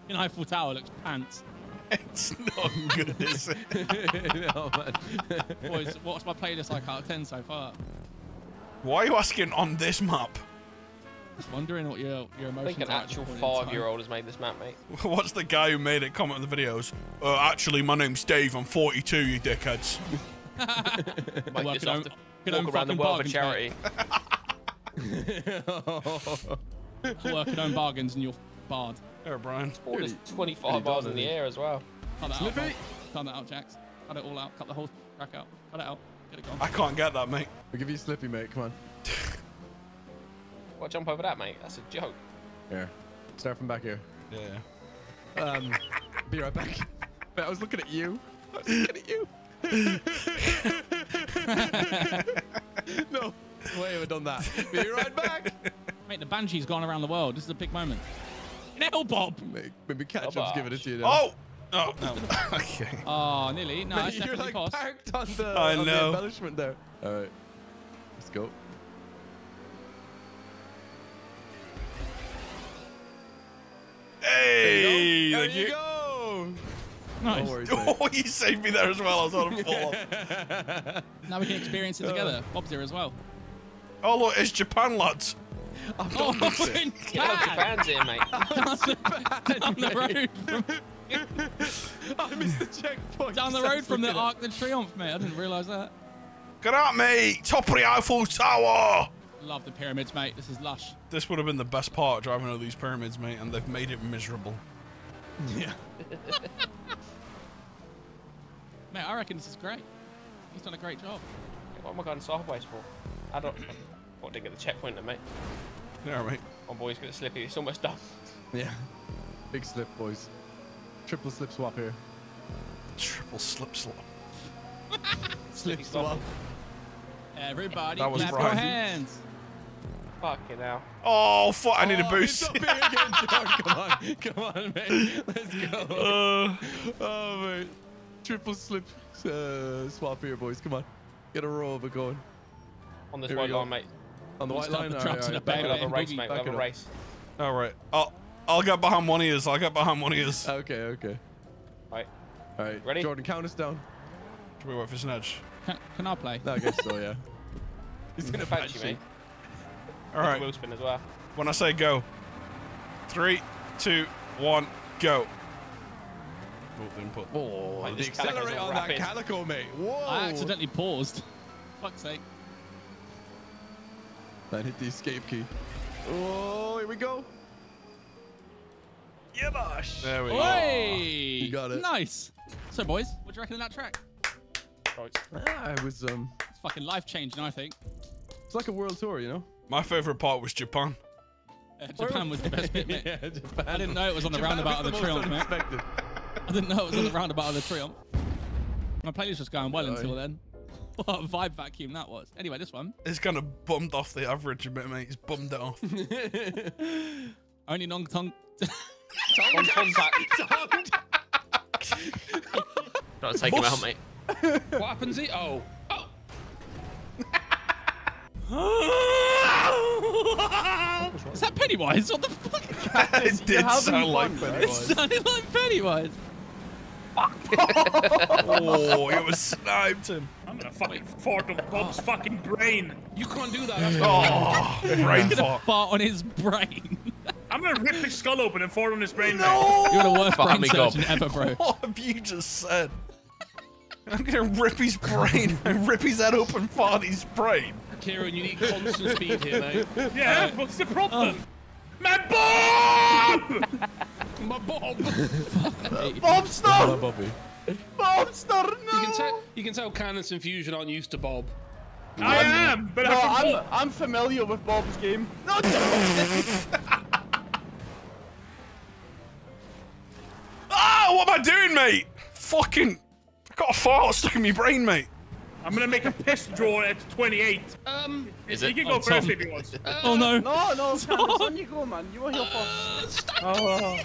In Eiffel Tower looks pants. It's not good, is it? no. Boys, what's my playlist like out of 10 so far? Why are you asking on this map? Just wondering what your, your I emotions think an are at this actual point in time. five-year-old has made this map, mate. What's the guy who made it comment on the videos? Uh, actually, my name's Dave. I'm 42, you dickheads. Might Well, just can have to can walk around the world for bargain, charity. Working on bargains and you're barred. There, Brian. There's 25 bars in the air as well. Cut that out, Slippy. Cut that out, Jax. Cut it all out. Cut the whole track out. Cut it out. Get it gone. I can't get that, mate. I'll give you Slippy, mate. Come on. What, jump over that, mate? That's a joke. Here. Start from back here. Yeah. Um, be right back. Wait, I was looking at you. I was looking at you. no, way have done that. Be right back. Mate, the Banshee's gone around the world. This is a big moment. Nail Bob! Maybe, maybe catch up's giving it to you now. Oh! Oh, no. okay. Oh, nearly. No, Mate, it's you're definitely like parked on the, I on the embellishment there. All right, let's go. Hey! There thank you you. go. Nice. No worries. Oh, you saved me there as well. I was on a fall off. Now we can experience it uh. together. Bob's here as well. Oh, look, it's Japan, lads. I've Oh, done this. in Yeah, Japan! Japan's here, mate. down the road from I missed the checkpoint. down the road from the Arc de Triomphe, mate. I didn't realise that. Get out, mate. Top of the Eiffel Tower. Love the pyramids, mate. This is lush. This would have been the best part, driving over these pyramids, mate, and they've made it miserable. Yeah. Mate, I reckon this is great. He's done a great job. What am I going sideways for? I don't. What did get the checkpoint then, mate? Yeah, mate. My boy's got slippy. It's almost done. Yeah. Big slip, boys. Triple slip swap here. Triple slip slop. Slip swap. Everybody That was clap your hands. Fucking hell. Oh, fuck. I need a Oh, boost. It's up again, John. Come on. Come on, mate. Let's go. Uh, oh, mate. Triple slip uh, swap here, boys. Come on. Get a row of it going. On this Here we white line, mate. On the We'll white start line. the All trucks right, in the right, back We'll have a up. race, mate. We'll have a race. all right. I'll, I'll get behind one of yours. I'll get behind one of yours. Okay, okay. Right. All right. Ready? Jordan, count us down. Should we wait for Snedge? Can, can I play? No, I guess so, yeah. He's gonna Thank you, patch you. mate. All right. Wheel spin as well. When I say go. Three, two, one, go. Oh, input. Oh, Mate, the accelerate all on that calico, mate. Whoa. I accidentally paused. Fuck's sake. Man, hit the escape key. Oh, here we go. Yeah, bosh. There we go. Oi! You got it. Nice. So, boys, what do you reckon of that track? Right. Ah, it was um, It's fucking life changing, I think. it's like a world tour, you know. My favorite part was Japan. Uh, Japan was the best bit, mate. yeah, Japan. I didn't know it was on the Japan roundabout of was the most Triumph, mate. I didn't know it was on the roundabout of the Triumph. My playlist was going well Aye. until then. What a vibe vacuum that was. Anyway, this one. It's kind of bummed off the average a bit, mate. He's bummed it off. Only non tongue. On contact. Got to take him out, mate. What happens here? Oh. Is that Pennywise? What the fuck? it did having sound like fun, It Pennywise. sounded like Pennywise. oh, it was sniped him. I'm gonna fucking fart on Bob's fucking brain. You can't do that. That's Oh, brain He's gonna fart. fart on his brain. I'm gonna rip his skull open and fart on his brain. No! You're the worst Fuck brain me, Gob. surgeon ever, bro. What have you just said? I'm gonna rip his brain and rip his head open, fart his brain. Kieran, you need constant speed here, mate. mate. Yeah, what's the problem? My Bob! My Bob. Bobster! Bobby. Bobster, no! You can tell. You can tell Cannons and Fusion aren't used to Bob. I am, but No, I I'm. I'm familiar with Bob's game. No, Ah, what am I doing, mate? Fucking, I got a fart stuck in my brain, mate. I'm gonna make a piss draw at 28. Um. Is He it? can go Oh, first Tom. if he wants. Oh no. no, no, Candace, on you go, man. You were here first. Oh.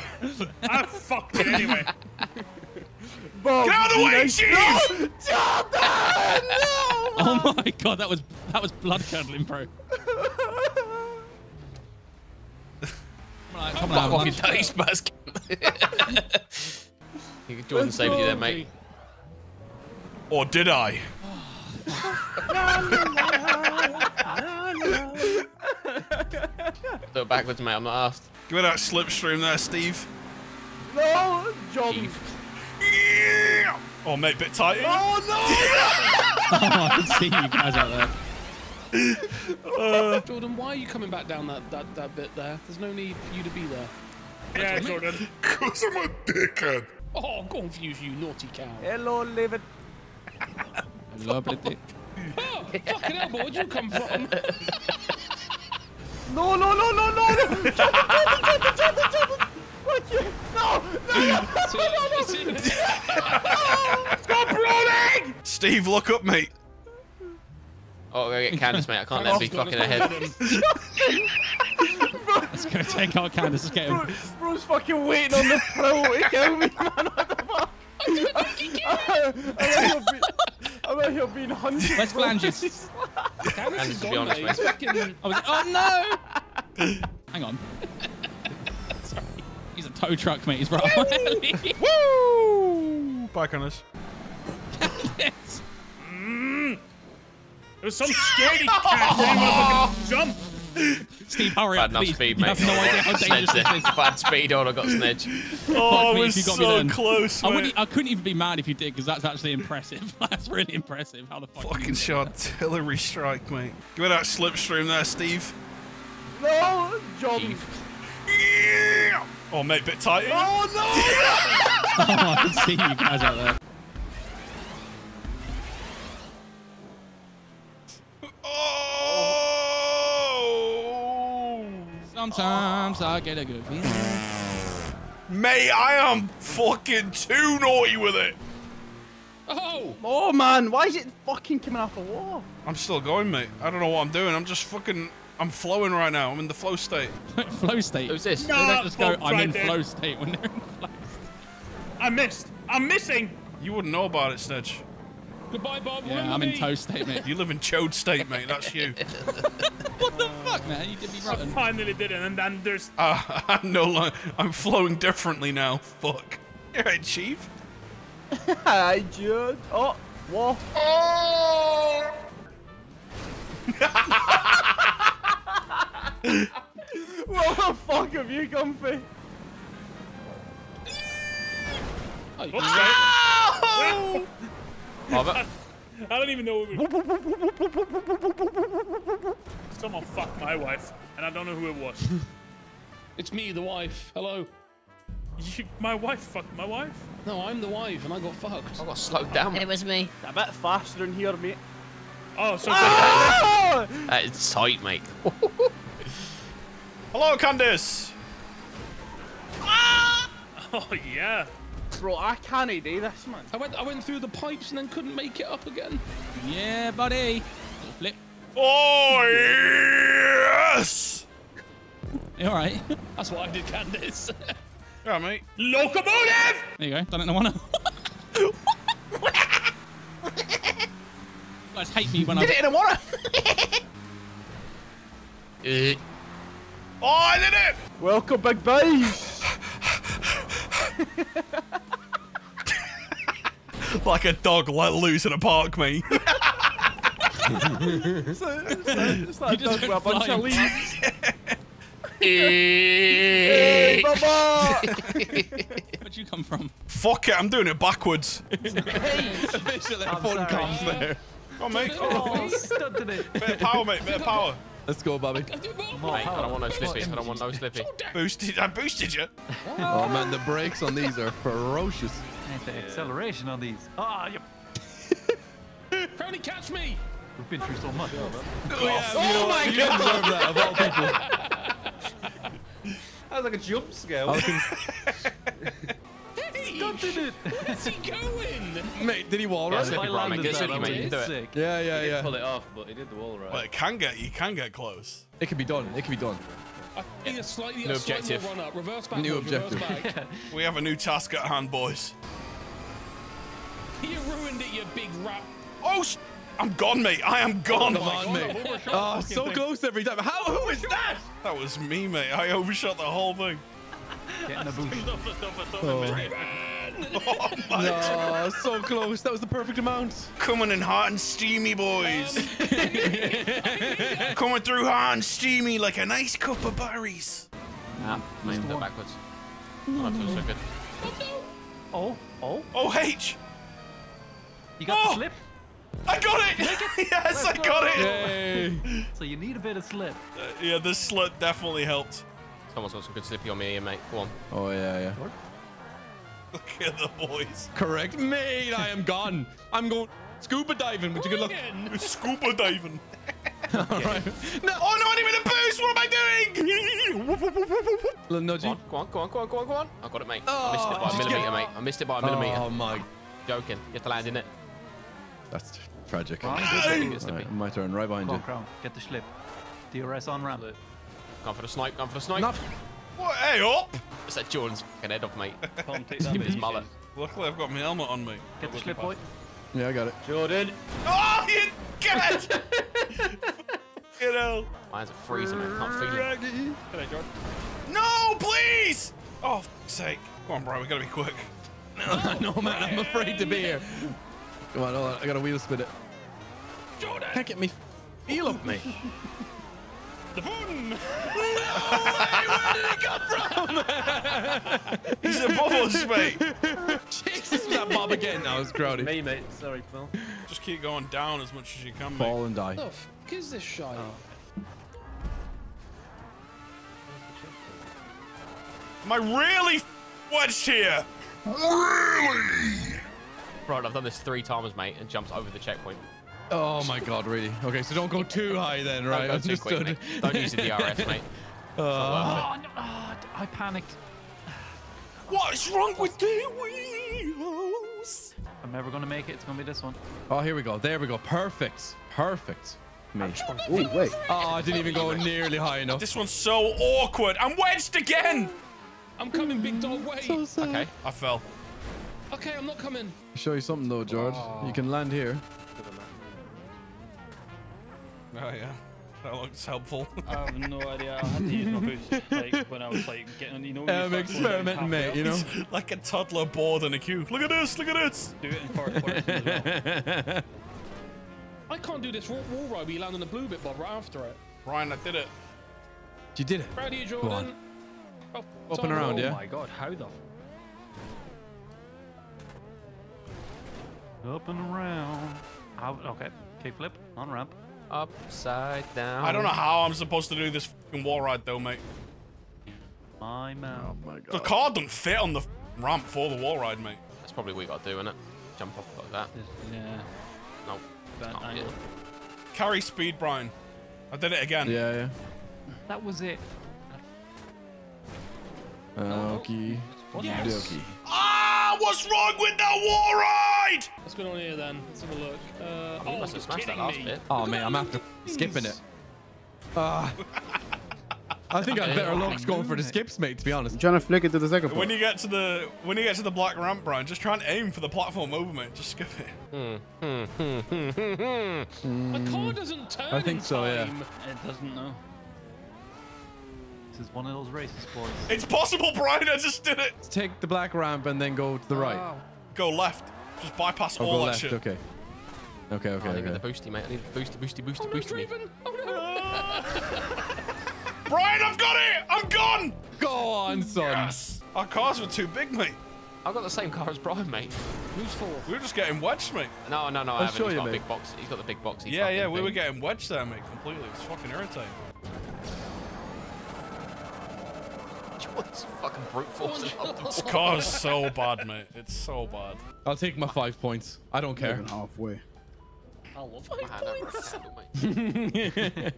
I fucked it anyway. Bob. Get out of the way, nice- Chief! No! Jordan! No! Oh my god, that was that was blood curdling, bro. Right, come on, off your lunch. taste you can Jordan saved you there, mate. Or did I? Do it backwards, mate. I'm not asked. Give me that slipstream there, Steve. No! Jordan. Yeah. Oh, mate, bit tight. Oh no! oh, I can see you guys out there. Jordan, why are you coming back down that, that, that bit there? There's no need for you to be there. Yeah, Jordan. Because I'm a dickhead. Oh, confuse you, naughty cow. Hello, live it. Oh, fucking hell, where'd you come from? No, no, no, no, no! no. You! Stop running! Steve, look up, mate. Oh, go get Candace, mate. I can't let him be fucking ahead. It's gonna take out Candace. Let's get him. Bro, bro's fucking waiting on the throw to kill me, man. What the fuck? I'm out here being, I'm out here being hunted. Where's. Flanges? Candace, to be honest, mate. I was, like, oh no! Hang on. Sorry. He's a tow truck, mate. He's right on my. Woo! Back on us. There's some scaredy cat fucking jump. Steve, hurry Bad up, enough please. speed, you mate. have no idea how Snedge dangerous there. this is. Bad speed on. I got Snedge. Oh, Fuck I me was if you got me so then. close, I, wouldn't, I couldn't even be mad if you did, because that's actually impressive. that's really impressive. How the fuck? Fucking you shot artillery strike, mate. Give me that slipstream there, Steve. No, Jordan. Yeah. Oh, mate, bit tight. Oh no! oh, I can see you guys out there. Oh! Sometimes I get a good feeling. Mate, I am fucking too naughty with it. Oh! Oh man, why is it fucking coming off a wall? I'm still going, mate. I don't know what I'm doing. I'm just fucking. I'm flowing right now. I'm in the flow state. flow state. Who's this? They don't No, just go, I'm right in there. flow state when they're in flow I missed. I'm missing. You wouldn't know about it, Snedge. Goodbye, Bob. Yeah, Remember I'm in me? tow state, mate. You live in chode state, mate. That's you. what the fuck, man? You did me I rotten. finally did it, and then there's. Uh, I'm no longer. I'm flowing differently now. Fuck. You're right, Chief. Hi, Jude. Oh, whoa. Where the fuck have you come from? Oh, you I don't even know. Who Someone fucked my wife, and I don't know who it was. It's me, the wife. Hello. You, my wife fucked my wife. No, I'm the wife, and I got fucked. I got slowed down. It was me. A bit faster in here, mate. Oh, so Ah! That is tight, mate. Hello, Candice. oh yeah. Bro, I can't do this, man. I went, I went through the pipes and then couldn't make it up again. Yeah, buddy. Little flip. Oh yes. You all right? That's what I did, Candice. Yeah, mate. Locomotive. There you go. Done it in the one. guys hate me when I. Did it in a water. Uh, Oh, I did it. Welcome, big boys. Like a dog let loose in a park, mate. it's like, it's like, it's like You a just dog with a bunch of leaves. Hey. Baba! Where'd you come from? Fuck it, I'm doing it backwards. Officially, fun comes there. Come on, mate. Oh, stunted it. Bit of power, mate. Bit of power. Let's go, Bobby. Mate, I don't want no slippy. I don't want no slippy. Boosted. I boosted you. Oh man, the brakes on these are ferocious. The acceleration on these. Ah, you. Crowley, catch me! We've been through so much. Oh, my you god! deserve that of all people. That was like a jump scare. I was gonna- Where's he going? Mate, did he wall Yeah, run? slippy, bro, mate. Get slippy, mate. You can do it. Sick. Yeah, He yeah, didn't yeah. pull it off, but he did the wall right. Well, it can get. You can get close. It can be done. It can be done. I need a slightly, New a objective. more run up. Reverse back. New reverse objective. back. We have a new task at hand, boys. You ruined it, you big rat. Oh, sh- I'm gone, mate. I am gone. Come on, mate. Oh, so close every time. How? Who is that? That was me, mate. I overshot the whole thing. Getting a boost. Oh my No, so close. That was the perfect amount. Coming in hot and steamy, boys. Coming through hot and steamy like a nice cup of berries. Ah, mate, go backwards. Oh, that feels so good. Oh, oh. Oh, H. You got Oh! the slip? I got it. yes, I got it. Yay. So you need a bit of slip. Uh, yeah, this slip definitely helped. Someone's got some good slippy on me here, mate. Go on. Oh, yeah, yeah. Look at the boys. Correct. Mate, I am gone. I'm going scuba diving. Would you good luck? Scuba diving. All right. No. Oh no, I didn't mean to boost. What am I doing? Little nudgy. Go on, go on, go on, go on, go on. I got it, mate. Oh, I missed it by a millimeter, get- mate. I missed it by a millimeter. Oh, my. Joking. You have to land in it. That's tragic. Wrong. Right, my turn, right behind Come you. Crown. Get the slip. DRS on ramp. Gone for the snipe, gone for the snipe. Enough. What? Hey, up. It's that Jordan's fucking head off, mate. Come take that His bit. mullet. Luckily, I've got my helmet on me. Get the slip, boy. Yeah, I got it. Jordan. Oh, you get it! you know. Mine's a freezing, I Can't feel it. G'day, Jordan. No, please! Oh, fuck's sake. Come on, bro. We gotta be quick. no, no, man, I'm afraid to be here. Come on, hold on. I gotta wheel spin it. Jordan! Can't get me feel up me. The fun! He's above us, mate. Jesus, that bob again. That was crowded. Me, mate. Sorry, Phil. Just keep going down as much as you can, mate. Fall and die. What the fuck is this shite? Oh. Am I really wedged here? Really? Right, I've done this three times, mate, and jumps over the checkpoint. Oh my god, really? Okay, so don't go too high then, right? Don't go too quick, Understood. mate. Don't use the DRS, mate. Uh, Oh, no. Oh, I panicked. What is wrong with the wheels? I'm never going to make it. It's going to be this one. oh, here we go. There we go. Perfect. Perfect. Me. Oh, wait. Oh, I didn't even go nearly high enough. This one's so awkward. I'm wedged again. I'm coming, big dog. Wait. Okay. I fell. Okay, I'm not coming. Show you something though, George. You can land here. Oh yeah, that looks helpful. I have no idea. I had to use my boost like when I was like getting on, you know. when you I'm start going down experimenting, mate. halfway You know. like a toddler bored in a queue. Look at this. Look at this. Do it in first person as well. I can't do this wall, wall ride where you land on the blue bit, Bob, right after it. Ryan, I did it. You did it. Proud of you, Jordan. Oh, Up and sorry. around, Oh yeah. my god, how the? Up and around. How, okay, kickflip on ramp. Upside down. I don't know how I'm supposed to do this fucking wall ride though, mate. My man. my The car doesn't fit on the ramp for the wall ride, mate. That's probably what you got to do, innit? Jump off like that. Yeah. No. Bad not angle. Carry speed, Brian. I did it again. Yeah, yeah. That was it. Okay. Yes. Okey-dokey. Ah, what's wrong with the wall ride? What's going on here then? Let's have a look. Uh, You oh, must have smashed that last me. bit. Oh Look man, I'm after skipping it. things. Ah. I think I'd better looks going for the skips, mate. To be honest. I'm trying to flick it to the second When you get to the when you get to the black ramp, Brian, just try and aim for the platform over, mate. Just skip it. Hmm. Hmm. Hmm. Hmm. Hmm. My car doesn't turn I think in so, yeah. It doesn't know. This is one of those races, boys. It's possible, Brian. I just did it. Take the black ramp and then go to the right. Oh, wow. Go left. Just bypass oh, Or all go that left. shit. Okay. Okay. Okay. I need Okay. the boosty, mate. I need the boosty, boosty, boosty, Oh, no, boosty. me. Oh, no. Brian, I've got it. I'm gone. Go on, son. Yes. Our cars were too big, mate. I've got the same car as Brian, mate. Who's fourth? We were just getting wedged, mate. No, no, no, I I'll haven't. show He's you, got a mate. big box. He's got the big box. Yeah, yeah, we were getting wedged there, mate. Completely. It's fucking irritating. What's fucking brute force? This car is so bad, mate. It's so bad. I'll take my five points. I don't care. Even halfway. I love Five points.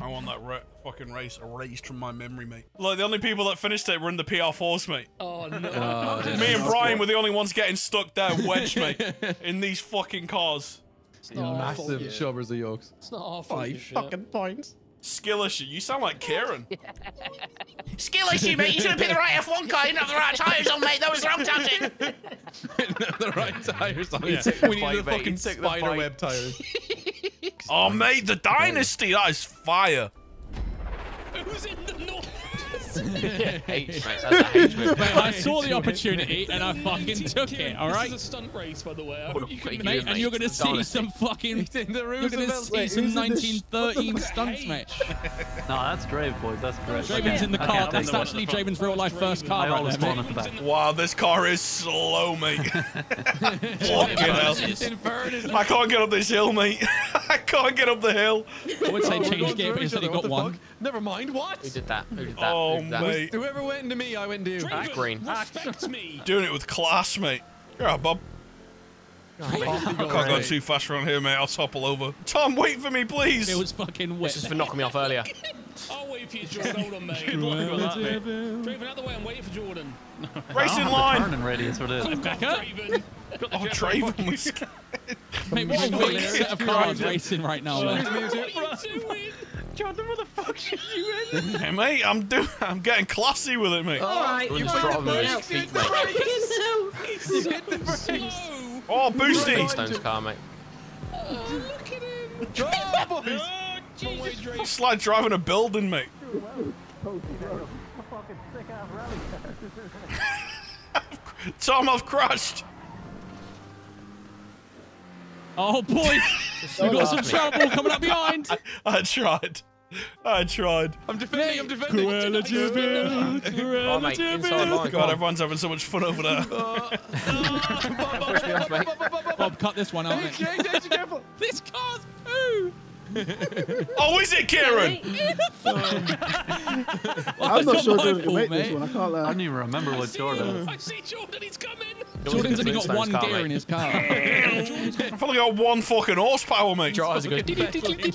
I won that ra- fucking race erased from my memory, mate. Like the only people that finished it were in the PR4s, mate. Oh, no. Oh, this Me and is Brian were the only ones getting stuck there, wedged, mate, in these fucking cars. It's not Massive yeah. shovers of yokes. It's not our fault. Five fucking points. Skill issue. You sound like Karen. Skill issue, mate. You should have picked the right F1 car. You didn't have the right tyres on, mate. That was wrong tactic. the right tires on. We Yeah. the We need the mate. fucking He the spider web tires. Oh, mate, the dynasty. That is fire. Who's in the north? H, mate. That's a H move. Mate, I saw the opportunity and I fucking took it. all right? This is a stunt race, by the way. I hope you can Mate, and you're gonna see some fucking. He's in the You're gonna see some who's 1913 stunts, mate. No, that's Drave, boys. That's Drave. Draven's in the car. That's take the one actually at. Draven's real life first car I right there, mate. at the back. Wow, this car is slow, mate. Fucking hell. I can't get up this hill, mate. I can't get up the hill. I would say Oh, change going gear, but each instead he other, got one. Fuck? Never mind. What? Who did that? Who did that? Oh, Who did that? mate. Whoever went into me, I went into you. That's green. Respect me. Doing it with class, mate. Yeah, Bob. I can't go too fast around here, mate. I'll topple over. Tom, wait for me, please. It was fucking wet. This is for knocking me off earlier. I'll wait for you, Jordan. Hold on, mate. Draven. Draven, out the way. I'm waiting for Jordan. Racing I don't have line. the turning radius for this. Becca? Draven. Oh, Draven was. Mate, we've got a set of cars racing right now, What are you doing? Jordan, where the fuck are you in? Hey, mate, I'm doing. I'm getting classy with it, mate. Alright, you're dropping me his feet, mate. He's hit the brakes. Oh, boosty. Stone's car, mate. Look at him. Oh, boys. Oh, Jesus. It's like driving a building, mate. Tom, I've crashed. Oh, boy. We've got some trouble coming up behind. I tried. I tried. I'm defending. I'm defending. Cruella de Vil, Oh, Cruella mate, de Vil. God, everyone's having so much fun over there. Push me off, mate. Bob, cut this one out, mate. James, James, be careful. This car's poo. Oh, is it, Kieran? I'm not sure Jordan can make this one. I can't uh, I don't even remember what Jordan. I see Jordan. He's coming. Jordan's only got one car, gear mate. in his car. I've only got one fucking horsepower, mate. Drives a good.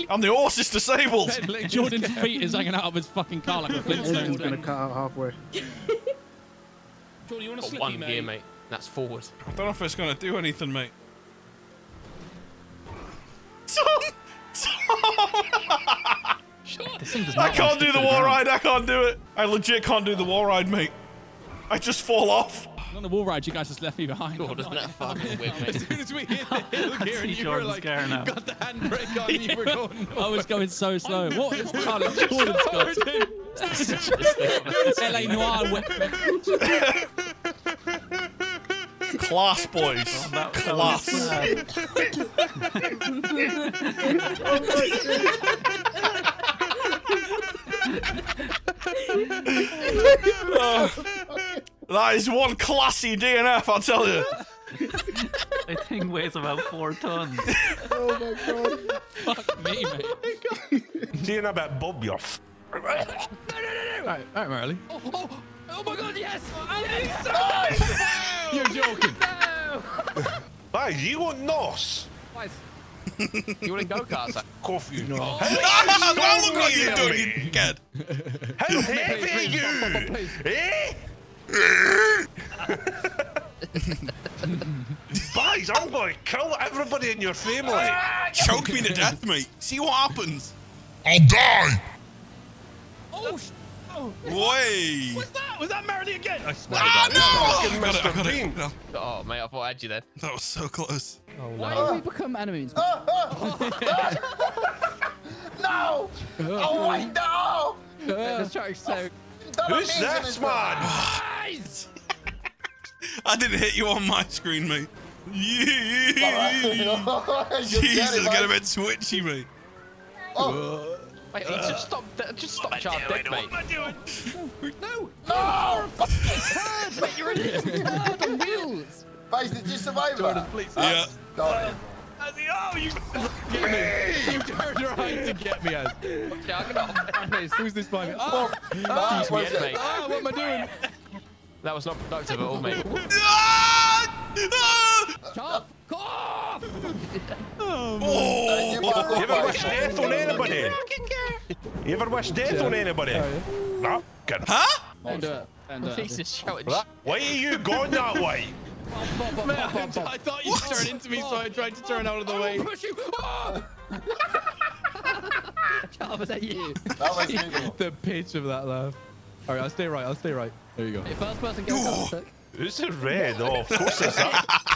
And the horse is disabled. Jordan's feet is hanging out of his fucking car like a Engine's Flintstones gonna cut out halfway. Jordan, you want to Got slip one me, gear, mate? mate. That's forward. I don't know if it's gonna do anything, mate. Tom! Tom! This thing does I can't do the to wall ground. ride. I can't do it. I legit can't do the wall ride, mate. I just fall off. On the wall ride, you guys just left me behind. Jordan's that fucking whip, As soon as we hit the hill, Kieran, see you were Jordan's like, car now. got the handbrake on, you were going. I was going so slow. What is car that Jordan's got? LA Noire whip. Class, boys. Class. That is one classy DNF, I'll tell you. I think weighs about four tons. Oh my god. Fuck me, mate. Oh Seeing about Bob, you're f- Right, right, Marley. Oh, oh, oh my God, yes! I'm You're joking. Hey, you want nos? You want to go karts? Coffee. No. Ah, look what you're doing, you kid. How heavy you? Eh? Guys, I'm going to kill everybody in your family. Choke me to death, mate. See what happens. I'll die. Oh, sh- Way. What's that? Was that Marley again? I swear Ah, to no! God. I got it, I got it. No, Oh, mate, I thought I had you then. that was so close. Why have we become enemies? No! Oh my no! This track's so. Who's this man? I didn't hit you on my screen, mate. Yeah. You Jesus, get get a bit twitchy, mate. Oh, Wait, he just stop. Just stop Char Dick, mate. no! Wait, you're in it. on wheels. Face, did you survive that? Please. Yeah. No. As he, oh, you get me. You turned around to get me, as. Who's this by me? Oh, Ah, Jeez, what's yeah, it? mate. oh, what am I doing? That was not productive at all, mate. Cough, cough. Oh! oh you ever wish death on anybody? You ever wish death on anybody? No? Good. Huh? Don't do uh, uh, it. Don't do it. He's just. Why are you going that way? Man, I thought you'd turn into me, so I tried to turn out of the way. Push you. Oh! Charles, was that you? That was me. The pitch of that laugh. All right, I'll stay right. I'll stay right. There you go. Hey, first person go kart sick. Who's the red? Oh, of course it's that.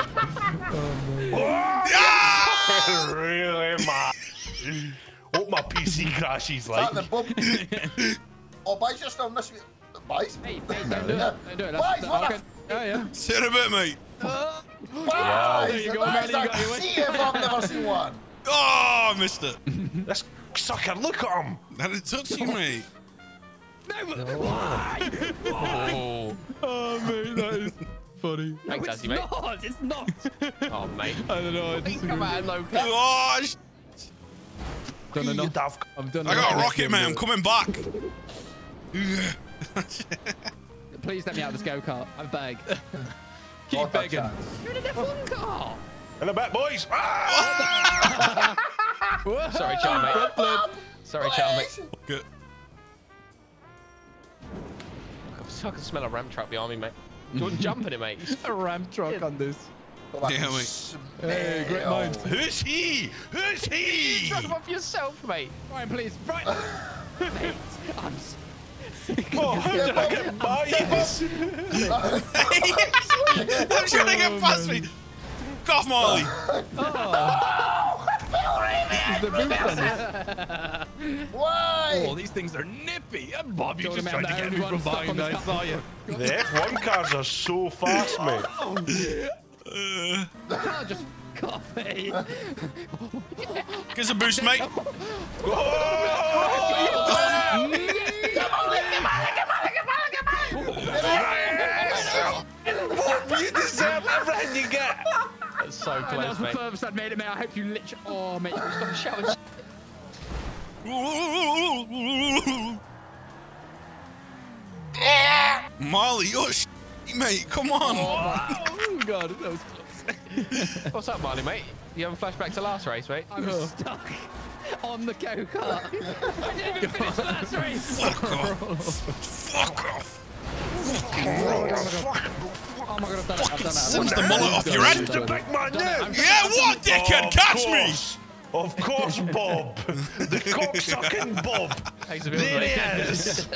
Oh, really, man. Hope my PC crashes like. That the bump. oh, boys, just on this. Boys. Hey, hey, don't do it. Don't do it. That's, Boys, that, what okay. the Yeah, yeah. See you in a bit, mate. Uh, boys, There you go, that is man, you a got your win. see if I've never seen one. Oh, I missed it. This sucker, look at him. That didn't touch you, mate. Oh, Oh, mate, that is funny. thanks, Azzy, mate. not. It's not. Oh, mate. I don't know. I Think disagree. about it, low cut. Oh, Done enough. daft I've done I got a rocket, mate. I'm coming back. Please let me out of this go kart. I beg. Keep Not begging. chance. You're in a F1 car. In a bit, boys. Ah! Sorry, Charlie, mate. Sorry, Charlie, mate. Good. I can smell a ram truck behind me, mate. Don't jump in it, mate. A ram truck on this. Go back Yeah, and Hey, great minds. Who's he? Who's he? Drive off yourself, mate. Brian, please. Brian. Mate, I'm s- Oh, how did I get by this? I'm trying to get oh, past me. Fuck off, Molly. Is the boost on this? Why? Oh, these things are nippy. Uh, Bob, you Jordan, just man, tried to get me from one stuck on behind. I saw you. The F1 cars are so fast, mate. Uh, Oh, just coffee. Gives a boost, mate. you deserve everything you get. That's so And that close, was the mate. furthest I'd made it, mate. I hope you literally. Oh, mate, stop shouting. Molly, you're sh- mate. Come on. Oh, God, that was close. What's up, Marley, mate? You having flashback to last race, mate? I'm oh. stuck on the go kart. I didn't even finish the last race. Fuck off. Fuck off. Oh my god, I've done it. I've done it. I've Since the it. mullet off your head. The big man now. Yeah, what, dickhead? Of Catch me. Of course, Bob. the cocksucking Bob. Thanks a There he is.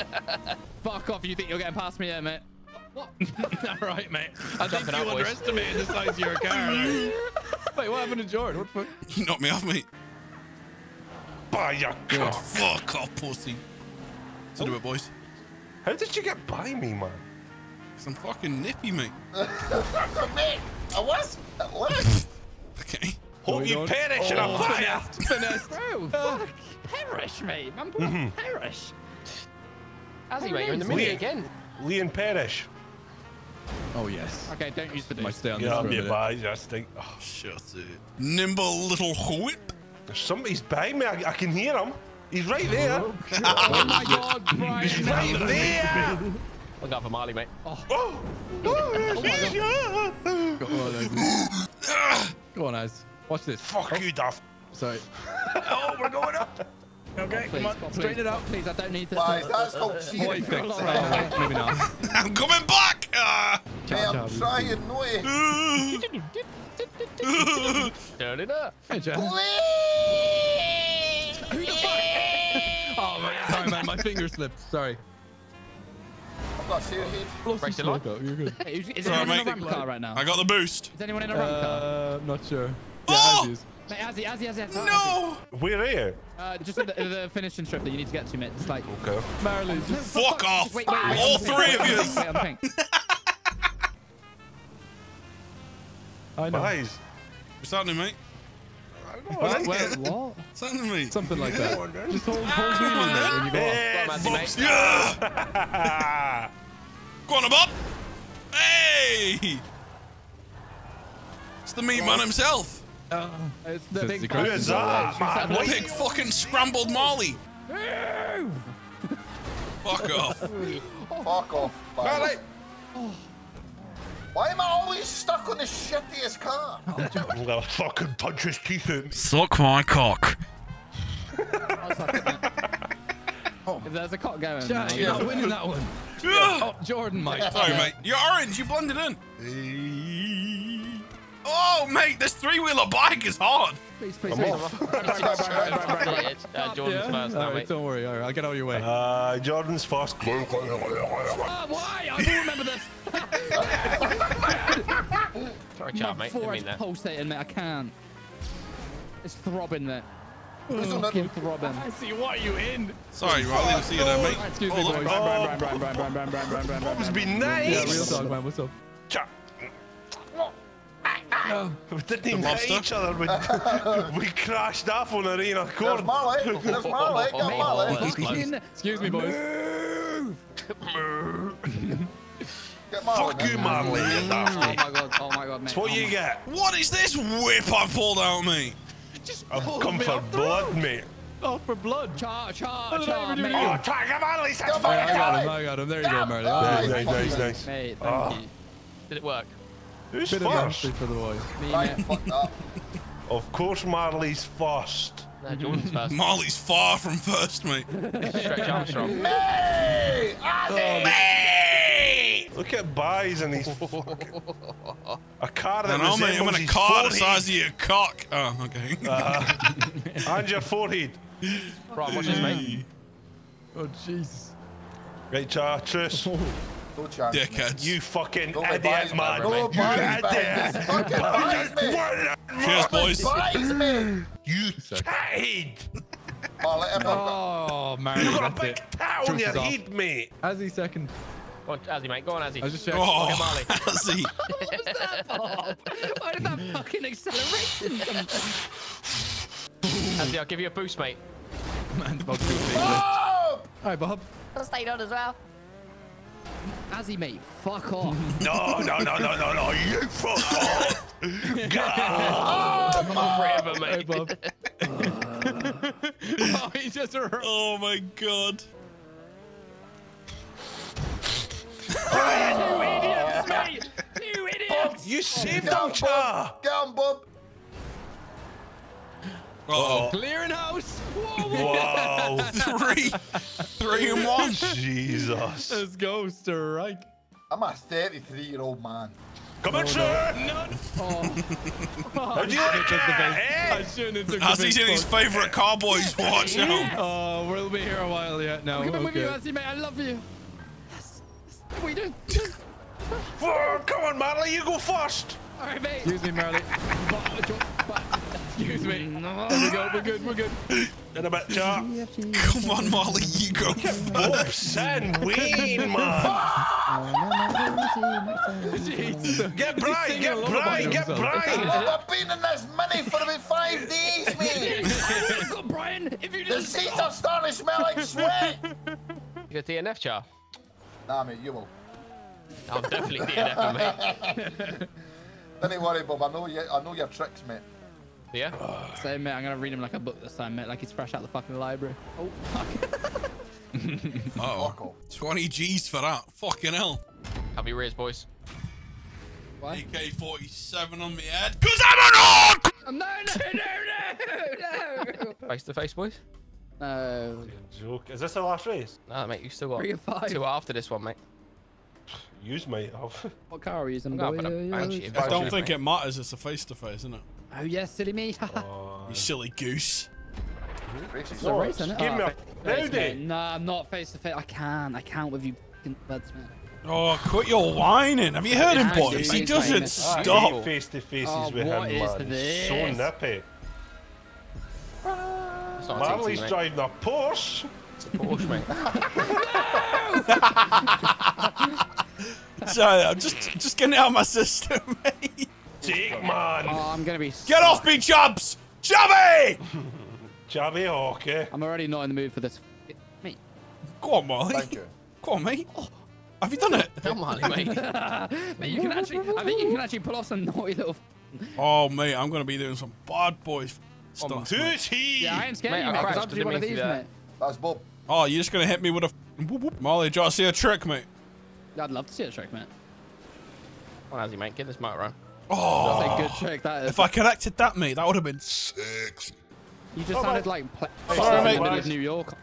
Fuck off. You think you're getting past me here, mate? What? All right, mate. I think Jumping you out, boys. underestimated the size of your car. there. Wait, what happened to Jordan? What the fuck? You knocked me off, mate. By your Oh, cock. fuck off, pussy. So do it, boys. How did you get by me, man? Cause I'm fucking nippy, mate. Mate, I was. I was. Okay. Hope you on. perish in a fire. Finesse. Bro, fuck. Perish, mate. Man, Mhm. perish. Azzy, mate, you're in the mini Liam. again. Liam Perish. Oh, yes. Okay, don't use the Might boost. stay on Get this up for a minute. I think. Oh, Shut it. Nimble little whip. somebody's by me. I, I can hear him. He's right there. Oh my god, Brian. He's right there. Look out for Marley, mate. Oh. Go on, Az. Go on, Az. Watch this. Fuck you, Duff. Sorry. oh, we're going up. Okay, Please, come on. please, Straighten it out. Please, I don't need this. Boys, that's called cheating. Oh, maybe not. I'm coming back. Ah. Hey, I'm trying, no way. Turn it up. Hey, Jen. Please. Who the fuck? Oh, man. Sorry, man. My finger slipped. Sorry. I've got two heat. Brace your line. You're good. Hey, is, is Sorry, anyone in a mate. ramp car right now? I got the boost. Is anyone in a ramp car? Uh, not sure. Yeah, Oh! Az is. Mate, Azzy, Azzy, Azzy, Azzy. No. Where are you? Uh, just at the, the finishing strip that you need to get to, mate. It's like. Okay. Marley, just Fuck off. Wait, wait, wait. All on pink. three of you. Wait, on the pink. I know. Boys. What's happening, mate? What? Well, what? What's happening, mate? Something like that. Just hold, hold Come on, medium then. when you go off. Yes, Go on, Azzy, Yeah. Go on, Bob. Hey. It's the meat man himself. Uh, it's the Since big he. Who is that, man? What big fucking scrambled Molly? Fuck off. Fuck off, boys. Marley. Why am I always stuck on the shittiest car? I'm gonna fucking punch his teeth in. Suck my cock. Oh. If there's a cock going. Jack, now- you're not winning that one. Oh, Jordan might. Sorry, mate. You're orange. You blended in. Oh, mate, this three-wheeler bike is hard. Please, please, please. uh, Jordan's first now, Alright, don't worry. All right, I'll get out of your way. Uh, Jordan's first. Oh, why? I do remember this. Sorry, chap, My mate. Didn't mean forehead's that. pulsating, mate. I can't. It's throbbing, there. Listen, Fucking throbbing. I see what are you in. Sorry, Riley, I'll see you there, mate. Excuse me, Oh, look. boys. Oh, Brian, Brian, Brian, Brian, Brian, Brian, Brian, Brian, Brian, Bob's Brian. been Yeah, real nice. talk, man. What's up? Cha- We didn't even The hit each other. We, we crashed off on arena There's court. Marley. There's Marley. Got Marley. Fucking- Excuse me, boys. Get Marley. Fuck you. Marley. Oh, oh my god, oh my god, mate. That's what Oh you my- get. What is this whip I pulled out, mate? I've come for blood, mate. Oh, for blood. Char, char, What did I char, ever do to mate. you? Oh, try, come on, Lisa. Come Fuck on, I it. got him. I got him. There you go, Marley. Oh, Nice, nice, nice. Mate, Oh. thank ah. you. Did it work? Who's Bit of first? mercy for the boy. Me, Right, mate. Of course, Marley's first. No, Jordan's first. Marley's far from first, mate. Stretch Armstrong. Hey! Ozzy! Look at Buys and he's fucking... A car I that know, mate. I'm resembles in a car the size of your cock. Oh, okay. Uh, and your forehead. Right, watch this, mate. Oh, Jesus. Right, Char, truce. No chance. mate. Dickheads. You fucking Go by idiot, buys, man. Go You idiot. Fucking buys, mate. Cheers, boys. Buys, mate. You cathead. Marley, if I've. Oh, oh Marley. You got a that's big it. tat on your head, mate. As he second. Go on, Azzy, mate. Go on, Azzy. I was just checking. Oh, Look at Marley. see. What was that, Bob? Why did that fucking acceleration come Azzy, I'll give you a boost, mate. Man's about to do it. Oh! Hi, Bob. I'll stay on as well. Azzy, mate, fuck off. No, no, no, no, no, no. You fuck off. Oh, Forever, Hey. Bob. oh, he just Oh, my God. you idiots, mate! You idiots! You saved Get him, on, Char. Bob. Get on, Bob. Uh-oh. clearing house. Wow. Three. Three and one. Jesus. Let's go, strike. I'm a 33-year-old man. Come on, sir. Oh, How'd you I like took the? I shouldn't have took As the he's in his favourite cowboys watch now. Oh, we'll be here a while yet now. I'm with you, Okay. Azzy, mate. I love you. Yes. yes. What are you doing? Oh, come on, Marley. You go first. All right, mate. Excuse me, Marley. Excuse me. There we go. We're good. We're good. In a bit, Char. Come on, Marley, you go. Bob San Wayne, man. Jeez. Get Brian, get a Brian, get himself. Brian. I've been in this mini for about five days, mate. God, Brian, if you The seats are starting to smell like sweat. You got DNF, Char? Nah, mate, you will. I'm definitely DNF, mate. Don't worry, Bob. I know you. I know your tricks, mate. Yeah? Say, mate, I'm gonna read him like a book this time, mate, like he's fresh out the fucking library. Oh, fuck. Oh. Uh-oh. Fuck 20 G's for that. Fucking hell. Have your ears, boys. Why? AK-47 on me head. Cause I'm an orc! Oh, no, no, no, no, no. Face to face, boys. No. Joke. Is this the last race? Nah, mate, you still got Three of five. two after this one, mate. Use might have. What car are you using, I'm boy? gonna put a Yeah, yeah, yeah. I don't Mate. think it matters. It's a face-to-face, isn't it? Oh, yes, silly me. Oh. You silly goose. Racist. It's a race, isn't it? Give Oh, me a face to face, mate. rowdy. Nah, I'm not face to face. I can't. I can't with you fucking lads, man. Oh, quit your whining. Have you heard him, Yeah, boys? He doesn't he's stop. Face to faces Oh, with him, is man. this? So nippy. It's not a Marley's driving a Porsche. It's a Porsche, mate. Sorry, I'm just just getting it out of my system, mate. Take, man. Oh, I'm gonna be. Get off me, Chubs! Chubby! Jabby Hockey. I'm already not in the mood for this. Mate. Go on, Molly. Thank you. Go on, mate. Oh, have you done it? Come on, mate. mate, you can actually. I think you can actually pull off some naughty little. Oh, mate, I'm gonna be doing some bad boys stunts. mate. Who's he? Yeah, I ain't scared Mate, of you, I mate. 'cause crashed, I'll do didn't one of mean to these, do mate. That's Bob. Oh, you're just gonna hit me with a whoop, whoop. Molly, do you want to see a trick, mate? I'd love to see a trick, mate. Come on, Azzy, mate. Get this motor on. Oh, That's a good trick. That is. if I connected that, mate, that would have been. Six. You just Oh, sounded mate. like pla- Sorry, in mate. the middle of New York.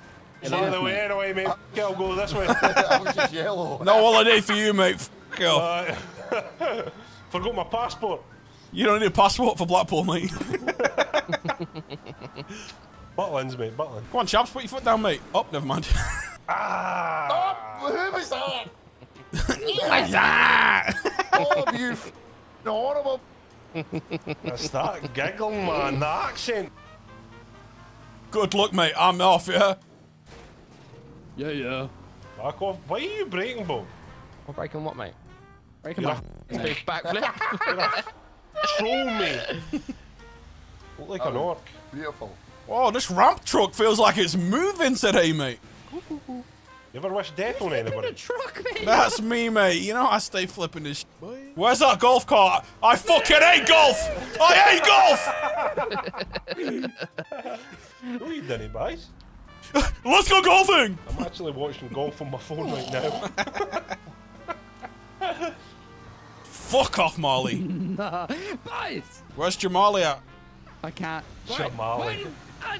By the way, anyway, mate. Okay, I'll go this way. I was just yellow. No holiday for you, mate. F- off. Uh, forgot my passport. You don't need a passport for Blackpool, mate. Butlins, mate, Butlins. Come on, chaps, put your foot down, mate. Oh, never mind. Ah! Oh, who was that? was that? All of you f- horrible. That's that giggle, man. The accent. Good luck, mate. I'm off, yeah? Yeah, yeah. Back off. Why are you breaking, Bob? We're breaking what, mate? Breaking You're my Big backflip. You're troll, mate. Look like an oh, orc. Beautiful. Oh, this ramp truck feels like it's moving today, mate. You ever wish death on anybody? truck, mate. That's me, mate. You know I stay flipping this. Sh- Where's that golf cart? I fucking hate golf. I hate golf. No, you didn't, guys. Let's go golfing. I'm actually watching golf on my phone right now. Fuck off, Marley. Boys! Where's Jamali at? I can't. Jamali. As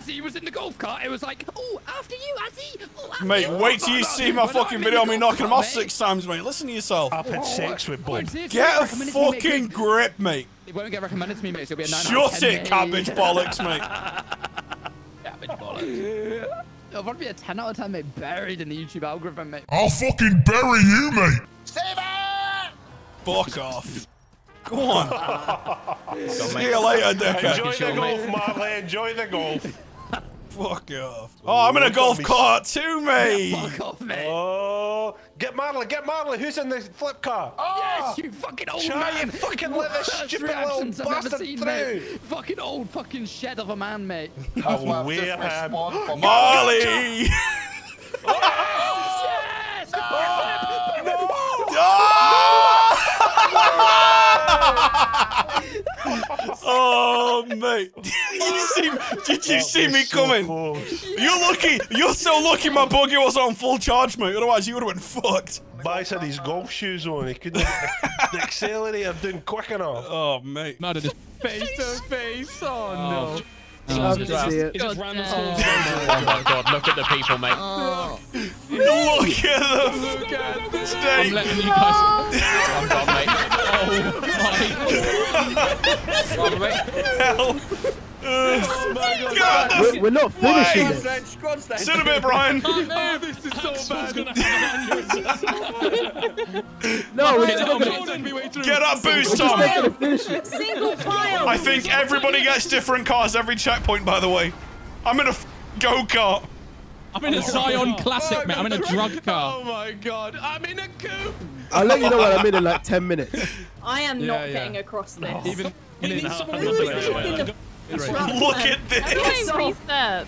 he was in the golf cart, it was like, oh, after you, Azzy. Oh, after Mate, you. wait till you see my fucking video of me knocking him off mate. six times, mate. Listen to yourself. I've had sex with Bob. Wait, see if Get a fucking me, mate, fucking 'cause grip, mate. It won't get recommended to me, mate, so it'll be a 9 out of Shut 10, it, mate. cabbage bollocks, mate. Cabbage bollocks. It'll probably be a 10 out of 10, mate, buried in the YouTube algorithm, mate. I'll fucking bury you, mate. Save it! Fuck off. Go on. See you later, dickhead. Enjoy the golf, Marley. Enjoy the golf. Fuck off. Oh, oh, I'm in a golf cart too, mate. Fuck off, mate. Oh, get Marley, get Marley. Who's in the flip car? Yes, you ah, fucking old Try man. and fucking let this Worst stupid little reactions I've ever bastard seen, through. mate. Fucking old fucking shed of a man, mate. That's why I've wear just him. respawned from Marley. yes! oh, Oh, mate. Did you see, did you see me coming? You're lucky. You're so lucky my buggy was on full charge, mate. Otherwise, you would have been fucked. Byze had his golf shoes on. He couldn't get the, the accelerator doing quick enough. Oh, mate. Murdered his Face to face. Oh, no. Oh. Oh, Love to see it. It's just random Oh my god, look at the people, mate. Oh. Look at them. Look at I'm this. letting you guys. Oh, I'm gone, mate. Oh my. Come on, mate. Hell. Oh my God, God. the We're, we're not finishing Wait. this. Sit a bit, Brian. Oh, oh, this is so bad. No, oh, we're Get just not mate. gonna, Take me way through. Get up, boost, Tom. not gonna finish it. Single file. I think everybody gets different cars every checkpoint, by the way. I'm in a go-kart. I'm in a oh, Zion Classic, mate. I'm in a drug car. Oh my god. I'm in a coupe. I'll let you know when I'm in in like 10 minutes. I am Yeah, not yeah. getting across this. Even. We need even- someone Who to is do it. talking the Look at this. Everyone reset.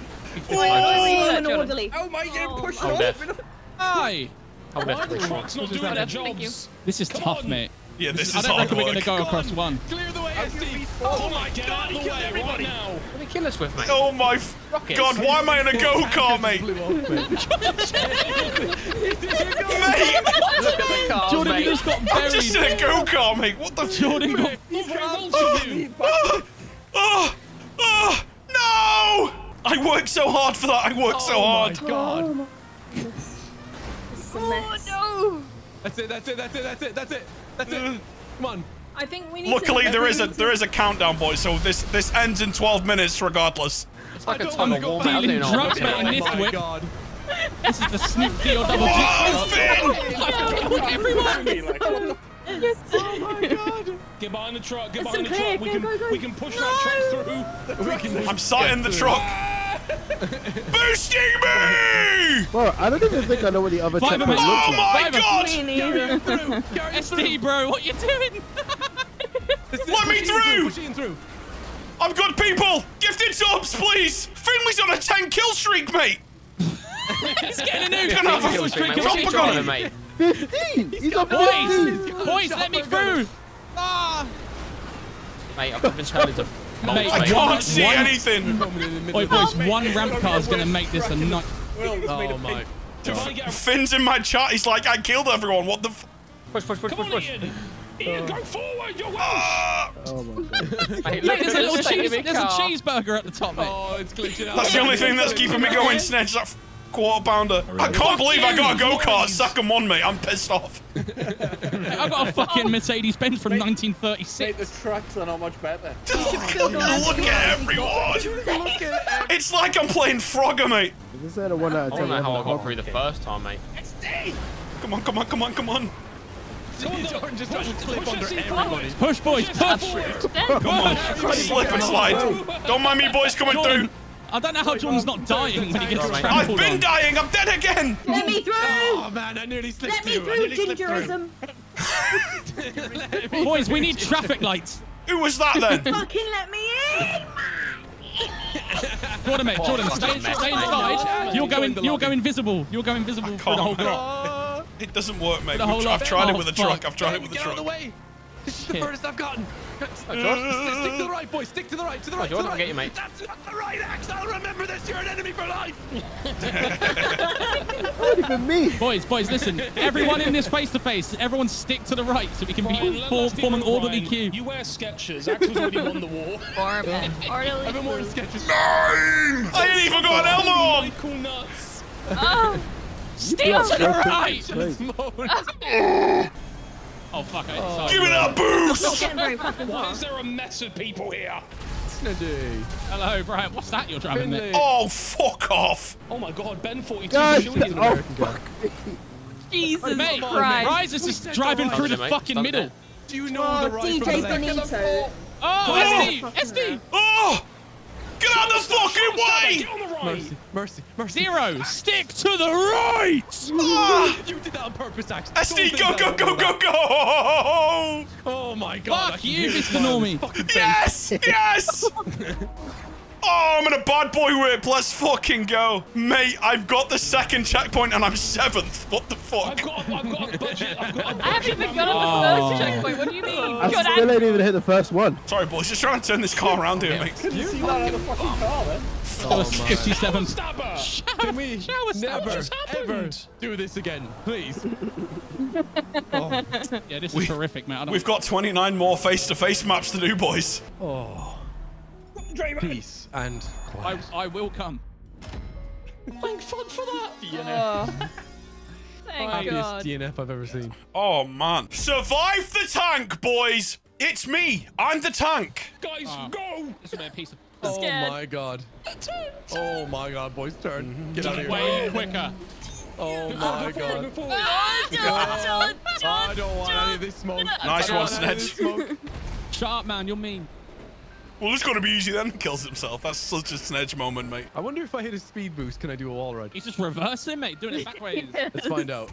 slow and orderly. Oh my god, push I'm deaf. Hi. I'm deaf. Truck's not doing their jobs. This is Come tough, on. mate. Yeah, this I is don't hard reckon we're gonna go across one. Clear the way, SD. Oh my god, get out of the right now. What did he kill us with, mate? Oh my f- Rockets. god, why am I in a go-kart, mate? Mate, Look at the cars, Jordan mate. just got buried. I'm just in a go-kart, mate. What the f- Jordan got. He's revulsing you. Oh, oh, oh, no! I worked so hard for that. I worked so Oh hard. my god. Oh no! That's it, that's it, that's it, that's it, that's it. That's it. Come on. I think we need Luckily, to... there is a to- there is a countdown, boys. So this this ends in 12 minutes, regardless. It's like I a don't ton wanna of go warm back. out Dealing doing drugs, all mate, in Oh this my whip. god. This is the Snoop Deal double Whoa, jig. Finn! Everyone. Oh my god. Get behind the truck, get Listen, behind the clear, truck. We go, can go, go. we can push that truck through. We can I'm sat in the truck. Boosting me! Bro, I don't even think I know what the other Five checkpoint of looks Oh like. my Fiver. god! Me neither. SD, bro, what you doing? Let me through! Push in through. I'm good, people. Gifted subs, please. Finley's on a 10 kill streak, mate. He's getting a new Gonna have a Kill streak, mate. What's he Drop a gun. mate? 15! He's on Boys, 15! boys, let me through. Ah. Mate, I've been turned into Mate, I one- can't see one- anything. Oi, boys, one ramp car is gonna make this a night. Oh my. Finn's in my chat. He's like, I killed everyone. What the f? Push, push, push, Come push, on, push. Ian. Ian, go forward. You're Welsh. Ah! Oh my god. Mate, Mate, look there's a little cheese. There's a cheeseburger at the top, mate. Oh, it's glitching out. That's the only thing that's keeping me going, Snedge. That f- Quarter pounder. I can't believe I got a go-kart second on mate. I'm pissed off. I got a fucking Mercedes Benz from 1936. The tracks are not much better. Oh, look at everyone. It's like I'm playing Frogger, mate. This is a one out of I ten. don't know how I got through the first time, mate. Come on, come on, come on, come on. Jordan just trying to clip under everybody. Push, boys, push. Come on. Slip and slide. Don't mind me, boys, coming Jordan, through. I don't know how Jordan's um, not dying when he gets trampled I've been on. dying. I'm dead again. Let me through! Oh man, I nearly slipped Let me through. I through, gingerism! Boys, we need traffic lights. Who was that then? Fucking let me in! Jordan, mate, Jordan, fucking stay, stay inside. You'll go in, you'll go invisible. You'll go invisible for the whole Can't, block. It doesn't work, mate. The We've whole tr- I've tried it Oh, with a truck. I've tried it with a Get out of the truck. Way. This is the Shit. furthest I've gotten. Oh, George. Stick, stick to the right, boys. Stick to the right. To the Oh, right. George, to the I'll right. get you, mate. That's not the right axe. I'll remember this. You're an enemy for life. Not even me. Boys, boys, listen. Everyone in this face to face, everyone stick to the right so we can Brian, be let- full, let's be form an orderly Brian. queue. You wear Skechers. Axel's already won the war. I've I've been more sketches. I ain't even got an helmet on. Michael nuts. Oh! Stick to the right. Wait. Oh fuck! I, oh. sorry. Give me that boost. getting very fucking Why is there a mess of people here? Hello, Brian. What's that you're driving there? Oh, fuck off. Oh my god, Ben 42 Guys, shooting his oh, American fuck. Jesus Mate, Christ. Rise is just driving through the fucking middle. Do you know Oh, the right from DJ the left? Benito. Oh, SD, SD. Oh! oh! Get out of the fucking way! Get on the right. Mercy, mercy, mercy. Zero. Stick to the right. Ah! You did that on purpose, Axe. SD, go, Don't go, go, go, go! Oh my god. Fuck you, Mr. smile on his Normie. Yes! Yes! Oh, I'm in a bad boy whip. Let's fucking go. Mate, I've got the second checkpoint and I'm seventh. What the fuck? I've got, I've got a budget. I've got a budget. I haven't even got on Oh. the first oh. checkpoint. What do you mean? I God, still ain't even hit the first one. Sorry, boys. Just trying to turn this car around here, mate. You see that on the fucking car, then? That was 57. Stabber. Can we Shower never, ever do this again, please? Oh. Yeah, this is We- horrific, man. We've got 29 more face-to-face maps to do, boys. Oh, Draymond. peace and I, quiet. I will come. Thank fuck for that. Oh. Thank Happiest God. DNF I've ever seen. Oh, man. Survive the tank, boys! It's me. I'm the tank. Guys, ah. go. This will be a piece of Oh Scared. my god. Oh my god, boys, turn. Mm-hmm. Get out of here. way quicker. Oh my forward, god. forward. Oh, don't, don't, don't, I don't want any of this smoke. Nice one, want any of this Snedge. Shut up, man. You're mean. Well, it's going to be easy then. Kills himself. That's such a snedge moment, mate. I wonder if I hit a speed boost, can I do a wall ride? He's just reversing, mate. Doing it backwards. Let's find out.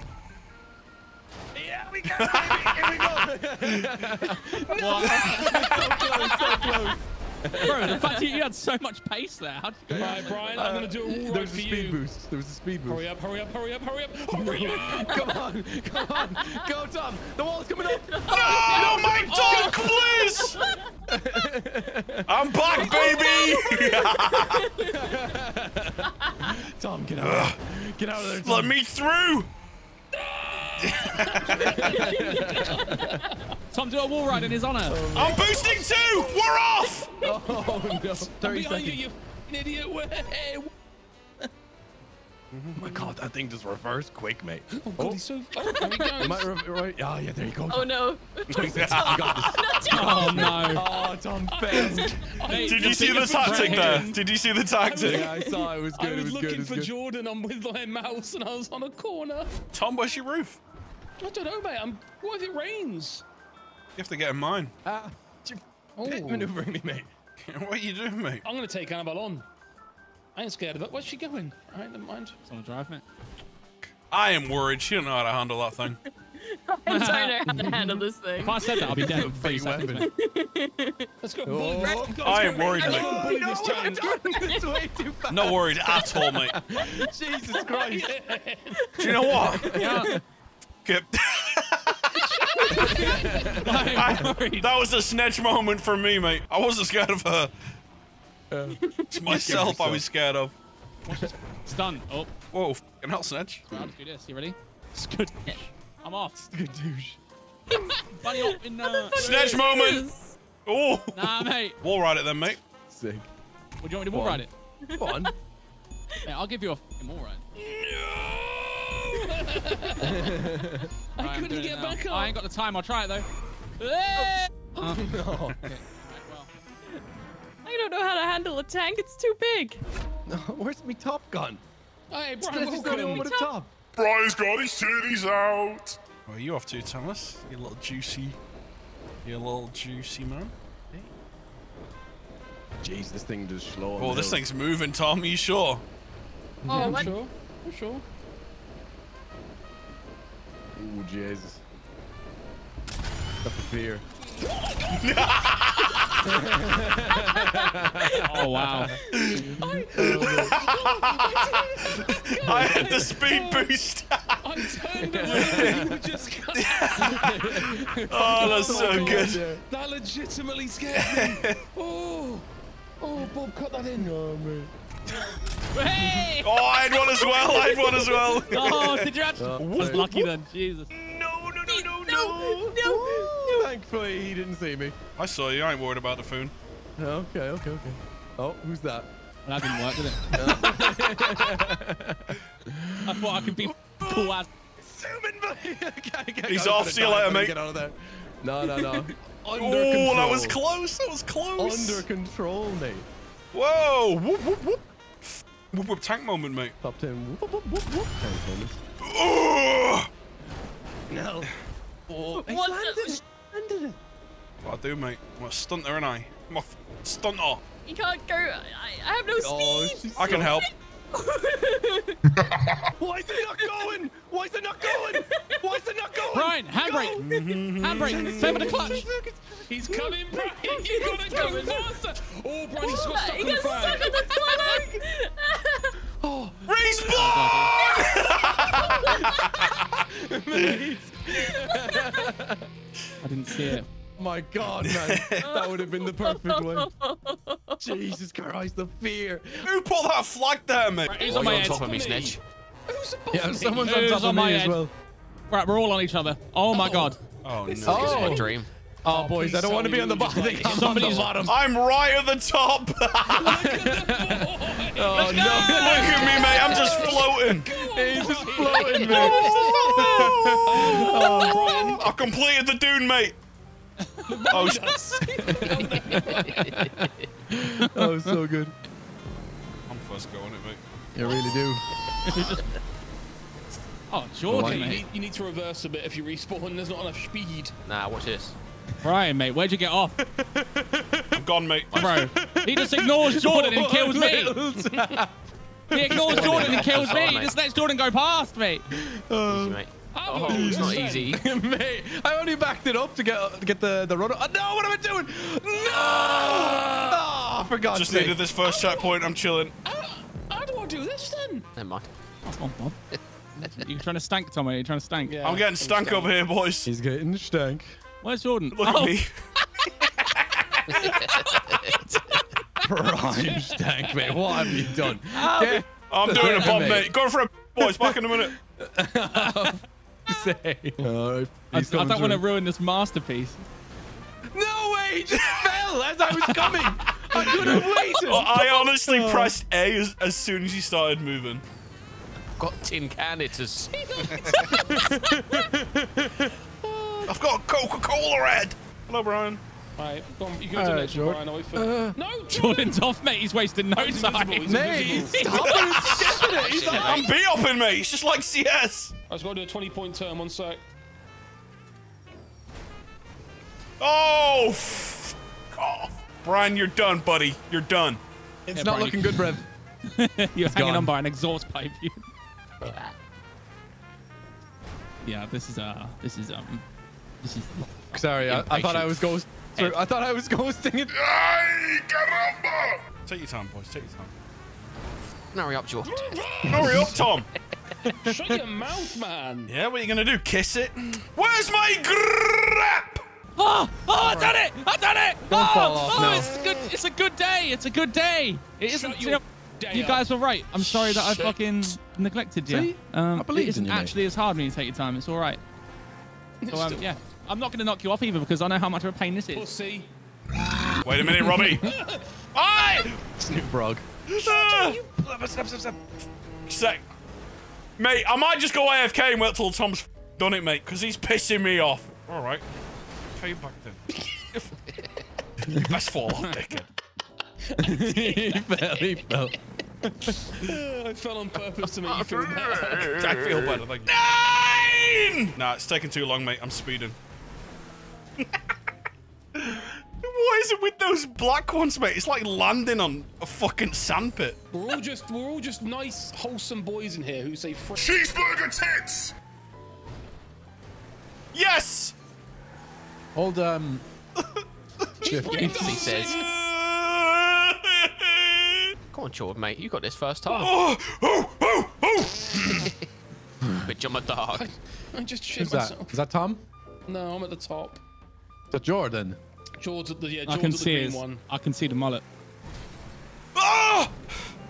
Yeah, we go, baby. Here we go. Bro, the fact that you had so much pace there. Go? Right, Brian, I'm gonna do a wall uh, There was a speed you. boost. There was a speed boost. Hurry up, hurry up, hurry up, hurry up, hurry up. Come on, come on. Go, Tom. The wall's coming up. Ah, no, my oh, dog, please! I'm back, oh, baby! Tom, get out. Get out of there, Tom. Let me through! Tom, do a wall ride in his honor. Oh, I'm boosting too! We're off! Oh, no. 30 Behind you, you idiot. Way. Oh my god, that thing just reversed quick, mate. Oh, God, oh. he's so... Oh, there he goes. Am I re- right? Oh, yeah, there you go. Oh no. you oh, got this. Oh, no. Oh, Tom failed. Mate, Did you see the tactic there? Did you see the tactic? Yeah, I saw it. It was good. I It was was looking good. Was for good. Jordan on with my mouse and I was on a corner. Tom, where's your roof? I don't know, mate. I'm... What if it rains? You have to get in mine. Ah, you're pit Oh. maneuvering me, mate. what are you doing, mate? I'm gonna take Annabelle on. I ain't scared of it. Where's she going? All right, never mind. It's on a drive, mate. I am worried. She don't know how to handle that thing. I don't know how to handle this thing. If I said that, I'll be dead in three seconds, Let's go. Oh. bully this- I go, am worried, mate. go bully this way too fast. Not worried at all, mate. Jesus Christ. Do you know what? Yeah. Get- I'm that was a snatch moment for me, mate. I wasn't scared of her. It's myself I was scared of. It's done. Oh, Whoa, fucking hell, snatch. right, let's do this. You ready? It's good. I'm off. Good douche. Bunny up in uh... Snatch moment. Oh, Nah, mate. wall ride it then, mate. Sick. Would you want me to wall ride it? Go on. Yeah, I'll give you a fucking more ride. I Right, I'm couldn't get back up. I ain't got the time. I'll try it though. Oh, Oh. no. I don't know how to handle a tank. It's too big. Where's my Top Gun? Hey, Just Brian, just welcome. going over the top. Brian's got his titties out. Where are you off to, Thomas? You little juicy, you little juicy man. Jeez, this thing does slow. Oh, this thing's moving, Tom. Are you sure? Oh, yeah, I'm what? sure. I'm sure. Oh, Jesus. Got the fear. Oh wow. I had the speed boost. I turned around. You just Oh, that's so oh, good. That legitimately scared me. Oh, oh, Bob, cut that in. Oh, man. Hey! Oh, I had one as well. I had one as well. Oh, did you actually? Oh, I was lucky then. Jesus. No, no, no, no, No, no. Woo! Thankfully, he didn't see me. I saw you. I ain't worried about the phone. Okay, okay, okay. Oh, who's that? Well, that didn't work, did it? I thought I could be cool as. Zooming back. He's off. See you later, mate. Get out of there. No, no, no. Under Oh, control. that was close. That was close. Under control, mate. Whoa! Whoop whoop whoop. Whoop whoop tank moment, mate. Top 10. Whoop, whoop, whoop, whoop. Thanks, Thomas. Ugh. No. Oh, I What landed the- it. Landed it. What I do, mate? I'm a stunter, and I. I'm a f- stunter. You can't go. I, I have no Oh, speed. I can so- help. Why is it not going? Why is it not going? Why is it not going? Brian, handbrake. Mm-hmm. handbrake. Favor the clutch. He's coming, Brian. You gotta go faster. Oh, Brian, he's got stuck he on the got stuck flag. on the flag. Oh, I didn't see it. My God, man. that would have been the perfect way. Jesus Christ, the fear. Who put that flag there, mate? Right, who's Oh, on you're my on top of me, Snitch. Who's above Yeah, me? someone's on Who's top on of my me as well. Right, we're all on each other. Oh my oh. god. Oh no. This is my Oh. dream. Oh, boys, I don't want to be on the bottom. I like I'm on the bottom. I'm right at the top. Oh, no. Look at me, mate. I'm just floating. He's just floating, man. Oh, oh I completed the dune, mate. Oh, sh- Oh, so good. I'm first going it, mate. You really do. Oh, Jordan, You need, you need to reverse a bit if you respawn. There's not enough speed. Nah, watch this. Brian, mate, where'd you get off? I'm gone, mate. Bro, he just ignores Jordan and kills me. He ignores Jordan and kills me. He just lets Jordan go past me. Easy, mate. Oh, it's not easy. Mate, I only backed it up to get to get the the run. Oh, no, what am I doing? No! Oh, for God's Just sake. needed this first checkpoint. I'm chilling. Uh, how do I do this then? Never mind. Come on, Bob. You trying to stank, Tommy? You're trying to stank? Yeah. I'm getting stank over here, boys. He's getting stank. Where's Jordan? Look oh, at me. Prime stank, mate. What have you done? Get I'm doing a bomb, Mate. mate. Going for a boys. Back in a minute. Say. All right, I, I he's don't coming want to ruin this masterpiece. No way! He just fell as I was coming. I could have waited. Oh, I honestly pressed A as, as soon as he started moving. I've Got tin can hitters. I've got a Coca-Cola head. Hello, Brian. Right, go on, you go to the next one, Brian. For... Uh, no, Jordan! Jordan's off, mate. He's wasting no He's time. invisible, he's Mate, invisible. stop it. Skipping it. He's Actually, on. I'm B-upping, mate. It's just like CS. I was going to do a 20 point turn, one sec. Oh, f- off. Brian, you're done, buddy. You're done. It's Yeah, not Brian, looking good, Brev. You're hanging gone. on by an exhaust pipe. You. yeah, this is uh, this is um, this is. Sorry, I, I thought I was ghost. Sorry, I thought I was ghosting it. Ay, caramba! Take your time, boys. Take your time. Hurry up, Jordan. Hurry up, Tom. Shut your mouth, man. Yeah, what are you gonna do? Kiss it? Where's my grip? Oh, oh, I done it! I done it! Don't oh, fall off oh, now. it's a good. It's a good day. It's a good day. It isn't. Shut You, your know, day you up. guys were right. I'm sorry that I Shut- fucking neglected you. See? Um, I believed it isn't in you, mate. actually as hard when you take your time. It's all right. So um, yeah, I'm not gonna knock you off either because I know how much of a pain this is. Pussy. Wait a minute, Robbie. Aye! Snoop Frog. Ah! Sec. Mate, I might just go AFK and wait till Tom's done it, mate, because he's pissing me off. All right. Pay back then. you best fall off, dickhead. he fell, he fell. I fell on purpose to make you feel better. I feel better, thank you. Nine! Nah, it's taking too long, mate. I'm speeding. what is it with those black ones, mate? It's like landing on a fucking sandpit. We're all just we're all just nice, wholesome boys in here who say Cheeseburger tits! Yes! Hold um. shift. he says. Go on, Jordan, mate. You got this first time. Oh, oh, oh, oh! Bitch, I'm a dog. I just shit Who's myself. Is that Tom? No, I'm at the top. Is that Jordan? At the yeah, I can at the see green his, one. I can see the mullet. Ah!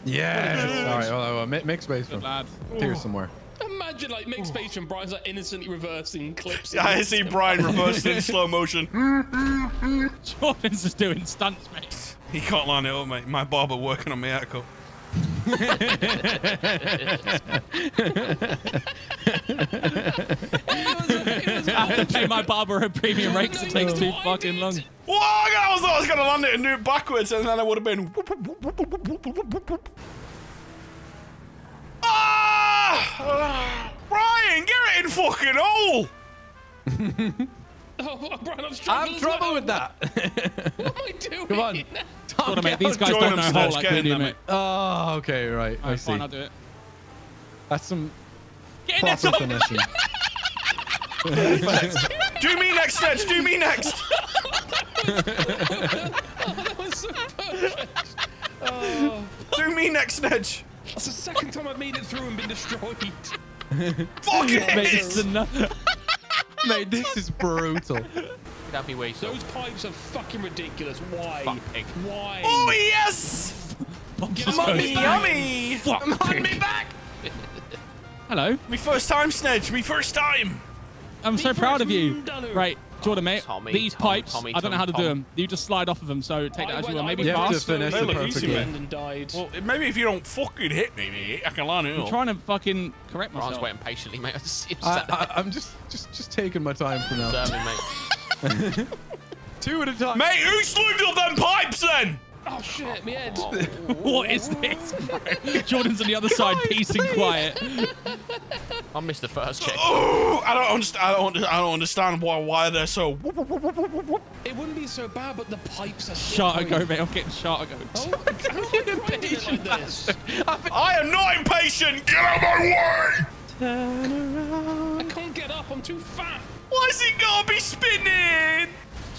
Yes. All right. Well, well, make, make space for him. Here somewhere. Imagine like make space and Brian's like innocently reversing clips. Yeah, I see Brian reversing in slow motion. Jordan's just doing stunts, mate. He can't line it up, mate. My barber working on my haircut. I have to pay my barber a premium rate because it takes too fucking long. Whoa, I was, I was gonna land it and do it backwards, and then I would have been. Ah! Brian, get it in fucking hole! Oh, Brian, I'm struggling. I'm trouble well. with that. What am I doing? Come on. Jordan, mate, these guys don't them, know Snedge, how like get we in do, there, mate. Oh, okay, right. I Alright, see. fine, I'll do it. That's some Get in there, proper Tom! finishing. Do me next, Snedge. Do me next. that was so perfect. Oh, Do me next, Snedge. that's the second time I've made it through and been destroyed. Fuck Mate, it's it! enough. Mate, this is brutal. That'd be way so. Those pipes are fucking ridiculous. Why? Fuck. Why? Oh yes! Get Mummy, back. yummy! Fuck On me back! Hello. Me first time, Snedge. Me first time. I'm so proud of you. Mundalo. Right, Jordan, mate. Tommy, these Tom, pipes, Tommy, I don't know how to Tom, do them. You just slide off of them, so take that as you will. Maybe You have to fast. finish They it look easy, perfectly. man. And died. Well, maybe if you don't fucking hit me, mate, I can line it I'm up. trying to fucking correct Brian's myself. waiting patiently, mate. I just see him I, sat there I, I'm just, just, just taking my time for now. observing, mate. Two at a time. Mate, who slugged up them pipes then? Oh shit, my head. What is this? Jordan's on the other side, peace and quiet. I missed the first check. Oh, I don't understand. I don't. I don't understand why why they're so. It wouldn't be so bad, but the pipes are Shot slippery. go, mate. I'm getting shot go. Oh, how am I grinding like this? I am not impatient. Get out of my way! Turn around. I can't get up. I'm too fat. Why's he gotta be spinning?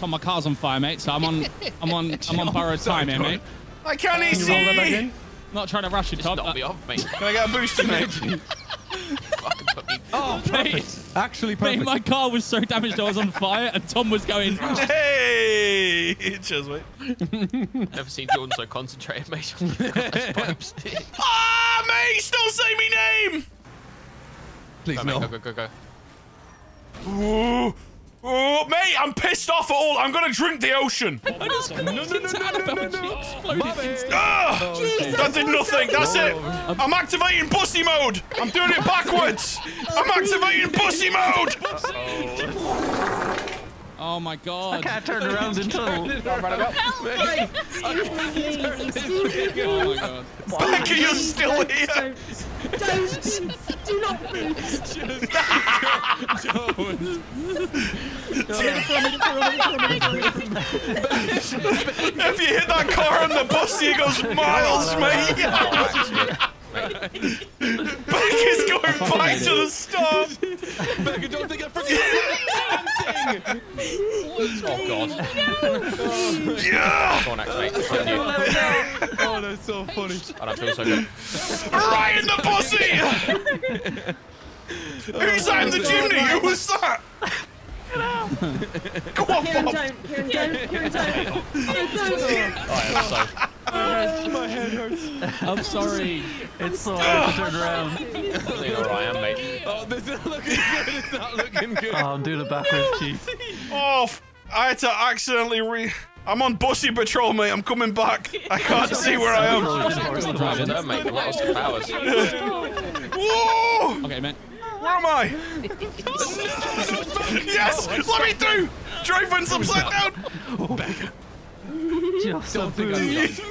So my car's on fire, mate. So I'm on, I'm on, I'm on borrowed time here, mate. I can't Can you roll that back see. in? Not trying to rush you, Just Tom. knocked me off, mate. Can I get a booster, mate? Fucking put me. Oh, Mate, perfect. Actually mate, my car was so damaged I was on fire, and Tom was going. hey, cheers, mate. Never seen Jordan so concentrated, mate. on those pipes. Ah, mate, don't say me name. Please Go, mate, no. go, go, go, go. Ooh, ooh, mate, I'm pissed off at all. I'm gonna drink the ocean. No, no, no, no, Ah, that did nothing. That's it. I'm activating pussy mode. I'm doing it backwards. I'm activating pussy mode. Oh my god. Can't turn around in tunnel. Oh my god. Becca, you're still here. Don't, do not do not move! If you hit that car on the bus, he goes miles, mate. Oh Becca's going back to the start. Becca, don't think I forget Oh, God. Yeah. Go on, Axe, mate. It's on. Oh, that's so funny. I don't feel so good. Right in the pussy. Who's that in the chimney? Who was that? Go on, Kieran, Bob. don't. Kieran, don't. Kieran, don't. Kieran, don't. Alright, My head hurts. I'm sorry. It's so hard to turn around. so. I think alright, I am, mate. Oh, this is looking good. It's not looking good. Oh, I'm doing a backwards cheat. Oh, f- I had to accidentally re. I'm on bussy patrol, mate. I'm coming back. I can't see where I am. Don't make lots of powers. Whoa! Okay, man. Where am I? yes! Oh, let me through! Drive went upside down! Oh, Just Don't think a I'm boost.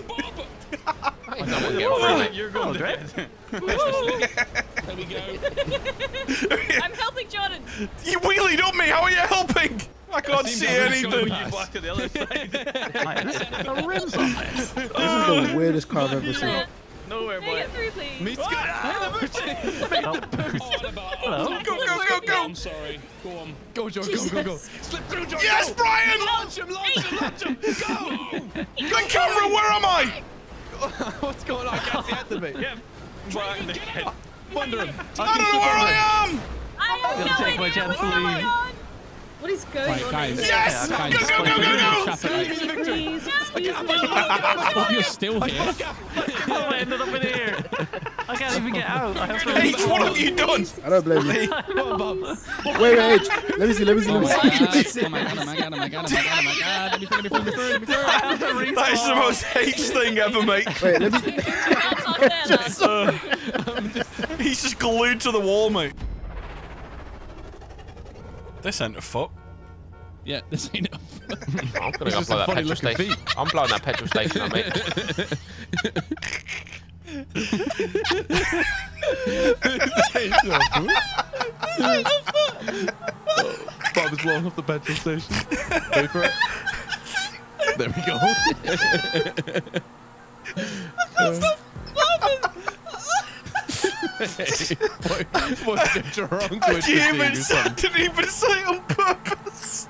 I don't want to get through, mate. You're going oh, dead. There we go. I'm helping Jordan. You wheelied up me! How are you helping? I can't see anything. Back to the other side. The rims on this. This is the weirdest car I've ever seen. Nowhere, May I boy. get through, please? Meat's good. Hello? Go, go, go, go! I'm sorry. Go on. Go, Joe, go, go, go. Slip through, Joe. Yes, go. Brian! Launch him, launch him, launch him. Go. The camera, where am I? What's going on? I can't see Anthony. Yeah. Brian, the head. Wonder him. I don't know where I am! I have no idea. chance What to am I leave. on? What is going Right, on? guys. Yes! Guys, Go, go, go, go, go! Excuse me, please. Excuse me. You're still here. How I ended up in here? I can't even get out. I have to H, what have you done? I don't blame you. Come on, Bob. Wait, wait, H. Let me see, let me see, let me see. oh my god, oh my god, oh my god, oh my god, oh my god. Let me let me let me let me. That is the most H thing ever, mate. Wait, let me. That's not fair, though. He's just glued to the wall, mate. This ain't a foot. Yeah, this ain't enough. I'm gonna go blow a that petrol looking station. I'm blowing that petrol station up, mate. Bob is blowing up the petrol station. Wait for it. There we go. Hey, boy, boy, get drunk I with didn't the even, thing say, I didn't even say on purpose.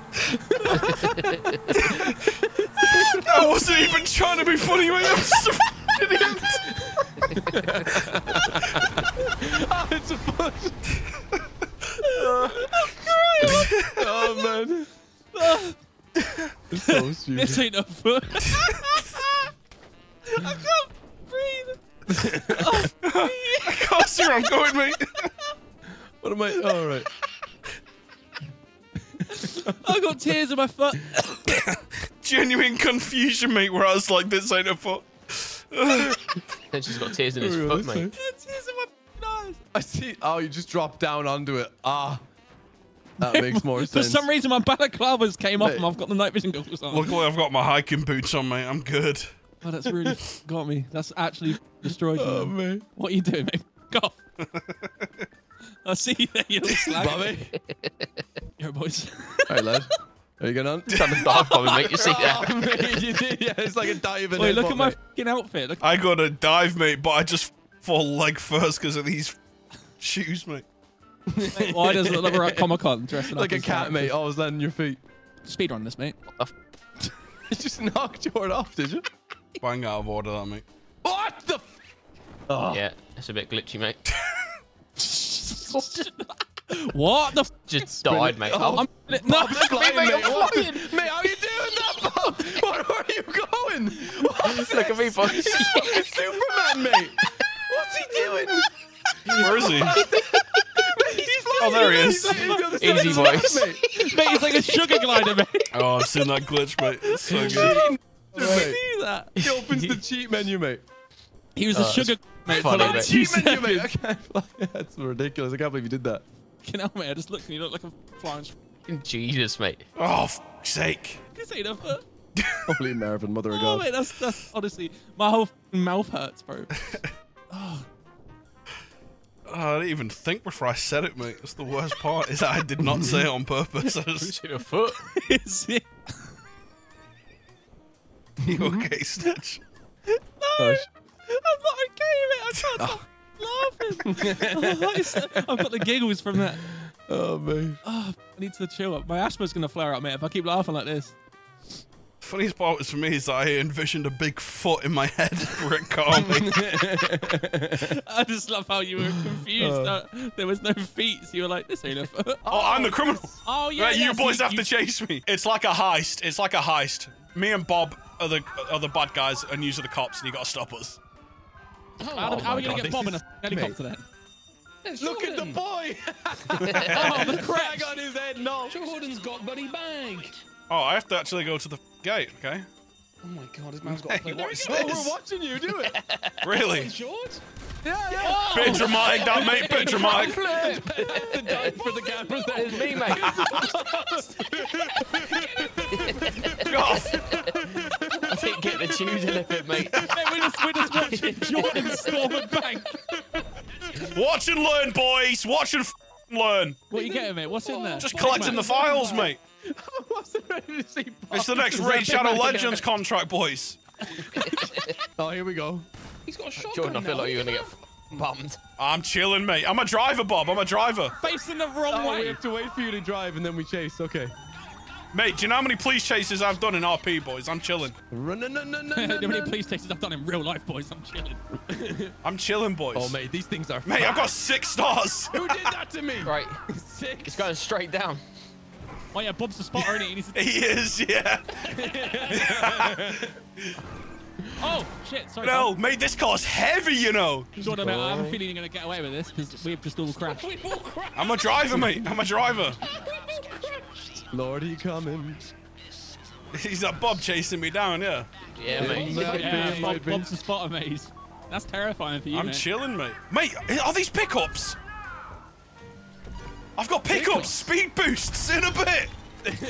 I wasn't even trying to be funny, mate. I'm so idiot. Oh, it's a foot. oh man. It's so stupid. This ain't a foot. I can't breathe. I can't see where I'm going, mate. What am I? All right. I got tears in my foot. Genuine confusion, mate, where I was like, this ain't a foot. Then she's got tears in his foot, mate. tears in my eyes. I see. Oh, you just dropped down onto it. Ah. That makes more sense. For some reason, my balaclavas came off and I've got the night vision goggles on. Luckily, I've got my hiking boots on, mate. I'm good. Oh, that's really got me. That's actually destroyed me. Oh, man. What are you doing, mate? Go. I see you there, you little slag. Bobby. Yo, boys. All right, lad. Are you going on? Trying to dive bomb mate. You see that? Oh, mate, you did. Yeah, it's like a diving. Wait, look headbutt, at my fucking outfit. Look. I got a dive, mate, but I just fall leg first because of these shoes, mate. Why does it look like we're at Comic Con dressing like up a cat, characters? mate. Always landing on your feet. Speed on this, mate. You just knocked Jordan off, did you? Bang out of order, that, mate. What the? F oh. Yeah, it's a bit glitchy, mate. What the? F- Just died, mate. Oh, Oh, no, Bob's flying, mate, mate. I'm What? flying. Mate, how are you doing that, Bob? Where, where are you going? What's Look at me, boys. He's fucking Superman, mate. What's he doing? Where is he? Oh, there he is. He's on the other side Easy of the map, voice. mate. mate, it's like a sugar glider, mate. Oh, I've seen that glitch, mate. It's so good. Mate, See that? He opens the cheat menu, mate. He was a Oh, sugar mate for funny, like mate. two Cheat menu, mate. I seconds. can't fly. That's ridiculous. I can't believe you did that. Fucking hell, mate. I just looked and you look like a flying. sh- Jesus, mate. Oh, fuck's sake. This ain't a foot. Holy Marvin, mother of Oh, God. mate, that's that's honestly my whole mouth hurts, bro. Oh, I didn't even think before I said it, mate. That's the worst part, is that I did not say it on purpose. I just, In a foot. Is it? You okay, Stitch? No, I'm not okay, mate. I can't stop laughing. Oh, I've got the giggles from that. Oh, man. Oh, I need to chill up. My asthma's gonna flare up, mate, if I keep laughing like this. Funniest part was for me is that I envisioned a big foot in my head for it calm me. I just love how you were confused. Uh. that there was no feet, so you were like, "This ain't a foot." Oh, I'm the criminal. Oh yeah, Right, you yes, boys you- have you- to chase me. It's like a heist. It's like a heist. Me and Bob are the are the bad guys, and you are the cops, and you gotta stop us. How, how are we oh gonna get Bob in a helicopter then? Look at the boy. oh, the Craig on his head. No. Jordan's got buddy bag. Oh, I have to actually go to the gate, okay? Oh my god, this man's got to play Hey, what what's is this? Oh, we're watching you do it. Really? Short? Yeah, yeah. Bit dramatic, that mate. Bit dramatic. the dive for the cameras. It's me, mate. I didn't get the tunes in it, mate. Hey, we're just, we're just watching Jordan storm a bank. Watch and learn, boys. Watch and f- learn. What are you getting, mate? What's in there? Just What, collecting the files, mate. Wasn't ready to see It's the next Is Raid Shadow Legends contract, boys. Oh, here we go. He's got a shotgun Jordan, I feel now. like you're gonna get bummed. I'm chilling, mate. I'm a driver, Bob. I'm a driver. Facing the wrong Oh, we have to wait for you to drive and then we chase. Okay. Mate, do you know how many police chases I've done in RP, boys? I'm chilling. Run, no, no, no, no, How many police chases I've done in real life, boys? I'm chilling. I'm chilling, boys. Oh, mate, these things are. Mate, I've got six stars. Who did that to me? Right, Six. it's going straight down. Oh yeah, Bob's the spotter, isn't he? He he is, yeah. Oh shit! Sorry. No, Bob. mate, this car's heavy, you know. Jordan, mate, I have a feeling you're gonna get away with this because we've just all crashed. I'm a driver, mate. I'm a driver. Lord, he coming. He's that Bob chasing me down, yeah. Yeah, mate. Might be, Yeah, Bob. Bob's the spotter, mate. He's- That's terrifying for you, I'm mate. chilling, mate. Mate, are these pickups? I've got pickups, speed boosts in a bit.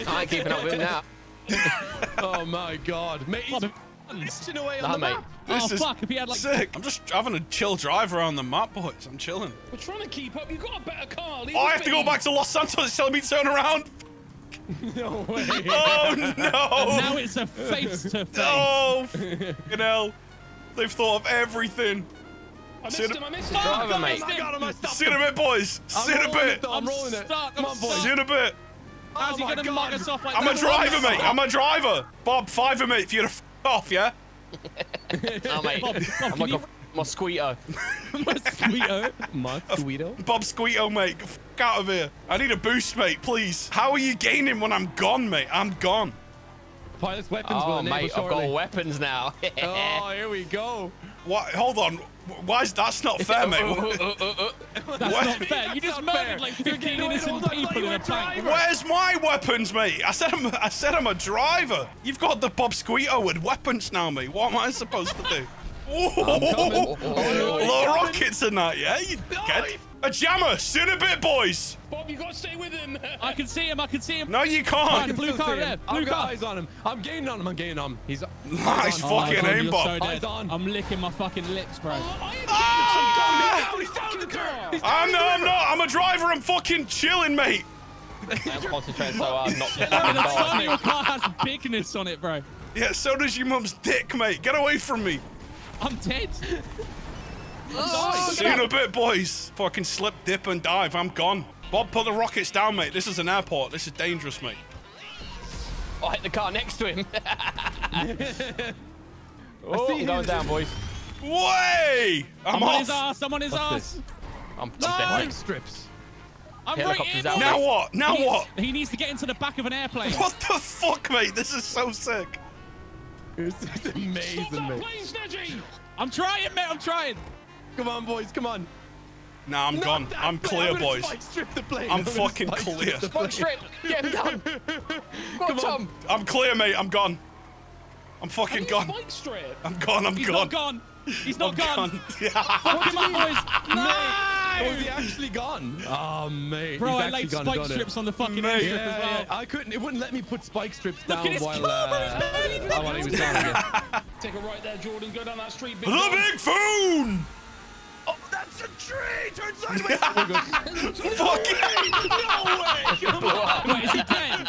I ain't keeping up with him now. Oh my God, mate, he's Bob, missing away Nah, on the mate. map. Oh This is fuck! If he had like sick. I'm just having a chill drive around the map, boys. I'm chilling. We're trying to keep up. You've got a better car. Leave Oh, I have to go be. back to Los Santos. It's telling me to turn around. No way. Oh And no! now it's a face to oh, face. Oh, you know, they've thought of everything. I missed See you him. I missed him. Oh mate. God, I stopped See you in a bit, boys. See you in a bit. it, though. I'm rolling it. stuck, Come I'm on, boys. stuck. See you in a bit. How's oh he Oh my gonna God. mug us off like I'm that? a driver, mate. I'm a driver. Bob, five fiver, mate. If you're a f off, yeah. Oh, mate. Bob, Bob, I'm can like you- a mosquito. Mosquito. Mosquito. Bob Squeeto, mate. F out of here. I need a boost, mate. Please. How are you gaining when I'm gone, mate? I'm gone. Pilot's weapons will Oh, enable mate, I've shortly. got weapons now. Oh, here we go. What? Hold on. Why is that's not fair, mate? That's What? not fair. You just not fair. murdered like 15 getting away with innocent all people in a were tank. Where's my weapons, mate? I said I'm. I said I'm a driver. You've got the Bob Squeeto with weapons now, mate. What am I supposed to do? Oh, little rockets and that, yeah. You get a jammer. See you in a jammer! Soon a bit, boys. Bob, you gotta stay with him. I can see him. I can see him. No, you can't. the blue car see him. there. I've Blue got car. eyes on him. I'm gaining on him. I'm gaining on him. He's Nice Oh fucking God, aim, you're Bob. so dead. Eyes on. I'm licking my fucking lips, bro. Ah! He's down the car. I'm no, I'm not. I'm a driver. I'm fucking chilling, mate. I'm concentrating so hard not to I mean, the front of your car has bigness on it, bro. Yeah, so does your mum's dick, mate. Get away from me. I'm dead. Oh. See you in a bit, boys. Fucking slip, dip, and dive. I'm gone. Bob, put the rockets down, mate. This is an airport. This is dangerous, mate. Oh, I hit the car next to him. Oh, oh, I'm going down, boys. Way! I'm, I'm on his ass. I'm on his What's ass. this? I'm, No! I'm dead. Strips. I'm right Helicopter's out, boy. Now what? Now he, what? He needs to get into the back of an airplane. What the fuck, mate? This is so sick. This is amazing, mate. I'm trying, mate. I'm trying. Come on, boys. Come on. Nah, I'm Not gone. I'm clear, gonna boys. spike strip the plane. I'm gonna fucking spike strip clear. the Fuck plane. strip. Get him done. Go on, Tom. I'm clear, mate. I'm gone. I'm fucking gone. Spike strip. I'm gone. I'm He's gone. not gone. He's not I'm gone. gone. Fuck him up, boys. Oh, is No. he actually gone? Oh, mate. Bro, he's I actually laid gone, spike done it. strips on the fucking Mate. airstrip Yeah, as well. yeah, I couldn't. It wouldn't let me put spike strips Look down at his while, car, bro, uh, he's barely even uh, while he was down again. Take a right there, Jordan. Go down that street. Big The dog. big phone! That's a tree! Turn sideways! Fuck no way! Come on! Wait, is he dead?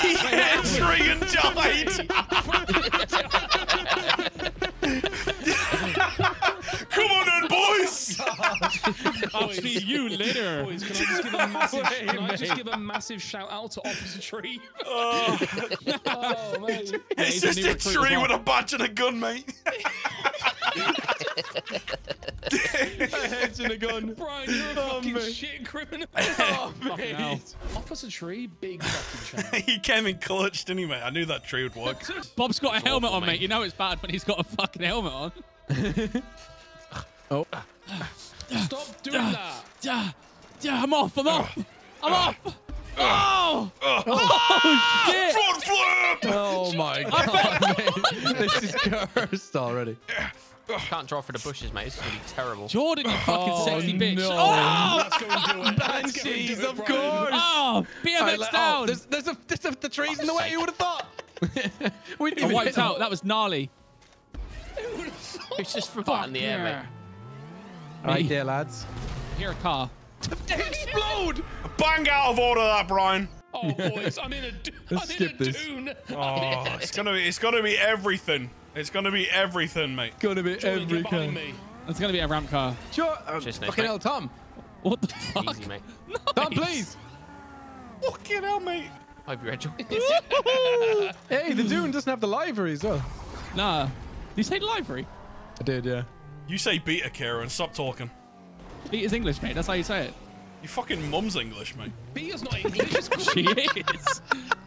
He hit a tree and died. boys! I'll see you later. Boys, can I just give a massive, way, can I just give a massive shout out to Officer Tree? Oh, oh, mate. it's he's just a a tree well. with a badge and a gun, mate. Heads in a gun. Brian, you're a Oh, fucking mate. shit criminal. Oh, oh mate. Officer Tree, big fucking shout. he came in clutch, didn't he, mate? I knew that tree would work. Bob's got a helmet on, mate. You know it's bad when he's got a fucking helmet on. Oh. Stop doing that. Yeah, yeah, I'm off. I'm off. I'm uh. off. Uh. Oh! Uh. Oh, Oh, shit! Front flip! Oh my god. This is cursed already. Can't draw for the bushes, mate. This is gonna be terrible. Jordan, you fucking Oh, sexy bitch. no. Oh! Let's go and do it. Let's go and do Banshees, of course. Oh! BMX Alright, let- oh, down! there's, there's, a, there's a, the trees in the way. You would have thought. we didn't I even wiped hit out. That was gnarly. It's just from that in the air, mate. Right there, lads. Here a car. Explode! Bang out of order that, Brian. Oh, boys, I'm in a, du- I'm in skip a this. dune. Oh, it's gonna be, it's gonna be everything. It's gonna be everything, mate. It's Gonna be Jordan, every car. me. It's gonna be a ramp car. Sure. Uh, Just next, fucking mate. hell, Tom. What the fuck? Easy, mate. Tom, please. Fucking hell, mate. Hope you're enjoying Hey, the Dune doesn't have the livery as well. Nah. Did you say livery? I did, yeah. You say beta, Kieran. Stop talking. It is English, mate. That's how you say it. Your fucking mum's English, mate. Peter's not English. She is.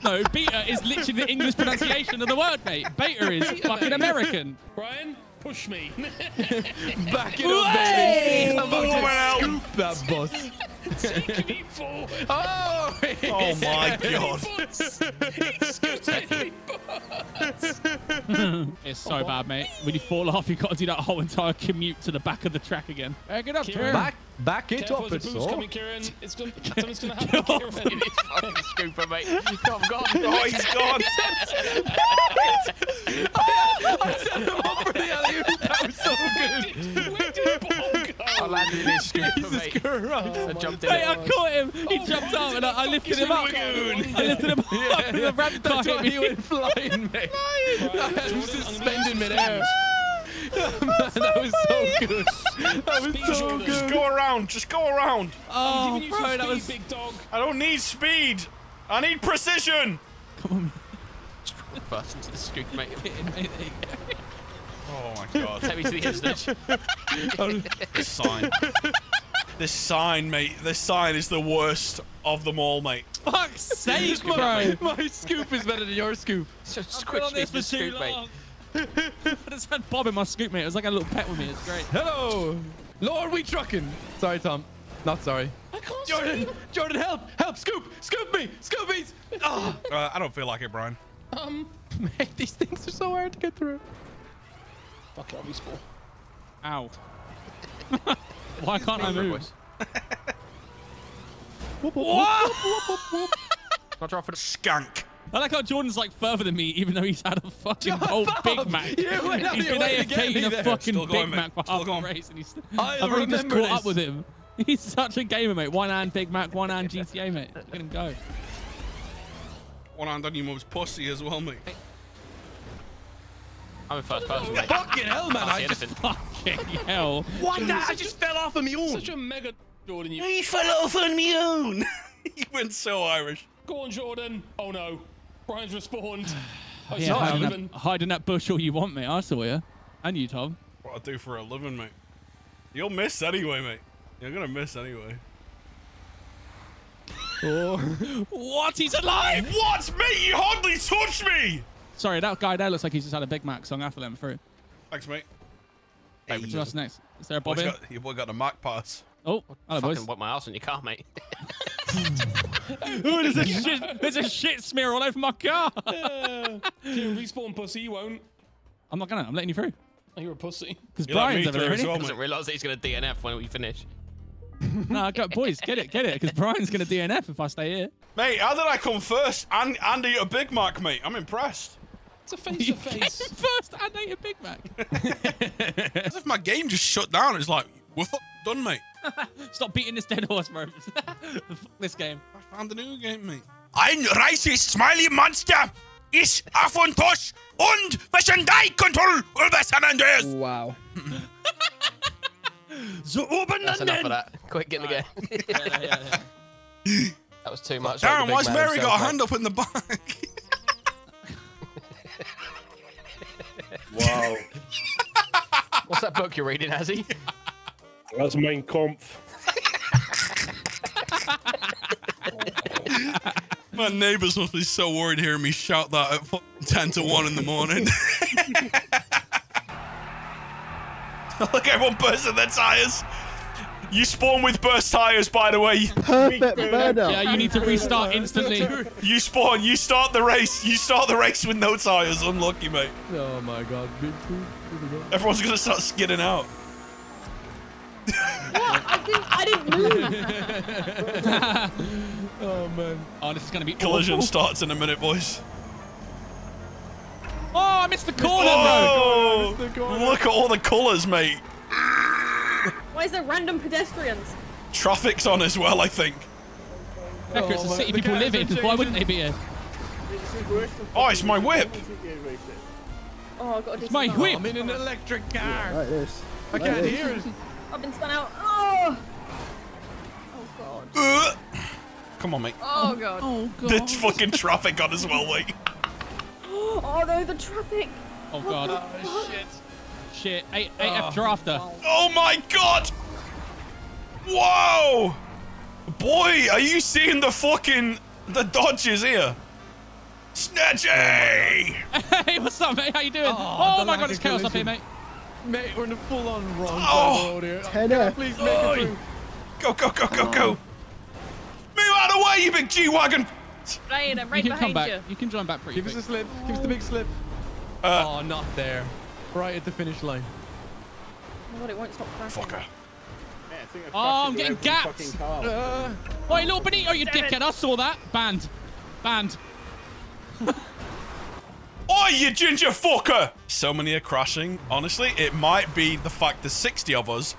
No, beta is literally the English pronunciation of the word, mate. Beta is fucking American. Brian, push me. Back it up, baby. I'm Woman about out. to scoop that bus. Take me forward. Oh! Oh my god. It's so bad, mate. When you fall off, you got to do that whole entire commute to the back of the track again. Back it up, Kieran. Back, back it Careful, up, it's all. coming, Kieran. It's gonna, something's gonna happen, Kieran. It's fucking scooper, mate. Come on. Oh, he's gone. I set him up for the alley That was so good. Landed in his scooper, mate. I jumped in Hey, I caught him. He jumped up and I, I lifted him up. I lifted him up and the ramp car That's hit why me. he went flying, mate. I was suspended midair. Man, that was so good. That was so Jordan. Just good. go around. Just go around. Oh, Giving you some bro, that was... big dog. I don't need speed. I need precision. Come on. Just First into the scoop, mate. Oh my god. Take me to the internet. this sign. This sign, mate. This sign is the worst of them all, mate. Fuck's sake, bro. My, my scoop is better than your scoop. Just I've on squish me this to the for too scoop, mate. long. I just had Bob in my scoop, mate. It was like a little pet with me. It's great. Hello. Lord, we trucking. Sorry, Tom. Not sorry. I can't Jordan, see. Jordan, help, help, scoop, scoop me, scoopies. Oh, Uh, I don't feel like it, Brian. Um, mate, these things are so hard to get through. Fuck it, I'll be small. Ow. Why can't I move? Boys. What? Not draw for the Skank. I like how Jordan's like further than me, even though he's had a fucking whole Bob, Big Mac. you went out he's been way to AFK in a there. fucking Still Big mate. Mac for Still half going. the race, and he's. I'll I've already just remember caught up with him. He's such a gamer, mate. One hand Big Mac, one hand GTA, mate. Look at him go. One hand on your mum's pussy as well, mate. I'm in first person, mate. Fucking hell, man! Can't I see just anything. Fucking hell. what? The? I just fell off on my own. Such a mega Jordan. You He fell off on me own. he went so Irish. go on, Jordan. Oh no, Brian's respawned. Oh, he's Yeah, not hide in, that, hide in that bush all you want, mate. I saw you. And you, Tom. What I do for a living, mate. You'll miss anyway, mate. You're gonna miss anyway. Oh. What? He's alive! What, mate? You hardly touched me. Sorry, that guy there looks like he's just had a Big Mac sung after them through. Thanks, mate. Hey, what's next? Is there a Bobby? Bob here? got, your boy got the Mac pass. Oh, hello, boys. Fucking wipe my ass in your car, mate. Ooh, there's a shit, there's a shit smear all over my car. Kieran, respawn pussy. You won't. I'm not gonna. I'm letting you through. Oh, you're a pussy. Because You let Brian's me over there, as well, he? Doesn't realise that he's going to DNF when we finish. No, I got boys. Get it, get it. Because Brian's gonna DNF if I stay here. Mate, how did I come first and, and eat a Big Mac, mate? I'm impressed. It's a face to face. First, I ate a Big Mac. As if my game just shut down. It's like, we're done, mate. Stop beating this dead horse, bro. Fuck this game. I found a new game, mate. Ein reiches Smiley Monster ist auf und Tosch und wessen Kontroll über San Andreas. Wow. So oben That's enough of that. Quick, get in the game. Yeah, yeah, yeah. That was too much. Darren, why's big Mary got a hand up in the back? Wow. What's that book you're reading, Azzy? That's Mein Kampf. My neighbours must be so worried hearing me shout that at 10 to 1 in the morning. Look, everyone bursting their tyres. You spawn with burst tires, by the way. Perfect burner. Yeah, you need to restart instantly. You spawn. You start the race. You start the race with no tires. Unlucky, mate. Oh my god. Big poop. Here we go. Everyone's gonna start skidding out. I didn't, I didn't move. Oh man. Oh, this is going to be Collision awful. starts in a minute, boys. Oh, I missed the corner, bro. Oh, Missed the corner. look at all the colours, mate. Why is there random pedestrians? Traffic's on as well, I think. Becca, it's a city the people live in. Why wouldn't they be here? Oh, it's my whip. Oh, I've got a It's my whip. I'm in an electric car. Like this. I Like can't this. hear it. I've been spun out. Oh! Oh, God. Uh, come on, mate. Oh, God. Oh, God. The fucking traffic on as well, mate. Oh, no, the traffic. Oh, God. Oh, shit. Shit. A- AF drafter. Oh my god! Whoa! Boy, are you seeing the fucking the dodges here? Snatchy! hey, what's up, mate? How you doing? Oh, Oh, my God, it's of chaos up here, mate. Mate, we're in a full-on wrong Oh. road here. 10F. Please make it through. Go, go, go, go, go! Move out of the way, you big G-Wagon! Ryan, I'm You right can come back. you. You can join back pretty Give us quick. a slip. Give us the big slip. Uh, oh, not there. Right at the finish line. Oh, God, it won't stop crashing. fucker. Oh, I'm getting gaps. Uh, Oi, little Benito, you dickhead. I saw that. Banned. Banned. Oi, you ginger fucker! So many are crashing. Honestly, it might be the fact there's 60 of us,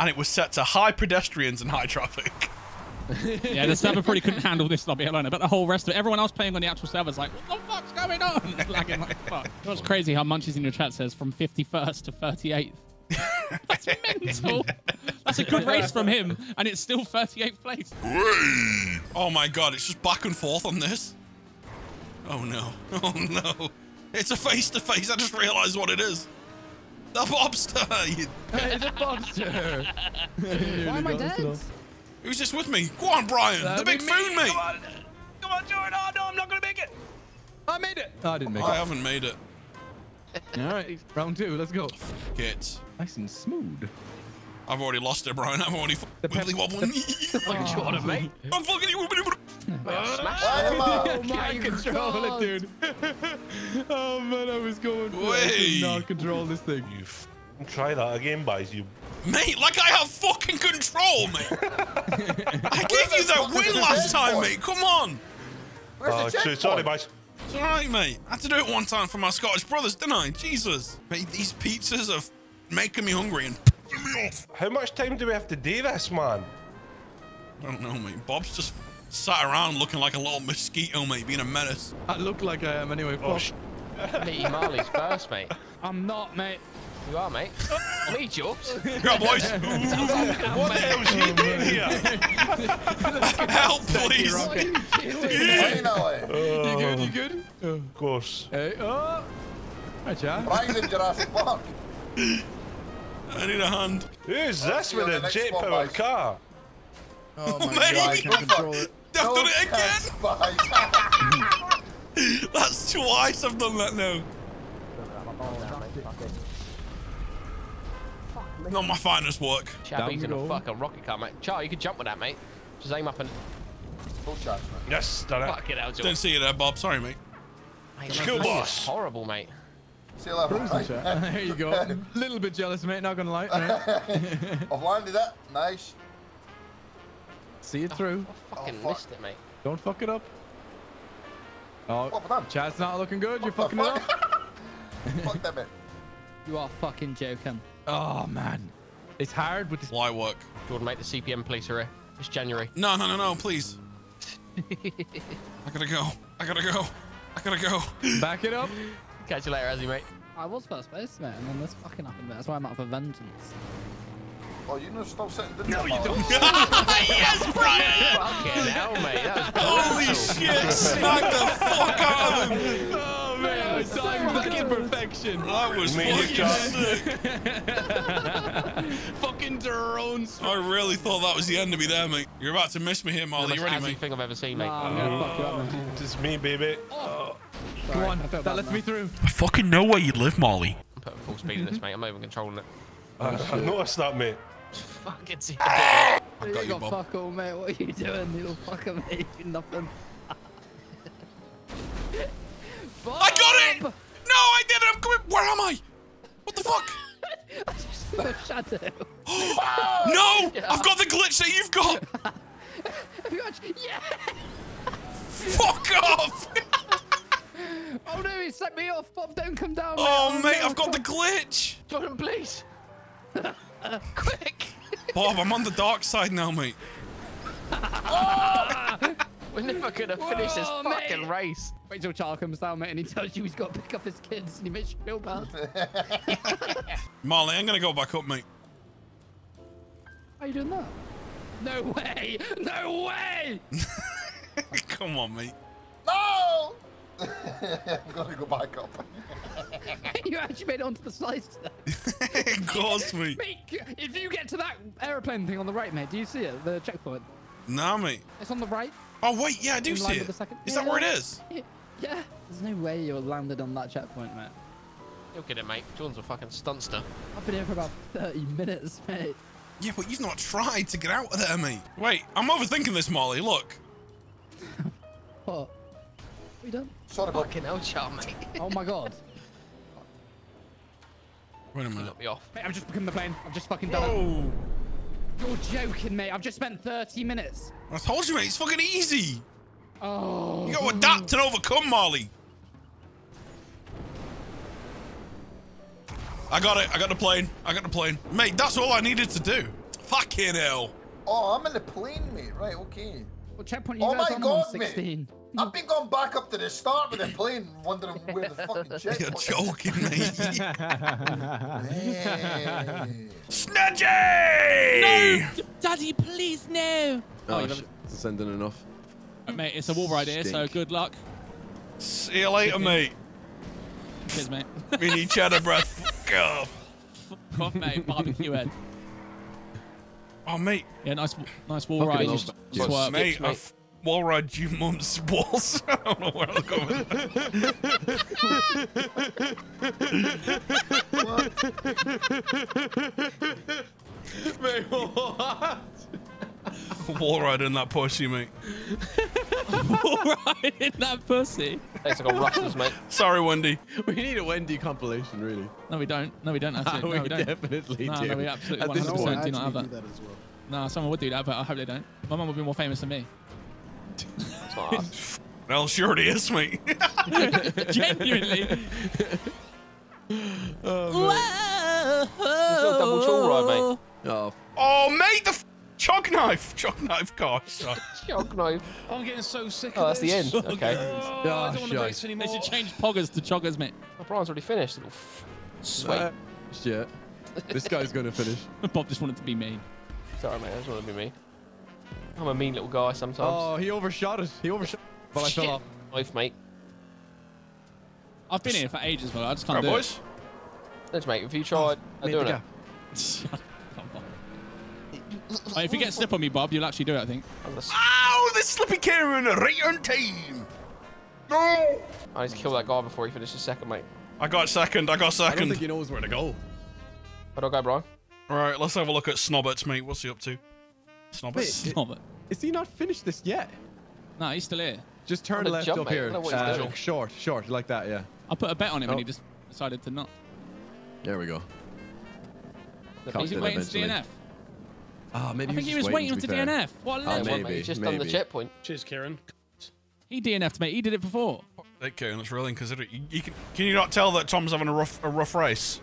and it was set to high pedestrians and high traffic. Yeah, the server probably couldn't handle this lobby alone. But the whole rest of it, everyone else playing on the actual server's like, what the fuck's going on? It's lagging like fuck. You know What's crazy how Munchies in your chat says from 51st to 38th. That's mental. That's a good race from him, and it's still 38th place. Oh my god, it's just back and forth on this. Oh no. Oh no. It's a face to face. I just realized what it is. The bobster. You- hey, the monster. Why am I dead? Who's this with me? Go on, Brian. That'd the big be food me. mate. Come on. Come on, Jordan. Oh, no, I'm not going to make it. I made it. Oh, I didn't make I it. I haven't made it. All right, round two. Let's go. Get. Nice and smooth. I've already lost it, Brian. I've already The wibbly wobbling. Oh, fucking Jordan, mate. I'm fucking you. wibbly wobbly. Oh, oh my control it, dude. oh man, I was going. for it. I Way. could not control this thing. You f- try that again, boys. You. Mate, like I have fucking control, mate. I gave you that win last time, checkpoint? mate. Come on. Where's Oh, the so- checkpoint? sorry, boys. It's alright, mate. I had to do it one time for my Scottish brothers, didn't I? Jesus. Mate, these pizzas are making me hungry and pissing me off. How much time do we have to do this, man? I don't know, mate. Bob's just sat around looking like a little mosquito, mate, being a menace. I look like I am anyway. Oh, Fuck. Meaty Marley's first, mate. I'm not, mate. You are, mate. Me, Jobs. Yeah, boys. what the hell's he doing here? Help, please. You good? You good? Of course. Hey, oh. Hi, Chad. Brian's in Jurassic Park. I need a hand. Who's this with a jet-powered car? Oh my god, I can't control it. I've done it again. That's twice I've done that now. Not my finest work. Chabby's Down in we a fucking rocket car, mate. Charlie, you can jump with that, mate. Just aim up and Full charge, man. Yes, done it. fuck it out, Didn't see you there, Bob. Sorry, mate. Mate, School this is boss. horrible, mate. See you later. Cruising, Chad. There you go. Little bit jealous, mate. Not gonna lie. Right. I've landed it. Nice. See it oh, through. I fucking oh, fuck. missed it, mate. Don't fuck it up. Oh, What have Chad's not looking good. You're fucking the it up. fuck? Fuck them, it. You are fucking joking. Oh man, it's hard with this. Light work. Jordan, make the CPM police are here. It's January. No, no, no, no, please. I gotta go. I gotta go. I gotta go. Back it up. Catch you later, Azzy, mate. I was first place, mate, and then this fucking happened. That's why I'm out for vengeance. Oh, you know stop sitting down. No, you don't. yes, Brian! Fucking hell, mate. That was Holy shit! Smack the fuck out of him! Oh man, I timed that to perfection. That was Me and you, fucking Chad. sick. fucking drone I really thought that was the end of me there, mate. You're about to miss me here, The Molly. You ready, Azzy mate? thing I've ever seen, mate. Nah, I'm gonna fuck you up, mate. Just me, baby. Oh. Come on, I that bad lets me through. I fucking know where you live, Molly. I'm putting full speed in this, mate. I'm not even controlling it. I, I noticed that, mate. Fucking see I've You got you, got Bob. fuck all, mate. What are you doing, little fucker, mate? You Nothing. I got it! No, I did it! I'm coming. Where am I? What the fuck? Your shadow. no! I've got the glitch that you've got! Have you actually? Yeah. Fuck off! Oh no, he set me off. Bob, don't come down. Oh, oh, mate, no, I've got the come- glitch! Jordan, please. Quick. Bob, I'm on the dark side now, mate. We're never gonna finish this Whoa, fucking mate. race. Wait till Charles comes down, mate, and he tells you he's got to pick up his kids, and he makes you feel bad. Marley, I'm gonna go back up, mate. How you doing that? No way! No way! Come on, mate. No! I'm gonna go back up. you actually made it onto the slides there. of course, mate. Mate, if you get to that aeroplane thing on the right, mate, do you see it? The checkpoint. Nah, mate. It's on the right. Oh, wait, yeah, I do see with it. the second- Is that where it is? Yeah. There's no way you're landed on that checkpoint, mate. You'll get it, mate. John's a fucking stunster. I've been here for about 30 minutes, mate. Yeah, but you've not tried to get out of there, mate. Wait, I'm overthinking this, Molly. Look. What? We done? Sorry, Bob. Fucking hell, child, mate. Oh my god. Wait a minute. Got me off. Mate, I've just become the plane. I've just fucking done Whoa. it. You're joking, mate. I've just spent 30 minutes. I told you, mate. It's fucking easy. Oh. You gotta adapt and overcome, Molly. I got it. I got the plane. I got the plane. Mate, that's all I needed to do. Fucking hell. Oh, I'm in the plane, mate. Right, okay. What checkpoint are you Oh guys my on? god, I'm 16. mate. I've been going back up to the start with the plane, wondering where the fucking You're joking, mate. Hey. Snudgy! No, Daddy, please no. Oh, oh you sh- love sending enough. it. mate, it's a wall ride here, so good luck. See you later, mate. Cheers, mate. we Mini cheddar breath. Fuck off. Fuck off, mate. Barbecue head. Oh, mate. Yeah, nice, nice wall Fucking ride. hell. Just Yes. swerve. Mate, I've wall ride you mum's walls. I don't know where I'm going. Mate, what? wall riding that pussy, mate. wall ride in that pussy. Tastes like a Russell's, mate. Sorry, Wendy. We need a Wendy compilation, really. No, we don't. No, we don't. Actually. we no, we don't. definitely no, do. No, we absolutely At 100% point. do not have that. No, someone would do that, but I hope they don't. My mum would be more famous than me. It's not us. Well, sure it is, mate. Genuinely. Oh, It's a double tool ride, mate. Oh, oh, mate, the f- chug knife. Chug knife, gosh. Chug knife. I'm getting so sick Oh, of that's the end. Okay. Oh, I Oh, don't want to do shite. this anymore. They should change poggers to choggers, mate. Oh, Brian's already finished. Little f- sweet. uh, shit. This guy's gonna finish. Bob just wanted to be mean. Sorry, mate. I just want to be me. I'm a mean little guy sometimes. Oh, he overshot it. He overshot. But I fell off. Knife, mate. I've been here for ages, but I just can't Right, do boys. Let's, mate. Have you tried oh, Made doing the it? it. Shut up, Bob. Oh, if you get a slip on me, Bob, you'll actually do it, I think. I'm gonna... Ow, the slippy Kieran right on time. No. I need to kill that guy before he finishes second, mate. I got second. I got second. I don't second. think he knows where to go. How do I go, bro? All right, let's have a look at Snobbits, mate. What's he up to? Snobbits. Wait, Stop it. Is he not finished this yet? No, he's still here. Just turn left jump, up mate. Here. don't know what he's Uh, doing. short, short, like that, yeah. I put a bet on him and Oh. he just decided to not. There we go. The Can't Is he do it waiting to. DNF? Ah, maybe I think he just was waiting to to. DNF. What a Ah, legend. Well, mate, maybe, he's just done the checkpoint. Cheers, Kieran. He DNF'd, mate. He did it before. Hey, Kieran, that's really inconsiderate. You, you can, can you not tell that Tom's having a rough a rough race?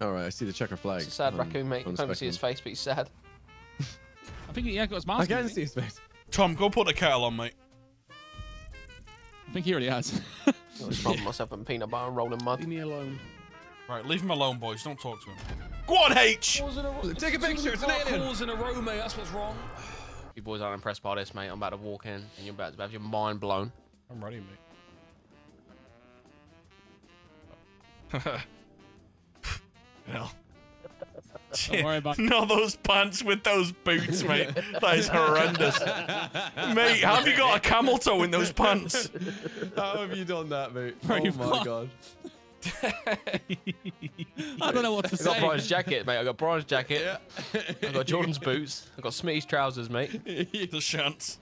All right, I see the checker flag. It's a sad on- raccoon, mate. on You can't see his face, but he's sad. I think he yeah, got his mask. I mask. can on, see his face. Tom, go put the kettle on, mate. I think he already has. I'm just rubbing myself in peanut butter and rolling mud. Leave me alone. Right, leave him alone, boys. Don't talk to him. Go on, H. Take a picture, it's an alien. Calls in a row, mate. That's what's wrong. You boys aren't impressed by this, mate. I'm about to walk in and you're about to have your mind blown. I'm ready, mate. Hell. Don't worry about No, those pants with those boots, mate. That is horrendous. mate, have you got a camel toe in those pants? How have you done that, mate? Bro, oh you've my got- god. I don't know what to say. I got say. Brian's jacket, mate. I got Brian's jacket. I got Jordan's boots. I got Smitty's trousers, mate. the shunts.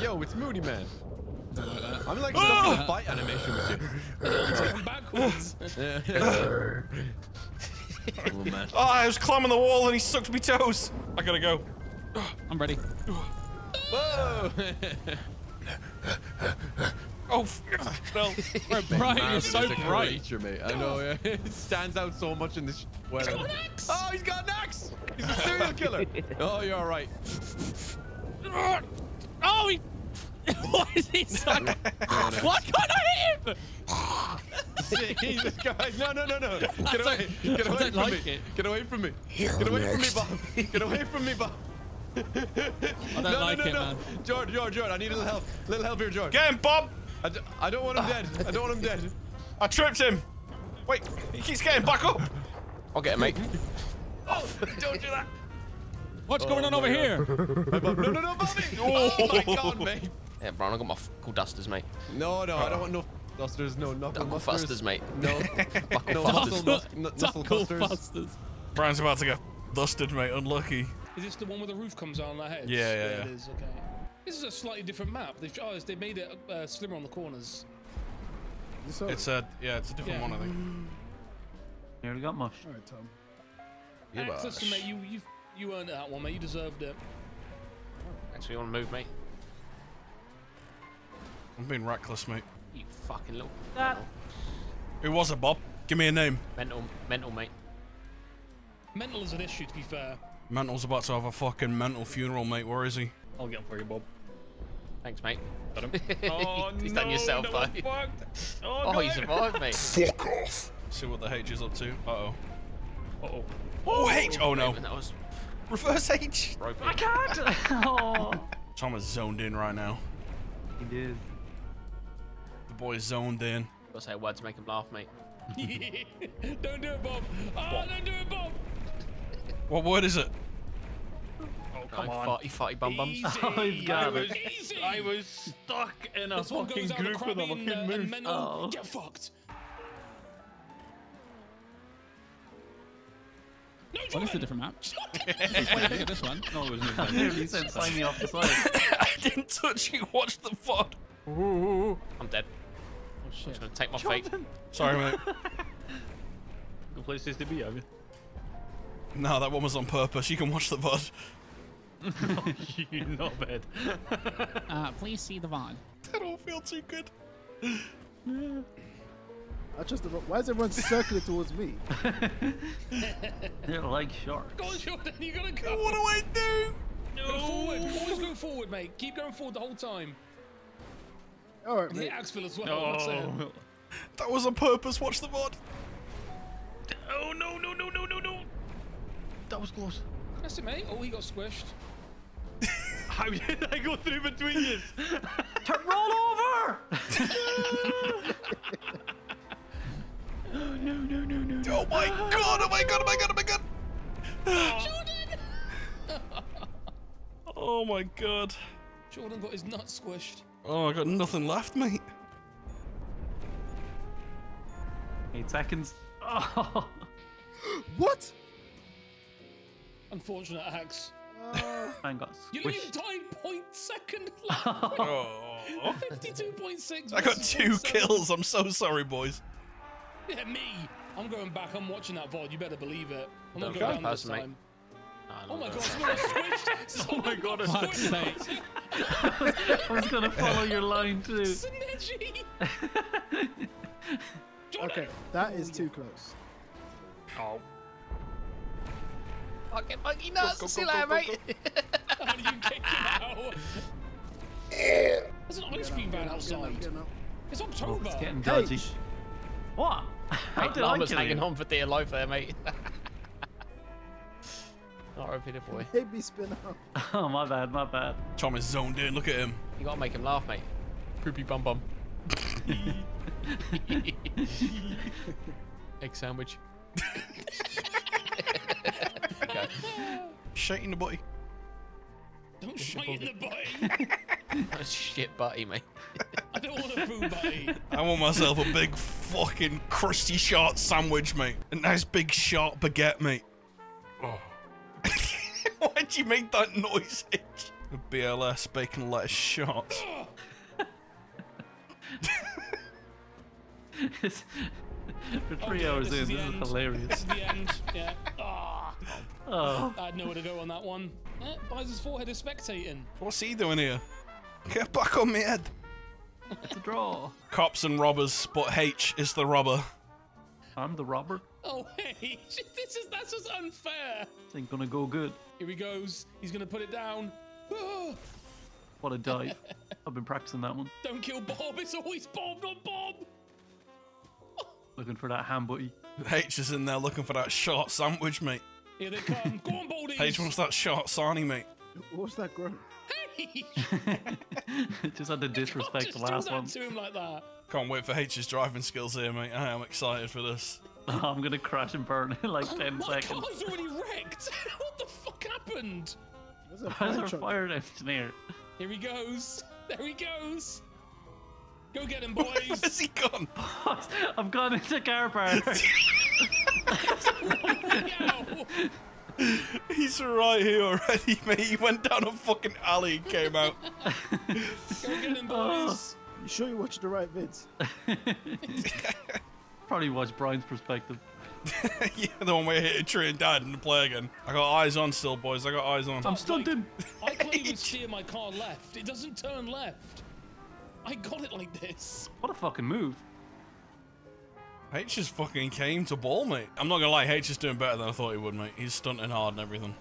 Yo, it's Moody Man. Uh, I'm like Oh! stuck in a fight animation with you. backwards. oh, man. Oh, I was climbing the wall and he sucked me toes. I gotta go. Ah, I'm ready. Whoa! Oh, f- no. Bro, Brian, you're so bright. creature, mate. I know, yeah. It stands out so much in this weather. Oh, he's got an axe! He's a serial killer! oh, you're alright. Oh, he... Why is he so... Why can't I hit him? Jesus Christ. No, no, no, no. Get away. Get away from like me. it. Get away from me. Get away from me, Bob. Get away from me, Bob. I don't no, like no, no, it, no. man. George, George, George, I need a little help. little help here, George. Get him, Bob. I, d- I don't want him dead. I don't want him dead. I tripped him. Wait, he keeps getting back up. I'll get him, mate. Oh, don't do that. What's going Oh on over my here? No, no, no, Bobby. Oh, my God, mate. Yeah, Brian, I got my f- cool dusters, mate. No, no, I don't want no dusters. No, knuckle Buckle musters. fusters, mate. No, Buckle no fusters. muscle, mus- kn- knuckle Duckle busters. busters. Brian's about to get dusted, mate. Unlucky. Is this the one where the roof comes on our heads? Yeah, yeah, It yeah. is, okay. This is a slightly different map. They've, oh, they made it uh, slimmer on the corners. So, It's a yeah, it's a different Yeah. one, I think. Nearly got mushed. all right, Tom. Axe, listen, mate, you, you, you earned that one, mate. You deserved it. Thanks for you want to move, mate. I'm being reckless, mate. You fucking little That. Who was it, Bob? Give me a name. mental, mental, mate. Mental is an issue, to be fair. Mental's about to have a fucking mental funeral, mate. Where is he? I'll get him for you, Bob. Thanks, mate. Got him. Oh, He's done no, yourself, no, though. Oh, Oh, no. you survived, mate. Fuck off. See what the H is up to. Uh oh. Uh-oh. Oh, H! Oh no. That was Reverse H! ropey. I can't. oh. Tom is zoned in right now. He did. The boy's zoned in. Gotta say a word to make him laugh, mate. don't do it, Bob. Oh, don't do it, Bob. What word is it? Oh, Come on. Farty, farty bum bums. Easy. Oh, he's I was easy. I was stuck in a This one fucking goes group with a crabby and, fucking uh, move. Oh. Get fucked. No, Well, this is a Jordan. different map. Wait, look at this one. No, it was I nearly said sign me off the side. I didn't touch you. Watch the VOD. I'm dead. Oh I'm just gonna take my fate. Sorry, mate. Good places to be, have you? No, that one was on purpose. You can watch the VOD. You're not bad. Uh, please see the VOD. I don't feel too good. I trust the. Why is everyone circling towards me? They're like sharks. Go on, Jordan. You gotta go. What do I do? Go forward. Always go forward, mate. Keep going forward the whole time. All right, And mate. hit Axville as well. That's it. Oh. That was on purpose. Watch the VOD. oh no no no no no no! That was close. That's it, mate. Oh, he got squished. How did I go through between you? Turn, roll over! Oh no no no no! Oh my god! Oh my god! Oh my god! Oh my god! Oh my god. Jordan got his nuts squished. Oh, I got nothing left, mate. Eight seconds. Oh. What? Unfortunate axe. Uh, Man got You squished. died point second left. Oh. 52.6. I got two kills. I'm so sorry, boys. Yeah, me. I'm going back. I'm watching that VOD. You better believe it. I'm Don't not going down this past me. time. No, Oh no, my no. god, someone got squished. Oh my god! Someone it's- got Fuck's sake. I was gonna follow your line too. Synergy. Okay, that is too close. Oh. Fucking monkey nuts. See you later, mate. How do you kick him out? There's an ice cream van outside. It's Oh, October. it's getting dodgy. H. What? How Mate, did I Llama's kill hanging on for dear life there, mate. Not repeated, boy. Made me spin out. Oh, my bad, my bad. Tom is zoned in. Look at him. You gotta make him laugh, mate. Poopy bum bum. Egg sandwich. okay. Shaking the body. Don't shite in the button. That's shit butty, mate. I don't want a poo buddy. I want myself a big fucking crusty short sandwich, mate. A nice big short baguette, mate. Oh. Why'd you make that noise, H? A BLS bacon lettuce shot. For three Okay, hours this in, is this the is hilarious. This is the end. Yeah. Ah. Oh. I had nowhere to go on that one. Eh, Byze forehead is spectating. What's he doing here? Get back on me head. It's a draw. Cops and robbers, but H is the robber. I'm the robber. Oh, hey, this is that's just unfair. This ain't gonna go good. Here he goes. He's gonna put it down. Ah, What a dive. I've been practicing that one. don't kill Bob. It's always Bob, not Bob. Looking for that hand butty. H is in there looking for that short sandwich, mate. Here they come. Go on, Baldies. H wants that short sarnie, mate. What's that grunt? Hey, Just had to disrespect the last one. to him like that. Can't wait for H's driving skills here, mate. I am excited for this. I'm gonna crash and burn in like 10 My seconds. car's already wrecked. what the fuck happened? How's our fire engineer? Here he goes. There he goes. Go get him, boys. Where's he gone? I've gone into car park. He's right here already, mate. He went down a fucking alley and came out. Go get him, boys. You sure you watched the right vids? Probably watch Brian's perspective. yeah, the one where he hit a tree and died and play again. I got eyes on still, boys. I got eyes on. I'm stunting. I can't even steer my car left. It doesn't turn left. I got it like this. What a fucking move. H just fucking came to ball, mate. I'm not gonna lie, H is doing better than I thought he would, mate. He's stunting hard and everything.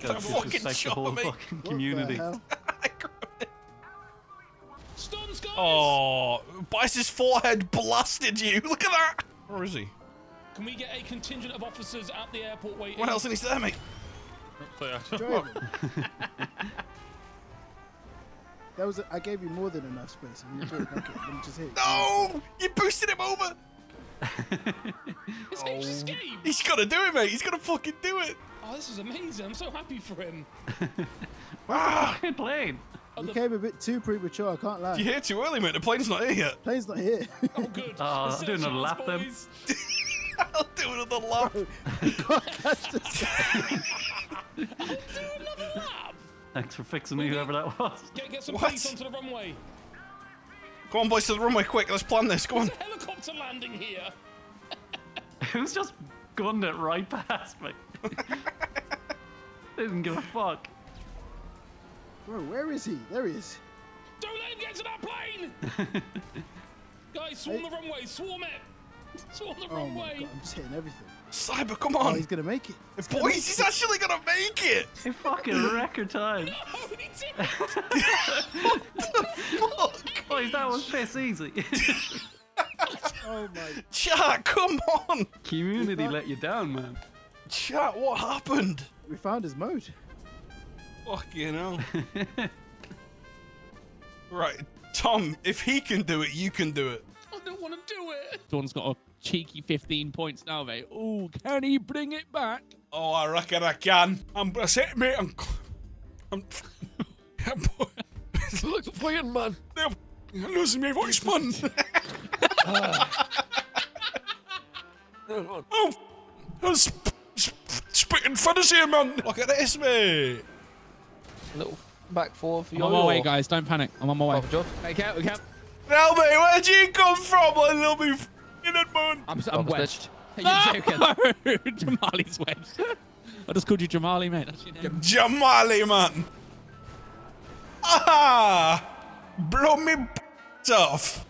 Gotta That fucking disrespect the shot, whole mate. fucking community. hell? Stuns, guys. Oh, Byze's forehead blasted you. Look at that. Where is he? Can we get a contingent of officers at the airport waiting? What else is there, mate? Driving. That was. I gave you more than enough space. And you thought, okay, let me just hit. No! You boosted him over! His H escaped. He's gotta do it, mate. He's gotta fucking do it. Oh, this is amazing. I'm so happy for him. Ah! Fucking plane. You came a bit too premature. I can't lie. You're here too early, mate. The plane's not here yet. Plane's not here. Oh, good. Oh, I'll do another lap then. boys. I'll do another lap. Do another lap. Thanks for fixing me, whoever that was. Get, get some What? police onto the runway. Come on, boys, to the runway quick. Let's plan this. Come on. There's a helicopter landing here. Who's just gunned it right past me? Didn't give a fuck. Bro, where is he? There he is. Don't let him get to that plane. Guys, swarm the runway. Swarm it. Swarm the Oh my runway. god, I'm just hitting everything. Cyber, come Oh, on. he's gonna make it. He's gonna Boys, make he's it. actually gonna make it. In fucking record time. Oh, he did. Fuck. Boys, that was piss easy. Oh my. Chat, come on. Community let you down, man. Chat, what happened? We found his mode. Fucking hell. right, Tom, if he can do it, you can do it. I don't want to do it. Dawn's got a cheeky 15 points now, mate. Oh, can he bring it back? Oh, I reckon I can. I'm that's it, mate. I'm. I'm. It's like a flying man. I'm losing my voice, man. oh, I'm sp- sp- spitting feathers here, man. Look at this, mate. Little back four for I'm on my way, guys. Don't panic. I'm on my way. Hey, Cat, we can Now, mate, where'd you come from, my little me f***ing head, man? I'm, I'm wedged. Are No! you joking? Jamali's wedged. I just called you Jamali, mate. That's your name. Jamali, man. Ah, blow me off.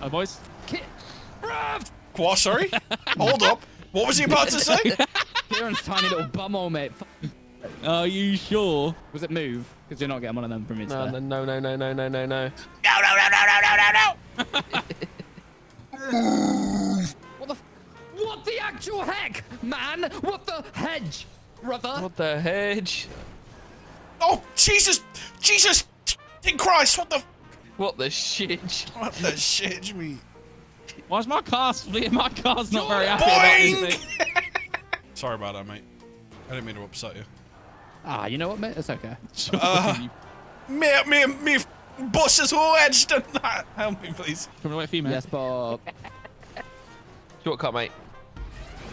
Hi, boys. What? Sorry. Hold up. What was he about to say? Kieran's tiny little bumhole, mate. Are you sure? Was it move? Because you're not getting one of them from me. No, no, no, no, no, no, no, no, no. No, no, no, no, no, no, no, no. What the? F- what the actual heck, man? What the hedge, brother? What the hedge? Oh, Jesus, Jesus, in Christ, what the, What the shit? what the shit, me? Why's my car fleeing? My car's not very happy about this Sorry about that, mate. I didn't mean to upset you. Ah, you know what, mate? It's okay. Uh, Me, me, me bus is all edged and that. Help me, please. From the white female. Yes, Bob. Shortcut, mate.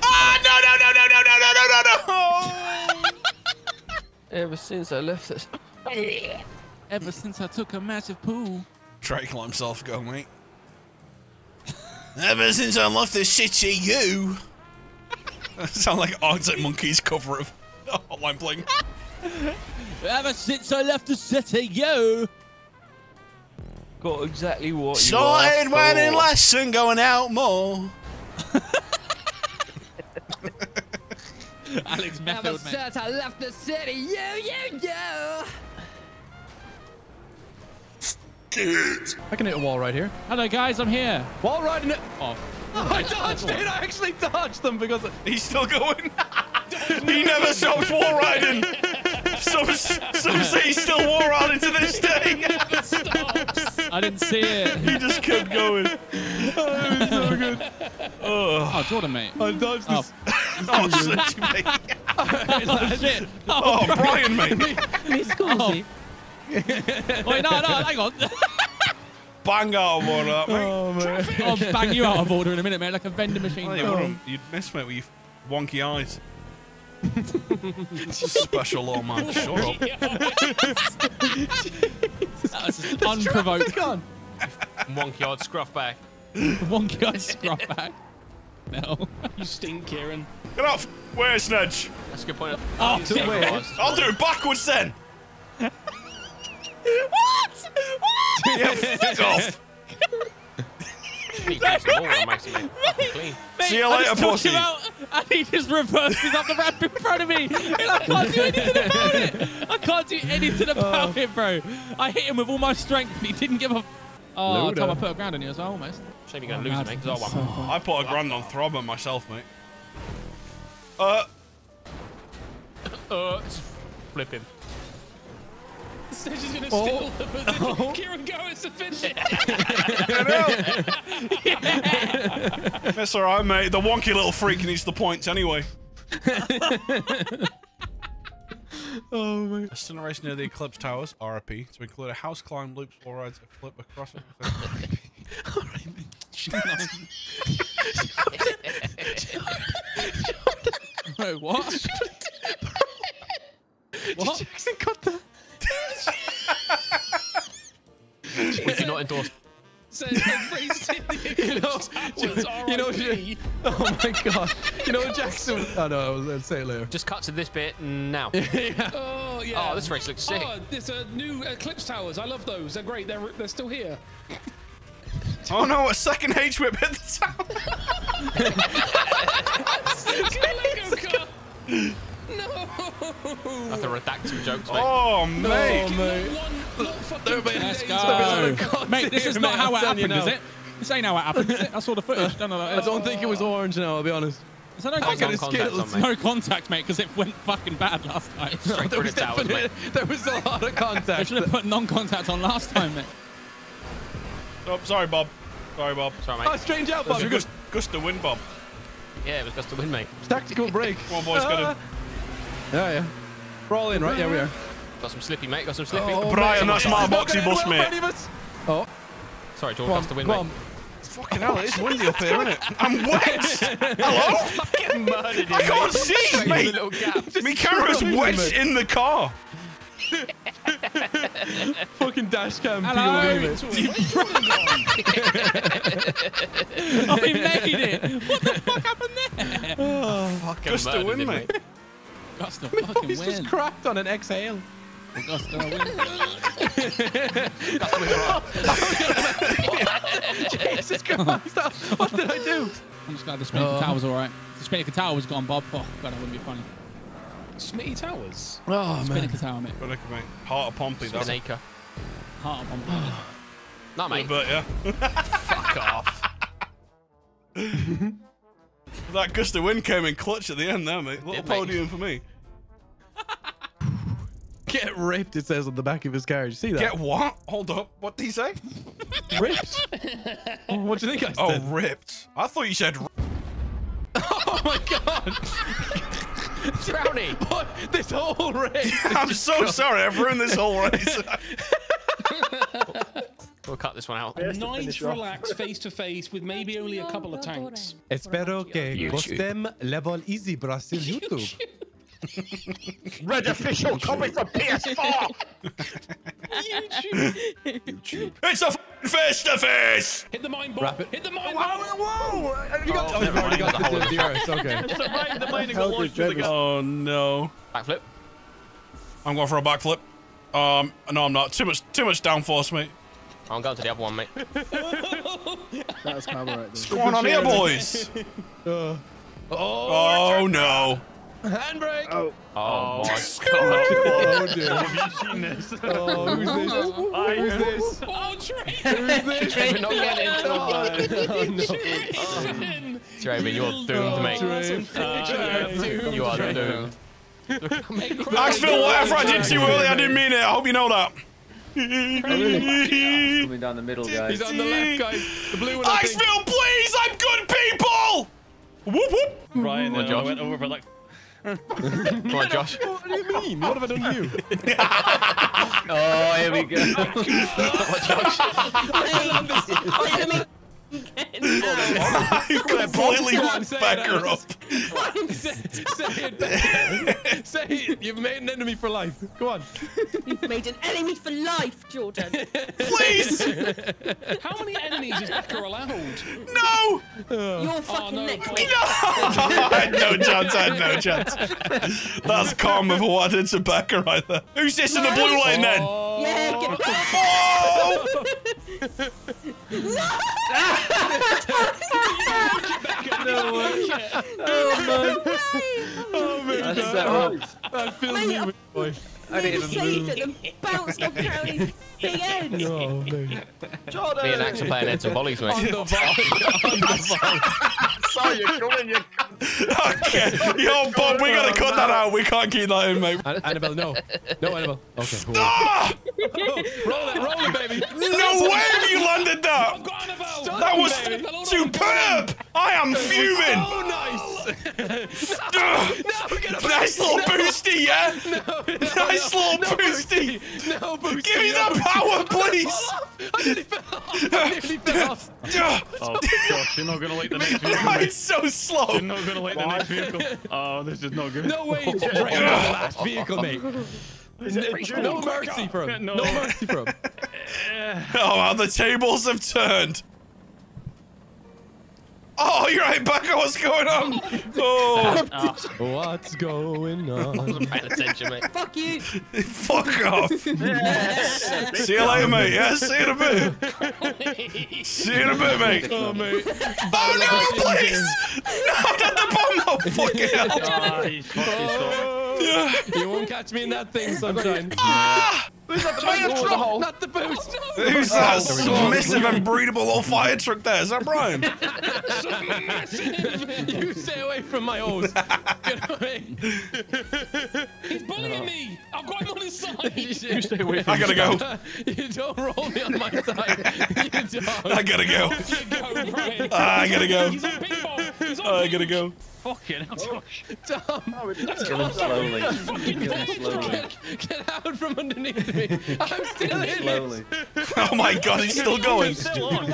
Ah, no, no, no, no, no, no, no, no, no! Ever since I left this. Ever since I took a massive poo. Drake let himself go, mate. Ever since I left the city, you. Sound like Arctic Monkeys cover of Hotline Bling. Ever since I left the city, yo. Got exactly what you Started asked running for. less and going out more. Alex Ever Method, mate. since I left the city, yo, yo, yo. I can hit a wall right here. Hello, guys. I'm here. Wall riding it. Oh. oh I dodged it. I actually dodged them because He's still going. he never stops wall riding. Some, some say he's still wall riding to this day. I didn't see it. he just kept going. oh, it was so good. Oh, Oh, Jordan, mate. I dodged Oh. this. oh, such a mate. oh shit. Oh, oh, Brian, mate. Me scusi. Wait, no, no, hang on. Bang out of order, mate. Oh, man. I'll bang you out of order in a minute, mate, like a vending machine. Oh, you wouldn't. You'd miss, mate, with your wonky eyes. Special little man. Shut up. That was just unprovoked. Wonky odd scruff back. Wonky eyed scruff back. No. You stink, Kieran. Get off. Where's Snedge? That's a good point. Oh, Yeah, wait. it. I'll do it backwards then. What? Yeah, fuck off. He gets the ball and makes it clean. See you I later, just talked pussy. him out, and he just reverses up the ramp in front of me. And I can't do anything about it. I can't do anything about it, bro. I hit him with all my strength, and he didn't give a. Oh, Luda. Tom, I put a ground on you as well, almost. Shame you're going Oh, to lose mad. mate, because I won. so fun. I put a grand on Throbber myself, mate. Uh, Uh, flip him. Stage is going to Oh. steal the position. Kieran goes to finish it. that's all right, mate. The wonky little freak needs the points anyway. Oh, man. A stunt race near the Eclipse Towers, RP, to include a house climb, loops, wall rides, a flip across it. Wait, what? what? Jackson got that. We do not endorse. Says every You know, was you know, RIP. oh my god. You know, Jackson. Oh no, I was going to say it later. Just cut to this bit now. Oh, yeah. Oh, this race looks sick. Oh, there's a new Eclipse Towers. I love those. They're great. They're, they're still here. Oh no, a second H whip hit the tower. Lego car. No. I have to redact some jokes, mate. Oh, mate. mate. One, not fucking Let's go. Mate, this is not how it happened, is it? This ain't how it happened, is it? I saw the footage. Don't know I don't think it was orange now, I'll be honest. Is that no That's contact? contact on, It's mate. no contact, mate, because it went fucking bad last time. Straight through the towers, mate. there was a lot of They contact. should have put non-contact on last time, mate. Oh, sorry, Bob. Sorry, Bob. Sorry, Oh, mate. strange out, Bob. You're gust, gust to win, Bob. Yeah, it was just a win, mate. Tactical break. Come on, boys, got in. Yeah, yeah. We're all in, right? Yeah, we are. Got some slippy, mate. Got some slippy. Oh, Brian, mate. that's my It's not boxy going bus, mate. for any of us. Oh, Sorry, George. That's the win, mate. on. Fucking hell, it's windy up here, isn't it? I'm wet. Hello? Fucking murdered him, I can't see, Straight in mate. the little gap. Me camera's screwed me, wedged in the car. Fucking dash cam Hello. POV, mate. Oh, he made it. What the fuck happened there? Oh, Fucking Just to murdered win, him, mate. Gus to fucking He's win. just cracked on an exhale. Gus win. That's the win, right. Jesus Christ. What did I do? I'm just glad the Spinnaker Oh. Tower's alright. The Spinnaker Tower was gone, Bob. Oh, God, that wouldn't be funny. Smitty Towers. Oh, man. Spinnaker Tower, mate. But look, mate. Heart of Pompey, that's it. Spinnaker. Heart of Bombay. No, mate. But yeah. Fuck off. that gust of wind came in clutch at the end there, mate. Little Did, mate. podium for me. Get ripped, it says on the back of his car. Did you see that? Get what? Hold up. What did he say? ripped. oh, what do you think I oh, said? Oh, ripped. I thought you said. Oh, my God. Brownie. But this whole race. I'm so sorry. I've ruined this whole race. We'll cut this one out. Nice, relax, face to face with maybe only a couple of tanks. Espero que YouTube. gustem level easy Brazil YouTube. Red official coming from PS4. YouTube. YouTube. It's a face to face. Hit the mine ball. Wrap it. Hit the mine Whoa, ball. whoa! Have you got? Oh, you've already got the, the, the arrows, okay. It's the. The mine got launched good the gun. Oh no. Backflip. I'm going for a backflip. Um, no, I'm not. Too much, too much downforce, mate. I'm going to the other one, mate. That was camera right there. What's going on here, boys? Oh no. Handbrake. Oh, Oh, my Oh dear. Have you seen this? Oh, who's this? I Who's this? Oh, Trey. Who's this? We're not getting into Oh, Trey. Draven, you're doomed, mate. Trey. You are doomed. Axville, whatever I did to you earlier, I didn't mean it. I hope you know that. Coming down the middle, guys. He's on the left, guys. The blue one. I. Axville, please! I'm good people! Whoop whoop. Ryan, Come on, uh, Josh. went over for like. Come on, Josh. What do you mean? What have I done to you? Oh, here we go. Oh, you completely Go on, say it, back her Alice. up. say, say it. say it. You've made an enemy for life. Go on. You've made an enemy for life, Jordan. Please! How many enemies is Becker allowed? No! You're oh, fucking Oh, no, next Paul. week. I had no chance, I had no chance. That's calm for what I did to Becca right there. Who's this in the blue lane then? Yeah, get Oh! Oh my That's god. so That fills Mate, me I'm- with uh, joy. I didn't saved move. it and bounced off Crowley's big end. Oh, mate. Me and Axe are playing heads and volleys, mate. On the volley. On the volley. Saw you're coming, you. Okay. Yo, Bob, we gotta cut that out. We can't keep that in, mate. Annabelle, no. No, Annabelle. Okay, cool. Ah! roll it, roll it, baby. No way have you landed that! I've got Annabelle. That was baby. superb! I am fuming! Oh, nice. Ugh. No, get. Nice little boosty, yeah? No, no, Nice no, little no, boosty! No, boosty. Give me no, the boosty. power, please! I nearly fell off. I nearly fell off. Oh, Josh, you're not gonna like the next vehicle. mate. It's so slow. You're not gonna like the next vehicle. Oh, this is not good. No way. It's right on the last vehicle, mate. No mercy for him. No. No mercy for him. Oh, wow, the tables have turned. Oh, you're right, Becca. What's going on? Oh, What's going on? Paying attention, mate. Fuck you. fuck off. See you later, mate. Yeah, see you in a bit. See you in a bit, mate. Oh, mate. Oh, no, please. No, not the bomb. Oh, fucking hell. Ah, he's fucked his soul. Yeah. You won't catch me in that thing, sunshine. Ah! There's a fire truck, not the boost. Who's that submissive and breedable little fire truck there? Is that Brian? you stay away from my hose. Get away. He's bullying me. I've got him on his side. you stay away from I gotta go. You don't roll me on my side. You don't. I gotta go. You go, Brian. I gotta go. He's on. He's I gotta go. Fucking hell, oh. Josh. Oh, Tom, Kill him slowly. Kill him slowly. get, get out from underneath me. I'm still in Slowly. Oh my god, he's still going. Still on.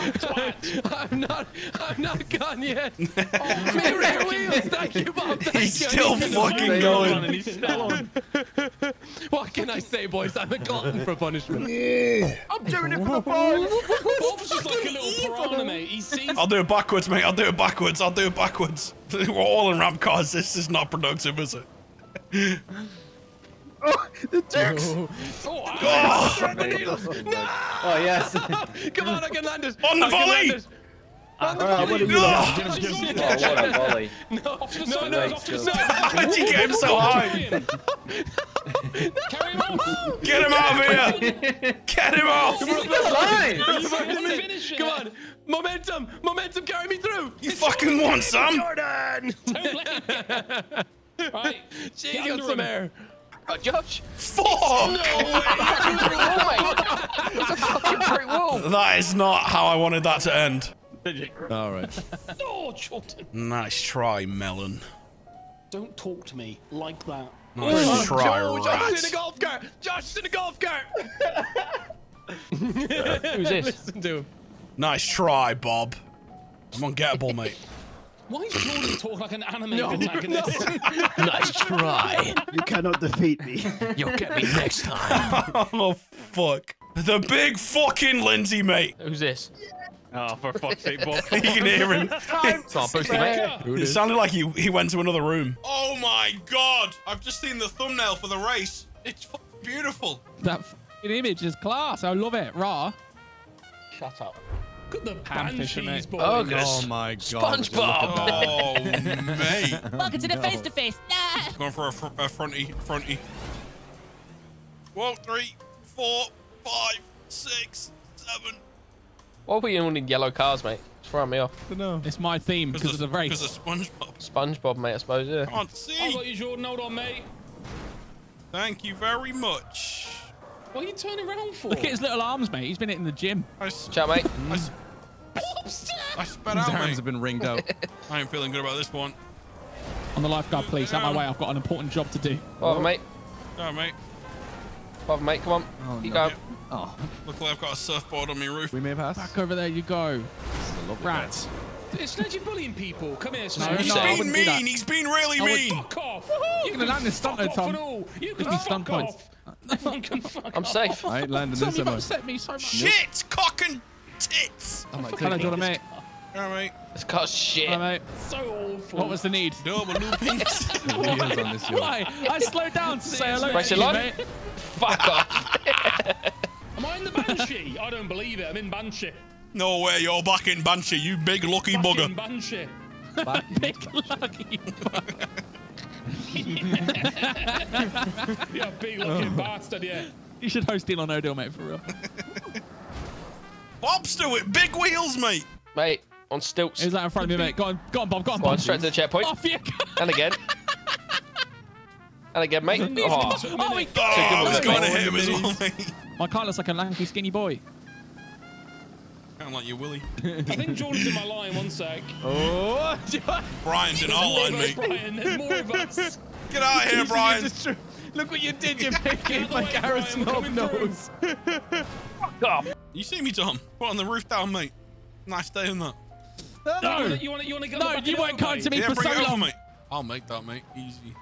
I'm not. I'm not gone yet. Oh, me rear wheels. Thank you, Bob. Thank He's you. still I need to fucking know. going. And he's still on. What can I say, boys? I'm a glutton for punishment. I'm doing it for the boys. Bob's just like a little piranha, mate. He sees I'll do it backwards, mate. I'll do it backwards. I'll do it backwards. We're all in ramp cars. This is not productive, is it? Oh, the dicks. Oh, ah. Oh, Oh, yes. Come on, I can land it. On the I volley! On the Alright, volley. do you Ugh. want? Oh, what a volley. No, no, no, Wait, no, still. no. How'd you get him so high? Carry him off. Get him out of here! Get him off! Finish it. Come on, momentum, momentum, carry me through. You fucking want some? Jordan. Don't let him. Right. She Get got some him. air. Uh, Josh. Fuck! It's a fucking brick wall. That is not how I wanted that to end. Did you? All right. Oh, Jordan. Nice try, Melon. Don't talk to me like that. Nice try, Josh rat. is in a golf cart. Josh is in a golf cart. Who's this? Listen to him. Nice try, Bob. I'm ungettable, mate. Why is Jordan talk like an anime No, protagonist? Nice try. You cannot defeat me. You'll get me next time. oh, fuck. The big fucking Lindsay, mate. Who's this? Oh, for fuck's sake, Bob. You can hear him. Come on, Boosty. It sounded like he, he went to another room. Oh my god! I've just seen the thumbnail for the race. It's fucking beautiful. That image is class. I love it. Raw. Shut up. Look at the Ham banshees, mate. boy. Oh, Oh my god. SpongeBob. Oh, mate. Welcome to the face to face. Nah. Going for a, fr- a fronty, fronty. Whoa, three, four, five, six, seven. What were you all in yellow cars, mate? It's throwing me off. No. It's my theme because of the race. Because of SpongeBob. SpongeBob, mate, I suppose, yeah. Can't see. I see. got you, Jordan. Hold on, mate. Thank you very much. What are you turning around for? Look at his little arms, mate. He's been hitting the gym. I, s- Chat, mate. I, mm. s- I spat His out, arms mate. have been ringed out. I ain't feeling good about this one. On the lifeguard, please. Out my way. I've got an important job to do. Bother, mate. No, mate. Bother, mate. Come on. Oh, Keep no. going. Oh, Look like I've got a surfboard on my roof. we may pass. Back over there you go. Rats. It's Snedgy bullying people. Come here, No, Snedgy. He's no, I being wouldn't do that. mean. He's been really I mean. Fuck off. You're gonna can land this fuck stunt, off Tom. all. You can me fuck stunt points. off. Everyone can fuck I'm safe. I ain't landing this, you've am I? upset me so much. Shit, cock and tits. I'm like, Hello, Jordan, mate. All right. This car's shit. Hello, mate. So awful. What was the need? Double loopings. wheels on this yacht. Why? I slowed down to say hello Race to you, mate. Fuck off. Am I in the Banshee? I don't believe it. I'm in Banshee. No way, you're back in Banshee, you big lucky Fucking bugger. Banshee. Big lucky bugger. Yeah, big looking bastard, yeah. You should host Deal or No Deal, mate, for real. Bobster with big wheels, mate. Mate, on stilts. Who's that in front of me, mate? Go on, go on, Bob. Go on, Go on, Bob. straight to the checkpoint. Off you go. And again. and again, mate. Oh. Oh, he Take Oh, him I was with going to mate. hit him as well, mate. My car looks like a lanky, skinny boy. Kind of like you, Willie. I think Jordan's in my line. One sec. Oh, Brian's in our line, There's mate. Brian. There's more of us. Get out of here, Brian. Look what you did, you Get making out the my way, Garrett's Brian, knob we're coming nose. You see me, Tom? Put on the roof down, mate. Nice day in that. No, You want to? You want to go? no, back you in weren't the kind to me Yeah, for so it over, long. mate. I'll make that, mate. Easy.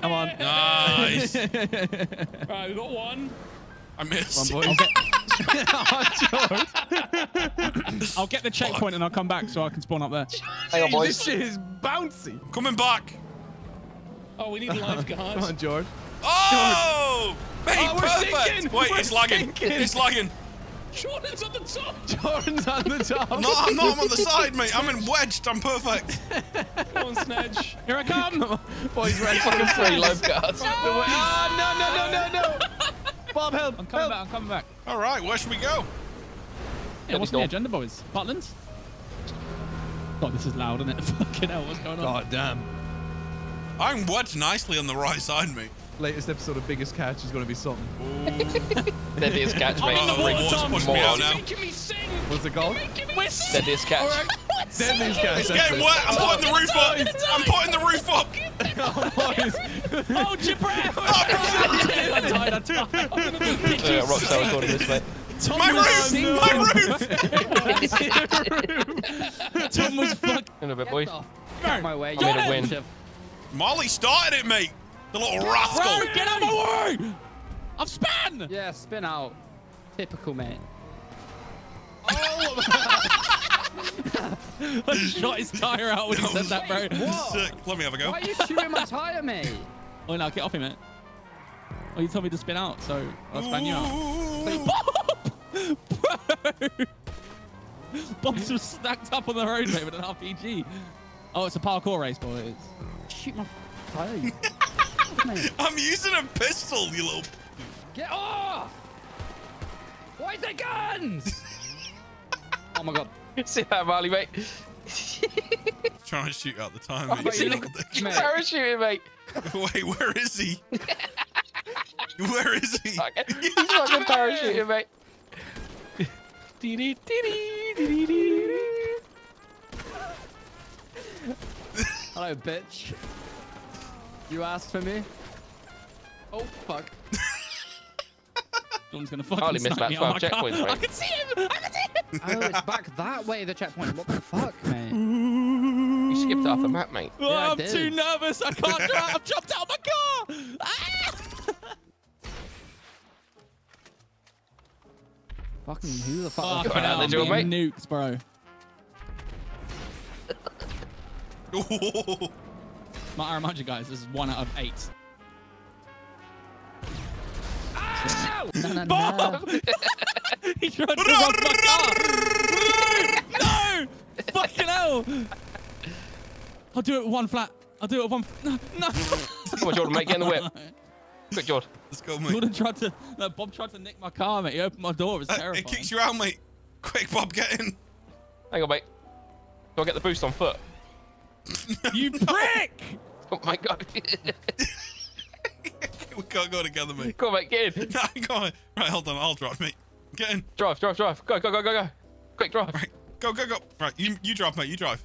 Come on. Nice. Right, we got one. I missed. I'll get, I'll get the checkpoint and I'll come back so I can spawn up there. Hang on, boys. This shit is bouncy. Coming back. Oh, we need a lifeguard. Come on, George. Oh! Mate, Oh, we're perfect. sinking. Wait, We're it's lagging. sinking. It's lagging. Jordan's on the top. Jordan's on the top. No, I'm not. I'm on the side, mate. I'm in wedged. I'm perfect. Come on, Snedge. Here I come. Boys, right Fucking three lifeguards. Ah, no, no, no, no, no. Bob, help. I'm coming help. back. I'm coming back. All right, where should we go? Yeah, what's the agenda, boys? Butlins? God, this is loud, isn't it? Fucking hell, what's going on? God damn. I'm wedged nicely on the right side, mate. Latest episode of Biggest Catch is going to be something. Deadliest catch, mate. Uh-oh, Bring water's more pushing me out now. Making me sing. What's it called? Deadliest catch. Deadliest Catch. It's that's getting wet. I'm putting the roof up. I'm putting the roof up. Hold your breath! I died, I died. Yeah, Rockstar recording this, mate. Tom My was roof. sinking. My roof. Tom was fucking. In a bit, boys. Out my way. I'm gonna win. Molly started it, mate. The little rascal. Bro, get out of my way! I've span! Yeah, spin out. Typical, mate. I shot his tire out when he said that, bro. Sick. Let me have a go. Why are you shooting my tire, mate? Oh, no, get off him, mate. Oh, you told me to spin out, so I'll spin you out. Ooh. Bro! Bombs were stacked up on the road, mate, with an RPG. Oh, it's a parkour race, boys. Shoot my tire. you- mate. I'm using a pistol, you little. Get off! Why is there guns? oh my god. See that, Marley, mate? Trying to shoot out the time, Oh, mate. but you You look- little dick. Mate. Parachuting, mate. Wait, where is he? Where is he? Fucking- He's fucking parachuting, mate. Hello, bitch. You asked for me. Oh fuck. John's gonna fucking Hardly missed snipe about me 12 on my car. I can see him. I can see him. Oh, it's back that way. The checkpoint. What the fuck, mate? You skipped off the map, mate. Oh, Yeah, I I'm too nervous. I can't drive. I've jumped out of my car. Ah! Fucking who the fuck? Oh, was Going out that? there, mate. nukes, bro. My, I remind you guys, this is one out of eight. No, no, no. Bob! he tried to run my car. no! Fucking hell! I'll do it with one flat. I'll do it with one. f- No, no. Come on, Jordan, mate, get in the whip. Quick, Jordan. Let's go, mate. Jordan tried to. No, Bob tried to nick my car, mate. He opened my door. It was Uh, terrifying. it kicks you out, mate. Quick, Bob, get in. Hang on, mate. Do I get the boost on foot? you prick! Oh my god. We can't go together, mate. Come on, mate, get in. No, go on. Right, hold on. I'll drive, mate. Get in. Drive, drive, drive. Go, go, go, go, go. Quick, drive. Right, go, go, go. Right, you, you drive, mate. You drive.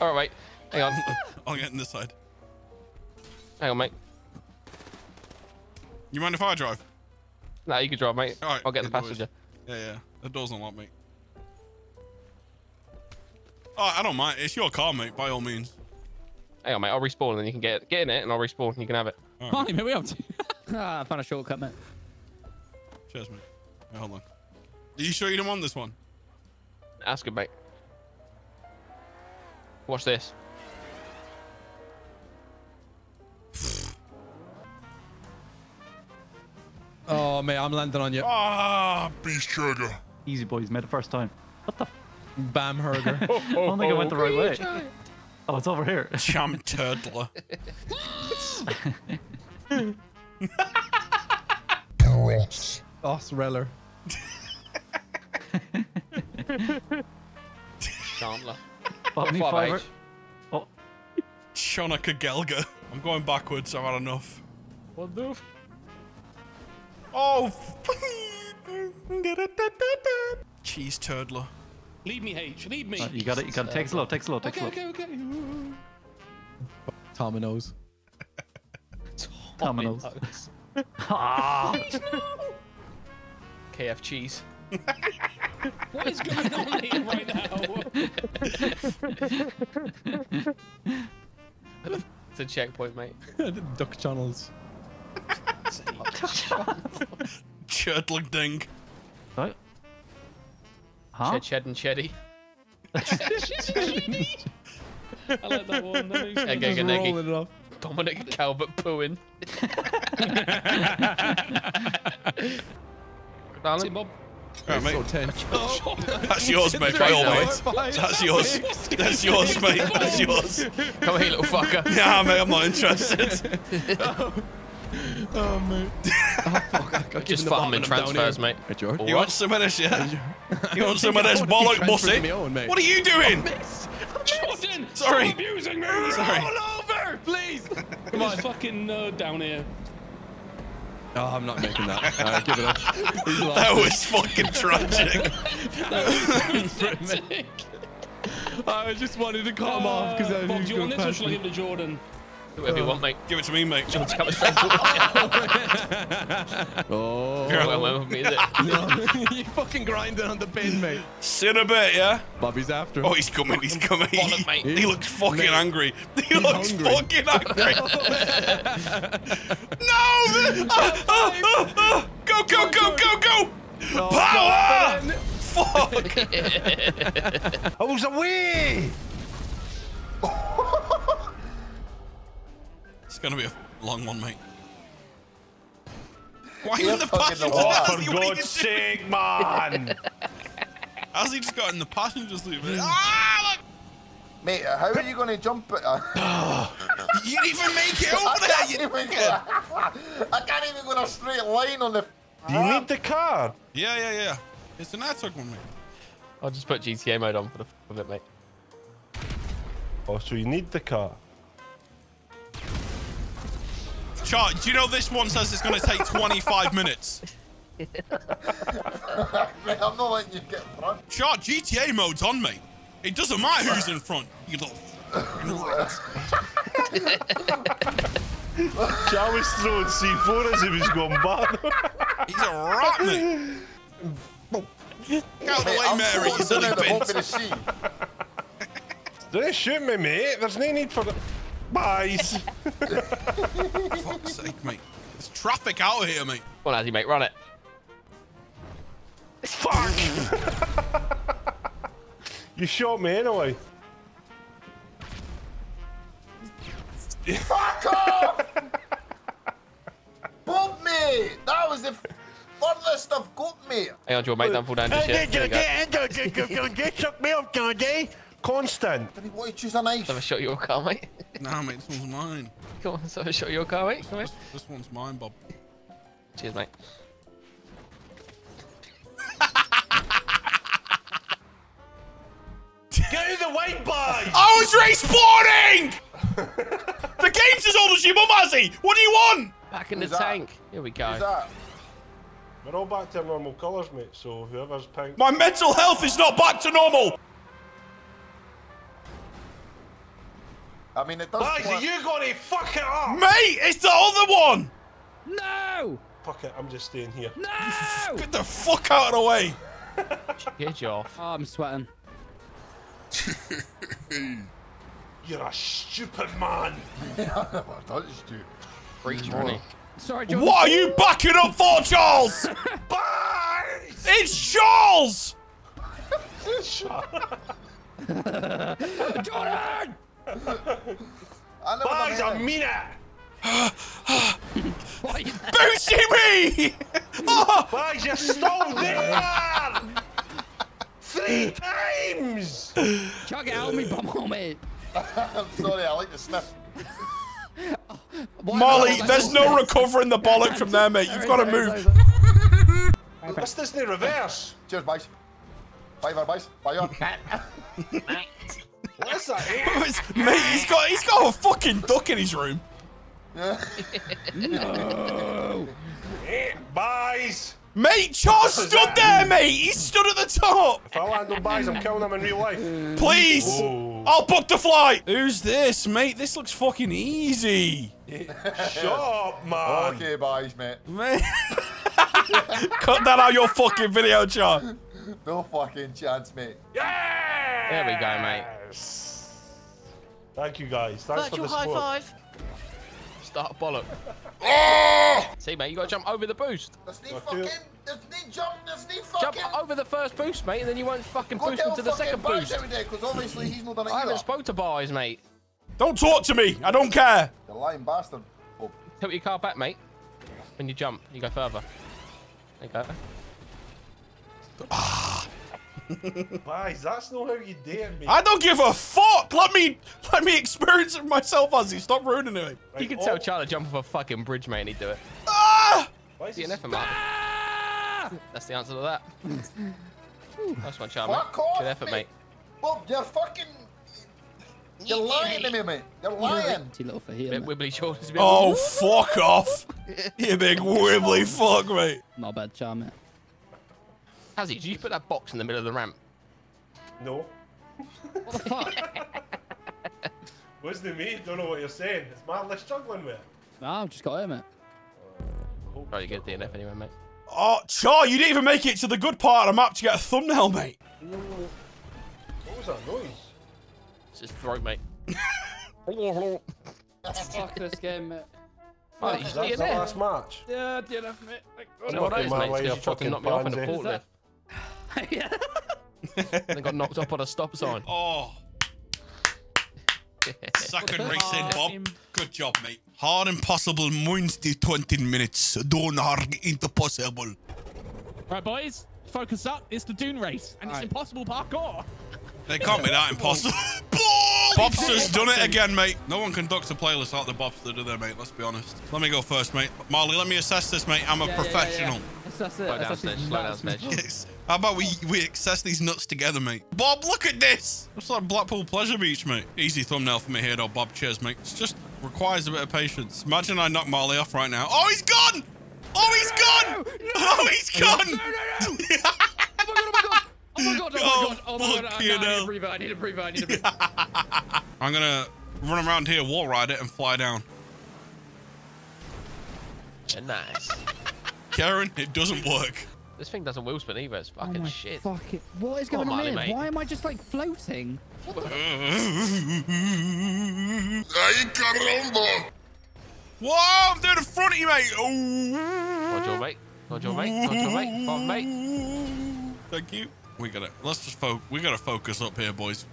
All right, mate. Hang on. I'll get in this side. Hang on, mate. You mind if I drive? No, you can drive, mate. All right. I'll get the passenger. worries. Yeah, yeah. The door's unlocked, mate. Oh, I don't mind. It's your car, mate. By all means. Hang on, mate. I'll respawn and then you can get get in it and I'll respawn and you can have it. All right, Marty, mate, we have to. Ah, I found a shortcut, mate. Cheers, mate. Wait, hold on. Are you sure you don't want this one? That's good, mate. Watch this. Oh, mate, I'm landing on you. Ah, beast sugar. Easy boys, made it first time. What the? F- Bam Herger. I don't think I went the right way. Oh, it's over here. Champ turtler. Gross. Oh, Osreller. Chandler. Bob, need Five fiver. H. Oh, Shona Kagelga. I'm going backwards. I've had enough. What the? F- Oh. Cheese turtler. Lead me, H. Lead me. uh, you got it. You got to take slow. Take slow. Take it Okay, slow. okay, okay. Dominoes. Dominoes. Ah, KF cheese. What is going on here right now? It's a checkpoint, mate. Duck channels. Turtle ding. Right. Huh? Shed, shed, and sheddy. I like that one. That makes Egg, egg, and eggy. Off. Dominic Calvert pooing. Darling? Bob. Oh, all right, mate. So tense. Oh, That's yours, mate. By all means. That's yours. That's yours, mate. That's yours. Come here, little fucker. Nah, mate. I'm not interested. Oh, mate. Just farming transfers, mate. Hey, George. You want some of this, yeah? You want some of this bollock Transferred bussy? my own, mate. What are you doing? Jordan! Sorry. Stop abusing me! Sorry. Roll over, please! Come on. fucking nerd down here. Oh, I'm not making that. Uh, give it up. That was fucking tragic. Pathetic. I just wanted to cut him off because I Uh, Bob, do you was want going this or to shall I give it to Jordan? Do whatever you want, mate. Give it to me, mate. John's coming straight towards you. Oh. Well, well, with me, is it? No. you fucking grinding on the bin, mate. See in a bit, yeah? Bobby's after him. Oh, he's coming. He's coming. He, mate. he looks fucking Mate. angry. He looks hungry. fucking angry. no! Ah, ah, ah. Go, go, go, go, go! Oh, Power! Ben. Fuck! I was away! It's gonna be a long one, mate. Why are you You're in the fucking the passenger? wall. That's For what God's sake, man! How's he just got in the passenger seat? mate? Ah! Mate, how are you going to jump it? Uh, You didn't even make it I over there, can't you even dickhead. I can't even go in a straight line on the. Do you need the car? Yeah, yeah, yeah. It's an AirTag one, mate. I'll just put GTA mode on for the f of it, mate. Oh, so you need the car. Chart, do you know this one says it's gonna take 25 minutes? Mate, I'm not letting you get in front. Chart, GTA mode's on, mate. It doesn't matter who's in front. You little Char was throwing C4 as he was going bad. He's a rat, mate. Get out of the way, I'm Mary, you silly down the bottom of bitch. Don't shoot me, mate. There's no need for the. Buys. Fuck's sake, mate. There's traffic out here, mate. Come on, Azzy, mate, run it. Fuck! you shot me anyway. Fuck off! Bump me! That was the furthest I've got me. Hang on, Joel, mate, don't fall down just yet. There you go. Get chuck me off, Gandhi. Constant. Did he want to choose a knife? Have a shot your car, mate. Nah, mate, this one's mine. Come on, let's have a shot your car, mate. Come here. This, this one's mine, Bob. Cheers, mate. Get out of the way, boys. I was respawning! the game's as old as you, Mum Azzy. What do you want? Back in the that? tank. Here we go. Who's that? We're all back to our normal colours, mate. So whoever's pink. My mental health is not back to normal. I mean, it does. Buys, play- are you gonna fuck it up? Mate, it's the other one. No! Fuck it, I'm just staying here. No! Get the fuck out of the way. Get you off. Oh, I'm sweating. You're a stupid man. I never touched you. Breach, Ronnie. Sorry, Jordan. What are you backing up for, Charles? Buys. it's Charles. Jordan! I never Buys, done I mean it. What are you Boosting me. Oh, Buys, you're still there. Three times. Chuck it out of me, bum mate. I'm sorry, I like the sniff. Molly, there's no recovering the bollock from there, mate. You've got to move. What's this doesn't reverse. Cheers, boys. Fiver, boys. Fire. What's that? mate, he's got he's got a fucking duck in his room. No! Buys. Mate, Charles stood there, mate. He stood at the top. If I land on buys, I'm killing him in real life. Please. Oh. I'll book the flight. Who's this, mate? This looks fucking easy. Shut up, man. Okay, boys, mate. Mate. Cut that out your fucking video, Char. No fucking chance, mate. Yeah. There we go, mate. Thank you, guys. Thanks for the support. Start bollock. Oh! See, mate, you gotta jump over the boost. There's no fucking. There's no jump. There's no Jump over the first boost, mate, and then you won't fucking Go boost tell into the second boost. every day, because obviously he's not done it I either. haven't spoke to boys, mate. Don't talk to me. I don't care. You lying bastard. Oh, Tilt your car back, mate. When you jump, you go further. There you go. Buys, that's not how you dare me. I don't give a fuck. Let me let me experience it myself, Ozzy. Stop ruining it. You can oh. tell Charlie jump off a fucking bridge, mate, and he'd do it. Ah! Why is DNF this- him, Mark. That's the answer to that. Nice one, Charlie. Fuck off, Good effort, mate. Bob, you're fucking. You're lying to me, mate. You're lying. Too little for here. Bit mate. wibbly shoulders. a bit- Oh, fuck off. You big wibbly fuck, mate. Not bad charm, mate. Hazzy, did you put that box in the middle of the ramp? No. What the fuck? Wasn't me. Don't know what you're saying. It's madly struggling with it. nah, I've just got here, mate. Oh, Try to get a DNF anyway, mate. Oh, Char, you didn't even make it to the good part of the map to get a thumbnail, mate. What was that noise? It's his throat, mate. Fuck this game, mate. Oh, Is he's that the last match? Yeah, DNF, mate. You know what that is, Fucking mate? man, It's gonna you fucking knock me off in a pansy. forklift. yeah. Then got knocked off on a stop sign. Oh. Second racing, Bob. Good job, mate. Hard impossible means the 20 minutes. Don't hard impossible. Right, boys, focus up. It's the Dune race, and it's impossible parkour. They can't be that impossible. Bobster's done it again, mate. No one conducts a playlist like the Bobster, do they, mate? Let's be honest. Let me go first, mate. Marley, let me assess this, mate. I'm a Yeah, yeah, yeah, yeah. professional. Assess it. Slow down, Snitch. Slow down. Snitch. Yes. How about we, we assess these nuts together, mate? Bob, look at this. Looks like Blackpool Pleasure Beach, mate. Easy thumbnail for me here, though, Bob. Cheers, mate. It just requires a bit of patience. Imagine I knock Marley off right now. Oh, he's gone! Oh, he's gone! Oh, he's gone! Oh my god, oh my god! Oh my god, oh my oh, god, oh my god, fuck I, you no, I need know. a breather, I need a breather, I need a breather. I'm gonna run around here, wall ride it, and fly down. Nice. Karen, it doesn't work. This thing doesn't wheel spin either. It's Oh fucking my shit. fucking, what is going on, on here? mate. Why am I just like floating? Ay, caramba! Whoa, I'm doing a fronty, mate. Oh. Nod your mate. Nod your mate. Nod your mate. Bottom mate. Thank you. We gotta let's just fo we gotta focus up here, boys.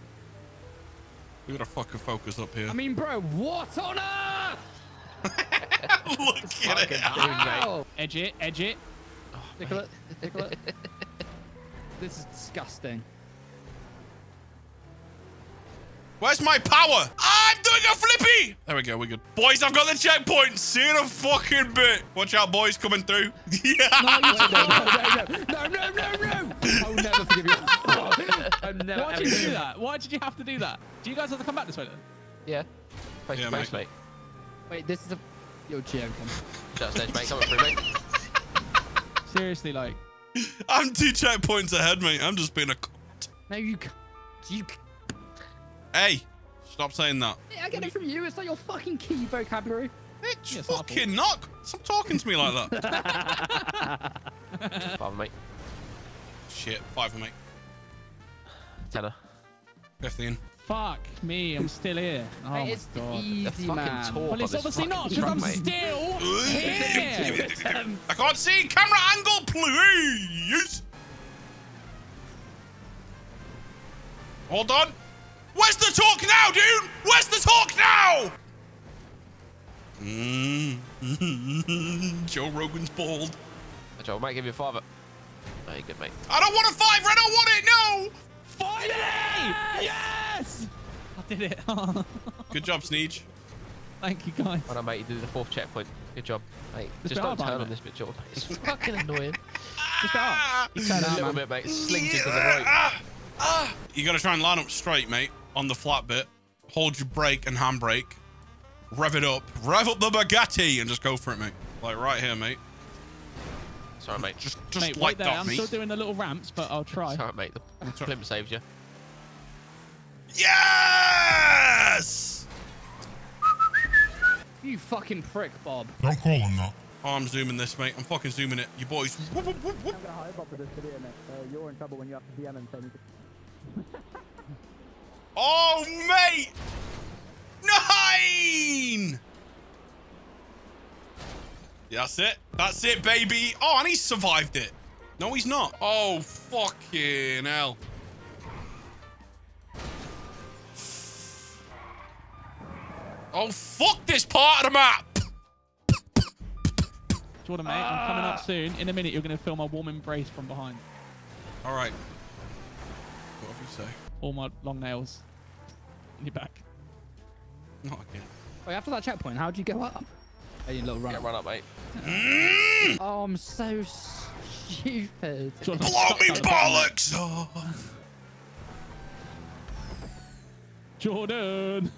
We gotta fucking focus up here. I mean, bro, what on earth? Look at it. Ow! Edge it, edge it. Oh, Tickle it, tickle. This is disgusting. Where's my power? I'm doing a flippy! There we go, we're good. Boys, I've got the checkpoint. See you in a fucking bit. Watch out, boys, coming through. yeah. No, no, no, no, no, no! I'll never forgive you. I'll never Why did you do that? Why did you have to do that? Do you guys have to come back this way then? Yeah. Face Yeah, to face, mate. mate. Wait, this is a. You're joking. Shut stage, mate. Coming through, mate. Seriously, like. I'm two checkpoints ahead, mate. I'm just being a cunt. No, you. c- You. Hey, stop saying that. I get it from you. It's like your fucking key vocabulary. It's fucking knock. Stop talking to me like that. Bottom mate. Shit, five, mate. Tenner. 15. Fuck me, I'm still here. Oh Mate, my it's god. easy, fucking man. talk Well, it's obviously not because I'm mate. still here. I can't see. Camera angle, please. Hold on. Where's the talk now, dude? Where's the talk now? Mm. Joe Rogan's bald. Joe, might give you a fiver. No, you're good, mate. I don't want a five. I don't want it. No. Finally! Yes! I did it. Good job, Sneege. Thank you, guys. Oh, well done, mate. You did the fourth checkpoint. Good job. Mate, This just don't turn on this bit, Jordan. It's fucking annoying. Just out. You turn a little man. bit, mate. It slings into the right. You gotta try and line up straight, mate, on the flat bit. Hold your brake and handbrake. Rev it up. Rev up the Bugatti and just go for it, mate. Like right here, mate. Sorry, mate. Just, just Mate, like wait there. that, I'm mate. still doing the little ramps, but I'll try. Sorry, mate. The blimp saved you. Yes! You fucking prick, Bob. Don't call him that. Oh, I'm zooming this, mate. I'm fucking zooming it. You boys. Whoop, whoop, whoop, whoop. I'm gonna hire Bob for this video, mate. Uh, you're in trouble when you have to DM and say Oh, mate! Nine! Yeah, that's it. That's it, baby. Oh, and he survived it. No, he's not. Oh, fucking hell. Oh, fuck this part of the map. Jordan, mate, I'm coming up soon. In a minute, you're going to feel my warm embrace from behind. All right. Whatever you say. All my long nails. In your back. Not again. Wait, after that checkpoint, how'd you go up? Oh, you little run. Yeah, run up, mate. Mm. Oh, I'm so stupid. Jordan, Blow me down the bottom, mate. bollocks off. Jordan!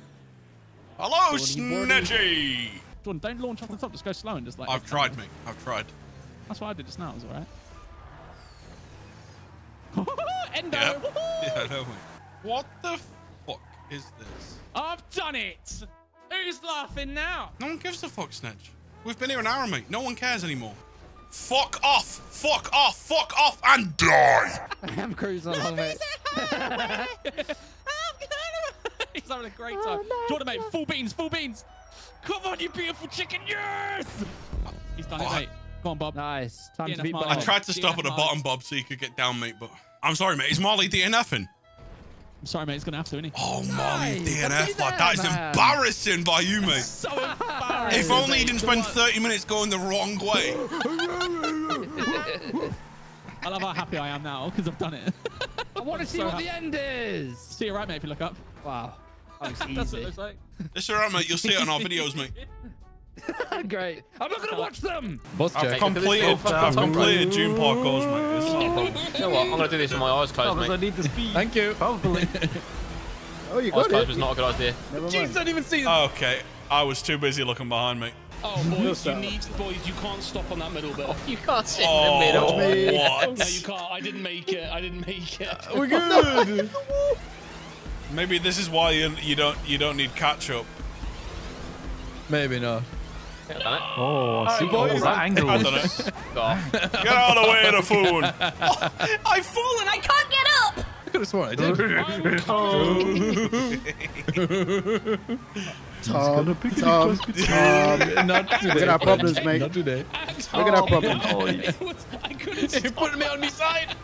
Hello, Jordan, you. Snedgy. Jordan, don't launch off the top. Just go slow and just like. I've tried, mate. I've tried. That's what I did just now. It was alright. Endo! Yeah. woohoo! Yeah, I know, mate. What the fuck is this? I've done it! Who's laughing now? No one gives a fuck, Snedge. We've been here an hour, mate. No one cares anymore. Fuck off! Fuck off! Fuck off and die! I'm cruising along, mate. He's having a great oh, time. Jordan, mate, full beans, full beans. Come on, you beautiful chicken. Yes! He's done it, Oh, I- mate. Go on, Bob. Nice. Time DNF to beat Bob. I tried to stop at the bottom, Bob, so you could get down, mate, but I'm sorry, mate. Is Marley DNFing? I'm sorry, mate. He's going to have to, isn't he? Oh, Marley Nice. DNF. Look that is that, man. embarrassing by you, mate. So embarrassing. If only you didn't spend 30 minutes going the wrong way. I love how happy I am now because I've done it. I want to see So what happy. the end is. See you right, mate, if you look up. Wow. That was That's what it looks like. It's alright, mate. You'll see it on our videos, mate. Great. I'm not gonna watch them. Boss I've completed, I've completed Dune parkours, mate. It's not a problem. You know what? I'm going to do this with my eyes closed, Because I mate. need the speed. Thank you. Hopefully. Oh, you Eyes got closed it. was not a good idea. Jeez, mind. don't even see it. Okay, I was too busy looking behind me. Oh, boys, you need, boys, you can't stop on that middle bit. Oh, you can't sit Oh, in the oh, middle. watch me. what? No, you can't. I didn't make it. I didn't make it. We're good. Maybe this is why you, you don't you don't need catch up. Maybe not. Oh, see, oh, boys. oh, that angle. I don't know. Get out of the way of the phone. Oh, I've fallen. I can't get up. I could have sworn I did. Tom, Tom, Tom. Not today. Look at our problems, mate. Not today. Look at our problems. Oh, yeah. I couldn't You're putting me on my side.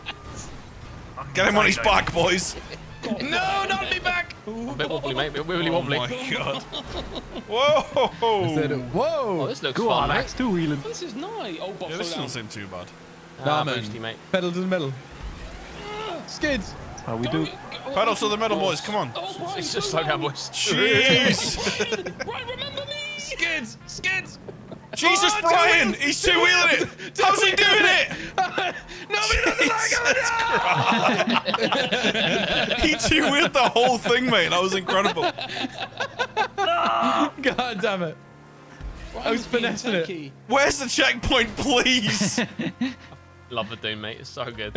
Get him on his back, boys. No, not me back. A bit wobbly, mate. A bit wibbly wobbly. Oh my god. Whoa. I said, Whoa. Oh, this looks Go fun, on, mate. Max, two wheeling. This is nice. Oh, Bob, Yeah, slow this down. doesn't seem too bad. Nah, Ah, man. boosty, mate. Pedal to the middle. Skids. How we do? Pedal to the middle, boys. Come on. Oh, Brian, It's just slow down, boys. Jeez. Brian, remember me? Skids. Skids. Jesus, Oh, two Brian. wheels, He's two two wheeling it. two How's he doing it? Nobody doesn't like he two wheeled the whole thing, mate. That was incredible. God damn it. I was finessing it. Where's the checkpoint, please? Love the Doom, mate. It's so good.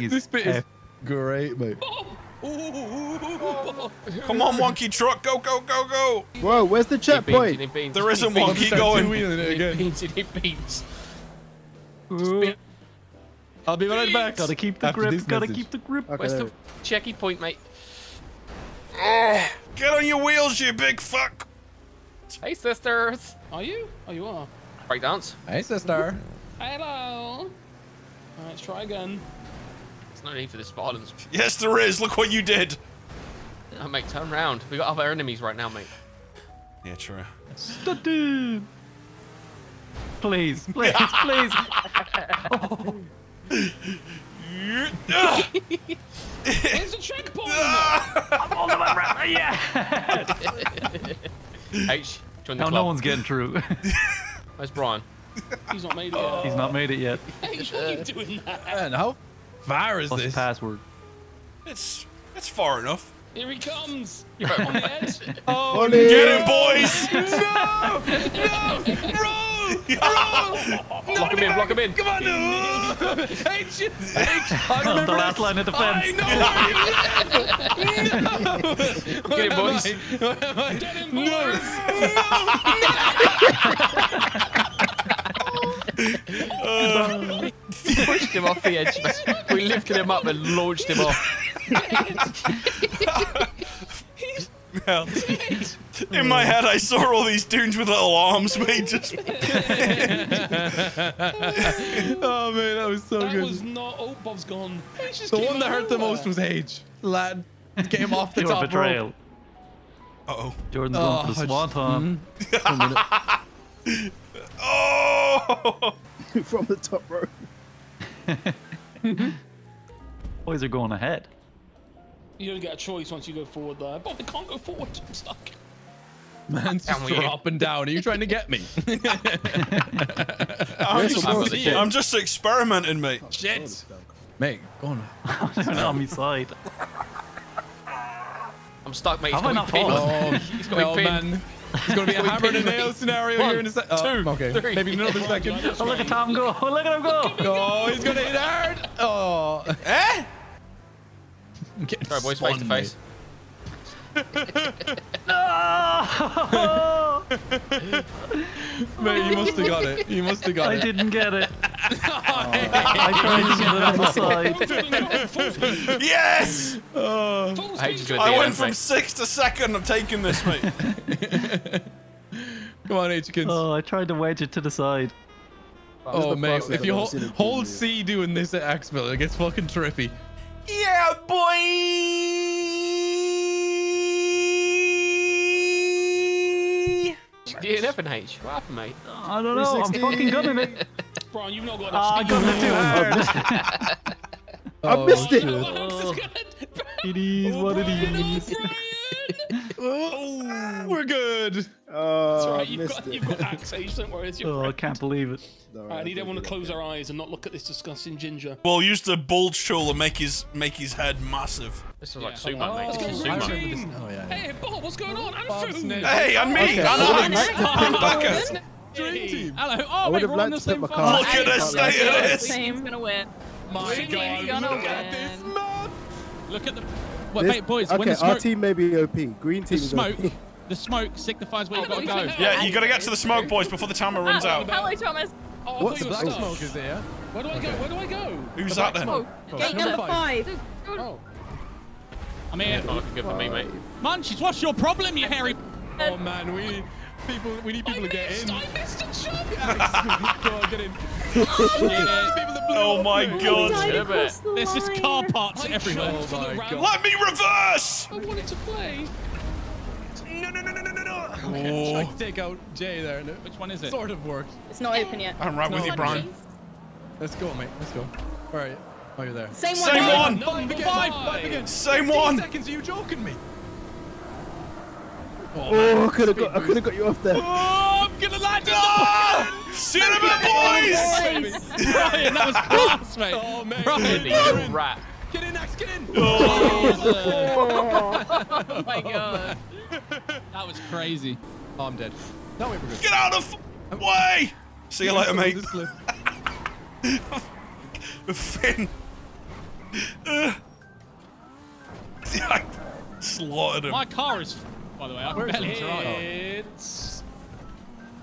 This bit is great, mate. Oh. Come on, wonky truck. Go, go, go, go. Whoa, where's the checkpoint? Beans, beans, There isn't beans, one. beans, Keep going. Wheeling it again. Beans, beans, beans. I'll be right back. Gotta keep the After grip. Gotta message. keep the grip. Okay, Where's the checky point, mate? Get on your wheels, you big fuck. Hey, sisters. Are you? Oh, you are. Breakdance. Hey, sister. Hello. All right, let's try again. There's no need for this violence. Yes, there is. Look what you did. Oh, mate, turn round. We got other enemies right now, mate. Yeah, true. Study. Please, please, please. Where's the checkpoint? I'm on the way around. Yeah. H, join the No, club. no one's getting through. Where's Brian? He's not made it yet. He's not made it yet. Hey, what are you doing that? Man, how far is What's the this? password? It's it's far enough. Here he comes. You're On on the edge. Oh, Get him, boys. no! No! Roll! Roll! Block him in, block him in. Come on, no! H! H! I the remember last line of defense. I know! Get him, boys. Where am I? Get him, We pushed him off the edge, mate. We lifted him up and launched him off. Well, in my head, I saw all these dudes with little arms, mate. Just oh man, that was so That good. was not. Oh, Bob's gone. The one that hurt the nowhere. most was H. Lad came off the Your top betrayal. rope. Uh oh. Jordan's Oh, going for the swan swanton. Oh! From the top row. Boys are going ahead. You don't get a choice once you go forward there. Bob, I can't go forward. I'm stuck. Man's just Can we- dropping down. Are you trying to get me? I'm, Where's just, the boss? I'm just experimenting, mate. Shit. Mate, go on. on my side. I'm stuck, mate. He's Have I got me not pinned. Oh, He's got me oh pinned. man. It's going to be a He's got me hammer and a nail scenario One, here in a second. two, okay. three. Maybe another second. Oh, look at Tom go. Oh, look at him go. Oh, he's going to hit hard. Oh. Eh? I'm Sorry, boys, face to spun, face. No! Mate, you must have got it. You must have got I it. I didn't get it. I tried to get it on the side. Yes! Oh. I hate I went from six to second. I'm taking this, mate. Come on, Hkins. Oh, I tried to wedge it to the side. Oh, the mate, if you hold, hold. C doing this at Axville, it gets fucking trippy. Yeah, boy. DNF and H. What happened, mate? I don't know. I'm fucking gunning it. Brian, you've not got Ah, I enough got speed. it too hard. I missed it. Oh, it is what it is. Oh, we're good. Oh, That's right. You've got, you've got axe age. Don't worry. It's your Oh, I can't believe it. Alright, Alright, I need I'll everyone to close that. their eyes and not look at this disgusting ginger. Well, use the bulge tool and make his make his head massive. This is like Yeah. sumo, oh, mate. Let's This is sumo. Oh, yeah. Hey, Bob, what's going on? And Bob's food. next. Hey, and me, Okay, and I would've Alex. liked to pick- Becca. Dream team. Hello. Oh, I Oh, would wait, have we're on liked the to put same my farm. car. Look at the state of this. Team's gonna win. My Green God, gonna look at this win. man. Look at the. What, This- wait, boys. when okay, the smoke, our team may be OP. Green the team is smoke, OP. the smoke signifies where you've gotta go. Yeah, you gotta get to the smoke, boys, before the timer runs Hello, out. hello, Thomas. Oh, I What's thought you the were black stuck. Smoke is there. Where do I go? Where do I go? Who's that then? Oh, gate number number five. Oh. I'm here. It's not looking good for me, mate. Munchies, what's your problem, you hairy? Oh man, we need people. We need people I to get missed, in. I missed a shot. Go on, get in. Oh my god. There's just car parts I everywhere. jumped oh for the. Let me reverse! I wanted to play. No, no, no, no, no, no, no. Oh. Okay, try to take out Jay there. Which one is it? Sort of worked. It's not open yet. I'm right with you, Brian. Let's go, mate. Let's go. All right. Oh, you're there. Same one. Same one! Five again. Five. Five again. Same one! seconds. Are you joking me? Oh, I could have got, I could have got you off there. Oh, I'm gonna land in Ah! Cinnamon boys! the Brian, that was class, mate. Oh man. Brian. Billy, you rat. Get in, Axe. Get in. Oh my god. That was crazy. Oh, I'm dead. No, wait, we're good. Get out of the way! See you later, mate. This. Finn. Uh, I slaughtered him. My car is, by the way, I can Where's barely it? drive. It's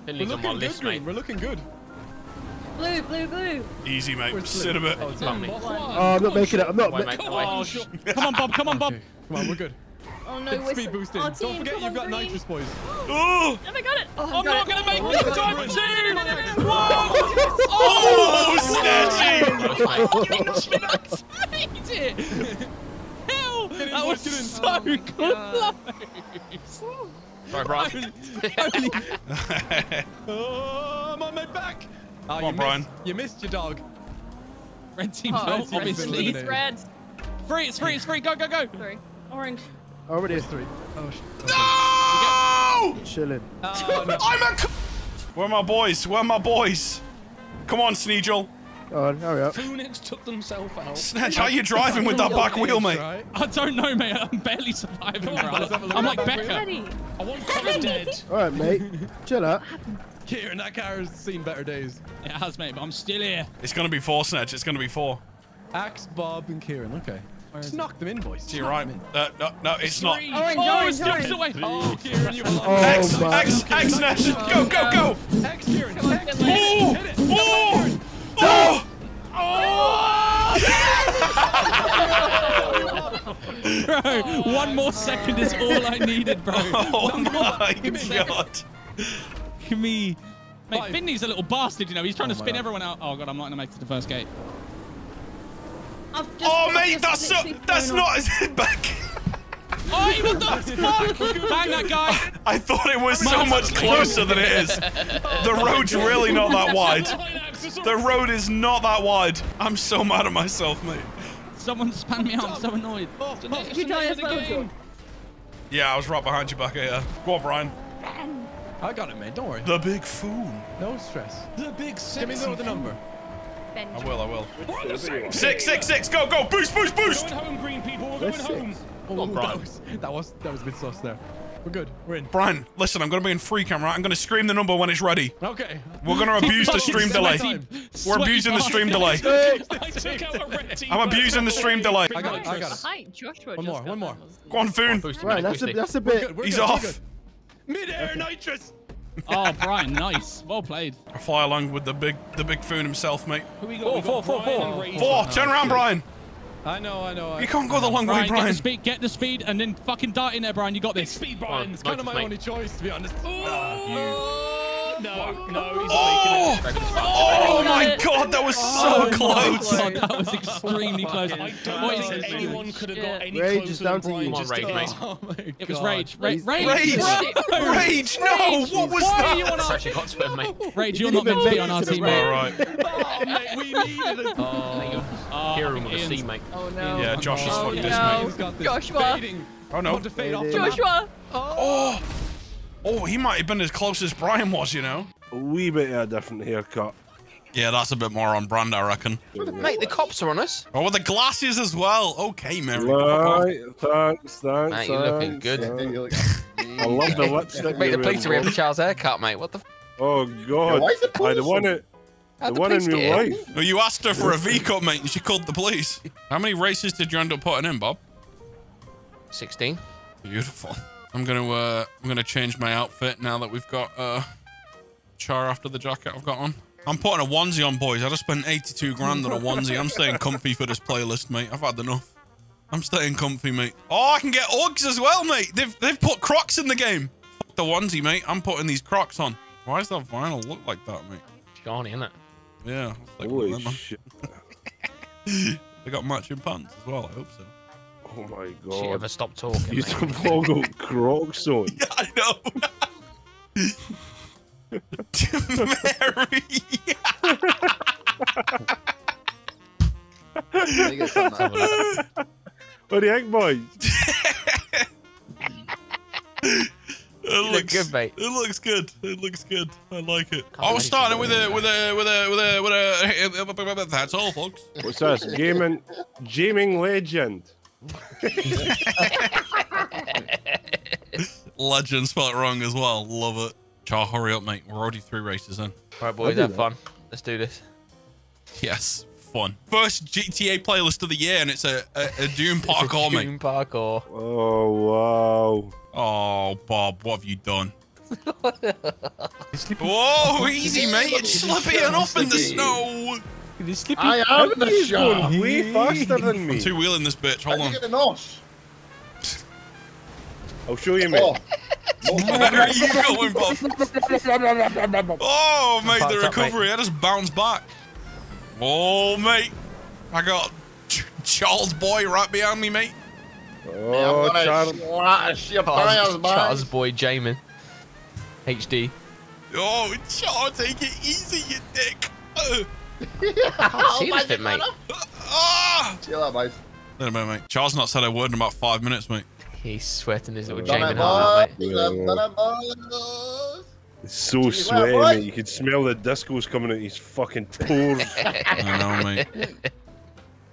We're Billy's on my looking good, list, Green. mate. We're looking good. Blue, blue, blue. Easy, mate. Where's Sit a bit. Oh, it's bumped me. Oh, I'm not making it. I'm not. Wait, ma- mate, Come on, Oh, Come on, Bob. Come on, Bob. Okay. Come on, we're good. Oh no, Big we're speed boost in. Our Don't forget you've got green. nitrous, boys. Oh, Have I got it? Oh, I'm not gonna make oh, this time two. oh, oh snatchy! Made it. Hell, that was boys, get in. so close. Sorry, Brian. Oh, I'm on my back. Oh, Come you on, Brian. Missed, you missed your dog. Red team, Oh, Red obviously. He's red. Free, it's free, it's free. Go, go, go. Sorry. Orange. Oh, Already There's three. Oh, sh- No! chilling. Oh, no. I'm a. c- Where are my boys? Where are my boys? Come on, Sneegel. Go on, hurry up. Phoenix took themselves out. Snatch, how are you driving with that back wheel, mate? Right. I don't know, mate. I'm barely surviving, bro. Let's have a look I'm like Becca. I want Connor dead. All right, mate. Chill out. Kieran, that car has seen better days. It has, mate, but I'm still here. It's gonna be four, Snatch. It's gonna be four. Axe, Bob, and Kieran. Okay. Just knock them in, boys. You're right. Uh, no, no, it's not. Orange, Oh, orange, steps orange. away. Oh, Kieran, you belong. Oh X, my. X, X, Snatch. Go, go, go. X, Kieran. X, Finley. Oh, Hit it. oh, Bro, one more second is all I needed, bro. oh my god. Give me. Mate, Five. Finley's a little bastard, you know. He's trying Oh to spin God. everyone out. Oh, God, I'm not going to make it to the first gate. I've just, Oh, mate, that's so, literally that's thrown off. not back. Oh, he was the fuck! Bang that guy! I thought it was so much closer than it is. The road's really not that wide. The road is not that wide. I'm so mad at myself, mate. Someone spun me out. I'm so annoyed. Did you die as well, George? Yeah, I was right behind you back here. Go on, Brian. I got it, mate. Don't worry. The big fool. No stress. The big Give me the, the number. I will, I will. We're on Six, six, six. Go, go. Boost, boost, We're boost. going home, green people. We're going That's home. six. Oh, on, Brian. that was that was that was a bit sus there. We're good. We're in. Brian, listen, I'm going to be in free camera. I'm going to scream the number when it's ready. Okay. We're going to abuse the stream delay. We're abusing the stream delay. I took out a red team. I'm abusing the stream delay. I got it. I got it. Hi, Joshua. One more. One more. that. Go on, Foon. Right, that's a, that's a We're bit. good. We're He's good. Off. good. Mid-air nitrous. Oh, Brian, nice. Well played. I fly along with the big, the big Foon himself, mate. Who we got? Four, We got four, four, Brian four. and Rage. Four. Turn around, Brian. I know. I know. I You can't go the long Brian, way, get the speed, get the speed, and then fucking dart in there, Brian. You got Big this. speed, Brian. on, It's kind of my nitrous, only choice, to be honest. Oh, no, no, he's Oh! making it. Oh, oh my god, that was so oh, close. God, that was extremely close. I don't What is think it? anyone could have got any Rage closer is down than to you. Brian Come on, just Rage, mate. Oh my It was God. rage. Rage. Rage. Rage. Rage, no, what was Why that? are you on our Pressure got to him, mate. Rage, you're didn't not meant to be on our team, mate. All right. Oh, mate, we needed it. Oh, Kieran with a Ian's- C, mate. Oh no. Yeah, oh, Josh has Oh, fucked no. this, mate. He's got this. Joshua. Fading. Oh no. To fade off the Fading. map. Joshua. Oh. Oh, he might have been as close as Brian was, you know. A wee bit of a different haircut. Yeah, that's a bit more on brand, I reckon. Mate, the cops are on us. Oh, with the glasses as well. Okay, Mary. Papa. Right, thanks, thanks. Mate, you're looking good. I love the lipstick. Mate, the you're police are wearing, here for Charles' haircut, mate. What the? F- Oh God! why is the Aye, the police one, on? In, How'd the the one in police real life. No, you asked her for a V cut, mate, and she called the police. How many races did you end up putting in, Bob? Sixteen. Beautiful. I'm gonna uh I'm gonna change my outfit now that we've got uh char after the jacket I've got on. I'm putting a onesie on, boys. I just spent 82 grand on a onesie. I'm staying comfy for this playlist, mate. I've had enough. I'm staying comfy, mate. Oh, I can get Uggs as well, mate. They've they've put Crocs in the game. Fuck the onesie, mate. I'm putting these Crocs on. Why does that vinyl look like that, mate? Johnny, isn't it? Yeah. like Holy one of them. shit! They got matching pants as well. I hope so. Oh my god. She God! ever stop talking? You mate? have all got Crocs on. Yeah, I know. Mary. What do you think, boys? It looks good, mate. It looks good. It looks good. I like it. I was starting with doing a with a with a with a with a. That's all, folks. What's this? Gaming, gaming legend. Legend spelled wrong as well. Love it. Char, hurry up, mate. We're already three races in. All right, boys, have fun. Let's do this. Yes, fun. First GTA playlist of the year, and it's a a, a Doom parkour, mate. Doom parkour. Oh wow! Oh, Bob, what have you done? Whoa, easy, mate. It's slippy enough in the snow. I am the He's shot. going way faster than me. I'm me. two wheeling this bitch. Hold How on. do you get the nose? I'll show you, mate. Oh. Where are you going, Bob? Oh, mate, the Parked up, mate. recovery. I just bounced back. Oh, mate. I got Charles Boy right behind me, mate. Oh, I'm gonna Charlie. slash your Charles, tires. Charles Boy Jamin. HD. Oh, Charles, take it easy, you dick. Uh, I see this bit, mate. ah! See you later, boys. Wait a minute, mate. Charles not said a word in about five minutes, mate. He's sweating his little Done Jamin it, heart out, boys. mate. Done it, boys. It's so You sweaty, went right. mate. You could smell the discos coming out his fucking pores. I know, mate.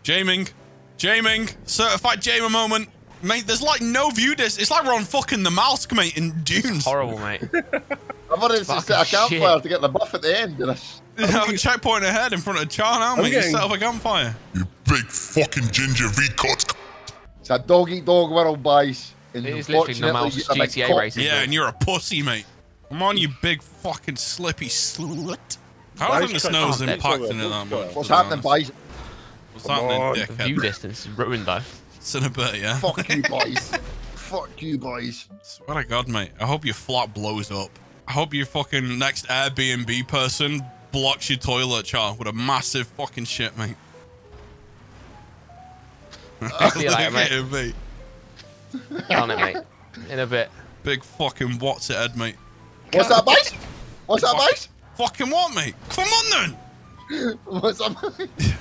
Jaming. Jaming. Certified Jamer moment. Mate, there's like no view dis. It's like we're on fucking the Malsk, mate, in Dunes. Horrible, mate. I've already set a Fucking campfire shit. to get the buff at the end of this. You have a checkpoint ahead in front of Char now, I'm mate. getting- You set up a campfire. You big fucking ginger V-cut. It's a dog eat dog world, boys. And It is literally the mouse you're a big GTA racing. Yeah, and you're a pussy, mate. Come on, you big fucking slippy slut. I don't Guys, think the snow's impacting it that much. What's happening, boys? What's Come happening, on. The view distance is ruined, though. It's in a bit, yeah. Fuck you, boys. Fuck you, boys. Swear to God, mate. I hope your flat blows up. I hope your fucking next Airbnb person blocks your toilet, Char, with a massive fucking shit, mate. See you Look later, mate. mate. On it, mate. In a bit. Big fucking what's it head, mate. What's that, mate? What's that, mate? Fucking what, mate? Come on then. What's that, boys?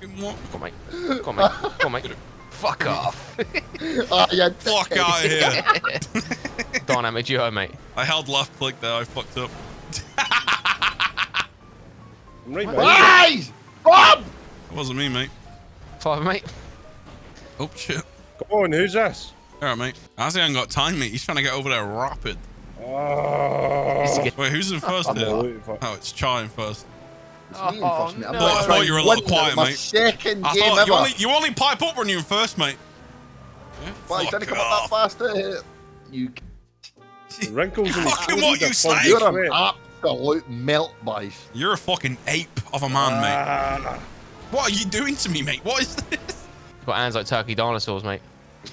Fucking what? Come on, mate. Come on, mate. Come on, mate. Fuck off. Oh, yeah. Fuck out of here. Dynamic duo, mate. I held left click there. I fucked up. I'm right behind Boys! Bob! It wasn't me, mate. Five, mate. Oh shit. Come on, who's this? All right, mate. Azzy ain't got time, mate. He's trying to get over there rapid. Oh, Wait, who's in first I'm here? Oh, it's Chai in first. It's me in first, mate. I'm no. I thought you were a and little win quiet, my mate. second I game thought ever. you only, you only pipe up when you're in first, mate. Yeah, Why, you fuck didn't come up that fast, eh? You, The wrinkles in his Fucking face what, you fucking snake? you're an absolute melt, boys. You're a fucking ape of a man, mate. Ah, What are you doing to me, mate? What is this? Got hands like turkey dinosaurs, mate.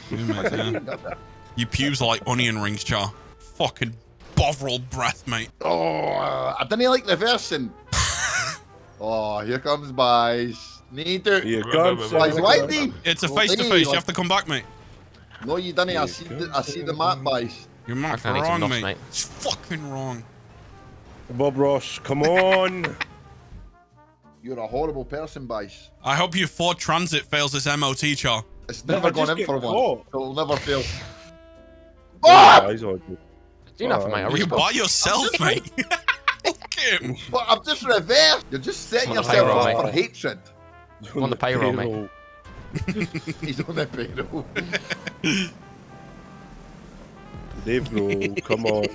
You, mate, yeah. Your pubes are like onion rings, Char. Fucking bovril breath, mate. Oh, uh, I didn't like the versing. oh, here comes boys. Need to. Here comes Boys, why do It's a face to face. You have to come back, mate. No, you didn't. I see, the, I see the map, boys. You're marked I need some wrong, loss, mate. mate. It's fucking wrong. Bob Ross, come on. You're a horrible person, boys. I hope your Ford Transit fails this MOT, Char. It's Never never gone in get for one. caught. It'll never fail. Oh! Bob! Eyes on me. Do nothing, mate. You respond. by yourself, mate. Fuck. But I'm just reversed. You're just setting yourself payroll, up mate. for hatred. I'm on the payroll, mate. He's on the payroll. Dave, no, come on.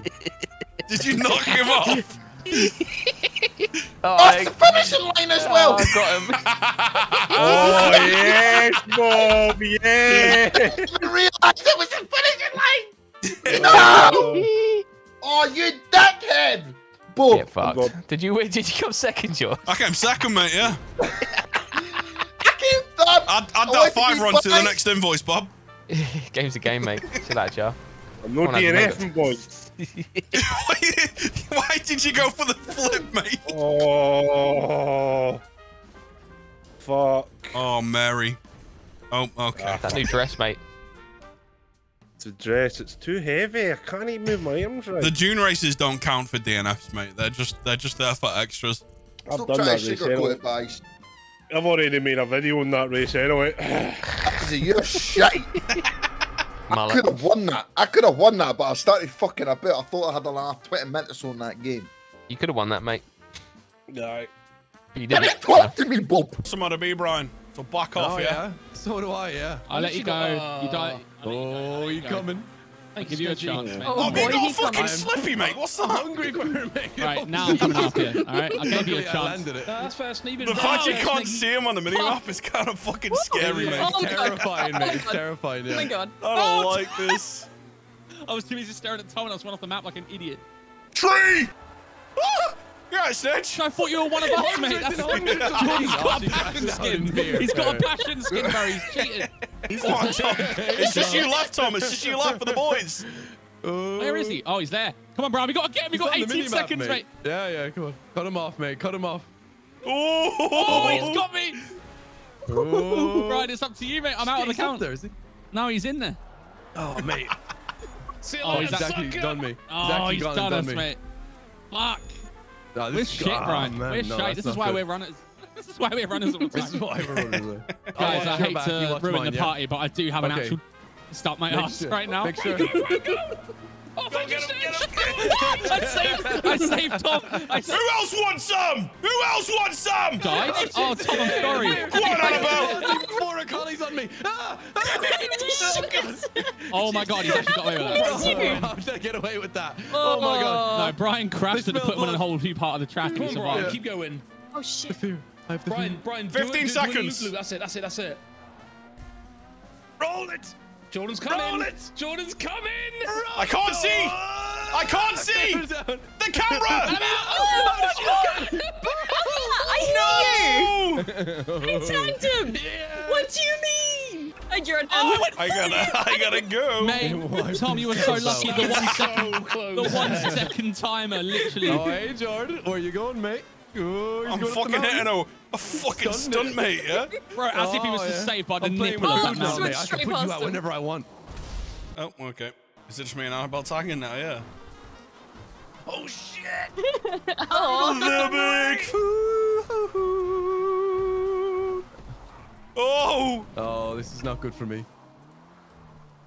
Did you knock him off? Oh, oh, it's the finishing line as oh, well. I got him. Oh, yes, Bob, yes. I didn't realise it was the finishing line. No! Oh, you dickhead! Bob, Get fucked. Oh, did you win? Did you come second, George? I came second, mate, yeah. I came third. Add, add I that wanted to five run to the next invoice, Bob. Game's a game, mate. Chill out, Joe. I'm not Come on, Adam, DNFing, boys. Why did you go for the flip, mate? Oh, fuck. Oh, Mary. Oh, okay. That new dress, mate. It's a dress. It's too heavy. I can't even move my arms right. The June races don't count for DNFs, mate. They're just they're just there for extras. I've Stop done trying that to race sugarcoat anyway. it, boys. I've already made a video on that race anyway. So you're shite. I could have won that. I could have won that, but I started fucking a bit. I thought I had like 20 minutes on that game. You could have won that, mate. No. You didn't. me talk to me, Bob. Some other B, Brian. So back oh, off, Oh, yeah? yeah? So do I, yeah. I'll let you go. You uh, die. Oh, you coming? I'll give you a chance, mate. Oh, Oh, boy, you got he's fucking coming. slippy, mate. What's I'm that? hungry for it, mate. Right, now I'm coming after you. All right, I gave you a Luckily, I chance. landed it. That's fair, Sneeben. The fact you Oh, can't Sneaky. see him on the minimap is kind of fucking scary, mate. Oh, my God. terrifying, Oh, my mate. It's God. terrifying, yeah. Oh my god. I don't like this. I was too busy staring at Tom and I was run off the map like an idiot. Tree! Ah! You're right, Snitch. I thought you were one of us, mate. That's Hundreds and He's got a passion skin. He's got a passion skin, Barry. He's cheating. Come on, Tom. It's just you left, Tom. It's just you left for the boys. Where is he? Oh, he's there. Come on, Brian. We got to get him. We He's got 18 seconds, mate. Yeah, yeah, come on. Cut him off, mate. Cut him off. Oh, Oh, he's got me. Oh. Brian, it's up to you, mate. I'm out of the He's up count. there, is he? No, he's in there. Oh, mate. See you Oh, later, he's He's actually sucker. done me. He's Oh, actually he's done us, me. mate. Fuck. No, this We're shit, oh, Brian. man, We're no, shite. This is why good. we're runners. This is why we're runners all the This is time. why we're away. Guys, Oh, I hate back, to ruin mine, the yeah? party, but I do have an actual stop my Make ass sure- right now. Make sure. Oh Oh, thank you, Snitch. I saved, I saved Tom. I Who else wants some? Who else wants some? died. Oh, Tom, I'm sorry. Go on, Annabelle. Four Acoli's on me. Ah! Oh my god, he's actually got away with that. How did I get away with that? Oh, my god. No, Brian crashed They and put him on smell a whole new part of the track and he survived. Keep going. Oh shit. I have to Brian, Brian, do 15 it, do, do a seconds. loop, loop. That's it, that's it, that's it. roll it. Jordan's coming. Roll it. Jordan's coming. I can't see. I can't see. The camera. Oh, I hit you! I tagged him! What do you mean? Hi, Jordan. Oh, I gotta, I gotta go. Mate, Tom, you were so lucky. The one second, the one second timer, literally. Oh, hey, Jordan. Where you going, mate? Oh, he's I'm going up the fucking hitting a, a fucking Stunned stunt, mate. Yeah. Bro, as if he was Oh, just yeah. saved by the I'm nipple of that mountain. I can straight put you out him. whenever I want. Oh, okay. Is it just me and Annabelle tagging now? Yeah. Oh, shit. Oh. The big. Oh. Oh, this is not good for me.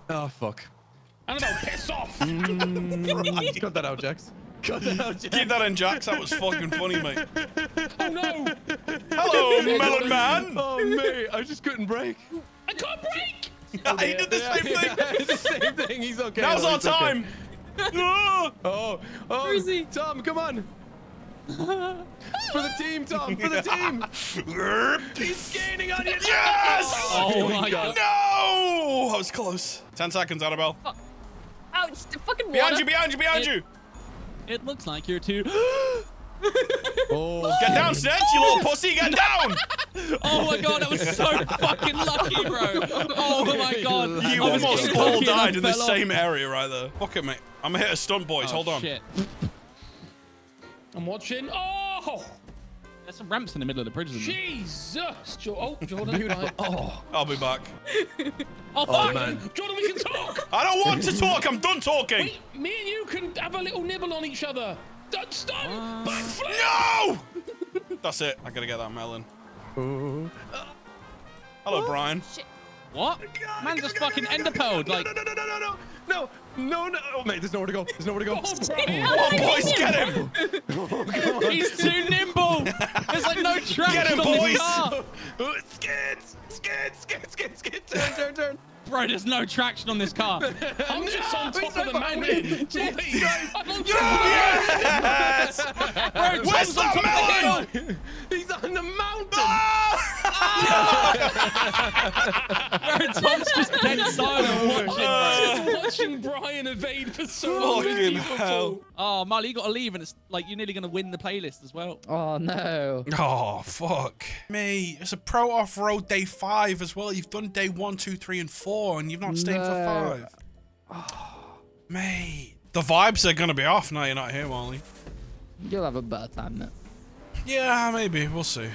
Oh, fuck. Annabelle, piss off. Mm, Cut that out, Jax. Cut that out, Jax. Keep that in, Jax. That was fucking funny, mate. Oh no. Hello, Melon Man. Oh, mate. I just couldn't break. I can't break. he did the same thing. Yeah, it's the same thing. He's okay. Now's though, our he's okay. time. Ah. Oh, oh, Where is he? Tom, come on. for the team, Tom, for the team. He's gaining on you. Yes! Oh my god. No! I was close. Ten seconds, Annabelle. Ouch, the fucking water. Behind you, behind you, behind you. It looks like you're too. Oh, Get down, oh. Snitch, you little pussy. Get down. Oh my god, that was so fucking lucky, bro. Oh my god. You I almost all cocky and I died in the off. same area right there. Fuck it, mate. I'm gonna hit a stunt, boys. Oh, Hold on. Shit. I'm watching. Oh, There's some ramps in the middle of the bridge. isn't there? Jesus. Jo- oh, Jordan. beautiful. Oh, I'll be back. Oh fuck. man. Jordan, we can talk. I don't want to talk. I'm done talking. We, me and you can have a little nibble on each other. Done, stun, Uh, backflip. No! That's it. I gotta get that melon. oh. Hello, Brian. What? God, Man just fucking endopode. Like. No, no, no, no, no, no. No, no, no. Oh, mate, there's nowhere to go. There's nowhere to go. Oh, bro. Oh, boys, get him. oh, He's too nimble. There's like no traction get him, on boys. this car. Oh, skid, skid, skid, skid, skid. Turn, turn, turn. Bro, there's no traction on this car. I'm just on top of the mountain. Jesus Christ. Yes! Bro, Tom's on top of the hill. He's on the mountain. Oh! Bro, Tom's just dead silent watching. Just watching Brian evade for so long. Fucking hell. Oh, Marley, you got to leave, and it's like you're nearly going to win the playlist as well. Oh no. Oh, fuck. Me, it's a pro off road day five as well. You've done day one, two, three, and four, and you've not stayed for No. five. Mate, the vibes are going to be off now you're not here, Molly. You'll have a better time now. Yeah, maybe. We'll see.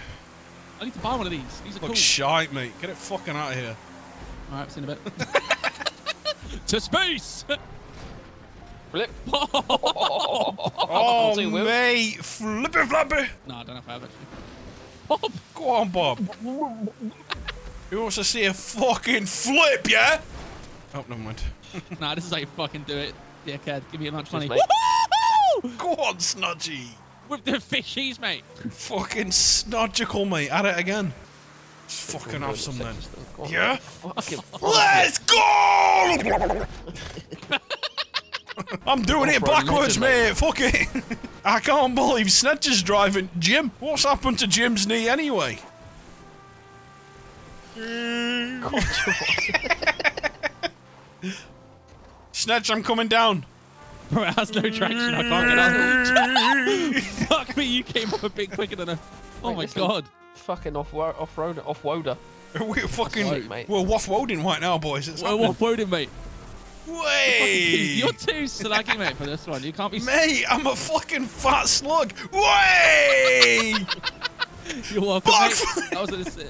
I need to buy one of these. These are Look cool. shite, mate. Get it fucking out of here. All right, see you in a bit. to space. Flip. Oh, see, Will. mate. Flippy flappy. No, I don't know if I have actually. Bob. Go on, Bob. Who wants to see a fucking flip, yeah? Oh, never mind. nah, this is how you fucking do it. Yeah, kid, give me your lunch money. Go on, Snudgy. With the fishies, mate. Fucking snodgical, mate. At it again. Just fucking have some then. Yeah? Fucking Let's go! I'm doing it backwards, legend, mate. Fuck it. I can't believe Snedge is driving. Jim, what's happened to Jim's knee anyway? Snedge, I'm coming down. Bro, it has no traction. I can't get out. Fuck me, you came up a bit quicker than a. Oh Wait, my god. Fucking off off road off woder. We're fucking. Sorry, mate. We're waff-woading right now, boys. It's Well, what quoted, mate? Way! You're too sluggy, mate, for this one. You can't be. Mate, I'm a fucking fat slug. Way! You're welcome, Fuck! mate. That was a.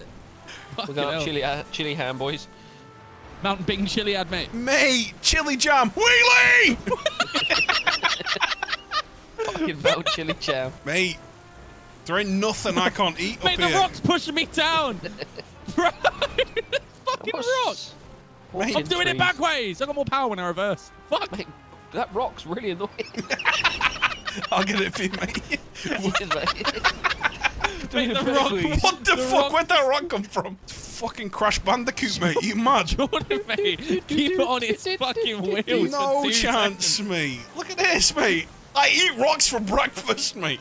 We're going up chili uh, chili ham, boys. Mountain Bing Chiliad, mate. Mate, chili jam. Wheelie! Fucking melt chili jam. Mate, there ain't nothing I can't eat Mate, up the rock's pushing me down. Bro, fucking rock. Mate, I'm doing it backwards. I got more power when I reverse. Fuck. Mate, that rock's really annoying. I'll get it for you, mate. Cheers, mate. Mate, the rock. What the, The fuck? rock- Where'd that rock come from? Fucking Crash Bandicoot, mate. You mad? Jordan, mate. Keep it on its fucking wheels. No for two chance, seconds. mate. Look at this, mate. I eat rocks for breakfast, mate.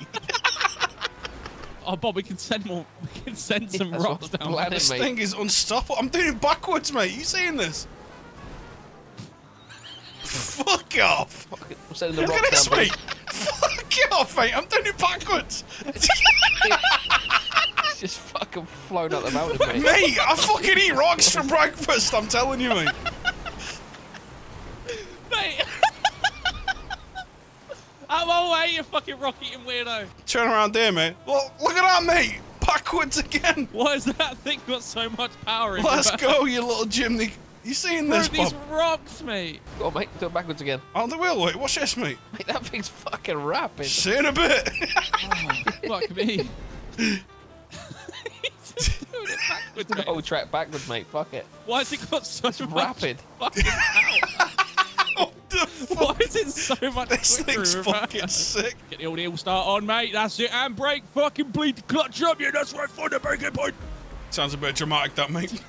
Oh, Bob, we can send more. We can send some That's rocks what's down. planning, This mate. thing is unstoppable. I'm doing it backwards, mate. You seeing this? Fuck off. I'm sending the Look rock at this, down, boys. mate. Fuck off, mate. I'm doing it backwards. It's just fucking flown up the mountain, mate. mate, I fucking eat rocks for breakfast. I'm telling you, mate. Mate. Out my way, you fucking rock eating weirdo. Turn around there, mate. Look, look at that, mate. Backwards again. Why has that thing got so much power in it? Let's go, you little chimney. You seeing Bro, this, these Bob? rocks, mate. Oh, go on, mate. Do it backwards again. Oh, the wheel. Wait, watch this, mate. Mate, that thing's fucking rapid. See in a bit. Fuck me. Do the whole track backwards, mate. Fuck it. Why has it got so much rapid. fucking power? Why is it so much This quicker thing's in fucking reverse? sick. Get the old heel start on, mate. That's it. And brake. Fucking bleed the clutch up. Yeah, that's right. for the breaking point. Sounds a bit dramatic, that, mate.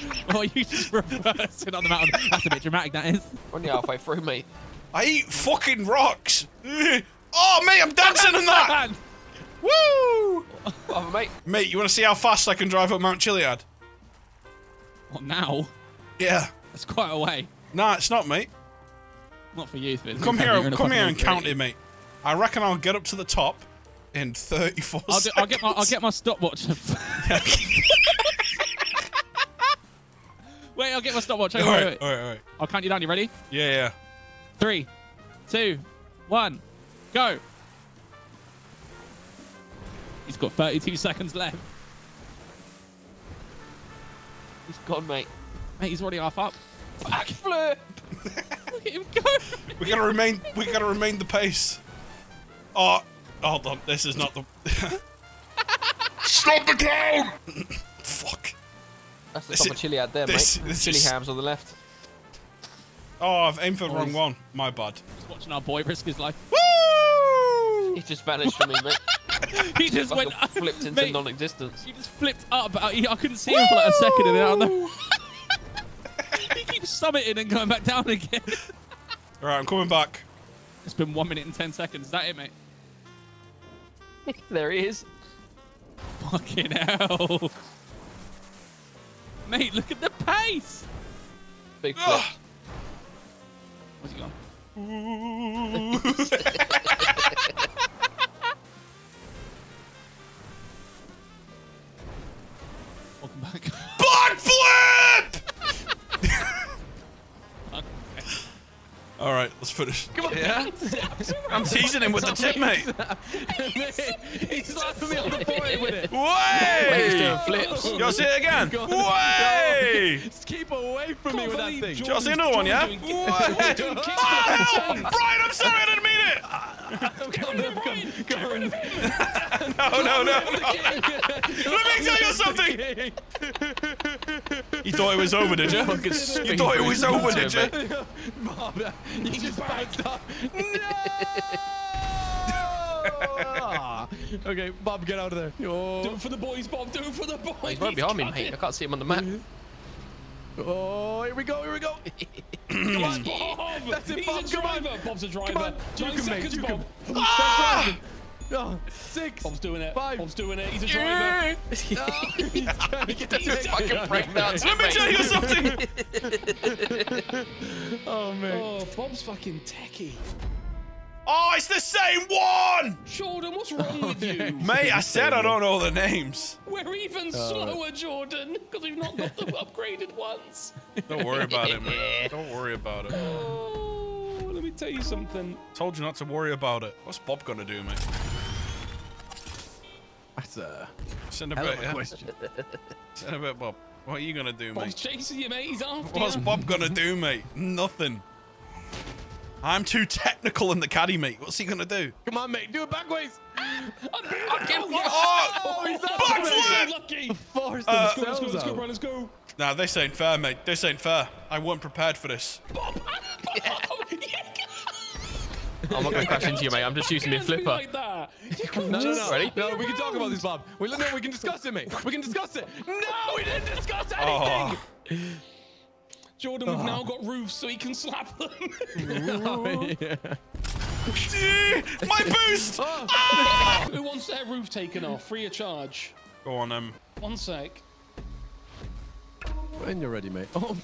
Oh, you just reversing on the mountain. That's a bit dramatic, that is. Only halfway through, mate. I eat fucking rocks. Oh, mate, I'm dancing in that. Woo! Oh, mate. Mate, you want to see how fast I can drive up Mount Chiliad? What, now? Yeah. That's quite a way. Nah, it's not, mate. Not for you, Finn. Come here, in come here and count it, mate. I reckon I'll get up to the top in 34 I'll, do, seconds. I'll get my I'll get my stopwatch. Wait, I'll get my stopwatch. Wait, All wait, right, wait. all right, all right. I'll count you down. You ready? Yeah, yeah. Three, two, one, go. He's got 32 seconds left. He's gone, mate. Mate, he's already half up. Backflip. Look at him go. We gotta remain. We gotta remain the pace. Oh, hold on. This is not the. Stop the clown! Fuck. That's the This top is- of chili out there, this- mate. this chili is- hams on the left. Oh, I've aimed for the wrong one. My bad. Just watching our boy risk his life. Woo! He just vanished from me, mate. He just Fucking went flipped into Mate, non-existence. He just flipped up. I, I couldn't see him for like a second, and then I don't know. he keeps summiting and going back down again. All right, I'm coming back. It's been one minute and ten seconds. Is that it, mate? there he is. Fucking hell. Mate, look at the pace. Big flip. Where's he gone? Welcome back. Backflip! All right, let's finish. Come on. Yeah? I'm teasing him with the tip, mate. He's slapping me on the forehead with it. Way! He's doing flips. You want to see it again? Go. Way! Just keep away from me with that thing. Do you want to see another one, yeah? Way! Oh, Brian, I'm sorry, I didn't mean it. No, no, no, no. Let me tell you something. You thought it was over, did you? You thought it was over, did you? It, mate. Bob, you just bounced off. No! okay, Bob, get out of there. Oh. Do it for the boys, Bob. Do it for the boys. Oh, he's right behind me, mate. I can't see him on the map. Oh, here we go, here we go. Come on, Bob. That's it, He's Bob. a Come on. driver. Bob's a driver. Come on. Nine Juke him, mate. seconds, Juke Bob. him. Ah! Driving. No, six. Bob's doing it. Five. Bob's doing it. He's a driver. He's trying to get He's a fucking breakdance. Let me tell you something. Oh, man. Oh, Bob's fucking techie. Oh, it's the same one! Jordan, what's wrong with you? Mate, I said I don't know the names. We're even oh. slower, Jordan, because we've not got the upgraded ones. Don't worry about it, man. Don't worry about it. Oh, let me tell you something. Told you not to worry about it. What's Bob gonna do, mate? That's a Send a hell bit, of a yeah? question. Send a bit, Bob. What are you gonna do, Bob's mate? chasing you, mate. He's after What's you. Bob gonna do, mate? Nothing. I'm too technical in the caddy, mate. What's he gonna do? Come on, mate. Do it backwards. Oh, Oh, he's backflip! So lucky. Forced Uh, Let's go, let's go, let's go. Brian, let's go. Nah, this ain't fair, mate. This ain't fair. I wasn't prepared for this. I'm not going to crash into you, mate. I'm just using my flipper. Like that. You No, no, no. Ready? No, we can talk about this, Bob. We, no, we can discuss it, mate. We can discuss it. No, we didn't discuss Oh, anything. Jordan, we've now got roofs so he can slap them. Oh, yeah. my boost! Who wants their roof taken off, free of charge? Go on, um. One sec. When you're ready, mate. Oh,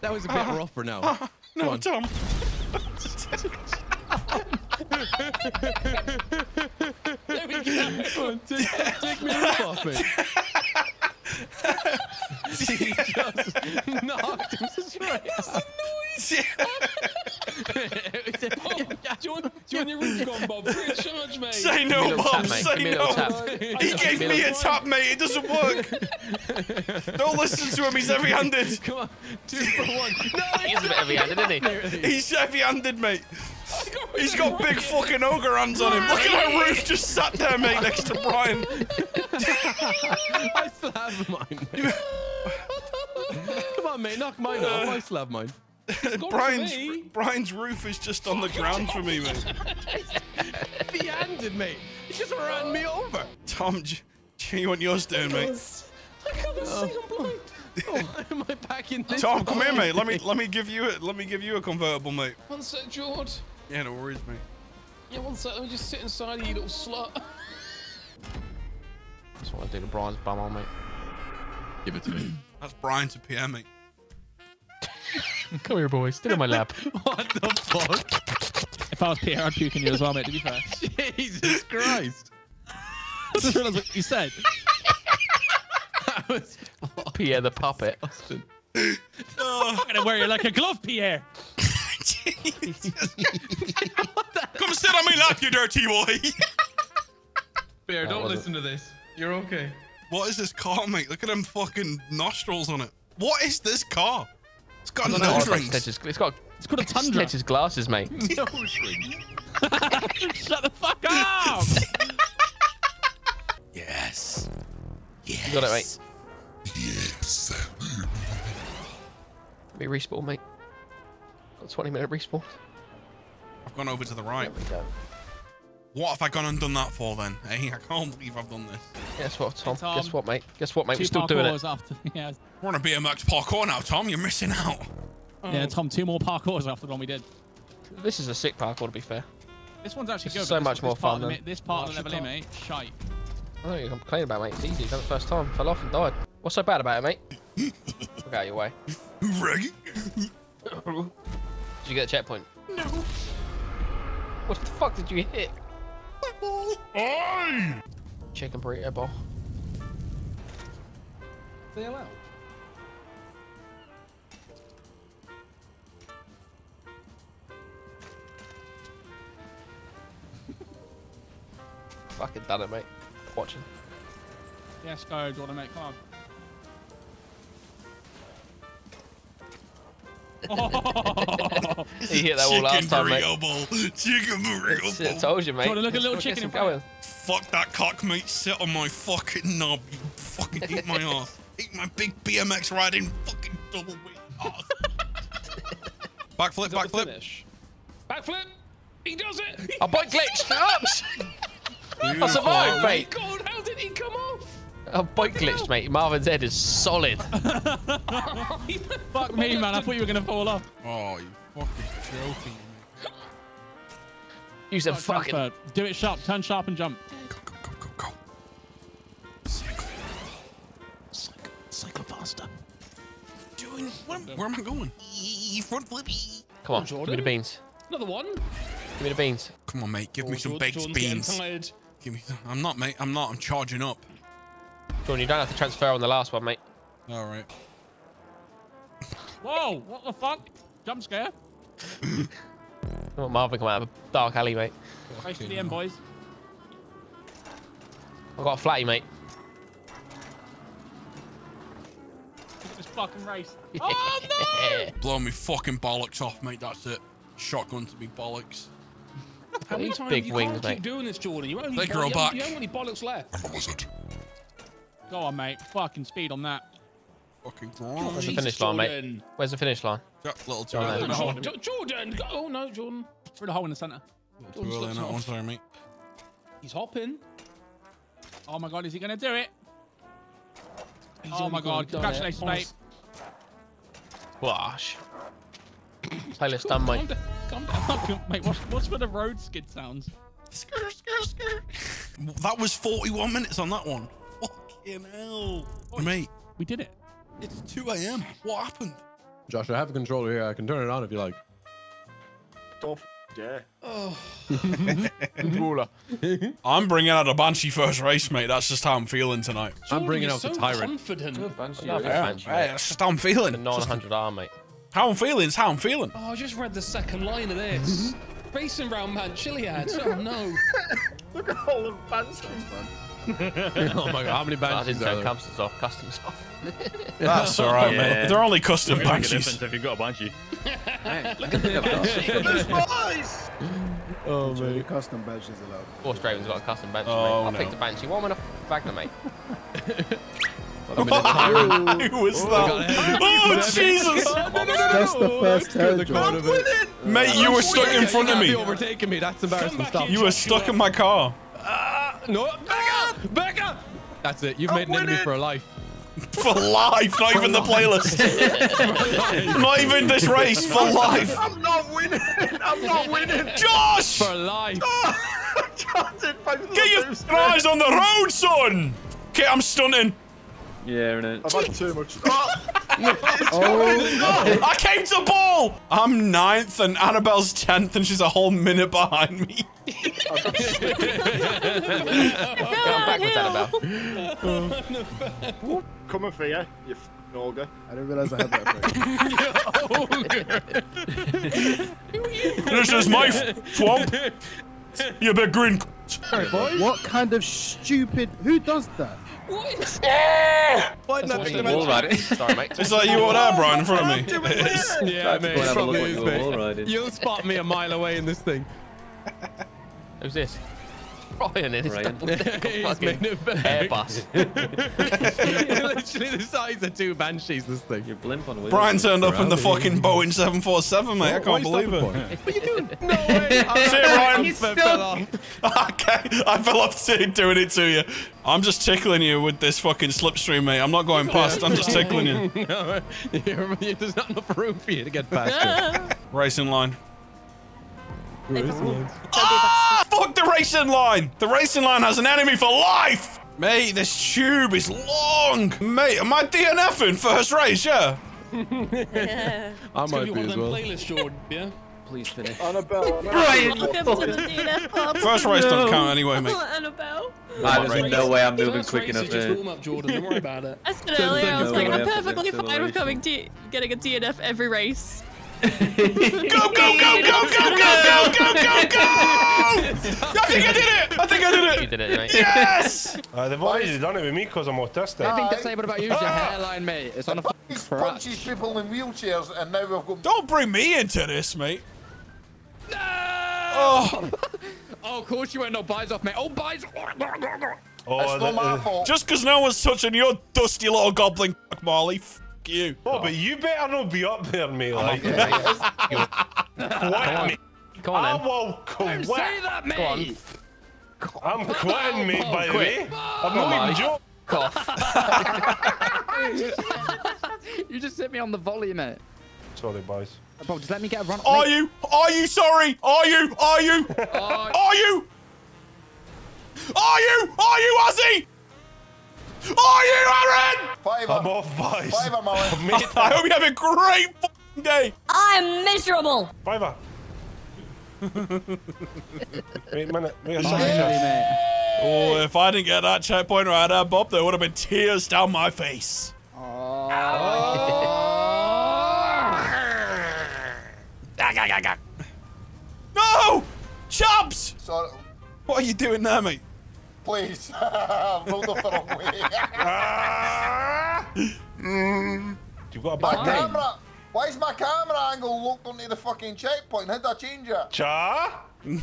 that was a bit rougher now. Ah, No. Tom. There we go. On, take, take me roof off, mate. he just knocked him straight out. Oh, do, you want, do you want your roof gone, Bob? Free of charge, mate. Say Give me a no, little Bob. tap. Say Give me a no. tap. He gave me a me a little- tap, mate. It doesn't work. Don't listen to him. He's heavy-handed. Come on, two for one. No, He's a bit heavy-handed, isn't he? He's heavy-handed, mate. He's got big fucking ogre hands on him. Look at that roof just sat there, mate, next to Brian. I still have mine. Mate. Come on, mate, knock mine off. I still have mine. Brian's me. Brian's roof is just on the ground for me, mate. Heavy-handed, me. He just ran me over. Tom, do do you want yours doing, mate? I can't see, I'm oh. blind. Oh, why am I back in this? Tom, come here, mate. Let me let me give you a let me give you a convertible, mate. One sec, George. Yeah, no worries, mate. Yeah, one sec. Let me just sit inside you, little slut. That's what I do to Brian's bum on, mate. Give it to me. That's Brian to PM, mate. Come here, boy. Still in my lap. what the fuck? If I was Pierre, I'd puke in you as well, mate. To be fair. Jesus Christ. I just realised what you said. That was Pierre the puppet. I'm gonna wear you like a glove, Pierre. Come sit on me lap, you dirty boy. Pierre, That don't wasn't- listen to this. You're okay. What is this car, mate? Look at them fucking nostrils on it. What is this car? It's got Oh, nose it's got rings. Sledge's- It's got It's called a tundra. Sledge's glasses, mate. No ring. Shut the fuck up! Yes. Yes. You got it, mate. Yes. Let me respawn, mate. Got 20 minute respawn. I've gone over to the right. There we go. What have I gone and done that for then? Hey, I can't believe I've done this. Guess what, Tom? Tom. Guess what, mate? Guess what, mate? Two We're still doing it. parkours after. Yeah, We're on a BMX parkour now, Tom. You're missing out. yeah, oh. Tom. Two more parkours after the one we did. This is a sick parkour, to be fair. This one's actually This good. so this- much this more fun than- This part of the level, mate. Shite. I know you're complaining about, it, mate. It's easy. Done it the first time. Fell off and died. What's so bad about it, mate? Look out your way. Right? Did you get a checkpoint? No. What the fuck did you hit? Chicken burrito bowl. They allowed. Fucking done it, mate. Watching. Yes, go, Do you want to make Come on. He hit that all last Chicken time, mate. burrito bowl. Chicken burrito I told you, mate. Jordan, look at little Let's go get chicken in some front. going. Fuck that cock, mate. Sit on my fucking knob. You fucking eat my ass. Eat my big BMX riding fucking double weight ass. backflip, Is that the backflip. finish? Backflip. He does it. A bike glitch. Oops. I Beautiful. survived, mate. Oh God, how did he come off? A bike glitched, mate. Marvin's head is solid. Fuck me, man. I thought you were gonna fall off. Oh, you fucking joking me. You said Fuck, fucking. transfer. Do it sharp. Turn sharp and jump. Go, go, go, go. Cycle, cycle faster. Doing, where, where am I going? E- Front flippy. Come on, Jordan. give me the beans. Another one. Give me the beans. Come on, mate. Give me Oh, some Jordan- baked Jordan's beans. Give me. I'm not, mate. I'm not. I'm charging up. Jordan, you don't have to transfer on the last one, mate. All right. Whoa! What the fuck? Jump scare. Oh, Marvin come out of a dark alley, mate. Race to the end, boys. I've got a flatty, mate. Look at this fucking race. Oh no! Blow me fucking bollocks off, mate. That's it. Shotgun to me bollocks. How many times big you wings, can't mate. keep doing this, Jordan? You only They grow you back. You haven't any bollocks left. Go on, mate. Fucking speed on that. Fucking Where's grind. the finish line, mate? Jordan. Where's the finish line? Little too Oh, early. no. on that one. Jo- Jordan. go- Oh no, Jordan. Through the hole in the center. Too early on that one, sorry, mate. He's hopping. Oh my god, is he gonna do it? He's oh my god, congratulations, mate. Wash. Playlist done, Calm mate. down. Calm down. mate, what's, what's for the road skid sounds? Skirt, skirt, skirt. That was 41 minutes on that one. Fucking hell. Mate, We did it. it's 2 a.m. What happened? Josh, I have a controller here. I can turn it on if you like. Tough. Yeah. Oh. Controller. I'm bringing out a Banshee first race, mate. That's just how I'm feeling tonight. I'm bringing out you're the tyrant. confident. Nothing Yeah, fancy, right, mate. that's just how I'm feeling. The 900 R, mate. How I'm feeling is how I'm feeling. Oh, I just read the second line of this. Mm-hmm. Racing round man, Chiliad. Oh no. Look at all the fancy. oh my god, how many I bands didn't are turn there? customs off. Customs off. That's all right, Yeah. mate. They're only custom Look Banshees. if you've got a banshee. Those boys! Oh man. Custom badges allowed. Force Draven's got a custom bench, Oh, mate. I no. picked a Banshee. What am I Wagner, mate? Who was that? Oh, oh Jesus! That's the first turn, John. Mate, you were stuck in front of me. overtaking me. That's embarrassing. Stop. You were stuck in my car. Ah, no, back ah! up, back up. That's it. You've made an enemy for life. For life, not even the playlist. not even this race, for life. I'm not winning. I'm not winning. Josh! For life. Johnson, thanks for Get the your boost. eyes on the road, son! Okay, I'm stunting. Yeah, innit? I've had too much. Oh, I came to ball! I'm ninth and Annabelle's tenth and she's a whole minute behind me. Get on backwards, Annabelle. Coming for you, you f***ing ogre. I didn't realize I had that. This is my f- swamp. You big green. c- What kind of stupid? Who does that? What is Why not Watching the wall riding. Sorry, mate. It's like you over there, Brian, in front of me. It's- Yeah, mate. go and have a probably look is, what you were mate. You'll spot me a mile away in this thing. Who's this? Ryan in his Ryan. double decker He's fucking made it better. Airbus. Literally the size of two banshees. This thing. Your blimp on wheels. Brian turned up in the fucking Boeing 747, mate. I can't believe it. What are you doing? No way. See you, Ryan. He fell off. okay, I fell off to doing it to you. I'm just tickling you with this fucking slipstream, mate. I'm not going past. I'm just tickling you. no, there's not enough room for you to get past it. Racing line. Racing Ah, fuck the racing line! The racing line has an enemy for life! Mate, this tube is long! Mate, am I DNFing first race, yeah? I It's might be be one as well. playlists, Jordan. Yeah. Please finish. Annabelle. Welcome to the DNF club. First race don't count anyway, mate. Annabelle. Ah, there's no way I'm moving First quick enough is just warm up, Jordan. Don't worry about it. I said earlier, I was no like, I'm perfectly fine with coming to getting a DNF every race. Go, go, go, go, go, go, go, go, go, go, go! I think I did it! I think I did it! You did it, mate. Yes! Uh, they've already done it with me because I'm autistic. Nothing disabled about you your hairline, mate. It's on a fucking He's crutch. punches people in wheelchairs, and now we've got. Don't bring me into this, mate. No! Oh, Oh, of course you went no buys off, mate. Oh, buys. Oh, It's not my fault. just because no one's touching your dusty little goblin cock, Molly. You. Oh, but you better not be up there, mate. Like, Come quit me. Come on, I then. will Don't say that, Go mate. I'm quitting, mate, by the way. I'm not even joking. Cough. You just hit me on the volley, mate. Sorry, boys. Bro, just let me get a run. Are mate. you? Are you sorry? Are you? Are you? Oh, Are you? Are you? Are you, Ozzy? Are you, Aaron? Five I'm off, boys. Five Molly. Mate, I hope you have a great fucking day. I'm miserable. Fiver. Wait a minute. Wait a Really, second. mate. Oh, if I didn't get that checkpoint right there, Bob, there would have been tears down my face. No! Chubs! Sorry, What are you doing there, mate? Please. I've the wrong way. Mm. You've got a my back name. camera. Why is my camera angle locked onto the fucking checkpoint? How'd I change it? Cha? Marley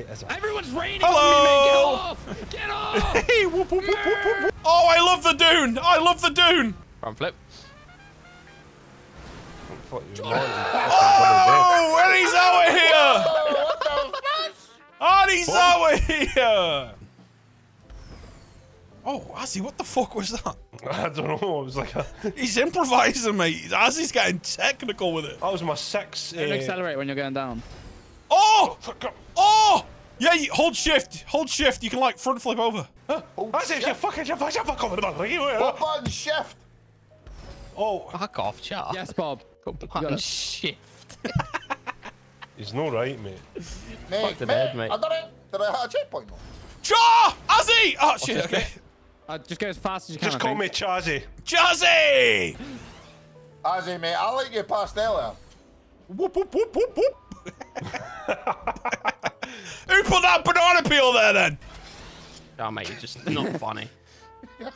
is a Everyone's raining Hello! on me, mate. Get off! Get off! Hey, whoop, whoop, whoop, whoop, whoop. Oh, I love the dune! I love the dune! Front flip. Fuck you, Marley. Oh, and he's over here! Oh, what the fuck? And he's over here! Oh, Ozzy, what the fuck was that? I don't know. It was like a. He's improvising, mate. Ozzy's getting technical with it. That was my sex. Don't Uh, accelerate when you're going down. Oh! Oh! Yeah, you, hold shift. Hold shift. You can, like, front flip over. that's it. You fucking. You fucking. What button? Shift. Oh, Fuck off, chat. Yes, Bob. Button shift. he's no right, mate. Mate, the mate, bed, mate. I done it. Did I hit a checkpoint? though? Cha! Ozzy! Oh, shit, okay. Uh, just go as fast as you can. Just call me Chazzy. Jazzy! Ozzy, mate, I like you past earlier. Whoop, whoop, whoop, whoop, whoop. Who put that banana peel there, then? Oh, mate, you're just not funny.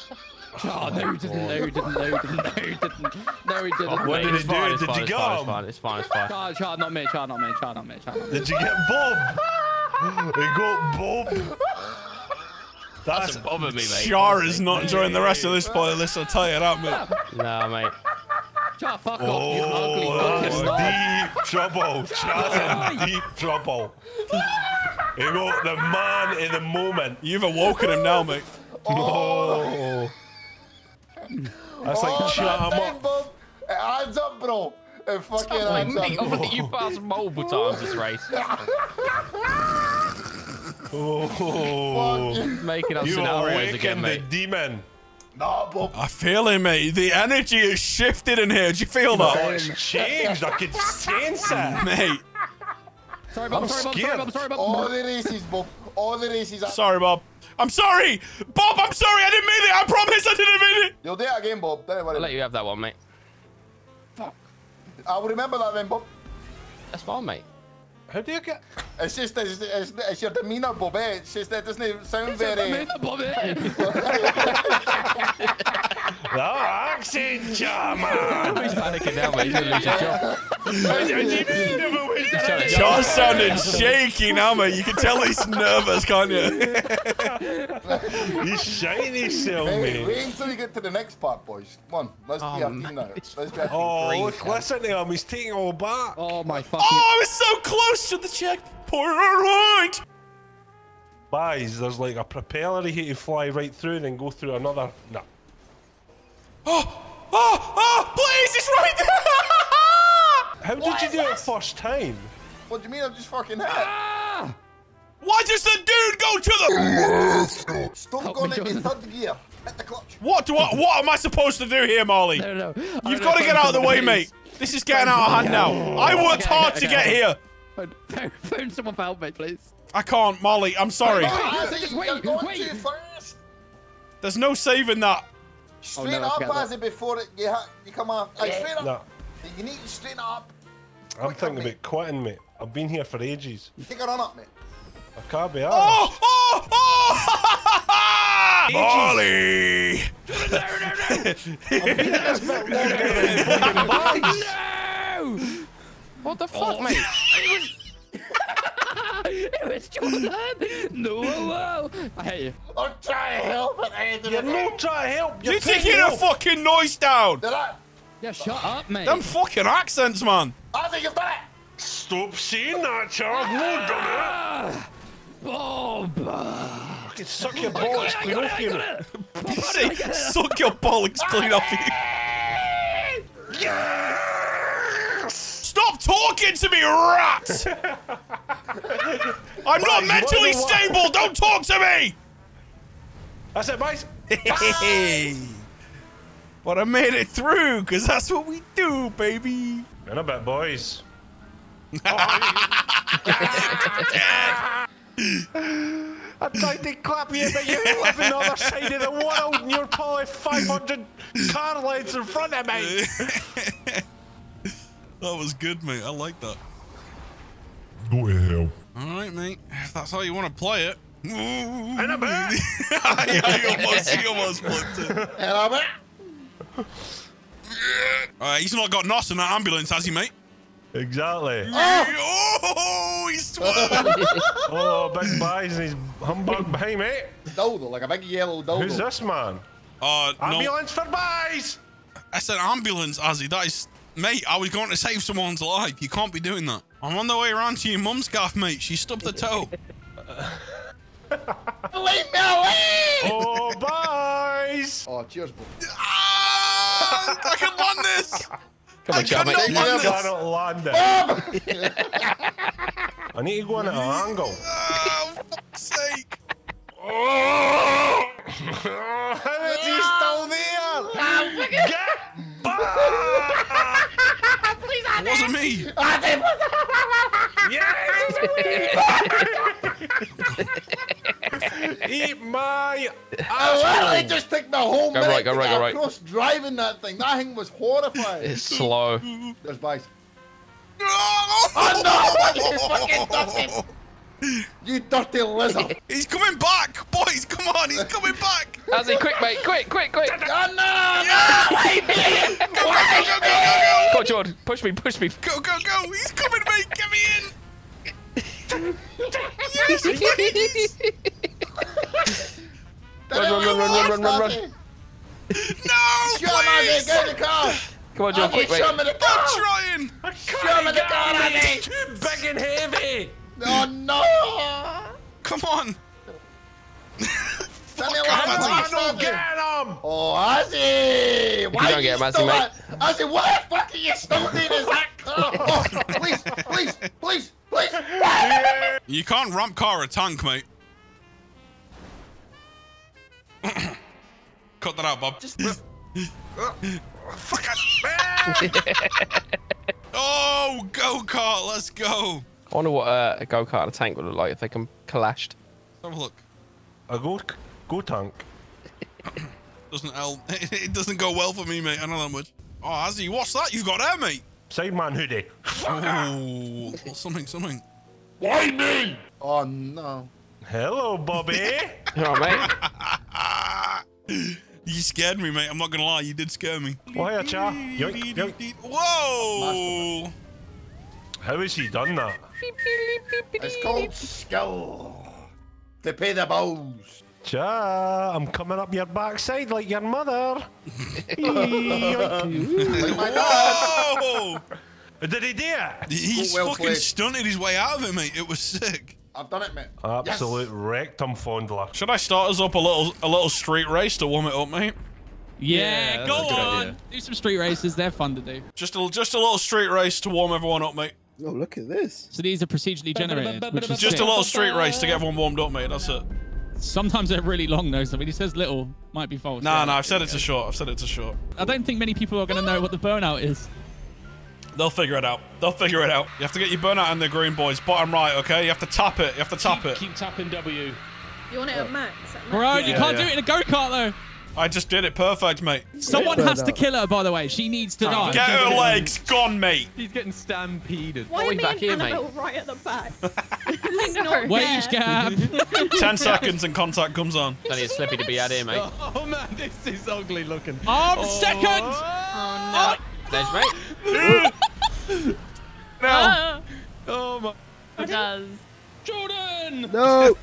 Oh, no, he didn't. No, he didn't. No, he didn't. No, he didn't. No, he didn't. What Mate, did it's he fine, do? it's Did fine, you it's get fine, him? It's fine, it's fine, it's fine. Char, char, not me. Char, not me. Char, not me. Char, not me. Did you get Bob? he got Bob. That's Doesn't bother me, mate. Char is not enjoying the rest of this playlist, I'll tell you that, mate. Nah, mate. Char, fuck off, oh, you ugly Oh, fucking that's knob. deep trouble. Chaz in deep trouble. He got the man in the moment. You've awoken him now, mate. Oh. oh. That's like oh, shut that him thing, up. Bob. It adds up, bro. It fucking adds Mate, up. I've you passed multiple times this race. Oh. Making up You scenarios again, awakened the mate. demon. Nah, Bob. I feel it, mate. The energy has shifted in here. Do you feel Oh, that? it's changed. I could sense it. Mate. Sorry, Bob. I'm Sorry, Bob. Sorry, scared. Bob. Sorry, Bob. All the races, Bob. All the races. Sorry, Bob. I'm sorry! Bob, I'm sorry! I didn't mean it! I promise I didn't mean it! You'll do it again, Bob. Don't worry. I'll let you have that one, mate. Fuck. I will remember that then, Bob. That's fine, mate. How do you get? It's just it's, it's, it's your demeanour, Bob. Eh? It's just it doesn't sound very. demeanour, That accent, yeah. He's panicking now, mate. He's gonna lose his job. What do you mean if it was Josh sounded shaky now, mate. You can tell he's nervous, can't you? He's shiny himself, Hey, mate. wait until you get to the next part, boys. Come on, let's be a Um, team now. Let's be a team. Oh, look, listen to him. He's taking all back. Oh my fucking. Oh, I was so close to the checkpoint. Guys, there's like a propeller here to fly right through and then go through another. No. Oh, oh, oh, please, it's right there. How What did is you do it first time? What do you mean? I'm just fucking hit. Ah. Why does the dude go to the? Stop Help going me, into Jonathan. third gear. Hit the clutch. What do I? What am I supposed to do here, Molly? No, no, no. I You've got to get out of the way, mate. This is getting out of hand now. I worked hard to get here. Phone, phone, phone someone for help, mate, please. I can't, Molly. I'm sorry. Oh, just Ozzy, wait, going wait. too fast. There's no saving that. Straighten no, I up, forgot that. Ozzy, before it, you, ha- you come off. Hey, straighten up. No. You need to straighten up. I'm Quick, thinking mate. about quitting, mate. I've been here for ages. You Take a run up, mate. I can't be Oh, arsed. oh, oh! Molly. No! What the fuck, oh. mate? It was. it was Jordan. No, whoa. I hate you. I'm trying to help it, Anthony. You're not trying to help. You're taking a fucking noise down. Did I? Yeah, shut up, mate. Them fucking accents, man. I think you've done it. Stop saying that, Charles. No, done it. Ah, Bob. Fucking suck your balls clean off you. You suck your bollocks clean off you. Stop talking to me, rat! I'm not mentally you wanna know what- stable. Don't talk to me. That's it, boys. Hey. But I made it through, because that's what we do, baby. In a bit, boys. Oh, I tried to clap you, but you live on the other side of the world and you're probably 500 car lengths in front of me. That was good, mate. I like that. Go to hell. All right, mate. If that's how you want to play it. In a bit. he almost, he almost flipped it. And I'm it. Uh, he's not got nos in that ambulance, has he, mate? Exactly. Oh, he's twirling. Oh, big buys and he's humbug behind me. Dodo, like a big yellow dodo. Who's this man? Uh, no. Ambulance for buys! I said ambulance, Azzy. That is, mate. I was going to save someone's life. You can't be doing that. I'm on the way around to your mum's gaff, mate. She stubbed her toe. Leave me alone! Oh, buys! Oh, cheers, bro. Ah, I can land this. Come I on, Charlie. cannot You land this. cannot land it. I need to go in at an angle. Oh, fuck's sake. Oh, how is he still there? Get back! It wasn't me. Yes! Eat my I literally asshole! just took my whole Go minute right, go to right, go right. across driving that thing. That thing was horrifying. It's slow. There's buys. Oh, no! You fucking dirty... You dirty lizard. He's coming back, boys. Come on, he's coming back. Azzy, quick, mate. Quick, quick, quick. Oh, no! No! Leave! Go, go, go, go, go, go, Go, on, Jordan. Push me, push me. go, go, go. He's coming, mate. Get me in. yes, please. Run, run, run, run, run, run, run, run. No, Show me, please. get in the car. Come on, Jordan, quick, Show mate. me the I'm car. trying. Show me the car, Andy. Too big and heavy! Oh, no! Come on. Tell me what Ozzy. I don't get him! Oh, Ozzy! Why don't get him, Ozzy, mate. at- Ozzy, what the fuck are you still doing in that car? Oh, please, please, please, please! You can't ramp car a tank, mate. Cut that out, Bob. Just oh, go kart. Let's go. I wonder what uh, a go kart and a tank would look like if they come clashed. Have a look. A go, go tank. Doesn't help. It doesn't go well for me, mate. I know that much. Oh, Azzy, what's that you've got there, mate? Sidemen hoodie. Oh, something, something. Why me? Oh, no. Hello, Bobby. You all right, mate? You scared me, mate. I'm not gonna lie. You did scare me. Why a cha? Yoink, yoink. Whoa! How has he done that? It's called skill. To pay the bills. Ja, I'm coming up your backside like your mother. Like my dad. Whoa! Did he do it? He's well fucking played. stunted his way out of it, mate. It was sick. I've done it, mate. Absolute rectum fondler. Should I start us up a little a little street race to warm it up, mate? Yeah, that's go on. idea. Do some street races. They're fun to do. Just a just a little street race to warm everyone up, mate. Oh, look at this. So these are procedurally generated, which is Just sick. a little street race to get everyone warmed up, mate. That's it. Sometimes they're really long though. So when he says little, might be false. Nah, nah. I've said it's a short. I've said it's a short. I don't think many people are going to know what the burnout is. They'll figure it out. They'll figure it out. You have to get your burnout in the green, boys. Bottom right, okay? You have to tap it. You have to tap it. Keep tapping W. You want it at max? At max? Bro, you Yeah, can't yeah. do it in a go-kart though. I just did it perfect, mate. Someone has to kill her, by the way. She needs to die. Get her legs gone, mate. He's getting stampeded. Why are Oi, me back here, mate. Annabelle right at the back? like, not Wage gap. Ten seconds and contact comes on. Don't need a slippy to be had here, mate. Oh man, this is ugly looking. I'm second. Oh, oh There's mate. no. Uh. Oh my. It does. Jordan! No.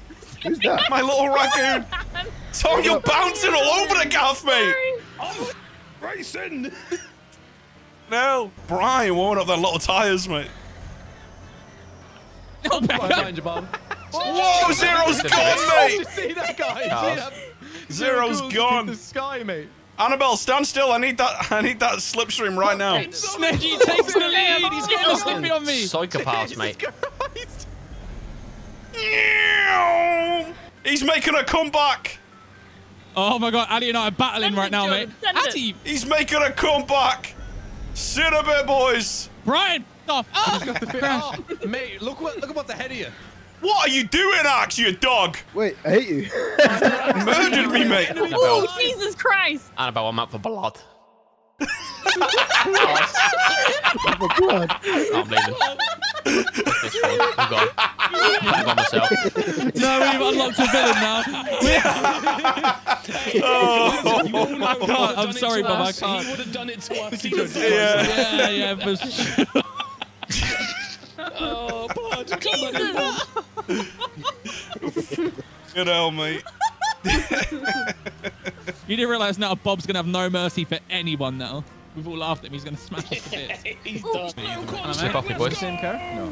Who's that? My little raccoon. Tom, you're bouncing all over the gaff, mate. I'm racing! No. Brian warming up their little tyres, mate. No, back up. Behind you, Bob. Whoa, Zero's Did gone, you mate. see that guy? Oh. See that? Zero's Zero gone. The sky, mate. Annabelle, stand still. I need that. I need that slipstream right now. Snedgy takes the lead. He's getting a slippy on me. Psychopaths, mate. He's making a comeback. Oh my god, Ali and I are battling Send right it, now, mate. Send How it. He's making a comeback. Sit a bit, boys. Brian, off. Oh, crash. Oh, mate, look what look at what's ahead of you. What are you doing, Axe, you dog? Wait, I hate you. Murdered me, mate. Oh, Jesus Christ. Annabelle, I'm up for blood. For blood. I'm leaving. For? I'm gone. I'm by myself. No, we've unlocked a villain now. Oh, You all know I he can't. would've I'm sorry, Bob, I can't. He would have done it to us. He was Yeah. yeah, yeah, for sure. Oh, bud, come on. Good hell, mate. You didn't realise now Bob's going to have no mercy for anyone now. We've all laughed at him. He's going to smash us to bits. He's done. Slip off me, boys. Same car? No.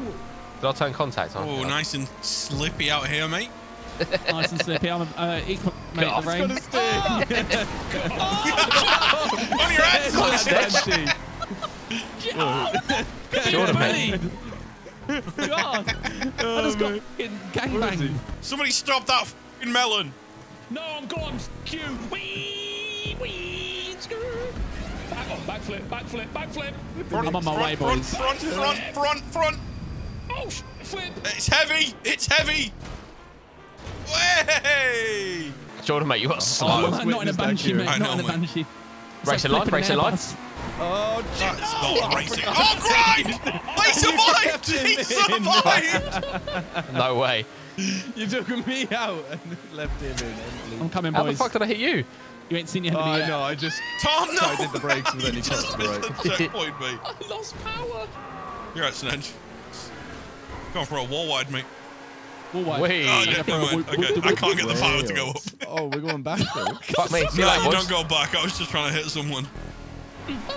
Did I turn contact on? Oh, nice and slippy out here, mate. nice and slippy. I'm uh, equal, mate, off. the rain. On your head. Jordan, mate. God. I just got fucking gangbanged. Somebody stop that f***ing melon. No, I'm gone. Q. Wee, wee, screw. Back, oh, backflip, backflip, backflip. I'm on my front, way, front, boys. Front, front, front, front. Oh, flip. It's heavy. It's heavy. Way! Jordan, mate, you got Oh, slow. man, not in a witnessed that, banshee, Q. mate. I Not know, in a mate. banshee. Racing line, racing line. Oh, That's not racing. Oh, grind! They survived! He survived! No way. you took me out and left him in empty. I'm coming, boys. How the fuck did I hit you? You ain't seen the end Oh, of me yet. no, I just Tom, no! I did the brakes and then he You just the missed right. the checkpoint, mate. I lost power. You're right, Snedge. Going for a wall wide, mate. All white. Wait. Oh, yeah, never mind. Okay, I can't get the power to go up. Oh, we're going back though. Fuck me. See No, you don't go back. I was just trying to hit someone.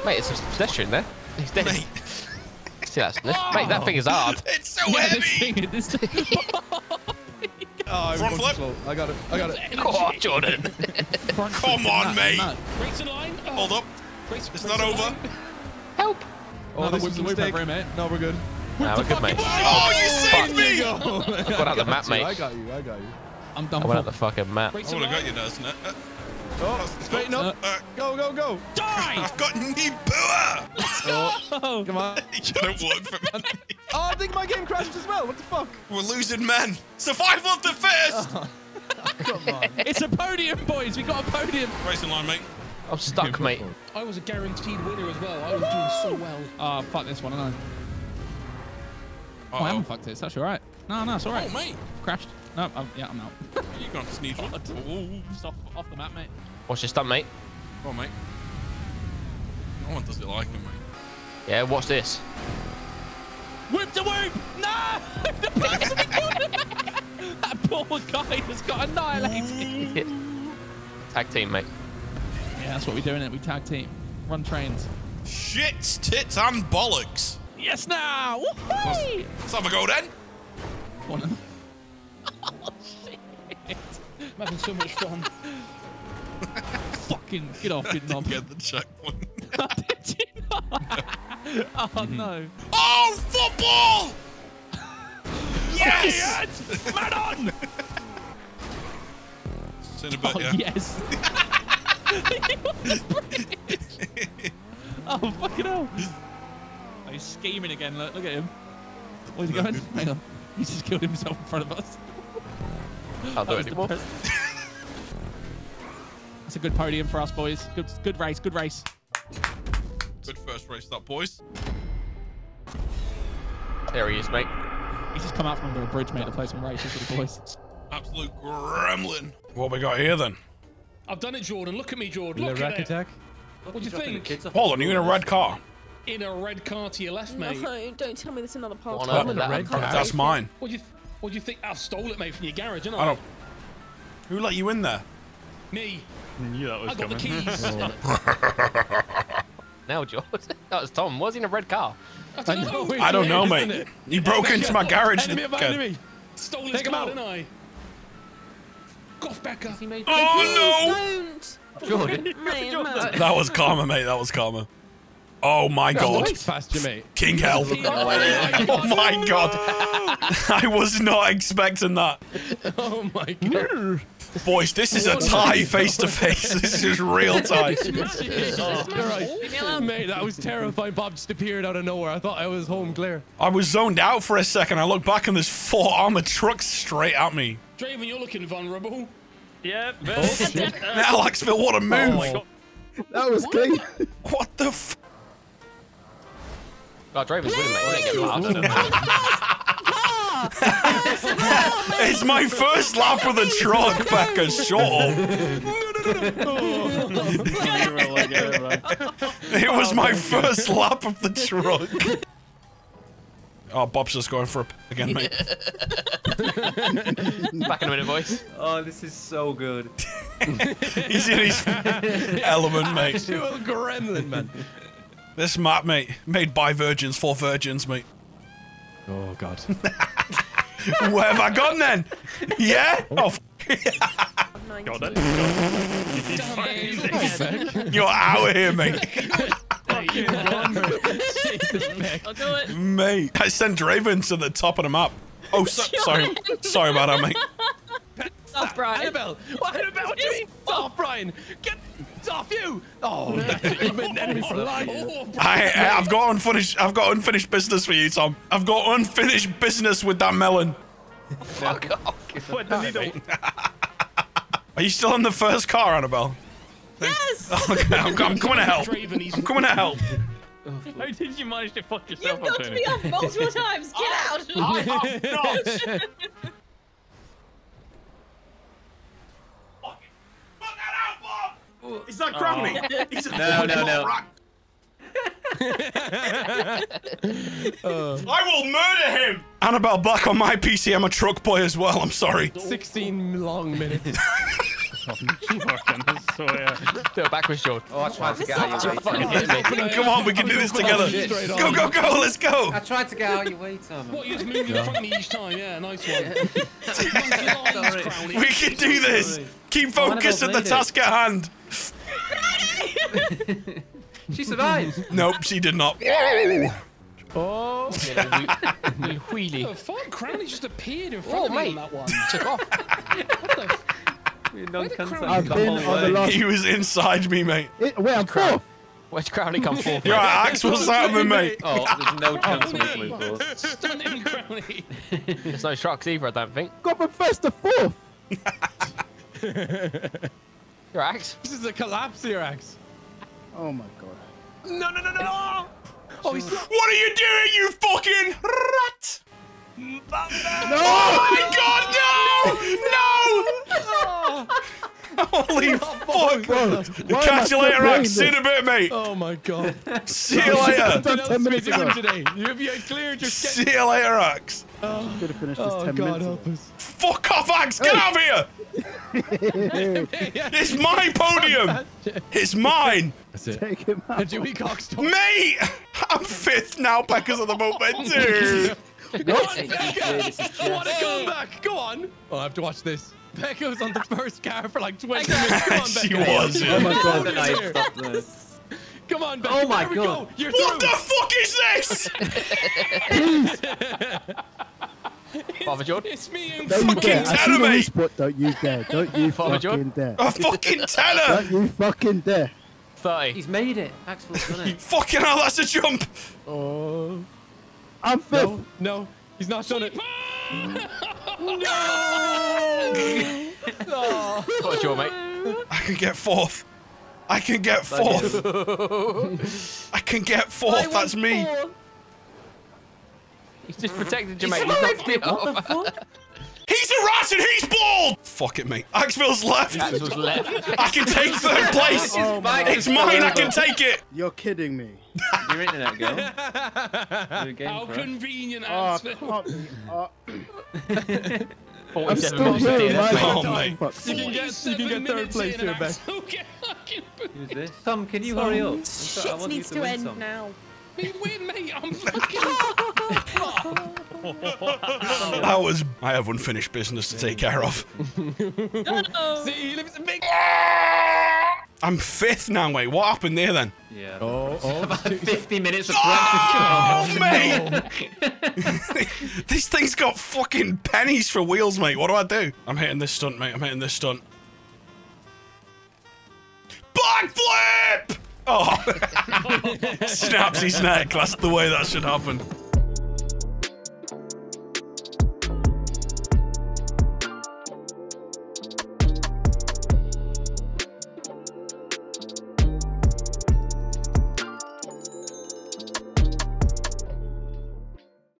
Mate, it's a pedestrian there. He's dead. Mate, See that? Mate, that thing is oh. hard. it's so Yeah, this heavy! thing, this Oh, I Front flip. slow. I got it. I got it. Oh, Jordan. Come on, mate. mad. Racing line. Oh, Hold up. race- It's racing not over. line. Help. Oh, No, this the was a whip- whip mistake. over, mate. No, we're good. Nah, we're good, mate. Oh, you saved me! Go. Got out the map, mate. I got you. I got you. I'm done I went out the fucking map. I would have got line. you, doesn't it? Uh, Oh, straighten up. uh, Go, go, go. Die. I've got Nibua! Oh, Come on. It didn't work for me. Oh, I think my game crashed as well. What the fuck? We're losing men. Survival of the fittest! Come on. it's a podium, boys. We got a podium. Racing line, mate. I'm stuck, mate. I was a guaranteed winner as well. I was doing so well. Oh, fuck this one, I know. Oh, I haven't fucked it. It's actually alright. No, no, it's alright. Oh, mate. Crashed. No, I'm, yeah, I'm out. You gone to sneeze. Oh, Just off, off the map, mate. Watch your stunt, mate. Come on, mate. No one does it like him, mate. Yeah, watch this. Whip to whip! No! that poor guy has got annihilated. Tag team, mate. Yeah, that's what we're doing. It. We tag team, run trains. Shits, tits, and bollocks. Yes, now. Woo-hoo! Let's have a go then. Go on then. I'm having so much fun. Fucking get off, it knob. Get the checkpoint. Did you not? oh mm-hmm. no. Oh, football! Yes! Man on! See in a bit, Oh, yeah. yes. oh, fucking hell. He's scheming again. Look, look at him. Where's he going? Hang on. He just killed himself in front of us. I'll do it was anymore. That's a good podium for us, boys. Good, good race. Good race. Good first race, that boys. There he is, mate. He's just come out from under a bridge, mate, to play some races with the boys. Absolute gremlin. What we got here then? I've done it, Jordan. Look at me, Jordan. The Look rack at it. attack. What do you think? Hold on, you're in a red car. In a red car to your left, mate. No, don't tell me there's another part One of up that red car. car. That's mine. What do you? What do you think? I stole it, mate, from your garage, didn't I? I don't. Who let you in there? Me. I knew that I was got the keys. Now, George. that was Tom. Was he in a red car? I don't know. I don't know, mate. it? You broke into my garage. Enemy of my dickhead. enemy. Stole his Take him car, out. didn't I? Goff Becker. Oh Don't. Jordan. Man, man. That was karma, mate. That was karma. Oh, oh, oh my god. Past you, mate. King hell. Oh my god. I was not expecting that. Oh my god. Boys, this is a tie face to face. This is real tie. Jesus Christ. Oh. Mate, that was terrifying. Bob just appeared out of nowhere. I thought I was home clear. I was zoned out for a second. I looked back and there's four armored trucks straight at me. Draven, you're looking vulnerable. Yeah, Alexville, what a move. That was clean. What the f? Oh, Draven's winning, mate. He ain't getting. It's my first lap with a truck, back Shut up. It was my first lap of the truck. Oh, Bob's just going for a p- again, mate. Back in a minute, boys. Oh, this is so good. He's in his element, mate. You little gremlin, man. This map, mate, made by virgins for virgins, mate. Oh god. Where have I gone then? Yeah? Oh. oh, f- it. you're out of here, mate. I'll do it. Mate, I sent Draven to the top of the map. Oh, so, sorry. Sorry about that, mate. Stop, Brian. Annabelle! What Annabelle? What do you mean? It's off, Brian! Get it's off you! Oh, that's. You've been enemy for life. I, I- I've got unfinished. I've got unfinished business for you, Tom. I've got unfinished business with that melon. Fuck off. What the needle? Are you still in the first car, Annabelle? Yes. Okay, I'm, I'm coming to help. I'm coming to help. How did you manage to fuck yourself You've up, knocked Tony? me off multiple times. Get out. Is that Crowley? He's not a No, no, no. Oh. I will murder him. Annabelle, back on my PC. I'm a truck boy as well. I'm sorry. 16 long minutes. Fucking, I swear. Do it backwards, George. Oh, I tried to get out your way. Fucking Tom. hit me. Come on, we can do this together. Go, go, go. Let's go. I tried to get out your way, Tom. What, you just moved in front of me each time? Yeah, nice one. We can do this. Keep focused on the task at hand. She survived. Nope, she did not. Oh. Little wheelie. The fuck? Crowley just appeared in front Oh, of me mate. on that one. Took off. What the f- We're Where the non-contact Crowley I've the been whole on the last. He was inside me, mate. It, wait, I'm fourth. Where's Crowley come forth? You're right, Axe. What's happening, mate? Oh, there's no chance of blue force. Stunning Crowley. There's no trucks either, I don't think. Got from first to fourth. Your axe. This is a collapse here, Axe. Oh my god. No, no, no, no! Oh, he's. What are you doing, you fucking rat? No! Oh my god, no! No! Holy oh, fuck! Bro, why Catch you later, Axe. See you in a bit, mate. Oh my god. See you later. Done 10 minutes ago. have you done today? You have you cleared your See you later, Axe. Oh, Should have finished this oh 10 god minutes help ago. us. Fuck off, Axe. Get out of here. It's my podium. It's mine. That's it. Take him out. Dewey Cox Mate, I'm fifth now because of the momentum. Oh, What? What a comeback! Go on. Oh, I have to watch this. Becca was on the first car for like 20 minutes. Come on, She Becca. was. Oh my god. then I stopped this. Come on, Becca. Oh my There God. Go. You're What the fuck is this? Father John. It's me and Don't you Fucking dare. I see tenner, the mate. Don't you dare. Don't you Father John? fucking dare. A fucking tenner. Don't you fucking dare. 30. He's made it. Axel's done it. Fucking hell, that's a jump. Oh. I'm fifth. No, no. He's not done it. No. What's your mate? I can get fourth. I can get fourth. I can get fourth. That's me. He's just protected you, mate. He's knocked. He's a rat and he's bald. Fuck it, mate. Axville's left. Axel's left. I can take third place. Oh It's mine. I can take it. You're kidding me. Your internet go. Do a game How convenient, Oh, Axel. can't be. Oh, uh, I'm still minutes here. do mate. Oh, mate. You can get, you can get third place here, Beck. Okay, Who's this? Tom, can you hurry up? I'm I Shit want you needs to to win end some. now. We win, mate. I'm fucking. That was. I have unfinished business to take care of. See, he lives in big. I'm fifth now, mate. What happened there then? Yeah. Oh, oh. About 50 minutes of practice. Oh, practice. mate! this thing's got fucking pennies for wheels, mate. What do I do? I'm hitting this stunt, mate. I'm hitting this stunt. Backflip! Oh, snaps his neck. That's the way that should happen.